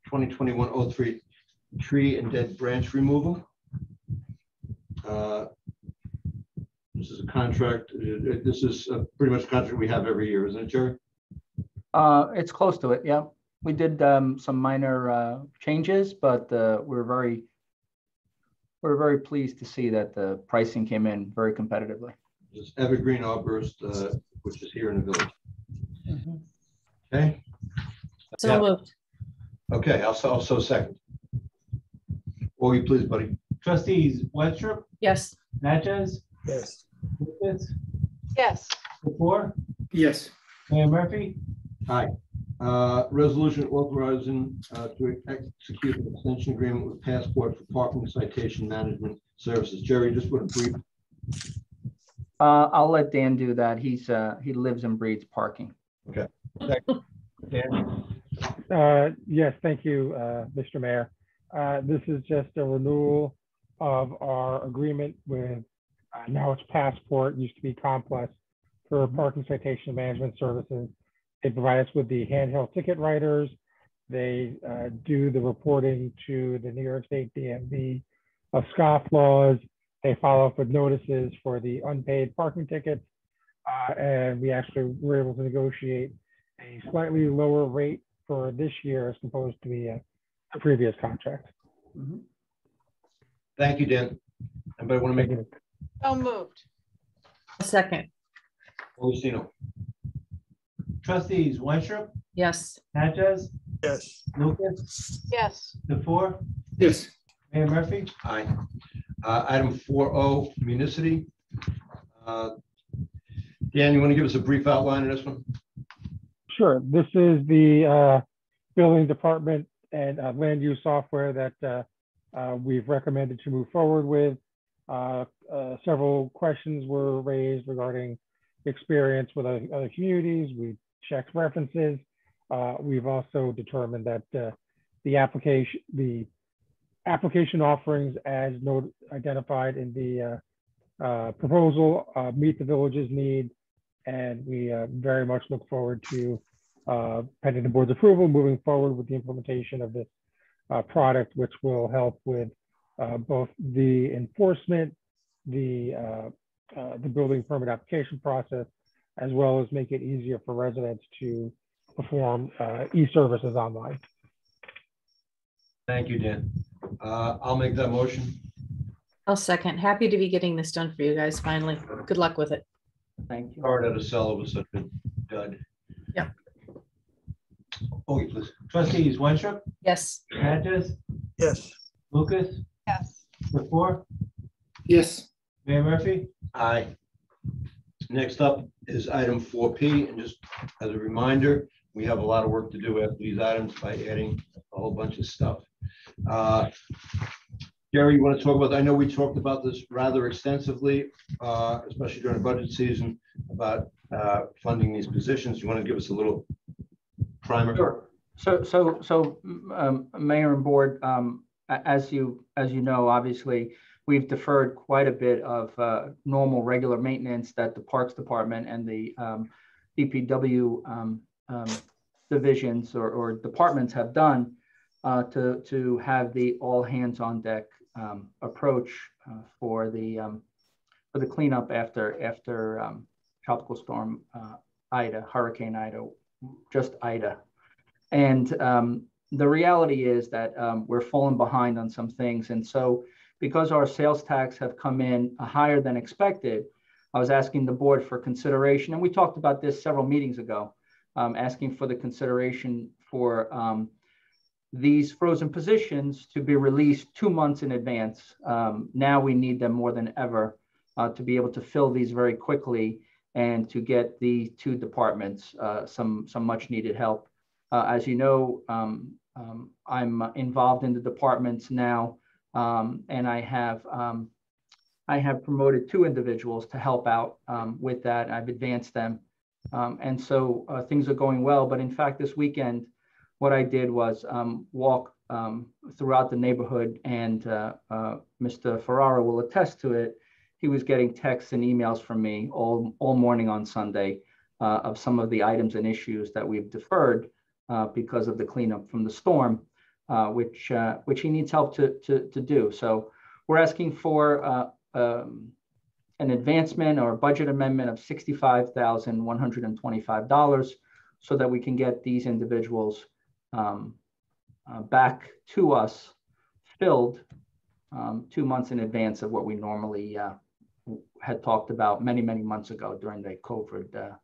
2021-03 tree and dead branch removal. Uh, This is a contract, uh, uh, this is uh, pretty much a contract we have every year, isn't it, Jerry? Uh, it's close to it, yeah. We did, um, some minor, uh, changes, but, uh, we're very, we're very pleased to see that the pricing came in very competitively. This Evergreen Arborist, uh, which is here in the village. Okay? So Yeah. moved. Okay, I'll, so- also second. you please, buddy. Trustees Winstrup, Yes. Natchez, Yes. Lucas, Yes. Tafur, Yes. Mayor Murphy? Aye. Uh, Resolution authorizing uh, to execute an extension agreement with Passport for parking citation management services. Jerry, just want a brief, Uh, I'll let Dan do that. He's, uh, he lives and breathes parking. okay. Dan? Uh, Yes, thank you, uh, Mr. Mayor. Uh, This is just a renewal of our agreement with, uh, now it's Passport, used to be Complus, for parking citation management services. They provide us with the handheld ticket writers. They uh, do the reporting to the New York State DMV of scoff laws. They follow up with notices for the unpaid parking tickets. Uh, And we actually were able to negotiate a slightly lower rate for this year as opposed to the, uh, the previous contract. Thank you, Dan. Anybody want to make it? So moved. A second. Augustino. Trustees Winstrup, Yes. Natchez, Yes. Lucas, Yes. Tafur, Yes. Mayor Murphy? Aye. Uh, Item 4O, Municity. Uh, Dan, you want to give us a brief outline of this one? Sure, this is the uh, building department and uh, land use software that uh, uh, we've recommended to move forward with. Uh, uh, Several questions were raised regarding experience with other other communities. We checked references. uh, we've also determined that uh, the application, the application offerings as noted, identified in the uh, uh, proposal uh, meet the village's need. And we uh, very much look forward to pending the board's approval, moving forward with the implementation of this product, which will help with both the enforcement, the the building permit application process, as well as make it easier for residents to perform uh, e-services online. Thank you, Dan. Uh, I'll make that motion. I'll second. Happy to be getting this done for you guys finally. Good luck with it. Thank you. Hard out of cellar was such a dud. Yeah. Okay, please. Trustees Winstrup, Yes. Natchez, Yes. Lucas, Yes. Tafur, Yes. Mayor Murphy? Aye. Next up is item four P, and just as a reminder, we have a lot of work to do after these items by adding a whole bunch of stuff. Uh, Gary, you want to talk about, I know we talked about this rather extensively, uh, especially during budget season, about uh, funding these positions. You want to give us a little primer? Sure. So, so, so, um, Mayor and Board, um, as you, as you know, obviously, we've deferred quite a bit of, uh, normal, regular maintenance that the Parks Department and the, um, DPW, um, um, divisions or, or departments have done, uh, to, to have the all hands on deck, um, approach, uh, for the, um, for the cleanup after, after, um, Tropical Storm, uh, Ida, Hurricane Ida, just Ida. And the reality is that we're falling behind on some things. And so, because our sales tax have come in higher than expected, I was asking the board for consideration. And we talked about this several meetings ago, um, asking for the consideration for um, these frozen positions to be released two months in advance. Um, now we need them more than ever uh, to be able to fill these very quickly and to get the two departments uh, some some much needed help. Uh, as you know, um, um, I'm involved in the departments now, um, and I have um, I have promoted two individuals to help out um, with that. I've advanced them, um, and so uh, things are going well. But in fact, this weekend, what I did was walk throughout the neighborhood, and uh, uh, Mr. Ferrara will attest to it he was getting texts and emails from me all, all morning on Sunday uh, of some of the items and issues that we've deferred uh, because of the cleanup from the storm, uh, which uh, which he needs help to, to, to do. So we're asking for uh, um, an advancement or budget amendment of $65,125 so that we can get these individuals um, uh, back to us filled um, two months in advance of what we normally uh, had talked about many, many months ago during the COVID uh,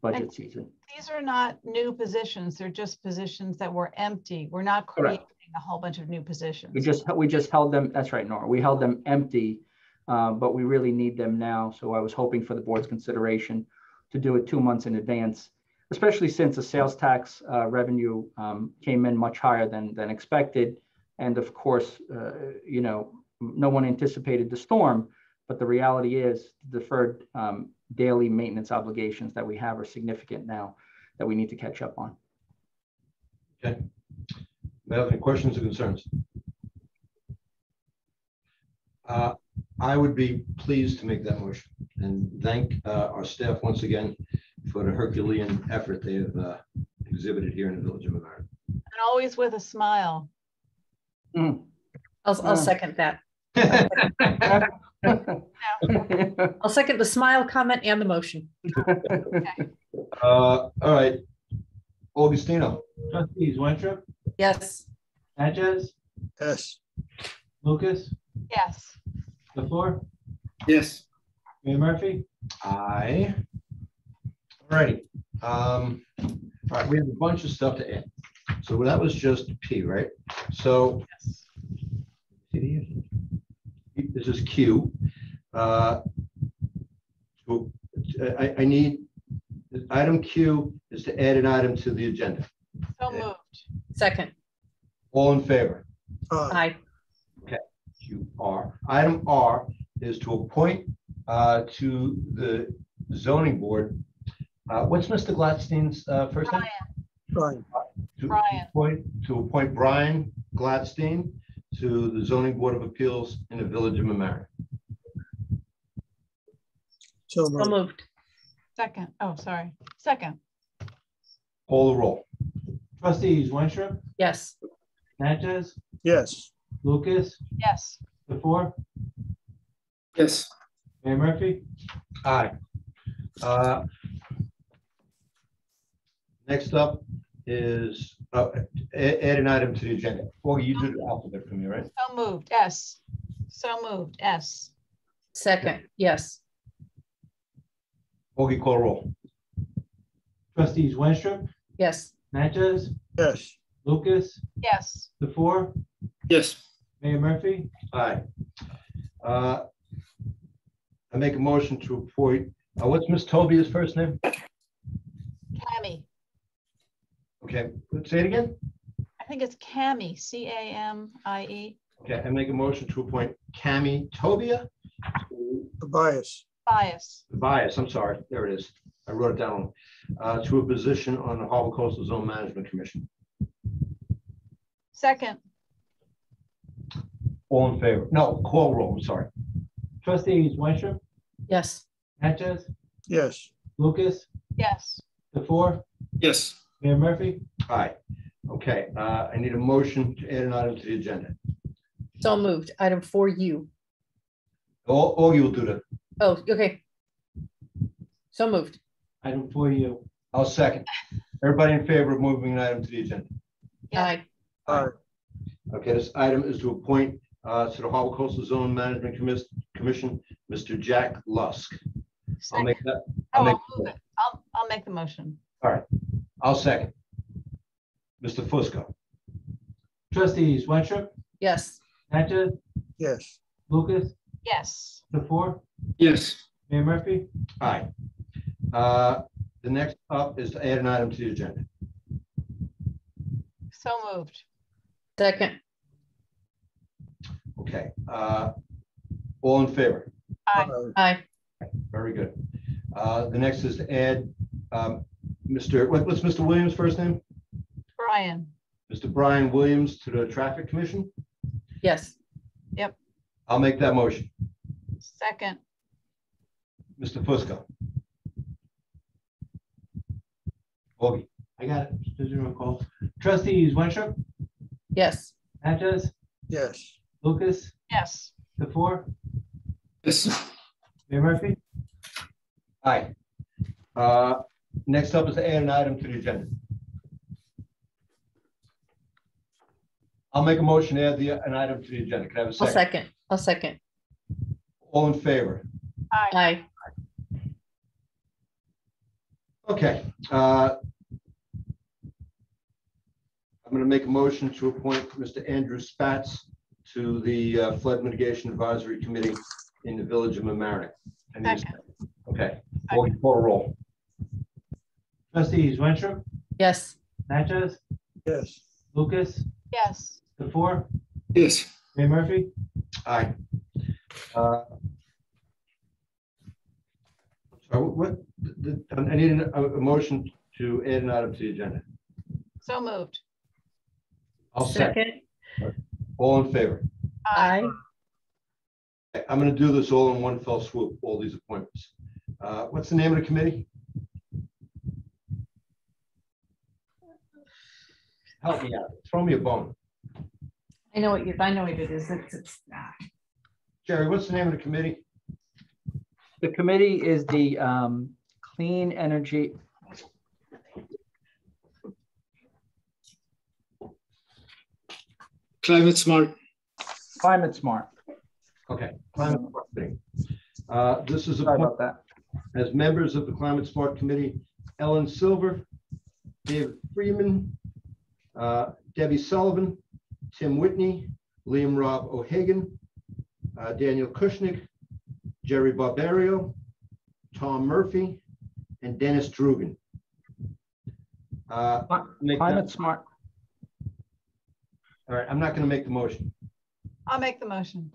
budget season. These are not new positions. They're just positions that were empty. We're not Correct. creating a whole bunch of new positions. We just, we just held them, that's right, Nora, we held them empty, uh, but we really need them now. So I was hoping for the board's consideration to do it two months in advance, especially since the sales tax uh, revenue um, came in much higher than, than expected. And of course, uh, you know, no one anticipated the storm, but the reality is the deferred um, daily maintenance obligations that we have are significant now that we need to catch up on. Okay. May I have any questions or concerns? Uh, I would be pleased to make that motion and thank uh, our staff once again for the Herculean effort they have uh, exhibited here in the Village of Mamaroneck. And always with a smile. I'll, I'll second that. <laughs> <laughs> <laughs> I'll second the smile comment and the motion. <laughs> Uh, All right. Augustino. Trustees Winstrup, Yes. Natchez, Yes. Lucas, Yes. Tafur, Yes. Mayor Murphy? Aye. All right. Um, all right, we have a bunch of stuff to add. So that was just P, right? So. This is Q. Uh, so, I, I need, item Q is to add an item to the agenda. So moved. Second. All in favor? Aye. Okay, Q R. Item R is to appoint uh, to the zoning board. Uh, What's Mr. Gladstein's uh, first name? Brian. To Brian. appoint, to appoint Brian Gladstein to the zoning board of appeals in the village of Mamaroneck. So So moved. moved. Second, oh, sorry, second, Call the roll. Trustees Winstrup, Yes. Natchez, Yes. Lucas, yes. Tafur, Yes. Mayor Murphy. Aye. Uh, Next up is, uh, a- add an item to the agenda. Or you do the alphabet for me, right? So moved, S. So moved, S. Second, yes. Augie, call roll. Trustees Winstrup, Yes. Natchez, Yes. Lucas, Yes. Tafur, Yes. Mayor Murphy. Aye. Uh, I make a motion to appoint, uh, what's Miss Tobia's first name? Cammy. Okay, say it again. I think it's Cami, C A M I E. Okay, I make a motion to appoint Cami Tobia. Tobias. Bias. Bias, I'm sorry, there it is. I wrote it down. Uh, to a position on the Harbor Coastal Zone Management Commission. Second, All in favor? No, call roll, I'm sorry. Trustees Winstrup, Yes. Natchez, Yes. Lucas, yes. Tafur, Yes. Mayor Murphy. Aye. Okay, uh, I need a motion to add an item to the agenda. So moved. Item four U. Oh, all you will do that. Oh, okay. So moved. Item for you. I'll second. Everybody in favor of moving an item to the agenda? Aye. Aye. Okay, this item is to appoint uh, to the Harbor Coastal Zone Management Commis- Commission, Mr. Jack Lusk. I'll make that. I'll Oh, make, I'll move it. I'll, I'll make the motion. all right, I'll second. Mr. Fusco, Trustees Winstrup, Yes. Natchez, Yes. Lucas, Yes. Tafur, Yes. Mayor Murphy. aye. Uh, The next up is to add an item to the agenda. So moved. Second, Okay, uh, all in favor? Aye. aye. Very good. Uh, The next is to add um, Mr., what- what's Mr. Williams' first name? Brian. Mr. Brian Williams to the Traffic Commission. Yes. Yep. I'll make that motion. Second, Mr. Fusco. Augie, I got it. Did you recall? Trustees Winstrup, Yes. Natchez, Yes. Lucas, yes. Tafur, Yes. Mayor Murphy. Aye. Uh, Next up is to add an item to the agenda. I'll make a motion to add the, an item to the agenda. Can I have a I'll second? second. I'll second. All in favor? Aye. Aye. Okay. uh, I'm going to make a motion to appoint Mr. Andrew Spatz to the uh, Flood Mitigation Advisory Committee in the Village of Mamaroneck. I need Second. second. Okay, Augie, call a roll. Trustees Winstrup, Yes. Natchez, Yes. Lucas, Yes. Tafur, Yes. Mayor Murphy. Aye. Uh, So what, the- the- I need a, a motion to add an item to the agenda. So moved. I'll second. Second, All in favor? aye. I'm gonna do this all in one fell swoop, all these appointments. Uh, What's the name of the committee? Help me out, throw me a bone. I know what you, I know what it is. It's, it's, ah. Jerry, what's the name of the committee? The committee is the um, Clean Energy. Climate smart. Climate Smart. Okay. Climate Smart Committee. Uh, This is Sorry appointed about that. as members of the Climate Smart Committee, Ellen Silver, David Freeman, uh, Debbie Sullivan, Tim Whitney, Liam Rob O'Hagan, uh, Daniel Kushnick, Jerry Barberio, Tom Murphy, and Dennis Drugan. Uh, make that- Climate Smart. All right, I'm not going to make the motion. I'll make the motion.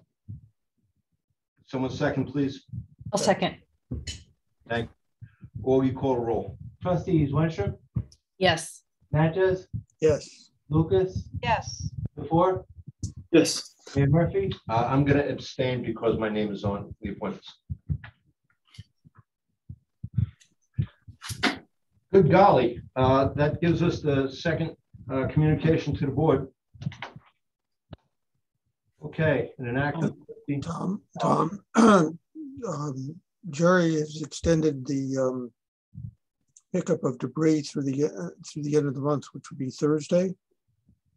Someone second, please. I'll second. Thank. Or you call a roll. Trustees Winstrup, Yes. Natchez, Yes. Lucas, Yes. Tafur, Yes. Mayor Murphy, Uh, I'm gonna abstain because my name is on the appointments. Good golly, uh, that gives us the second, uh, communication to the board. Okay, in an act of. Tom, Tom, <clears throat> um, Jerry has extended the um, pickup of debris through the, uh, through the end of the month, which would be Thursday.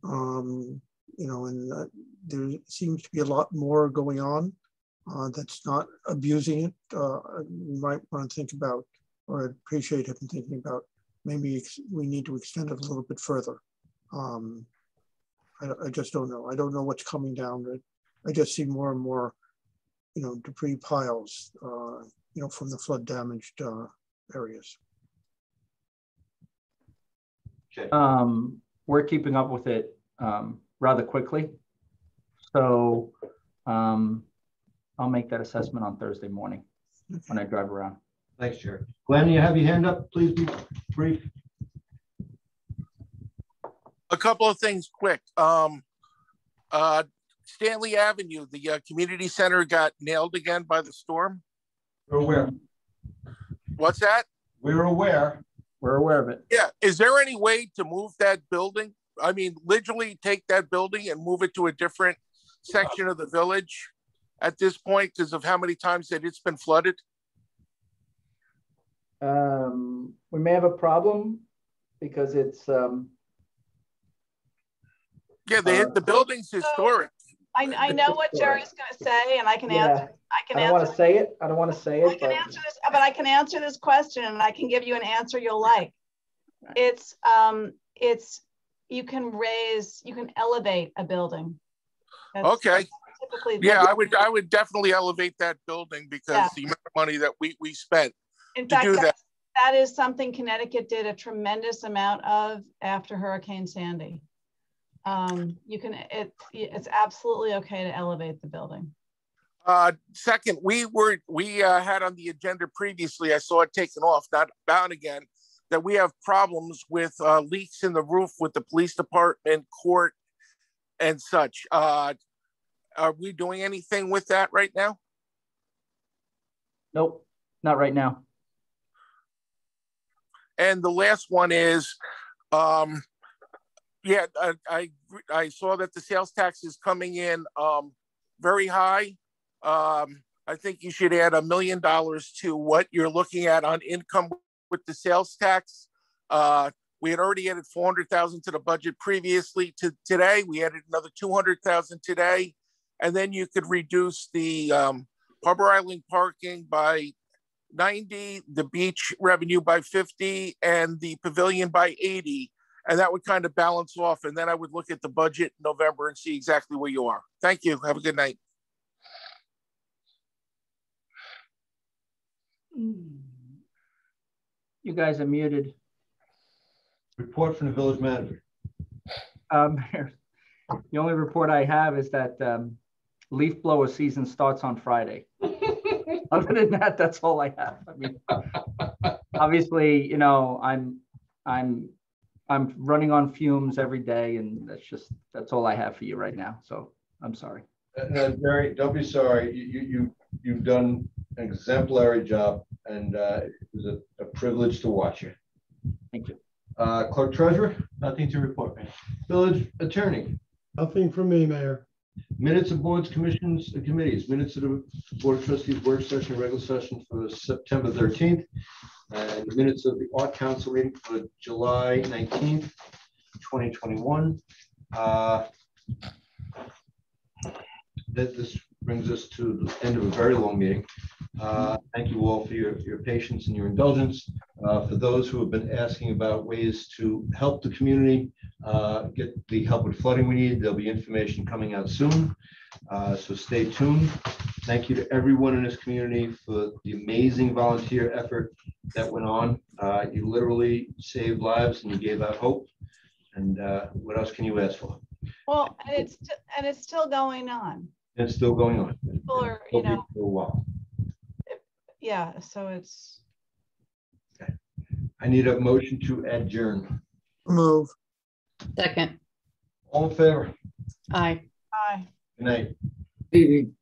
Um, You know, and uh, there seems to be a lot more going on uh, that's not abusing it. Uh, We might want to think about, or appreciate him thinking about, maybe we need to extend it a little bit further. Um, I, I just don't know. I don't know what's coming down. I- I just see more and more you know, debris piles, uh, you know, from the flood damaged, uh, areas. Um, we're keeping up with it, um, rather quickly. So, um, I'll make that assessment on Thursday morning when I drive around. Thanks, Jerry. Glenn, you have your hand up? Please be brief. A couple of things quick. Um, uh, Stanley Avenue, the uh, community center got nailed again by the storm. We're aware. What's that? We're aware. We're aware of it. Yeah. Is there any way to move that building? I mean, literally take that building and move it to a different section of the village at this point because of how many times that it's been flooded? Um, we may have a problem because it's, um, Yeah, the, the building's historic. I, I know what Jerry's gonna say and I can yeah. answer, I can. I can don't want answer, to say it. I don't want to say it. I it, can but answer this, but I can answer this question and I can give you an answer you'll like. It's, um, it's, you can raise, you can elevate a building. That's- Okay. Typically. Yeah, I would, I would definitely elevate that building because Yeah. the amount of money that we, we spent In to fact, do that. that is something Connecticut did a tremendous amount of after Hurricane Sandy. Um, you can, it, it's absolutely okay to elevate the building. Uh, second, we were, we, uh, had on the agenda previously, I saw it taken off, not bound again, that we have problems with, uh, leaks in the roof with the police department, court and such. Uh, are we doing anything with that right now? nope, not right now. And the last one is, um, yeah, I, I, I saw that the sales tax is coming in, um, very high. Um, I think you should add a million dollars to what you're looking at on income with the sales tax. Uh, we had already added 400,000 to the budget previously to today. We added another 200,000 today. And then you could reduce the, um, Harbor Island parking by 90, the beach revenue by 50, and the pavilion by 80. And that would kind of balance off. And then I would look at the budget in November and see exactly where you are. Thank you. Have a good night. You guys are muted. Report from the village manager. Um, <laughs> the only report I have is that, um, leaf blower season starts on Friday. <laughs> Other than that, that's all I have. I mean, obviously, you know, I'm, I'm, I'm running on fumes every day and that's just, that's all I have for you right now. So I'm sorry. Uh, uh, Jerry, don't be sorry. You, you, you, you've done an exemplary job and, uh, it was a, a privilege to watch you. Thank you. Uh, clerk treasurer, Nothing to report, Mayor. village attorney, Nothing from me, Mayor. minutes of boards, commissions, and committees, minutes of the board of trustees work session, regular session for September thirteenth. And the minutes of the art council meeting for July nineteenth, twenty twenty-one. Uh, That this brings us to the end of a very long meeting. Uh, Thank you all for your, your patience and your indulgence. Uh, For those who have been asking about ways to help the community uh, get the help with flooding we need, there'll be information coming out soon. Uh, So stay tuned. Thank you to everyone in this community for the amazing volunteer effort that went on. Uh, You literally saved lives and you gave out hope. And uh, what else can you ask for? Well, and it's, st- and it's still going on. It's still going on. People are, you know, For a while. yeah, so it's, I need a motion to adjourn. Move. Second. All in favor? Aye. Aye. Good night. Evening.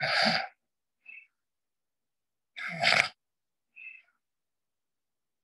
Yeah. <sighs> <sighs>